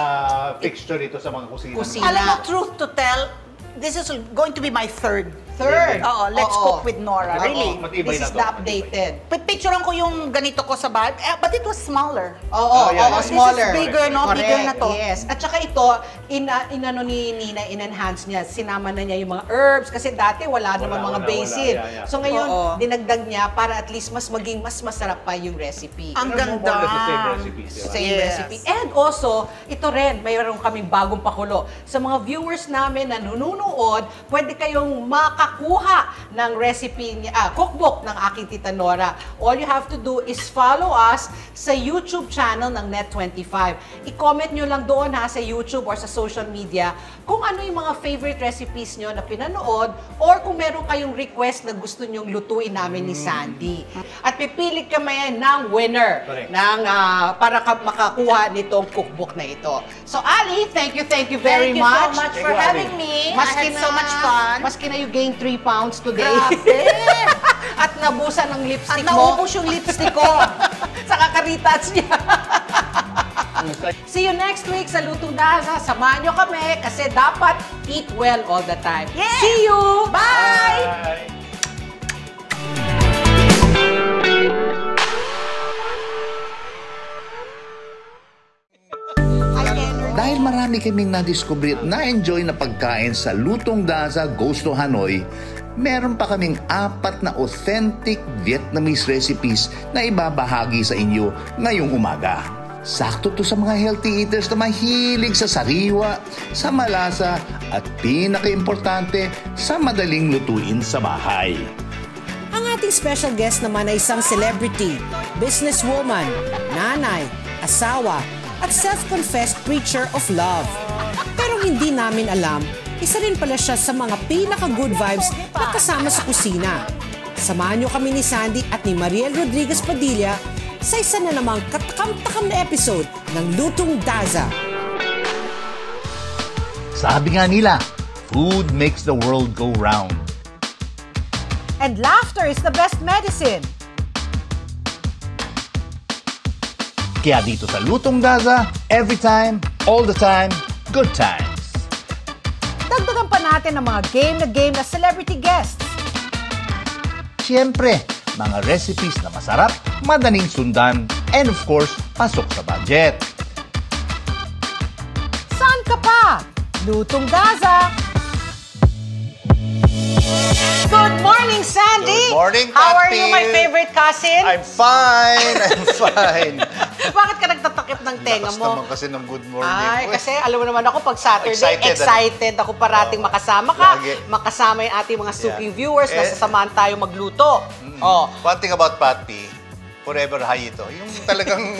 fixture dito sa mga kusina. Kusina. Alam mo, truth to tell, this is going to be my third. Third. Oo, let's Oo. cook with Nora. Oo. Really. Matibay This na is to, the updated. Picturean ko yung ganito ko sa bahay, eh, but it was smaller. Oo, Oh, yeah, oo, yeah. smaller. This is bigger, no? Correct, Bigger na to. Yes. At saka ito, ina, inano ni Nina, in-enhance niya. Sinama na niya yung mga herbs kasi dati wala, naman mga wala, basil. wala. Yeah, yeah. So ngayon, Oo. dinagdag niya para at least mas maging mas masarap pa yung recipe. Ang Pero more ganda. or less the same recipes, di ba? Same Yes. recipe. And also, ito rin, mayroon kaming bagong pakulo. Sa mga viewers namin na nanonood, pwede kayong makakuha ng recipe niya, ah, cookbook ng aking tita Nora. All you have to do is follow us sa YouTube channel ng Net25. I-comment nyo lang doon ha sa YouTube or sa social media kung ano yung mga favorite recipes nyo na pinanood or kung meron kayong request na gusto nyong lutuin namin ni Sandy. At pipili kami ng winner Correct. ng ah, para ka makakuha nitong cookbook na ito. So Ali, thank you, thank you very Thank you much. so much for having me. I had so much fun. Maski na you gained 3 pounds today. Grabe! At nabusan ng lipstick At mo. naubos yung lipstick ko. sa kakaritats niya. See you next week sa Lutong Daza. Samahan nyo kami kasi dapat eat well all the time. Yeah. See you! Bye! Bye. Dahil marami kaming nadiskubre at na-enjoy na pagkain sa Lutong Daza Goes to Hanoi, meron pa kaming apat na authentic Vietnamese recipes na ibabahagi sa inyo ngayong umaga. Sakto to sa mga healthy eaters na mahilig sa sariwa, sa malasa at pinaka-importante sa madaling lutuin sa bahay. Ang ating special guest naman ay isang celebrity, businesswoman, nanay, asawa, at self-confessed preacher of love. Pero hindi namin alam, isa rin pala siya sa mga pinaka-good vibes na kasama sa kusina. Samahan niyo kami ni Sandy at ni Mariel Rodriguez Padilla sa isa na namang katakam-takam na episode ng Lutong Daza. Sabi nga nila, food makes the world go round. And laughter is the best medicine. Kaya dito sa Lutong Daza, every time, all the time, good times. Dagdagan pa natin ang mga game na game na celebrity guests. Siyempre, mga recipes na masarap, madaling sundan, and of course, pasok sa budget. Saan ka pa? Lutong Daza! Good morning, Sandy! Good morning, How are you, my favorite cousin? I'm fine! I'm fine! Bakit ka nagtatakip ng tenga Lakas mo? naman kasi ng good morning Ay, kasi alam mo naman ako, pag Saturday, Excited, excited, ano? ako parating makasama ka. Lagi. Makasama yung ating mga suking viewers na Eh, Mm. sasamahan tayo magluto. Oh, One thing about Patty, forever high ito. Yung talagang...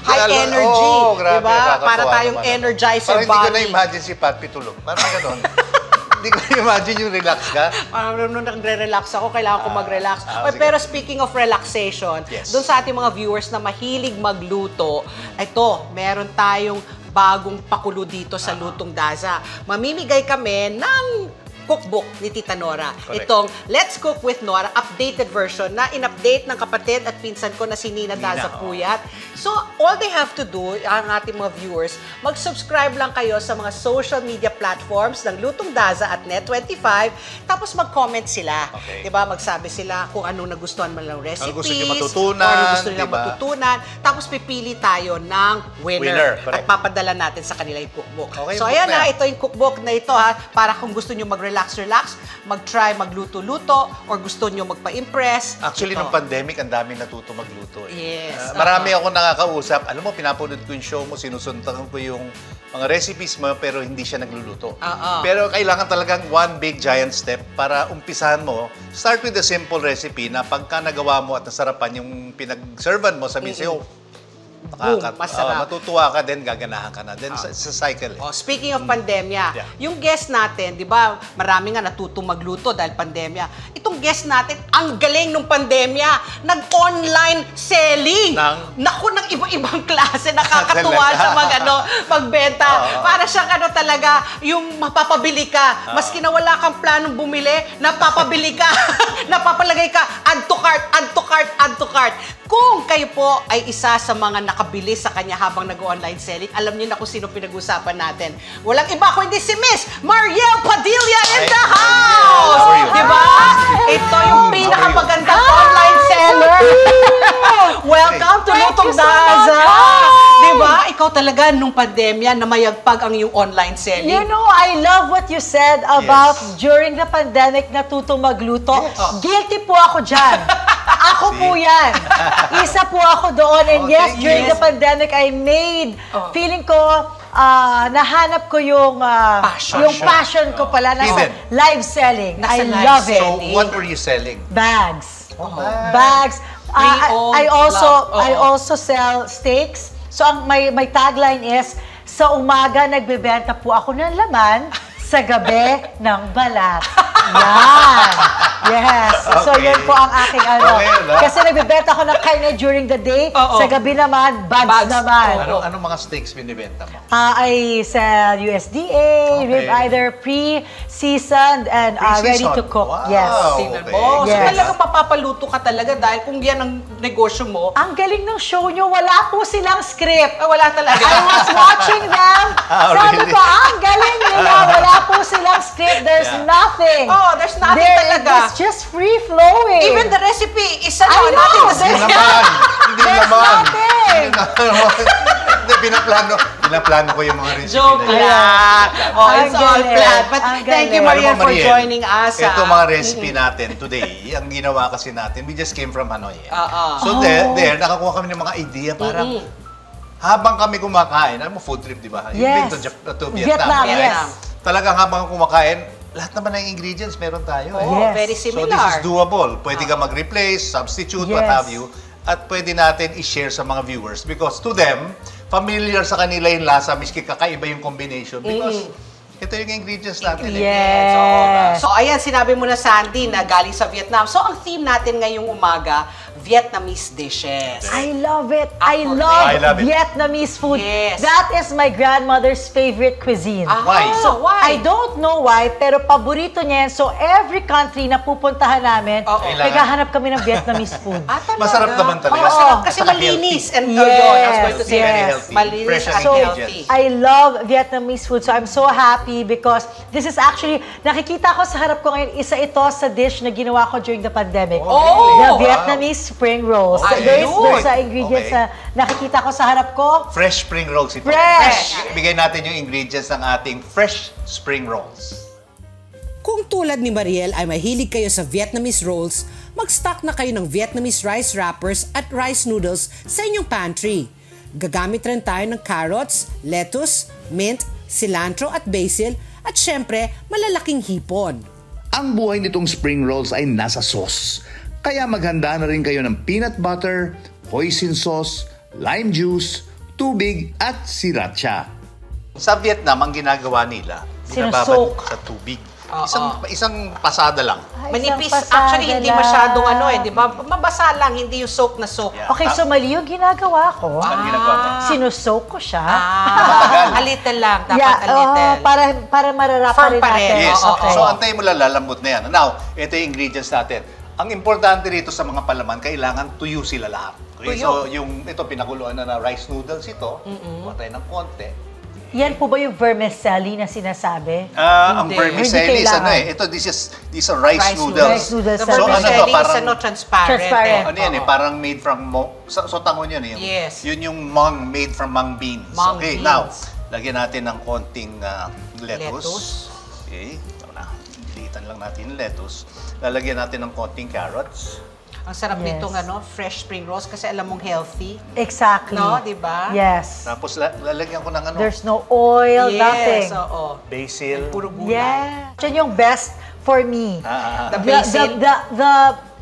High Alam- energy, Oo, grabe, diba? Para tayong naman. energizer Parang hindi ko body. na-imagine si Patty tulog. Parang gano'n. hindi ko na-imagine yung relax ka. Parang nung nagre-relax ako, kailangan ko mag-relax. ah, sige. pero speaking of relaxation, Yes. doon sa ating mga viewers na mahilig magluto, ito, meron tayong bagong pakulo dito Ah. sa Lutong Daza. Mamimigay kami ng cookbook ni Tita Nora. Correct. Itong Let's Cook with Nora, updated version na in-update ng kapatid at pinsan ko na si Nina Daza Nina, oh. Puyat. So, all they have to do, ang ating mga viewers, mag-subscribe lang kayo sa mga social media platforms ng Lutong Daza at Net25, tapos mag-comment sila. Okay. Diba? Magsabi sila kung anong nagustuhan man ng recipes. Ano gusto niyo matutunan, ano gusto nila diba? matutunan. Tapos pipili tayo ng winner. Winner, at papadala natin sa kanila yung cookbook. Okay, so, ayan na ito yung cookbook na ito ha, para kung gusto nyo mag-relax-relax, mag-try magluto-luto, or gusto nyo magpa-impress. Actually, ito. nung pandemic, ang dami natuto magluto. Eh. Yes, Ah, marami oo. ako nakakausap. Alam mo, pinapanood ko yung show mo, sinusuntakan ko yung mga recipes mo, pero hindi siya nagluluto. Oo. Pero kailangan talagang one big giant step para umpisahan mo. Start with a simple recipe na pagka nagawa mo at nasarapan yung pinag-servan mo, sabihin sa'yo, Boom, masarap. ah, matutuwa ka din, gaganahan ka na. Then sa, sa cycle. Eh. Oh, speaking of pandemya, Yeah. yung guest natin, 'di ba, marami nga natutong magluto dahil pandemya. Itong guest natin, ang galing nung pandemya, nag-online selling. Ng? Naku, ng iba-ibang klase, nakakatuwa sa mag ano, magbenta. Oo. Para siyang ano talaga, yung mapapabili ka. Maski na wala kang planong bumili, napapabili ka. napapalagay ka, add to cart, add to cart, add to cart. Kung kayo po ay isa sa mga nakabili sa kanya habang nag-online selling, alam niyo na kung sino pinag-usapan natin. Walang iba kundi si Miss Mariel Padilla in the house! Di ba? Ito yung pinakamagandang online seller. Welcome to Lutong Daza! Di ba? Ikaw talaga nung pandemya na mayagpag ang yung online selling. You know, I love what you said about during the pandemic natuto magluto. Guilty po ako dyan. ako po yan. Isa po ako doon. And Oh, yes, during you. the pandemic, I made, feeling ko, ah, nahanap ko yung ah, Passion. yung passion ko pala. Nasa Hidden. live selling. Nasa I live love it. So, what were you selling? Bags. Oh, Bags. Ah, I, Pre-owned I also love. I also sell steaks. So ang my my tagline is sa umaga nagbebenta po ako ng laman, sa gabi ng balat. Yan. Yes. So Okay. yun po ang aking ano. Okay. Kasi nagbebenta ako ng karne during the day, Oo. sa gabi naman bags, Bags. naman. Ano, ano mga steaks binibenta mo? Ah, I sell USDA, Okay. rib either pre-seasoned and ah, ready to cook. Wow. Yes. Tingnan Okay. mo. So Yes. talagang mapapaluto ka talaga dahil kung yan ang negosyo mo, Ang galing ng show nyo, wala po silang script. ah, wala talaga. I was watching them. Ah, Sabi really? ko, ang galing nila. Wala po silang script. There's Yeah. nothing. Oh, there's nothing There- talaga. It's just free-flowing. Even the recipe, isa I na know, natin. there's- Hindi naman! Hindi There's naman! nothing. Hindi naman. Hindi, pinaplano, pinaplano ko yung mga recipe Joke na lang. Oh, it's Ang all galing. planned. But Ang thank you, galing. Mariel, Alam mo, for Mariel, joining us. Ito ah. mga recipe natin today, ang ginawa kasi natin, we just came from Hanoi. eh. Oo. So there, there, nakakuha kami ng mga idea parang habang kami kumakain, alam mo food trip, di ba? You've been Yes. to, Jap- to Vietnam. Vietnam, right? yes. Talagang habang kumakain, lahat naman ng ingredients meron tayo. eh. Oh, Yes. very So similar. this is doable. Pwede ka mag-replace, substitute, what Yes. have you. At pwede natin i-share sa mga viewers because to them, familiar sa kanila yung lasa, miski kakaiba yung combination because ito yung ingredients natin. eh. Yes. So, ayan, sinabi mo na, Sandy, na galing sa Vietnam. So, ang theme natin ngayong umaga, Vietnamese dishes. I love it. I Ako love. I love it. Vietnamese food. Yes. That is my grandmother's favorite cuisine. Ah, Why? So, why? I don't know why, pero paborito niya yan. So, every country na pupuntahan namin, Oo. naghahanap kami ng Vietnamese food. Ah, talaga? Masarap naman talaga. Oo. Masarap kasi malinis. healthy. And oh, yun, I was going to say, Yes, Very yes. healthy. Malinis Fresh ang So, healthy. I love Vietnamese food. So, I'm so happy because this is actually, nakikita ko sa harap ko ngayon, isa ito sa dish na ginawa ko during the pandemic. Oh, the wow. Spring rolls. Ayun. There's, there's a ingredients Okay. na nakikita ko sa harap ko. Fresh spring rolls ito. Fresh! Bigay natin yung ingredients ng ating fresh spring rolls. Kung tulad ni Mariel ay mahilig kayo sa Vietnamese rolls, mag-stock na kayo ng Vietnamese rice wrappers at rice noodles sa inyong pantry. Gagamit rin tayo ng carrots, lettuce, mint, cilantro at basil at syempre malalaking hipon. Ang buhay nitong spring rolls ay nasa sauce. Kaya maghanda na rin kayo ng peanut butter, hoisin sauce, lime juice, tubig at sriracha. Sa Vietnam, ang ginagawa nila, binababad sa tubig. Isang, isang pasada lang. Ay, Manipis. pasada Actually, hindi lang. masyadong ano eh, di ba? Mabasa lang, hindi yung soak na soak. Yeah. Okay, so mali yung ginagawa ko. Ang ginagawa mo. Sinusoak ko siya. Ah, a little lang. Dapat yeah, a little. oo, para, para mararapa Firm rin pa rin. natin. Yes. Okay. So, antayin mo lang, lalambot na yan. Now, ito yung ingredients natin. Ang importante rito sa mga palaman, kailangan tuyo sila lahat. Okay, Tuyo. so yung ito pinakuluan na na rice noodles ito, kuha tayo ng konti. Yan po ba yung vermicelli na sinasabi? Ah, ang Hindi. vermicelli is ano eh. Ito, this is, these are rice, Rice noodles. Rice noodles. The So, ano to, vermicelli is parang- ano, transparent. Transparent. eh. Ano yan eh, parang made from, mo, so, so tangon yun eh. Yes. Yun yung mung made from mung beans. Mung okay, beans. now, lagyan natin ng konting ah, lettuce. Lettuce. Okay, ito na. Dilitan lang natin yung lettuce. Lalagyan natin ng konting carrots. Ang sarap Yes. nitong ano, fresh spring rolls kasi alam mong healthy. Exactly. No, di ba? Yes. Tapos la- lalagyan ko ng ano, There's no oil, nothing. Yes, oo. basil. Puro gulay. Yeah. Yan yung best for me. Ah, ah, The ah. The, basil. the, the, the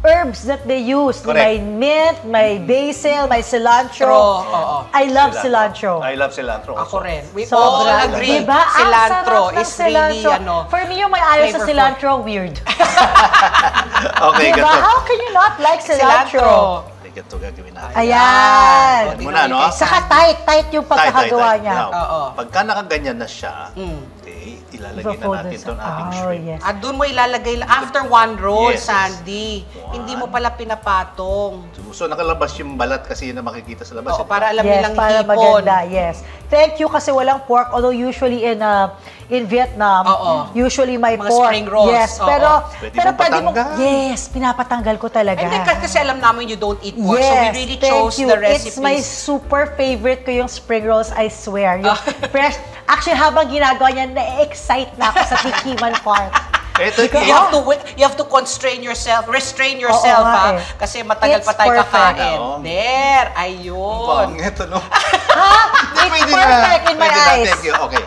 herbs that they use. Correct. May mint, may basil, may cilantro. Tro, oo. I love cilantro. I love cilantro Ako also. rin. We Sobra. all agree. Diba? Ang Cilantro sarap ng is really, cilantro. ano, For me, yung may ayaw sa flavorful. cilantro, weird. okay, diba? ganito. How can you not like cilantro? cilantro. Okay, ganito gagawin natin. Ayan. Ganun muna, no? Saka tight, tight yung Tay, tay, pagkakagawa niya. Now, Oo. Pagka nakaganyan na siya, okay, ilalagay na natin sa- itong ating Oh, shrimp. yes. At doon mo ilalagay, after one roll, Yes. Sandy, hindi mo pala pinapatong. So, nakalabas yung balat kasi yun na makikita sa labas. Oo, eh. para alam yes, nilang para hipon. maganda, yes. Thank you kasi walang pork, although usually in uh, in Vietnam, Oo. usually may Mga pork. spring rolls, Yes, oo. pero Pwede pero pwede mo, yes, pinapatanggal ko talaga. And then, kasi alam namin you don't eat pork, Yes, so we really thank chose you. the recipes. It's my super favorite ko yung spring rolls, I swear. Yung fresh. Actually, habang ginagawa niya, na-excite na ako sa tikiman part. Ito, You ito, have to you have to constrain yourself, restrain yourself Oo ha, eh. kasi matagal It's pa tayo perfect. kakain. Oo. There, ayun. pangit, ano? ha? It's Pwede perfect in my Pwede na, eyes. Thank you. Okay.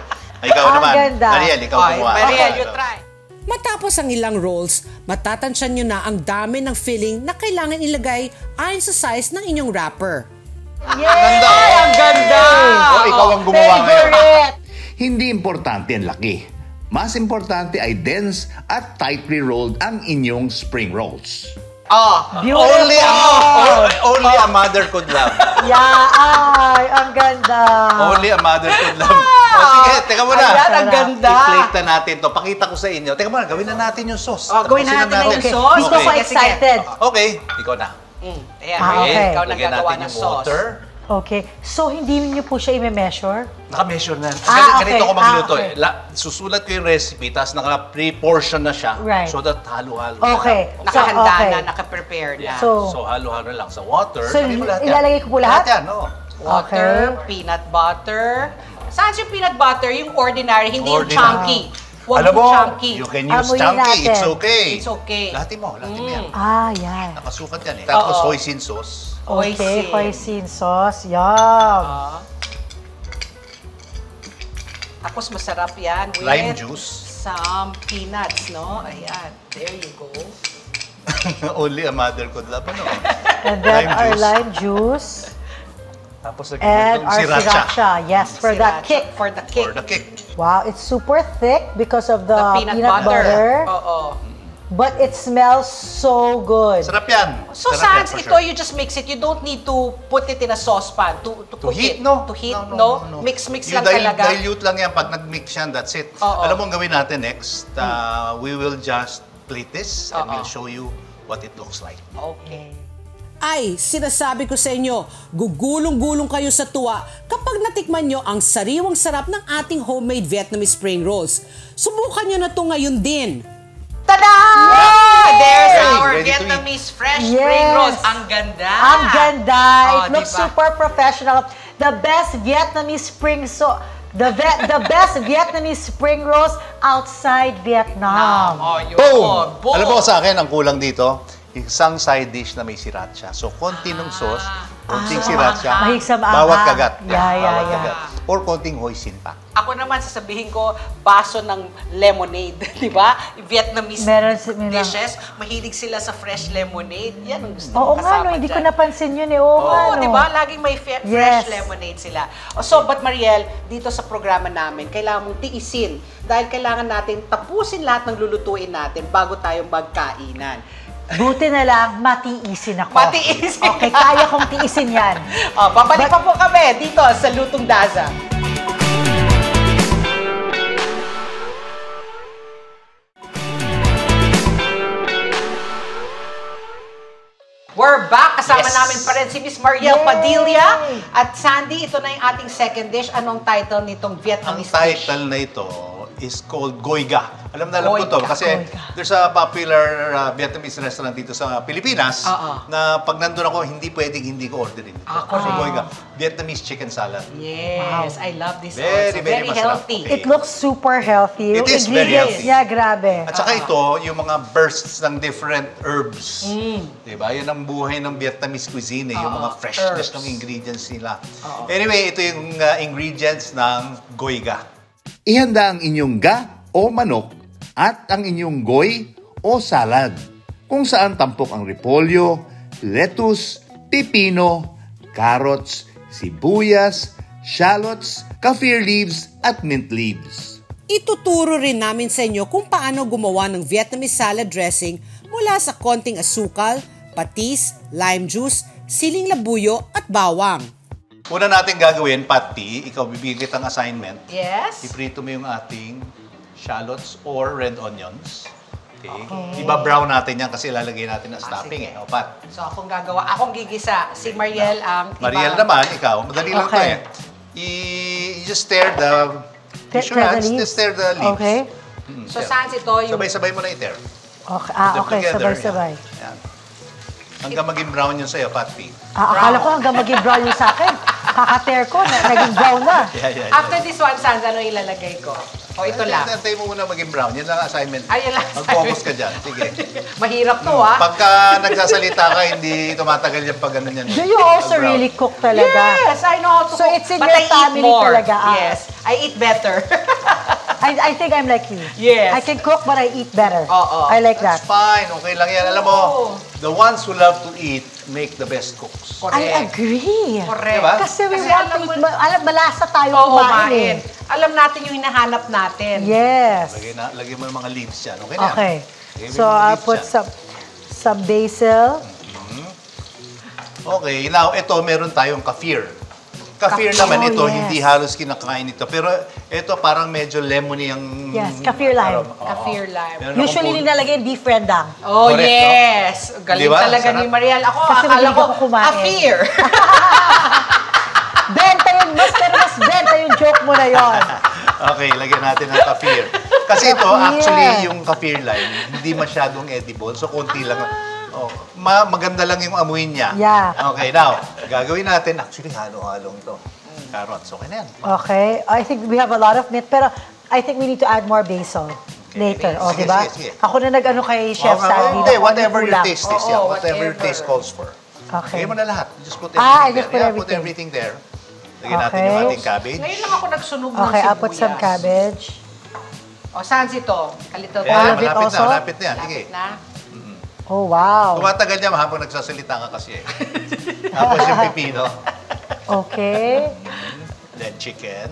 Ikaw Ang naman. ganda. Mariel, ikaw Ay, gumawa. Mariel, you Ito. try. Matapos ang ilang rolls, matatansyan nyo na ang dami ng filling na kailangan ilagay ayon sa size ng inyong wrapper. Yay! Ay, ang ganda! Oh, ikaw ang gumawa ngayon. Favorite! Hindi importante ang laki. Mas importante ay dense at tightly rolled ang inyong spring rolls. Oh, Beautiful! Only, a, only a mother could love. Yeah, ay, ang ganda. Only a mother could love. O sige, teka muna. Ayan, ang ganda. I-plate na natin to. Pakita ko sa inyo. Teka muna, gawin na natin yung sauce. Oh, gawin na natin yung sauce. Ko Okay. sige. excited. Okay, ikaw na. Mm, ayan, Ah, okay. ikaw nagagawa natin ng yung sauce. water. Okay. So, hindi niyo po siya i-measure? Naka-measure na. Ah, Ganito, okay. ganito ako magluto Ah, okay. eh. La, susulat ko yung recipe, tapos naka-pre-portion na siya. Right. So that halo-halo na Okay. lang. Nakahanda okay. na, naka-prepare na. So, So halo-halo lang sa water. So, Sabi mo lahat yan. ilalagay ko po lahat? yan, oo. Water, peanut butter. Saan yung peanut butter? Yung ordinary, hindi yung Ordinary. chunky. Huwag Alam mo, yung chunky. you can use Amuyin chunky. It's natin. okay. It's okay. Lahatin mo, lahatin mo yan. Ah, yan. Nakasukat yan eh. Tapos Oo. hoisin sauce. Okay, Hoisin. sauce. Yum. Ah. Tapos masarap yan with Lime juice. some peanuts, no? Ayan, there you go. Only a mother could love. Ano? And then Lime our juice. lime juice. Tapos lagyan And our sriracha. sriracha. Yes, for that Sriracha kick. For the kick. For the kick. Wow, it's super thick because of the, The peanut, butter. Oo. But it smells so good. Sarap yan. So, Sarap yan, Sans, for ito, sure. you just mix it. You don't need to put it in a saucepan to, to, cook heat, it. no? To heat, No, no? no, no, no. Mix-mix You lang dil- talaga. Dilute lang yan. Pag nag-mix yan, that's it. Oo. Alam mo ang gawin natin next? Uh, we will just plate this and Oo. we'll show you what it looks like. Okay. Ay, sinasabi ko sa inyo, gugulong-gulong kayo sa tuwa kapag natikman nyo ang sariwang sarap ng ating homemade Vietnamese spring rolls. Subukan nyo na to ngayon din. Tada! There's Ready, our ready Vietnamese fresh Yes. spring rolls. Ang ganda. Ang ganda. Oh, it looks diba? super professional. The best Vietnamese spring so the ve- the best Vietnamese spring rolls outside Vietnam. Oh, yun. Boom! Boom! Alam mo sa akin, ang kulang dito, isang side dish na may sriracha. So, konti ng sauce, konting Ah. sriracha, Mahig sa maanghang. bawat kagat. Yeah, yeah, bawat yeah. kagat. Or konting hoisin pa. Ako naman, sasabihin ko, baso ng lemonade. Di ba? Vietnamese Meron si- dishes, mahilig sila sa fresh lemonade. Yan ang gusto Oo ko nga, no, hindi ko dyan. napansin yun eh. Oo nga, Oo, no. di ba? Laging may fe- Yes. fresh lemonade sila. So, but Mariel, dito sa programa namin, kailangan mong tiisin. Dahil kailangan natin tapusin lahat ng lulutuin natin bago tayo magkainan. Buti na lang, matiisin ako. Matiisin. Okay, kaya kong tiisin yan. Oh, babalik pa po kami dito sa Lutong Daza. We're back. Kasama Yes. namin pa rin si Miss Mariel Yay! Padilla. At Sandy, ito na yung ating second dish. Anong title nitong Ang Vietnamese dish? title na ito is called Goiga. Alam na alam ko to Goiga, kasi there's a popular uh, Vietnamese restaurant dito sa Pilipinas Oo. na pag nandun ako, hindi pwedeng hindi ko orderin ito. Ah, Kasi correct. Goiga, Vietnamese chicken salad. Yes, I love this Very, also. very Very, masarap. healthy. Okay. It looks super healthy. It Yung is very ingredients healthy. niya, grabe. At saka ito, yung mga bursts ng different herbs. Mm. Diba? Yan ang buhay ng Vietnamese cuisine, eh, yung Oo, mga freshness herbs. ng ingredients nila. Anyway, ito yung uh, ingredients ng Goiga. Ihanda ang inyong ga o manok at ang inyong goy o salad kung saan tampok ang repolyo, lettuce, pipino, carrots, sibuyas, shallots, kaffir leaves at mint leaves. Ituturo rin namin sa inyo kung paano gumawa ng Vietnamese salad dressing mula sa konting asukal, patis, lime juice, siling labuyo at bawang. Una natin gagawin, Pati, ikaw bibigyan kitang assignment. Yes. Iprito mo yung ating shallots or red onions. Okay. Iba brown natin yan kasi lalagay natin na stuffing eh. O, Pat. So, akong gagawa. Akong gigisa. Si Mariel ang Mariel iba. naman, ikaw, madali lang to Okay. eh. I- you just stir the... Te- tear the leaves? just stir the leaves. Okay. Mm, So, saan ito yung... Sabay-sabay mo na i-tear. Okay, ah, okay, sabay-sabay. Yan. Yan. Hanggang maging brown yun sa'yo, Pati. Ah, akala ko hanggang maging brown yung sa akin. Kakatear ko, na, naging brown na. Yeah, yeah, yeah. After this one, Sans, ano ilalagay ko? O, ito lang. Antay mo muna maging brown. Yan lang ang assignment. Ay, yan lang Mag-focus ka dyan. Sige. Mahirap to, ah. Pagka nagsasalita ka, hindi tumatagal yung pag ano yan. Do you also brown. really cook talaga? Yes, I know how to So cook. it's in but your I eat family more. talaga, ah. Yes. I eat better. I, I think I'm like you. Yes. I can cook, but I eat better. Oo. I like That's that. fine. Okay lang yan. Alam mo, the ones who love to eat make the best cooks. I agree. Correct. Diba? Kasi we Kasi want alam to eat, ma- alam, malasa tayo Oo, kumain eh. Alam natin yung hinahanap natin. Yes. Lagay, na, lagay mo yung mga leaves dyan. Okay na? Okay. Mo So yung mga I'll leaves put dyan. some some basil. Okay, now ito meron tayong kafir. Kafir Kafir, naman oh, ito, yes. hindi halos kinakain ito. Pero ito parang medyo lemony ang... Yes, kaffir lime. aroma. Kaffir lime. Meron akong Usually pul- nilalagay beef rendang. Oh, Correct, no? yes. Galing Di ba? talaga Sarap. ni Mariel. Ako, Kasi akala ko, ako kumain. afir. Benta yun, mas pero mas benta yung joke mo na yon. Okay, lagyan natin ng kafir. Kasi ito, Kafir. actually, yung kafir lime, hindi masyadong edible. So, konti lang. Oh, ma maganda lang yung amoy niya. Yeah. Okay, now, Gagawin natin, actually, halo-halong ito. Carrots, okay na yan. Okay. I think we have a lot of meat, pero I think we need to add more basil later. O, Sige, di ba? sige, sige. Ako na nag-ano kay Chef Okay, Sandy. Hindi, whatever your taste is. Yeah, whatever your taste calls for. Okay. Lagay mo na lahat. Just put everything Ah, I there. just put yeah, everything. put everything there. Lagyan natin Okay. yung ating cabbage. Ngayon lang ako nagsunog ng Okay, I'll put some sibuyas. cabbage. O, saan ito? A little Yeah, All of it malapit also? na, malapit na yan. Sige. na. Oh, wow. Tumatagal niya habang nagsasalita ka kasi eh. Tapos yung pipino. Okay. Then chicken.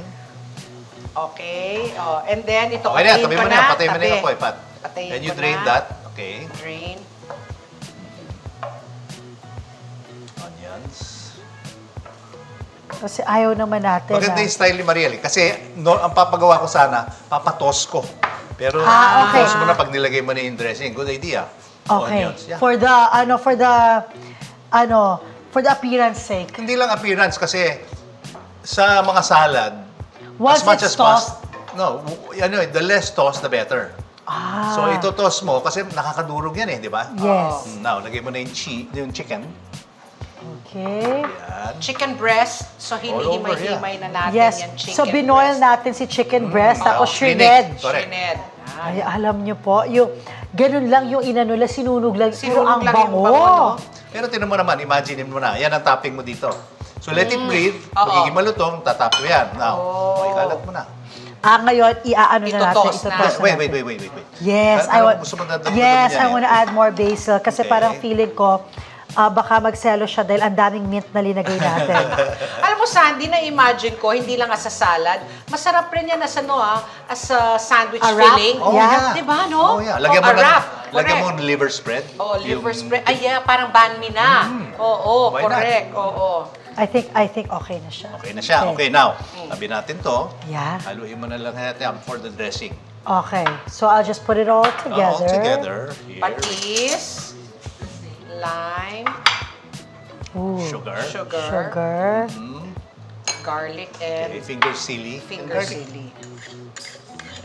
Okay. Oh, and then, ito, Okay na, patayin tabi ko mo na. Patayin mo na yung apoy, Pat. Patayin Then you ko drain na. that. Okay. Drain. Onions. Kasi ayaw naman natin. Maganda yung style ni Mariel eh. Kasi no, ang papagawa ko sana, papatos ko. Pero Ah, okay. tos mo na pag nilagay mo na yung dressing. Good idea. Okay. Onions. Yeah. For the, ano, for the, ano, for the appearance sake. Hindi lang appearance kasi sa mga salad, Once as much it's as possible, no, w- ano, eh, the less toss, the better. Ah. So ito toss mo kasi nakakadurog yan eh, di ba? Yes. Mm, Now, lagay mo na yung, chi, yung chicken. Okay. Yan. Chicken breast. So, hinihimay-himay na natin Yes. yan chicken So, binoil natin si chicken breast, tapos Oh, shredded. clinic. Correct. Shredded. Ay, alam niyo po, yung, ganun lang yung inano lang, sinunog lang. Pero Sinunog ang lang yung bango. bango, no? Pero tinan mo naman, imagine mo na, yan ang topping mo dito. So let it Mm. breathe, Oo. magiging malutong, tatap mo yan. Now, Oh. okay, kalat mo na. Ah, ngayon, iaano na natin. Itotoss na. Wait, wait, wait, wait, wait. Yes, Parang I want. Yes, I want to add more basil kasi Okay. parang feeling ko ah, baka magselo siya dahil ang daming mint na linagay natin. Alam mo, Sandy, na-imagine ko, hindi lang as a salad, masarap rin yan as ano ah, as a sandwich A wrap? filling. Oh, Yeah. yeah. Di ba, no? Oh, yeah. Lagyan Oh, mo a ng, wrap. lagyan mo ng liver spread. Oh, liver Yung- spread. Ay, yeah, parang banh mi na. Oo, Why not? correct. Oo. I think I think okay na siya. Okay na siya. Okay, now, tabi natin to. Yeah. Haluin mo na lang natin for the dressing. Okay. So I'll just put it all together. All together. Here. Patis, lime, Ooh. Sugar. sugar, Sugar. garlic, Okay, and finger silly. finger Garlic. chili.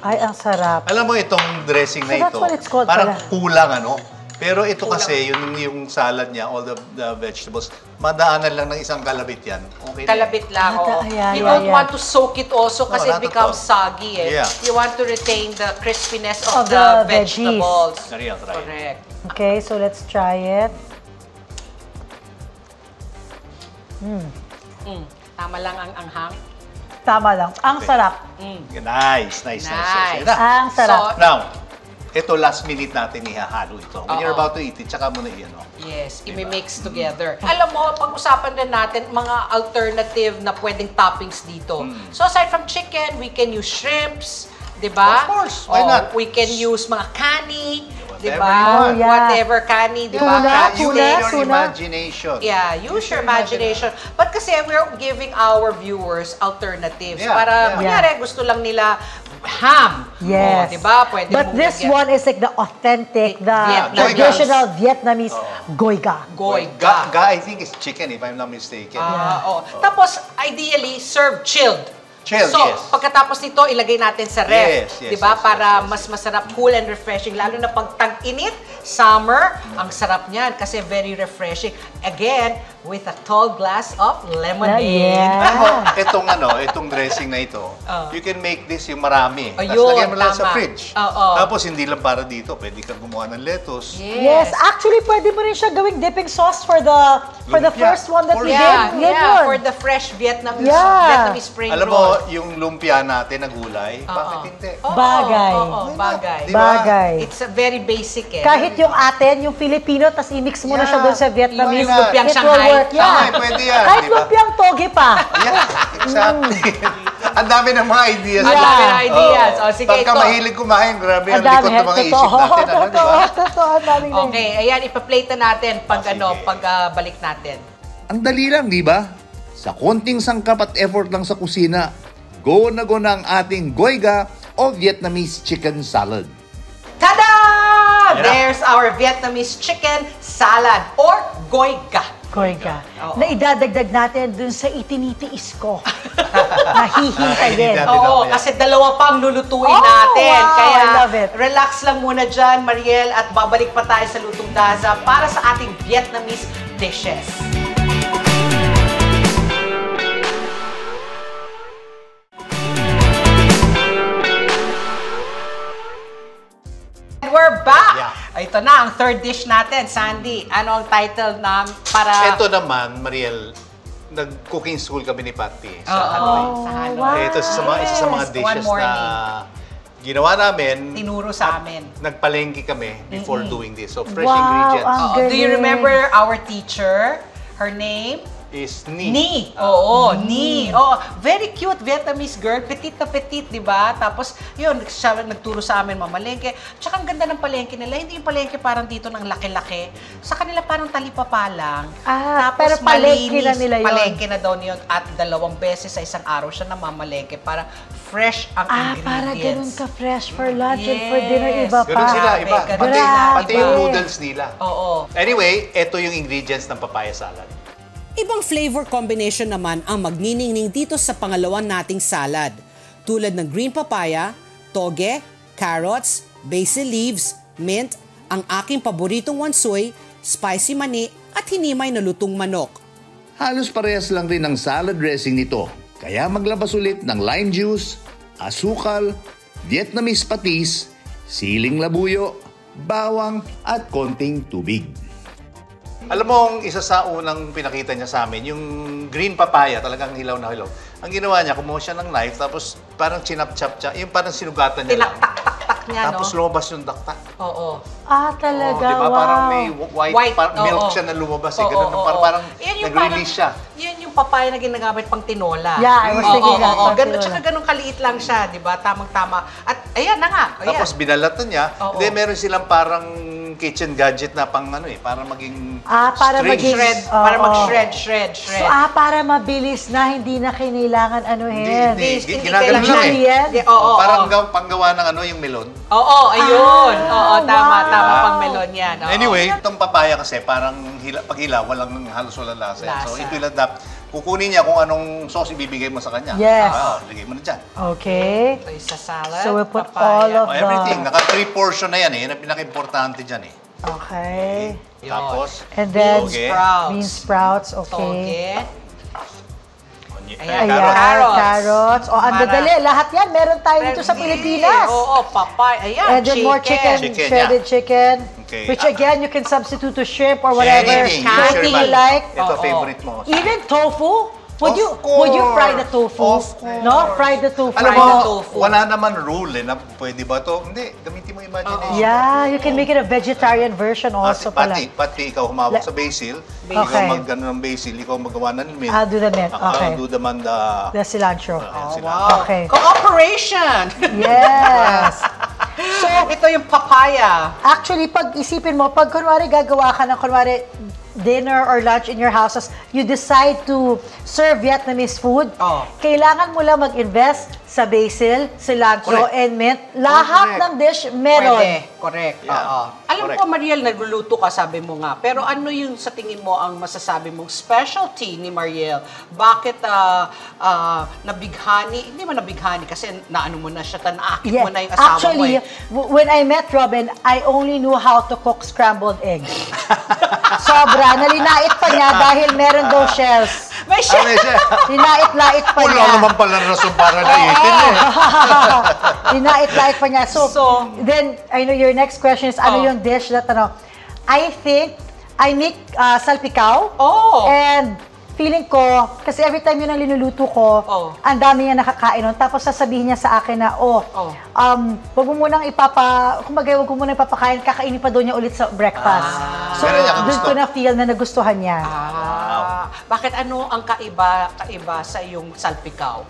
Ay, ang sarap. Alam mo itong dressing na So that's ito, what it's called parang pala. kulang ano. Pero ito Kulang. kasi, yung, yung salad niya, all the, the vegetables, madaanan lang ng isang kalabit yan. Okay na yan. Kalabit lang, Ah, oo. yeah, you yeah, don't yeah. want to soak it also kasi No, it not at becomes all. soggy eh. Yeah. You want to retain the crispiness Of of, the, the veggies. vegetables. Sorry, I'll try it. Correct. Okay, so let's try it. Mm. Tama lang ang anghang. Tama lang. Ang sarap. Nice, nice, nice. nice. Nice. Na. Ang sarap. So, Now, ito last minute natin ihahalo ito. When you're Oo. about to eat it, tsaka mo na iyan. oh. Yes, Diba? imi-mix together. Alam mo, pag-usapan din natin mga alternative na pwedeng toppings dito. Hmm. So aside from chicken, we can use shrimps, 'di ba? Of course, why Oh, not? We can use mga kani, Whatever ba? you want. Oh, yeah. Whatever kani, 'di ba? Tuna, Crab Use tuna, your tuna. imagination. Yeah, use your imagination. But kasi we're giving our viewers alternatives. Yeah, para, yeah. kunyari, gusto lang nila ham. Yes. Oh, di ba? Pwede But this lagyan- one is like the authentic, the Vietnamese. traditional Vietnamese goiga. Goy Ga, ga, I think it's chicken if I'm not mistaken. Ah, oo. Tapos, ideally, serve chilled. Chilled, so, yes. pagkatapos nito, ilagay natin sa ref. Yes, yes, 'di ba? yes, Para yes, yes. mas masarap, cool and refreshing. Lalo na pag tag-init, summer, ang sarap niyan kasi very refreshing. Again, with a tall glass of lemonade. Yeah. Alam mo, itong ano, itong dressing na ito, Oh. you can make this yung marami. Tapos Ayun, lagyan mo lang sa fridge. Oo. Tapos hindi lang para dito, pwede kang gumawa ng lettuce. Yes, actually pwede mo rin siya gawing dipping sauce for the for the Lumpia. first one that For we Yeah, did. Yeah, yun. for the fresh Vietnamese, Yeah. Vietnamese spring Alam roll. mo, yung lumpia natin na gulay, bakit hindi? Oo, Bagay. oo, oo, bagay. Di ba? Bagay. It's a very basic eh. Kahit yung atin, yung Filipino, tas i-mix mo na siya doon sa Vietnamese. Not? Lumpiang It will Shanghai. work. Yeah. Tama, eh, pwede yan, Kahit di ba? lumpiang toge pa. Yeah, exactly. Ang dami ng mga ideas. Ang dami ng ideas. Oo. O, sige, Pagka ito. mahilig kumain, grabe ang likod ng mga isip Totoo. natin. Ano, di Totoo. ba? Totoo. Ang daming Okay, ayan, ipa-plate na natin pag Ah, ano, pag ah, balik natin. Ang dali lang, di ba? Sa konting sangkap at effort lang sa kusina, go na go na ang ating goiga o Vietnamese chicken salad. Yeah. There's our Vietnamese chicken salad or goiga. Goiga. Oh, na idadagdag natin dun sa itinitiis ko. Nahihintayin. Oo, kasi dalawa pang lulutuin oh, natin. Wow, Kaya I love it. relax lang muna dyan, Mariel, at babalik pa tayo sa Lutong Daza para sa ating Vietnamese dishes. And we're back! Ito na, ang third dish natin, Sandy. Ano ang title na para... Ito naman, Mariel, nag-cooking school kami ni Patty sa Oo, Hanoi. sa Hanoi. Eh, Ito sa mga, isa sa mga Yes, dishes na ginawa namin. Tinuro sa amin. Nagpalengke kami before doing this. So, fresh Wow, ingredients. Do you remember our teacher? Her name? Is ni. Ni. Oo, Ni. Oo, very cute Vietnamese girl. Petit na petit, di ba? Tapos, yun, siya nagturo sa amin mamalengke. Tsaka ang ganda ng palengke nila. Hindi yung palengke parang dito ng laki-laki. Sa kanila parang talipapa lang. Ah, Tapos pero palengke na malinis. nila yun. Palengke na daw yun. At dalawang beses sa isang araw siya namamalengke para fresh ang Ah, para ganun ingredients. ka fresh for lunch and for dinner, iba pa. Ganun sila, iba. Pati, pati yung noodles nila. Oo. Anyway, ito yung ingredients ng papaya salad. Ibang flavor combination naman ang magniningning dito sa pangalawan nating salad. Tulad ng green papaya, toge, carrots, basil leaves, mint, ang aking paboritong wansoy, spicy mani at hinimay na lutong manok. Halos parehas lang rin ang salad dressing nito. Kaya maglabas ulit ng lime juice, asukal, Vietnamese patis, siling labuyo, bawang at konting tubig. Alam mo, ang isa sa unang pinakita niya sa amin, yung green papaya, talagang hilaw na hilaw. Ang ginawa niya, kumuha siya ng knife, tapos parang chinap-chap siya, yung parang sinugatan niya lang. Tinaktak-tak niya, Tapos no? lumabas yung daktak. Oo. Ah, talaga, Oh, di ba? wow. Parang may white, White, par- milk oo. siya na lumabas. eh. Oo, Ganun, oo, parang, oo. parang Yan yung nag-release siya. Yan yung papaya na ginagamit pang tinola. Yeah, I was Oo, thinking oo, that, oo. pang Ganun, tsaka ganun kaliit lang siya, di ba? Tamang-tama. At ayan na nga. Ayan. Tapos binalatan niya. Oo. Then meron silang parang kitchen gadget na pang ano eh, para maging Ah, para string. maging- shred, Oo. para mag-shred, shred, shred. So, ah, para mabilis na, hindi na kinailangan ano Hindi, hen. hindi. Hindi Ginagano lang eh. yan? Di- Oo, oo, parang oo. gaw- panggawa ng ano, yung melon. Oo, ayun. Oo, tama, wow. tama pang melon yan. Oo. Anyway, itong papaya kasi parang hila, pag hilaw, walang halos walang lasa. yan. So Lasa. it will adapt. Kukunin niya kung anong sauce ibibigay mo sa kanya. Yes. Ah, lagay mo na dyan. Okay. Ito yung sa salad. So, we put papaya. all of Oh, everything. the... Naka three portion na yan eh. Yan ang pinaka-importante dyan eh. Okay. Tapos, And then, toge. Sprouts. bean sprouts, okay. Toge. Ayan, Ayan, carrots. carrots. O, ang Para- dadali. Lahat yan, meron tayo dito sa. Pilipinas. Oo, papaya. Ayan, And then more chicken, Chicken, shredded yeah. chicken. Okay. Which again, you can substitute to shrimp or whatever Anything. Sure, you like. Ito, Oo. favorite mo. Even tofu. Would Of you would you fry the course. tofu? Of course. No, fry the tofu. Alam Fry mo, the tofu. wala naman rule eh, na pwede ba to? Hindi, gamitin mo imagination. Yeah, you can make it a vegetarian version also pati, pala. pati ikaw humawak La- sa basil, Okay. ikaw mag ano ng basil, ikaw magawa na ng mint. I'll do the mint, okay. I'll do the man the... The cilantro. Ayan sila. Wow. Okay. Cooperation! Yes. so, ito yung papaya. Actually, pag isipin mo, pag kunwari gagawa ka ng kunwari dinner or lunch in your houses, you decide to serve Vietnamese food, Oh. kailangan mo lang mag-invest sa basil, cilantro, Correct. and mint. Lahat Correct. ng dish meron. Pwede. Correct. Yeah. Oo. Alam Correct. ko, Mariel, nagluluto ka, sabi mo nga. Pero ano yung sa tingin mo ang masasabi mong specialty ni Mariel? Bakit ah, ah, nabighani? Hindi man nabighani kasi naano mo na siya, tanaakit Yeah. mo na yung asawa Actually, mo eh. w- when I met Robin, I only knew how to cook scrambled eggs. Sobra. Nalinait pa niya dahil meron daw shells. May siya. siya? Linait-lait pa Wala niya. naman pala rason para naitin eh. Linait-lait pa niya. So, So- then, I know your next question is, ano Oh. yung dish that, ano, I think, I make uh, salpikaw. Oh. And feeling ko, kasi every time yun ang linuluto ko, Oh. ang dami niya nakakain nun. Tapos sasabihin niya sa akin na, oh, Oh. um, wag mo munang ipapa, kumbaga, wag mo munang ipapakain, kakainin pa doon niya ulit sa breakfast. so, Pero niya doon ko na feel na nagustuhan niya. Ah, bakit ano ang kaiba kaiba sa yung salpikaw?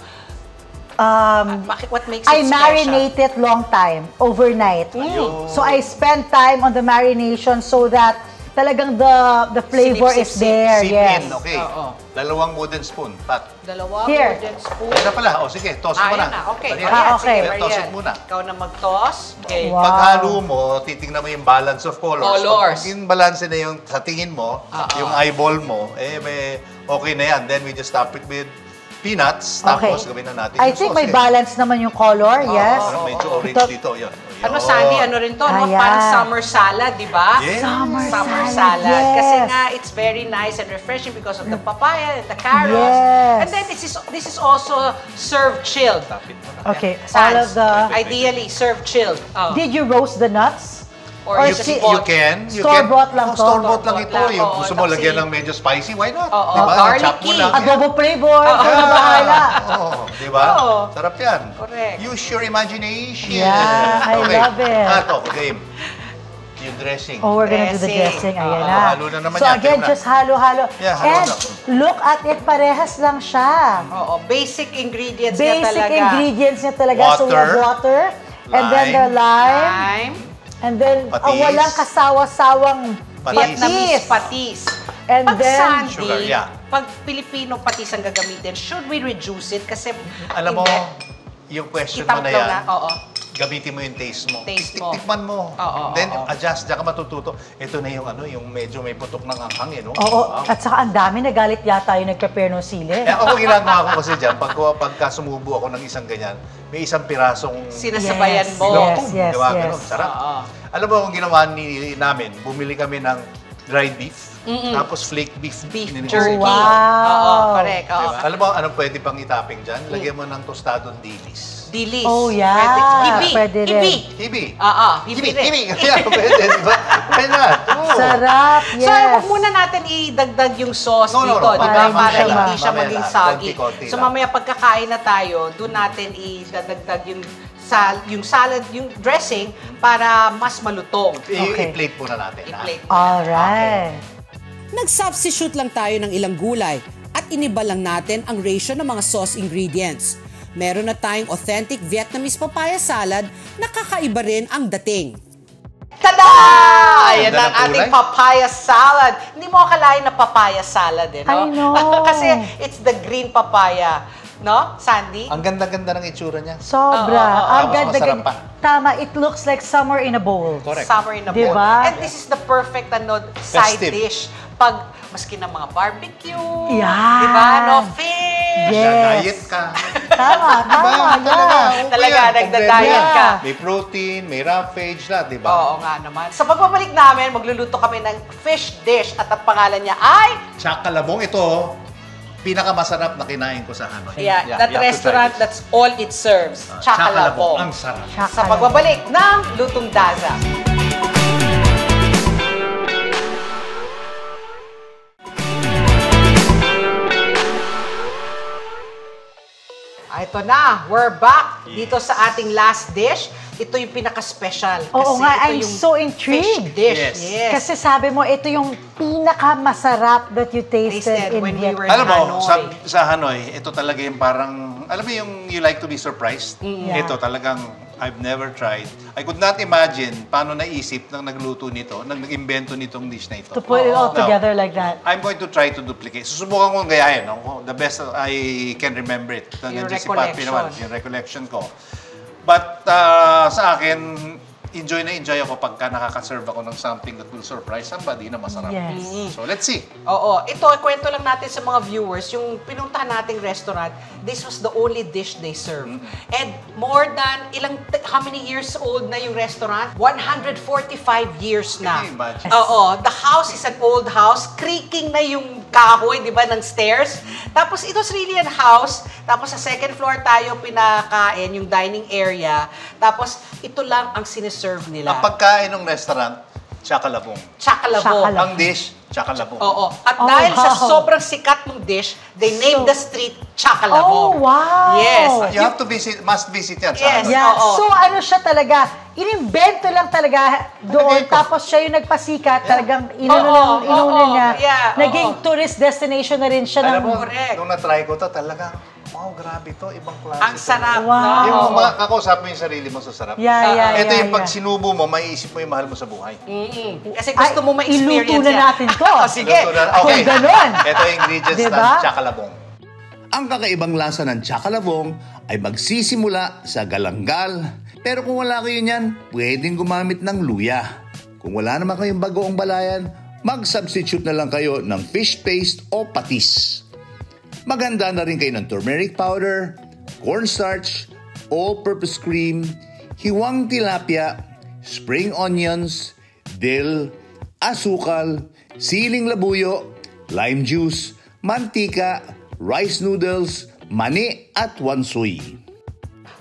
Um, Bakit what makes I it special? marinate it long time, overnight. So I spend time on the marination so that talagang the the flavor is Sinip-sip-sip. there. Sipin, Yes. okay. Oo. Dalawang wooden spoon, Pat. Dalawa Here. wooden spoon. Ayan na pala. O sige, toss Ah, mo na. yan na. Okay. Ah, Ayan, okay. Sige, Toss it muna. Ikaw na mag-toss. Okay. Wow. Paghalo mo, titingnan mo yung balance of colors. Colors. Pag yung balance na yung sa tingin mo, Ah, yung ah. eyeball mo, eh may okay na yan. Then we just top it with peanuts. Okay. Tapos gawin na natin I yung think sauce. may eh. balance naman yung color, yes. Parang medyo orange Ito- dito. Yun. Ano. Sandy, ano rin to, no? Ayan. Parang summer salad, di ba? Yes. Summer Summer salad, salad. Kasi yes. nga, it's very nice and refreshing because of the papaya and the carrots. Yes. And then, this is this is also served chilled. Tapit mo na. Okay, Sans. all of the... Ideally, served chilled. Oh. Did you roast the nuts? Or Or you just si- bought- You can. You Store-bought can. lang Oh, to. Store-bought lang ito. Lang, Yung gusto mo lagyan ng medyo spicy, why not? Oo, Di ba? garlicky. Chop mo lang. Adobo flavor. Ikaw na bahala. Oo, di ba? Oo. Sarap yan. Correct. Use your imagination. Yeah, I okay. love it. Ah, to, game. Yung dressing. Oh, we're gonna do the Dressing. dressing. Ayan Oo, na. halo na naman so yan. again, just halo-halo. Yeah, halo And na. look at it, parehas lang siya. Oo, basic ingredients niya Basic talaga. ingredients niya talaga. So we have Water, water, and then the lime, lime, Lime, and then ang Patis. walang kasawa-sawang Patis. Vietnamese patis. And pag then- Sandy, Sugar, yeah. pag Filipino patis ang gagamitin, should we reduce it? Kasi Alam mo, yung question mo na yan, na, oo. Gamitin mo yung taste mo. Taste mo. Tikman mo. Oo, Then oo. adjust, diyan ka matututo. Ito na yung ano, yung medyo may putok ng anghang, eh, no? Oo, Wow. at saka ang dami nagalit yata yung nag-prepare ng sili. Eh, ako ginagawa ko kasi dyan, pag, pagka sumubo ako ng isang ganyan, may isang pirasong Sinasabayan Yes, mo. yes, yes, Diba? yes. Ganun, sarap. Oo. Alam mo, ang ginawa ni, namin, bumili kami ng dried beef, tapos flake beef. Beef jerky. Wow. Oo, correct. Oo. Diba? Alam mo, anong pwede pang itopping dyan? Lagyan mo ng tostadong dilis. Dilis. Oh, yeah. Pwede. Hibi. Pwede rin. Hibi. Hibi. Oo, hibi Hibi, rin. hibi. Kaya pwede, di ba? Why not? Oo. Sarap, yes. So, huwag muna natin idagdag yung sauce No, no, dito, no. di ba? Para lang, hindi siya maging soggy. So, mamaya pagkakain na tayo, doon natin idadagdag yung sal yung salad, yung dressing para mas malutong. Okay. I-plate muna natin. ha? I-plate. Alright. Nag-substitute lang tayo ng ilang gulay at iniba lang natin ang ratio ng mga sauce ingredients. Meron na tayong authentic Vietnamese papaya salad na kakaiba rin ang dating. Tada! Ayan Ganda ang ng ating kulay. papaya salad. Hindi mo akalain na papaya salad eh, no? I know. Kasi it's the green papaya. No, Sandy? Ang ganda-ganda ng itsura niya. Sobra. Oo, oo, oo. Ang Tapos ganda, masarap ganda. pa. Tama, it looks like summer in a bowl. Correct. Summer in a Diba? bowl. And this is the perfect ano, side Festive. dish. Pag, maski ng mga barbecue. Yan. Di ba? No, fish. Yes. Diet ka. Tama, tama. Talaga, yeah. okay Talaga, yan. nagda-diet ka. May protein, may roughage, lahat, di ba? Oo nga naman. Sa pagbabalik namin, magluluto kami ng fish dish at ang pangalan niya ay Chakalabong ito, pinakamasarap na kinain ko sa Hanoi. yeah, Yeah, that restaurant, that's all it serves. Ah, Chakalabong. Ang sarap. Sa pagbabalik ng Lutong Daza. Ito na, we're back dito sa ating last dish. Ito yung pinaka-special. Oo Kasi nga, ito I'm yung so fish intrigued. dish. Yes. Yes. Kasi sabi mo, ito yung pinakamasarap that you tasted, Tasted in when we Vietnam. were- Alam mo, Hanoi. sa, sa Hanoi, ito talaga yung parang, alam mo yung you like to be surprised? Yeah. Ito talagang, I've never tried. I could not imagine paano naisip ng nagluto nito, nag nag-invento nitong dish na ito. To put it all Now, together like that. I'm going to try to duplicate. Susubukan kong gayahin. No? The best I can remember it. Yung Nandiyan si Pat recollection. Pinawan, yung recollection ko. But uh, sa akin, enjoy na enjoy ako pagka nakaka-serve ako ng something that will surprise somebody na masarap. Yes. So let's see. Oo. Ito, kwento lang natin sa mga viewers, yung pinuntahan nating restaurant, this was the only dish they serve. And more than, ilang, how many years old na yung restaurant? 145 years na. Can you imagine? Oo. The house is an old house. Creaking na yung kahoy, di ba, ng stairs. Tapos, it was really a house. Tapos, sa second floor tayo pinakain, yung dining area. Tapos, ito lang ang siniserve nila. Ang pagkain ng restaurant, chakalabong. Chakalabo. Chakalabo. Ang dish, chakalabong. Oo. At Oh, dahil sa wow. sobrang sikat ng dish, they named So- the street Chakalabong. Oh, wow. Yes. You have to visit, must visit yan sa Yes. Hanoi. Yeah. Oo. So ano siya talaga, inimbento lang talaga doon. Talaga ito. Tapos siya yung nagpasikat, talagang inuna, Oo, lang, inuna oo, niya. yeah, Naging oo. tourist destination na rin siya. Alam ng, mo, Correct. nung na-try ko to, talagang, wow, grabe to, ibang klase. Ang to. sarap, Wow. no? Yung Oo. mga kakausap mo yung sarili mo sa sarap. yeah, yeah, Ito yeah, yung pag yeah. sinubo mo, maiisip mo yung mahal mo sa buhay. Mm-mm. Kasi gusto mo Ay, ma-experience iluto na yan. natin to. Oh, sige. Na- Okay. Kung ganon. Ito yung ingredients Diba? ng chakalabong. Ang kakaibang lasa ng chakalabong ay magsisimula sa galanggal. Pero kung wala kayo niyan, pwedeng gumamit ng luya. Kung wala naman kayong bagoong balayan, mag-substitute na lang kayo ng fish paste o patis. Maganda na rin kayo ng turmeric powder, cornstarch, all-purpose cream, hiwang tilapia, spring onions, dill, asukal, siling labuyo, lime juice, mantika, rice noodles, mani at wansoy.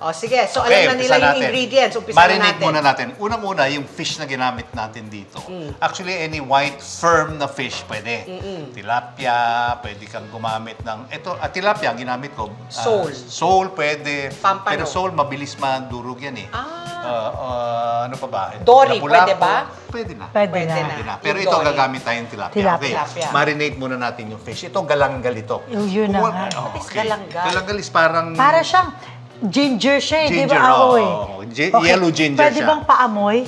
O sige, so Okay, alam na nila yung natin. ingredients. Umpisa Marinate na natin. muna natin. Unang-una, yung fish na ginamit natin dito. Mm. Actually, any white, firm na fish pwede. Tilapia, pwede kang gumamit ng... Ito, ah, tilapia, ginamit ko. ah, Sole. sole, pwede. Pampano. Pero sole, mabilis madurog yan eh. Ah. ano pa ba? Dory, Lapu-lapu. pwede ba? Pwede na. Pwede, Pwede na. na. Pwede na. Pero Yung ito, dory. gagamit tayong tilapia. Tilapia. Okay. Tilapia. Marinate muna natin yung fish. Ito, galanggal ito. Yun, yun na nga. oh, okay. galanggal? Galanggal is parang... Para siyang ginger siya eh, di Ginger, ba? oo. eh. Gi- yellow ginger Pwede siya. bang paamoy?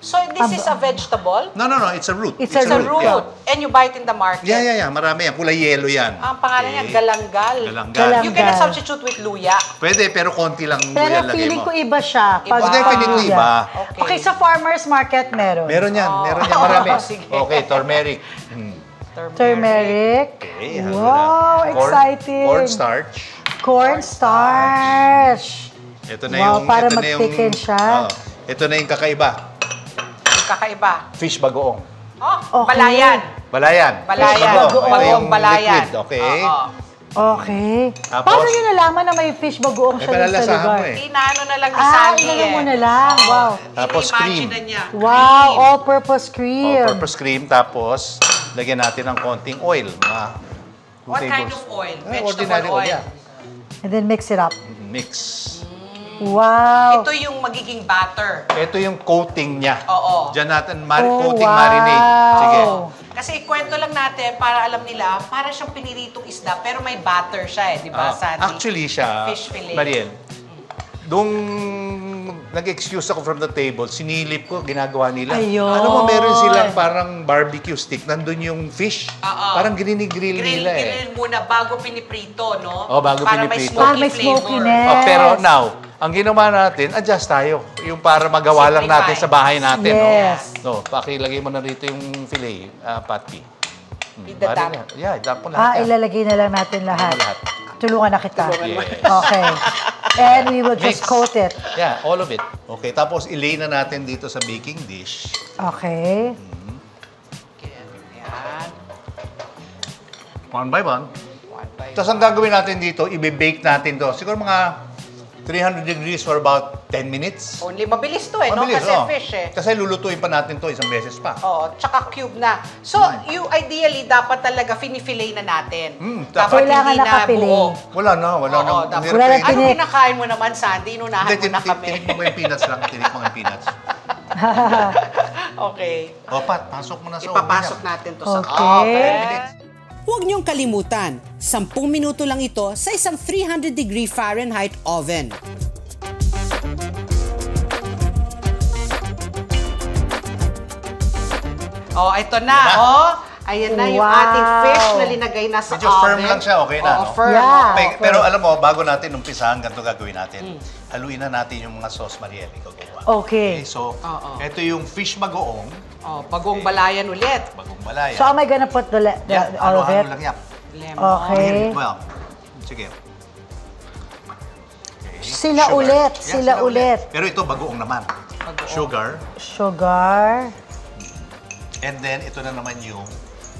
So this is a vegetable? No, no, no. It's a root. It's a It's a root. Yeah. And you buy it in the market. Yeah, yeah, yeah. Marami yan. Kulay yellow yan. Ang pangalan niya, galanggal. Galanggal. You can substitute with luya. Pwede, pero konti lang Pero luya lagay feeling mo. ko iba siya. Pag Oh, definitely iba. Okay. Okay, sa farmer's market meron. Meron yan. Oh. Meron yan. Marami. Sige. Okay, turmeric. Hmm. Turmeric. Okay, Wow, na? Corn- exciting. Cornstarch. Cornstarch. Ito na Wow, yung... para ito na yung, mag-thicken siya. Oh, ito na yung kakaiba. Yung kakaiba. Fish bagoong. Oh, Okay. balayan. Balayan. Balayan. Fish bagoong. Ito Bagoong yung balayan. liquid. Okay. Oo. Okay. Tapos? Paano nyo nalaman na may fish bagoong siya sa lugar? mo eh. Inaano na lang ni Ah, Sandy eh. mo na lang. Wow. Tapos cream. Imagine na niya. Wow, all-purpose cream. All-purpose cream. Tapos, lagyan natin ng konting oil. Mga What kind of oil? Ah, Vegetable ordinary oil. yeah. And then mix it up. Mix. Wow. Ito yung magiging batter. Ito yung coating niya. Oo. Diyan natin mari- Oh, coating wow. marinade. Sige. Kasi ikwento lang natin para alam nila, para siyang piniritong isda, pero may batter siya eh, di ba, Ah, Sandy? actually siya, Fish fillet. Mariel, nung nag-excuse ako from the table, sinilip ko, ginagawa nila. Ayun. Alam mo, meron silang parang barbecue stick. Nandun yung fish. Oo. Parang grill-grill Grill, nila eh. grill muna bago piniprito, no? Oh, bago para piniprito. Para Para may smoky, flavor. smokiness. Oh, pero now, ang ginawa natin, adjust tayo. Yung para magawa lang natin sa bahay natin. Yes. No? no, pakilagay mo na rito yung fillet, uh, patty. Hmm, bari na. Yeah, idap mo Ah, lahat. yan. ilalagay na lang natin lahat. Lahat. Tulungan na kita. Yes. Okay. And we will just Mix. coat it. Yeah, all of it. Okay, tapos ilay na natin dito sa baking dish. Okay. Yan. One by one. One by Tapos ang gagawin natin dito, i-bake natin to. Siguro mga 300 degrees for about 10 minutes. Only mabilis to eh, no? Mabilis, Kasi oh. fish eh. Kasi lulutuin pa natin to isang beses pa. Oo, tsaka cube na. So, Hmm. you ideally, dapat talaga finifilet na natin. Mm, dapat Kailangan hindi na buo. Wala na, wala Oo, na. dapat. Wala na na. Ano Tinik. kinakain mo naman, Sandy? Inunahan Hindi, mo na kami. tinik mo yung peanuts lang. Tinik mo yung peanuts. okay. O, Pat, pasok mo na sa Ipapasok oven yan. natin to sa Okay. Huwag niyong kalimutan, 10 minuto lang ito sa isang 300 degree Fahrenheit oven. Oh, ito na, Yan na. oh. Ayan na yung Wow. ating fish na linagay na sa Medyo oven. firm lang siya, okay na, Oo, no? firm. Yeah. Pe- pero alam mo, bago natin umpisahan, ganito gagawin natin. Haluin na natin yung mga sauce Mariel. Ikaw gawa. Okay. So, Oo. ito yung fish bagoong, Oh, bagong balayan ulit. bagong balaya. So am I gonna put the, le- the yeah, all of ano-ano it? lang yan. Lemon. Okay. Well, sige. Okay. Sila Sugar. ulit, Yeah, sila ulit. Pero ito bagoong naman. Sugar. Sugar. And then, ito na naman yung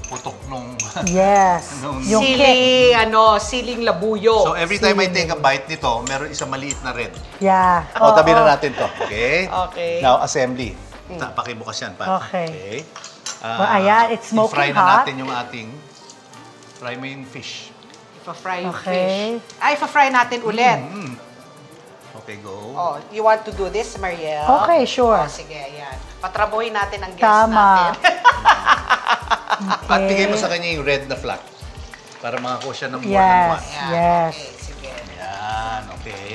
putok nung... Yes. Nung- Yung cake. Sili, ano, siling labuyo. So, every time I take a bite nito, meron isang maliit na red. Yeah. O, tabi na natin to. Okay? Okay. Now, assembly. Ta- Pakibukas yan, pa. Okay. Ah, Well, ayan, it's smoking i-fry na hot. natin yung ating... Fry mo yung fish. Ipa-fry yung Okay. fish. Ay, ipa-fry natin ulit. Mm. Okay, go. Oh, you want to do this, Mariel? Okay, sure. Oh, sige, ayan. Patrabuhin natin ang guest Tama. natin. At bigay mo sa kanya yung red na flat. Para makakuha siya ng more than Yes, one. yes. Okay, sige. Yan, okay.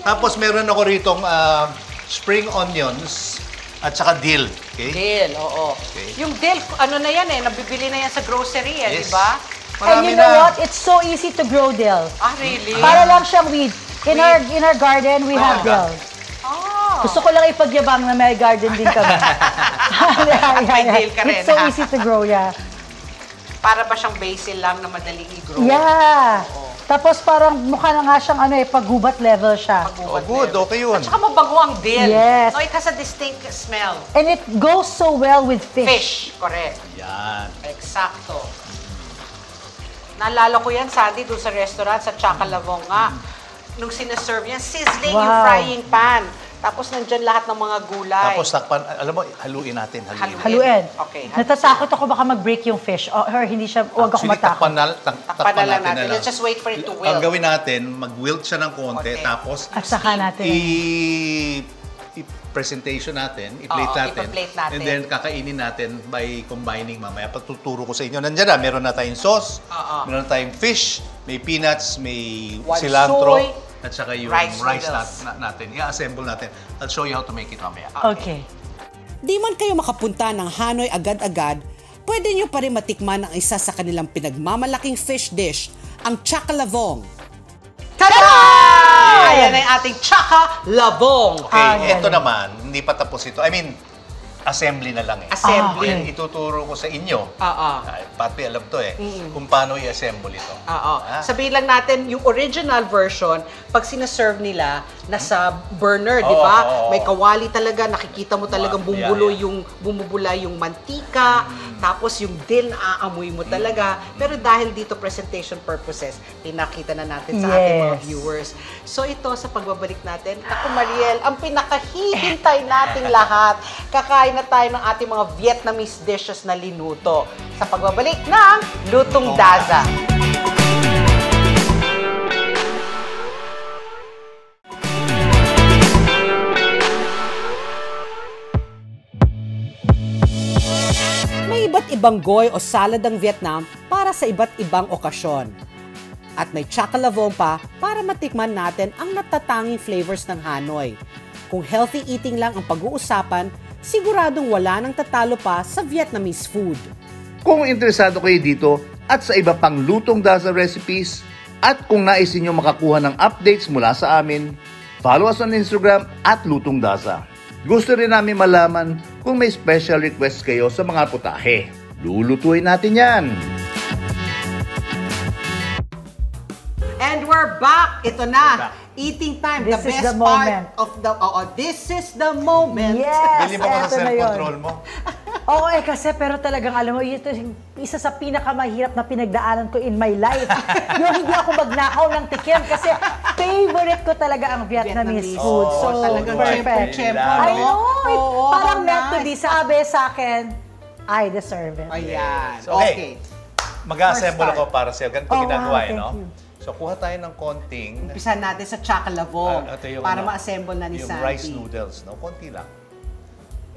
Tapos meron ako ritong ah, spring onions at saka dill. Okay? Dill, oo. Okay. Yung dill, ano na yan eh, nabibili na yan sa grocery eh, Yes. di ba? And you know what? It's so easy to grow dill. Ah, really? Para lang siyang weed. In our in our garden, we have dill. Oh. Gusto ko lang ipagyabang na may garden din kami. yeah, May dill ka rin, It's so ha? easy to grow, yeah. Para ba siyang basil lang na madaling i-grow? Yeah. Tapos parang mukha na nga siyang ano eh, paggubat level siya. Oh, good. Okay yun. Tsaka mabango ang dill. Yes. No, it has a distinct smell. And it goes so well with fish. Fish, correct. Yan. Eksakto. Naalala ko yan, Sandy, doon sa restaurant sa Chakalavonga. nung sinaserve yan, sizzling Wow. yung frying pan. Tapos nandyan lahat ng mga gulay. Tapos takpan, alam mo, haluin natin. Haluin. Haluin. Okay. Natatakot ako baka mag-break yung fish. Or, or hindi siya, huwag ako Actually, matakot. takpan, na, tak- takpan na lang natin, na lang. Let's just wait for it to wilt. Ang gawin natin, mag-wilt siya ng konti, tapos At saka natin. i- i-presentation natin, i-plate Oo, natin. natin. And then kakainin natin by combining mamaya. Pagtuturo ko sa inyo. Nandiyan na, meron na tayong sauce, Oo. meron na tayong fish, may peanuts, may Wild cilantro, soy, at saka yung rice rice, nat- na- natin. I-assemble natin. I'll show you how to make it mamaya. Okay. Di man kayo makapunta ng Hanoi agad-agad, pwede nyo pa rin matikman ang isa sa kanilang pinagmamalaking fish dish, ang chakalavong. Tada! Ayan na yung ating Chaka Labong. Okay, ito naman, hindi pa tapos ito. I mean, assembly na lang eh. Assembly. Ayan, ituturo ko sa inyo. Oo. Ay, Pati alam to eh. Mm-mm. Kung paano i-assemble ito. Oo. Ah. Sabihin lang natin, yung original version, pag sinaserve nila, nasa burner, di Oo, ba? oo, oo. May kawali talaga, nakikita mo talagang Yeah, bumubulo yeah. yung bumubula yung mantika, tapos yung din aamoy mo talaga. Pero dahil dito presentation purposes, pinakita na natin sa ating mga Yes. viewers. So ito sa pagbabalik natin, ako Mariel, ang pinakahihintay nating lahat, kakain na tayo ng ating mga Vietnamese dishes na linuto sa pagbabalik ng Lutong Daza. Ibang goy o salad ang Vietnam para sa iba't ibang okasyon. At may chakalavong pa para matikman natin ang natatanging flavors ng Hanoi. Kung healthy eating lang ang pag-uusapan, siguradong wala nang tatalo pa sa Vietnamese food. Kung interesado kayo dito at sa iba pang lutong Daza recipes, at kung nais ninyo makakuha ng updates mula sa amin, follow us on Instagram at Lutong Daza. Gusto rin namin malaman kung may special request kayo sa mga putahe. Lulutuin natin yan! And we're back. Ito na. Eating time. This the is best the moment. part of the... Oo, this is the moment. Yes, Bili mo ka sa self-control mo. Oo, eh kasi pero talagang alam mo, ito yung isa sa pinakamahirap na pinagdaanan ko in my life. yung hindi ako magnakaw ng tikim kasi favorite ko talaga ang Vietnamese, Vietnamese. food. Oo, so, talagang perfect. tsempo-tsempo, I no? know. it- Oo, parang how meant to be. nice. Sabi sa akin, I deserve it. Ayan. So, okay. okay. Mag-assemble ako para sa'yo. Ganito Oh, wow, ginagawa eh, thank no? you. So, kuha tayo ng konting Umpisa natin sa chakalavong Ah, ito yung para ano, ma-assemble na ni yung Sandy. rice noodles, no? Konti lang.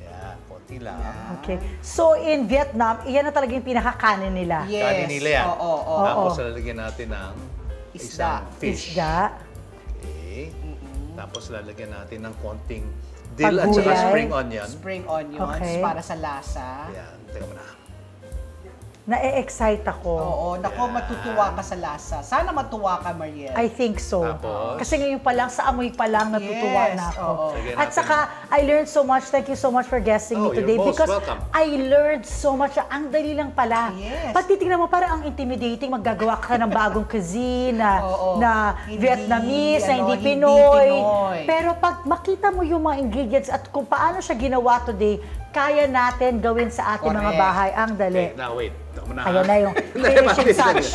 Yan, konti lang. Okay. So, in Vietnam, iyan na talaga yung pinakakanin nila. Yes. Kanin nila yan. Oo, oo, Tapos, oo. lalagyan natin ng Isda. isang fish. Isda. Okay. Tapos, lalagyan natin ng konting dill at saka Pagulay. spring onion. Spring onions Okay. para sa lasa. Yan, teka mo na. Na-excite ako. Oo, nako matutuwa ka sa lasa. Sana matuwa ka, Mariel. I think so. Tapos? Kasi ngayon pa lang, sa amoy pa lang, natutuwa Yes, na ako. oo. At natin. saka, I learned so much. Thank you so much for guesting me Oh, you're today. most because welcome. I learned so much. Ang dali lang pala. Yes. Pag titignan mo, parang ang intimidating. Maggagawa ka ng bagong cuisine na, Oo. na Hindi, Vietnamese, na ano, hindi hindi Pinoy. Pinoy. Pero pag makita mo yung mga ingredients at kung paano siya ginawa today, kaya natin gawin sa ating mga Correct. bahay. Ang dali. Okay, now wait. Na. Ayan na yung finishing touch.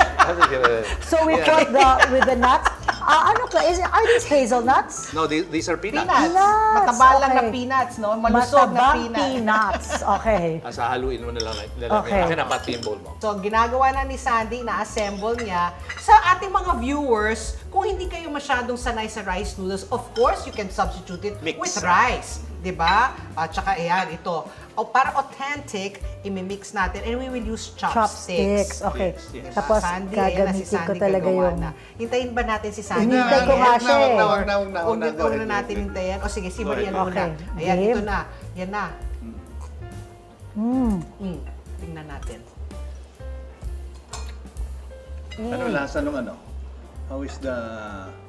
So we Yeah. put the with the nuts. Ah, ano ka? Is are these hazelnuts? No, these, these are peanuts. Peanuts. Nuts, Mataba lang na okay. peanuts, no? Malusog na Matabang peanuts. peanuts. Okay. Asa haluin mo na lang. Okay. Akin na pati yung bowl mo. So, ginagawa na ni Sandy, na-assemble niya. Sa ating mga viewers, kung hindi kayo masyadong sanay sa rice noodles, of course, you can substitute it Mix. with rice. 'Di ba? At saka, ayan, ito. O, para authentic, imimix natin and we will use Chopsticks. chopsticks. Okay. Yes, yes. Tapos Sandy, na si gagamitin ko talaga yung... na. Hintayin ba natin si Sandy? Hinintay ko nga siya eh. Wag na, wag na, wag na, Huwag na, wag na. huwag na natin hintayin. O sige, si. Marian muna. Ayan, ito na. Yan na. Mm. Mm. Tingnan natin. Ano lasa nung ano? How is the...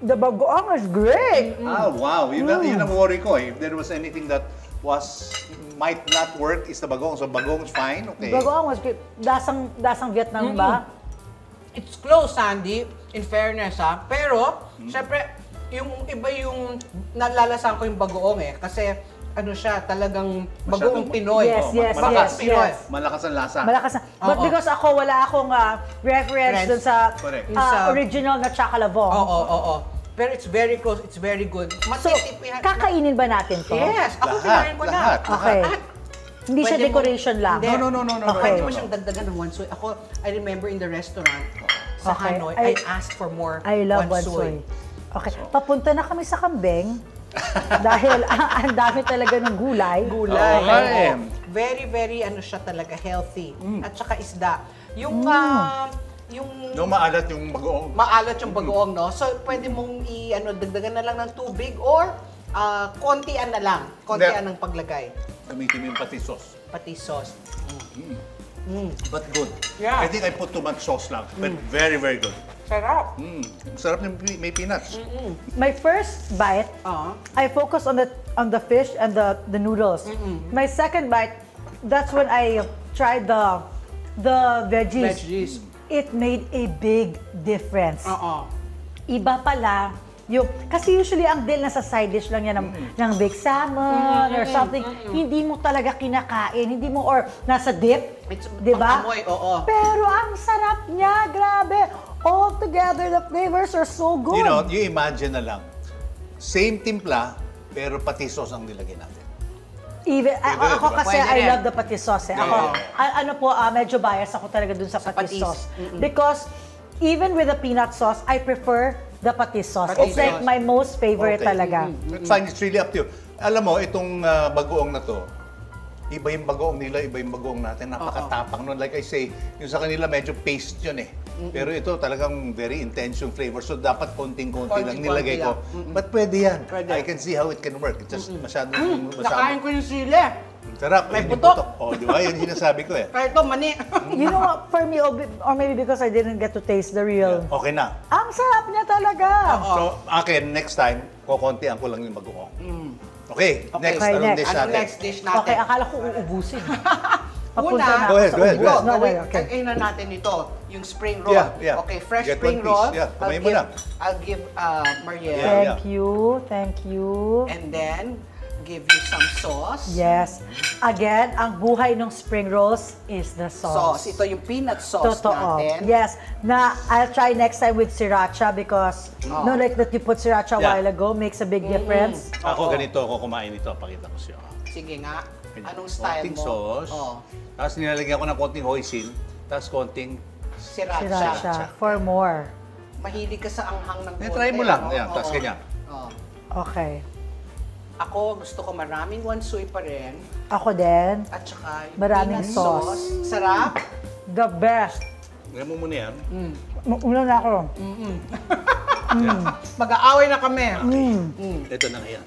The bagoong is great. Ah, wow. Yun, Mm. yun ang worry ko eh. If there was anything that was might not work is the bagong. So bagong's fine, okay. Bagoong was great. Dasang, dasang Vietnam ba? It's close, Sandy, in fairness ha. Pero, Hmm. syempre, yung iba yung nalalasan ko yung bagoong eh. Kasi, ano siya, talagang bagoong Pinoy. Yes, yes, Malakas yes, Pinoy. yes. Malakas ang lasa. Malakas na. But Oo. because ako, wala akong ah, reference dun sa Correct. Sa- original na Chakalavong. Oo, oo, oo. Pero it's very close, it's very good. So, Matitipihan. kakainin ba natin to? Yes, ako Lahat, kinain ko na. lahat, Okay. At Hindi siya pwede mo- decoration lang. Hindi. No, no, no, no, no, Okay. Pwede mo siyang dagdagan ng one soy. Ako, I remember in the restaurant sa Okay. Hanoi, I- I, asked for more I love one wansoy. Okay, papunta na kami sa kambing. dahil ang ang dami talaga ng gulay. Gulay. Oo. eh. Very, very, ano siya talaga, healthy. Mm. At saka isda. Yung, ah, yung No, maalat yung bagoong. maalat yung bagoong, no? So, pwede mong i, ano, dagdagan na lang ng tubig or ah, kontian na lang. Kontian ng paglagay. Gamitin mo yung pati sauce. Pati sauce. But good. Yeah. I think I put too much sauce lang. But very, very good. Sarap. Mm. Sarap ng may peanuts. My first bite, Ah. I focus on the on the fish and the the noodles. My second bite, that's when I tried the the veggies. Veggies. It made a big difference. Oo. Iba pala yung kasi usually ang deal nasa side dish lang yan ng, ng baked salmon or something. Hindi mo talaga kinakain, hindi mo or nasa dip, 'di ba? Pero ang sarap niya, grabe. All together the flavors are so good. You know, you imagine na lang. Same timpla, pero pati sauce ang nilagay natin. Even, ako, Pwede, ako diba? kasi Pwede I love the patis sauce. Eh. Ako, Yeah. ano po, ah, medyo bias ako talaga dun sa, patis, patis. sauce. Because even with the peanut sauce, I prefer the patis sauce. Patis It's like my most favorite Okay. talaga. It's fine, it's really up to you. Alam mo, itong ah, bagoong na to, iba yung bagoong nila, iba yung bagoong natin. Napakatapang nun. Like I say, yung sa kanila medyo paste yun eh. Pero ito talagang very intense yung flavor. So dapat konting-konti lang nilagay ko. lang. But pwede yan. Pwede. I can see how it can work. It's just masyadong... Nakain masyadong ko yung sili. Sarap. May Yun yung putok. Oh, di ba? Yun yung sinasabi ko eh. Kaya ito, mani. You know what, for me, or be- or maybe because I didn't get to taste the real. Okay na. Ang sarap niya talaga. So, akin, next time, kukontian ko lang yung bagoong. Okay, next. Okay, anong next. dish natin? next dish natin? Okay, akala ko uubusin. Papunta Una, na Go ahead, go ahead, go ahead. No, wait, okay. Kakain na natin ito, yung spring roll. Yeah, yeah. Okay, fresh Get spring roll. Yeah, I'll kumain mo give, na. I'll give uh, Marielle. Yeah. Thank you, thank you. And then, give you some sauce. Yes. Again, ang buhay ng spring rolls is the sauce. Sauce. Ito yung peanut sauce Totoo. natin. Yes. Na I'll try next time with sriracha because Oh. no like that you put sriracha a Yeah. while ago makes a big difference. Ako ganito ako kumain ito. Pakita ko siya. Sige nga. Anong style konting mo? sauce. Oh, Tapos nilalagyan ko ng konting hoisin. Tapos konting... sriracha. Sriracha for more. Mahilig ka sa anghang ng Eh, konti. try mo lang. ano? Ayan, tapos Oo. ganyan. Oo. Okay. Ako, gusto ko maraming wansoy pa rin. Ako din. At saka Maraming peanut sauce. Sarap. The best. Lagyan mo muna yan. Una na ako. Mag-aaway na kami. Ito na ngayon.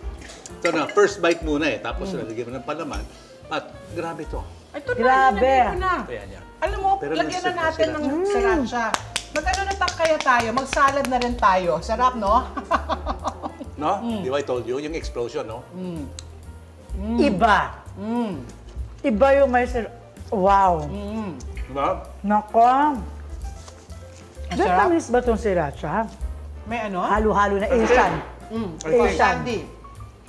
Ito na, first bite muna eh. Tapos lalagyan mo ng palaman. At grabe to. Ito na, Grabe. ko na. Ayan yan. Alam mo, Pero lagyan na natin ng sriracha. sriracha. Mag-ano na kaya tayo? Mag-salad na rin tayo. Sarap, no? No? Di ba I told you? Yung explosion, no? Iba. Iba yung may sir... Wow. Di ba? Nako. Ang sarap. Vietnamese ba itong sriracha? May ano? Halo-halo na Asian. Mm. Asian.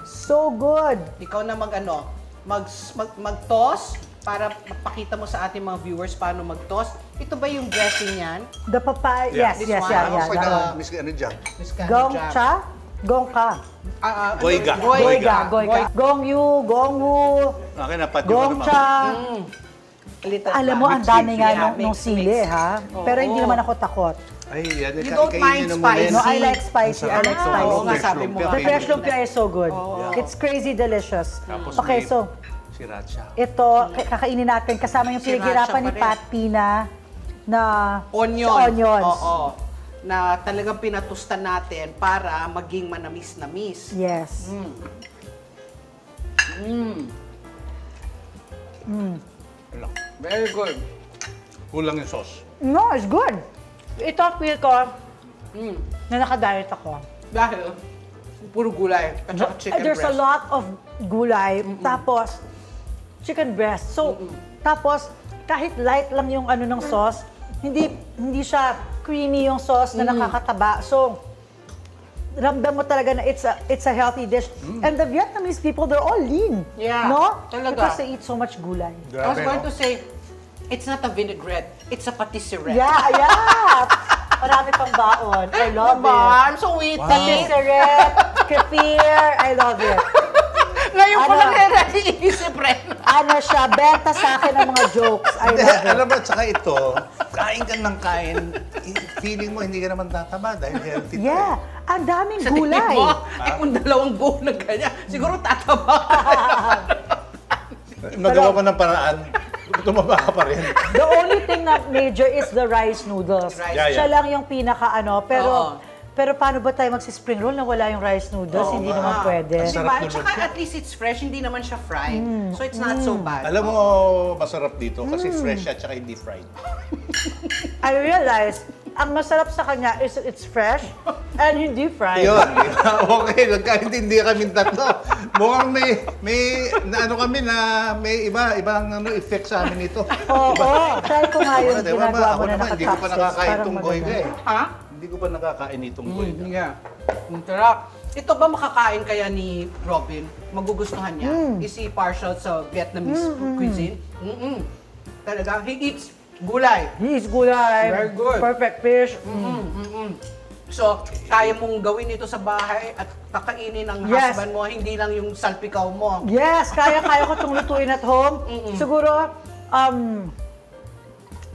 So good. ikaw na mag-ano, mag, mag, mag-toss para mapakita mo sa ating mga viewers paano mag-toss. Ito ba yung dressing yan? The papaya. Yeah. Yes, This yes, one? yeah, Ako yeah. pag that na, one. miss ano dyan? Miss Gong Jam. cha? Gong ka. Ah, ah, ano? Goiga. Goiga. Goiga, goiga. Gong yu, gong wu, Akin na, pati ko gong naman. cha. Mm. Little Alam mo, ang dami nga Yeah, nung, nung sili, ha? Pero hindi naman ako takot. Ay, yan. You don't mind spicy. No, I like spicy. I like spicy. oo nga, sabi mo. The fresh lumpia is so good. Oo. It's crazy delicious. Tapos Okay, may so Sriracha. ito, k- kakainin natin kasama yung Sriracha pinaghirapan ni pa rin. Pat Pina na Onion. sa onions. Oo. Na talagang pinatustan natin para maging manamis-namis. Yes. Wala. Very good. Kulang yung sauce. No, it's good. Ito, feel ko Mm. na nakadiet ako. Dahil puro gulay at saka chicken There's breast. a lot of gulay, tapos chicken breast. So, tapos kahit light lang yung ano ng sauce, hindi hindi siya creamy yung sauce na nakakataba. So, ramdam mo talaga na it's a it's a healthy dish. And the Vietnamese people, they're all lean. Yeah, No? talaga. Because they eat so much gulay. I was Grabe, going no? to say, it's not a vinaigrette, it's a patisserie. Yeah, yeah. Marami pang baon. I love Diba? it. I'm so witty. Patisserie, kefir, I love it. Ngayon ko Ano? lang yan naiisip, Ren. Ano siya, benta sa akin ng mga jokes. I love it. alam mo, tsaka ito, kain ka ng kain, feeling mo hindi ka naman tataba dahil healthy. Yeah, ang daming Sa tingin gulay. mo, eh kung dalawang buo na ganyan, siguro tataba ka. Nagawa ko ng paraan, tumaba ka pa rin. The only thing na major is the rice noodles. Rice. Yeah, yeah. Siya lang yung pinaka ano, pero Oo. Pero paano ba tayo magsi-spring roll na wala yung rice noodles? Oo Hindi nga. naman pwede. Ang Diba? Tsaka at least it's fresh, hindi naman siya fried. Mm. So it's not so bad. Alam mo, masarap dito kasi fresh siya tsaka hindi fried. I realize, ang masarap sa kanya is it's fresh and hindi fried. Yun, okay, nagkaintindi kami tatlo. Mukhang may, may, na, ano kami na, may iba, ibang ano, effect sa amin ito. Oo, try ko nga yung ginagawa ako mo na naman, hindi ko pa nakakain maganda. goiga eh. Ha? Hindi ko pa nakakain itong goiga. Yeah. Ang sarap. Ito ba makakain kaya ni Robin? Magugustuhan niya? Mm. Is he partial sa Vietnamese cuisine? Mm-mm. Talaga, he eats gulay. He's gulay. Very good. Perfect fish. Mm, mm-mm. So, kaya mong gawin ito sa bahay at kakainin ng Yes. husband mo, hindi lang yung salpikaw mo. Yes, kaya-kaya ko itong lutuin at home. Siguro, um,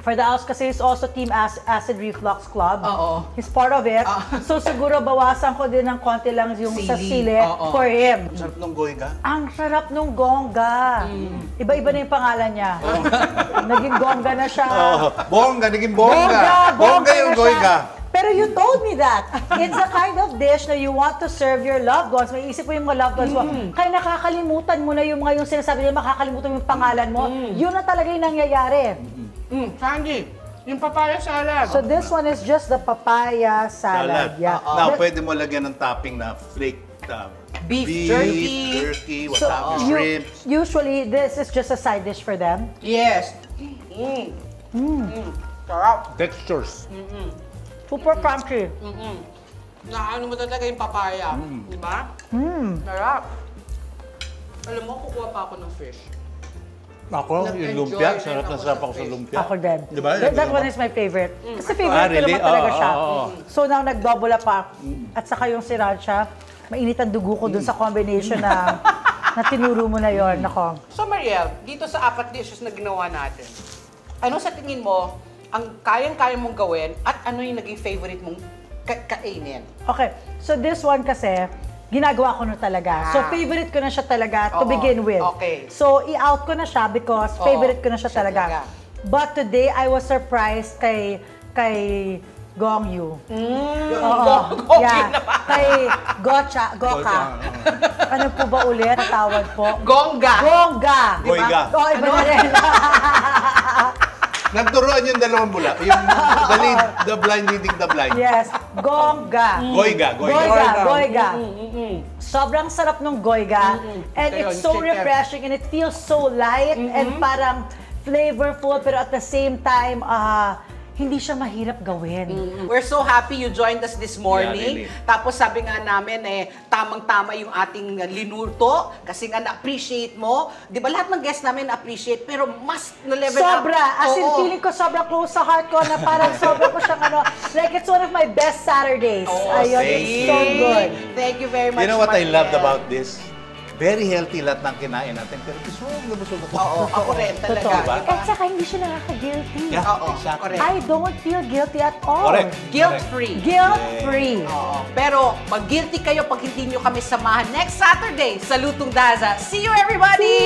for the house kasi is also Team Ac- Acid Reflux Club. Oo. He's part of it. So siguro bawasan ko din ng konti lang yung sa Sili. sili Oo. for him. Sarap ng goiga. Ang sarap nung gongga. Iba-iba na yung pangalan niya. Naging gongga na siya. Oh, bongga, naging bongga. Bongga, Bongga yung na siya. goiga. Pero you told me that. It's a kind of dish na you want to serve your loved ones. May isip mo yung mga loved ones mo. Kaya nakakalimutan mo na yung mga yung sinasabi nila, makakalimutan mo yung pangalan mo. Yun na talaga yung nangyayari. Mm, Sandy, yung papaya salad. So this one is just the papaya salad. Salad. Yeah. Now, That- pwede mo lagyan ng topping na flake uh, Beef jerky. jerky, So, wasabi, you- shrimp. usually, this is just a side dish for them. Yes. Mm. Mm. Sarap. Textures. Super crunchy. Mm-mm. Naano mo talaga yung papaya. Di ba? Mm. Sarap. Alam mo, kukuha pa ako ng fish. Ako, yung lumpia, sarap na ako sarap sa ako sa lumpia. Ako din. Di ba? That, that one is my favorite. Kasi Ah, favorite ko really? naman talaga Oo, siya. oo, oo. So now, nag-double up pa. At saka yung sriracha, mainit ang dugo ko dun sa combination na na tinuro mo na yon. Nako. So Mariel, dito sa apat dishes na ginawa natin, ano sa tingin mo ang kayang-kaya mong gawin at ano yung naging favorite mong ka- kainin? Okay, so this one kasi, ginagawa ko na talaga. So Ah. favorite ko na siya talaga to Oo, begin with. okay. So i-out ko na siya because Oo, favorite ko na siya, siya talaga. talaga. But today, I was surprised kay kay Gong Yu. Mm, Oo. Gong- Gong Yu yeah. naman. Kay Gocha, Goka. ano po ba ulit ang tawag po? Gongga. Gongga. Goiga. Oh, iba na rin. Nagturuan yung dalawang bula. Yung the, lead, the blind leading the blind. yes, Gongga. Goiga, goiga. Goiga, goiga. Mm, Sobrang sarap ng goiga. And Ito it's so chicken. refreshing and it feels so light and parang flavorful pero at the same time, ah, hindi siya mahirap gawin. We're so happy you joined us this morning. Yeah, really. Tapos sabi nga namin eh, tamang-tama yung ating linuto kasi nga na-appreciate mo. Di ba lahat ng guests namin na-appreciate pero mas na-level up. Sobra. As in, Oo. feeling ko sobra close sa heart ko na parang sobra ko siyang ano. Like, it's one of my best Saturdays. Oh, Ayun, it's so good. Thank you very much, You know what I Mariel. loved about this? Very healthy lahat ng kinain natin, pero busog na busog ako. Oo, ako rin talaga. Totoo. Diba? At saka hindi siya nakaka-guilty. Yeah, Oo, exactly. correct. I don't feel guilty at all. Correct. Guilt-free. Guilt-free. Oo. Pero mag-guilty kayo pag hindi nyo kami samahan next Saturday sa Lutong Daza. See you everybody!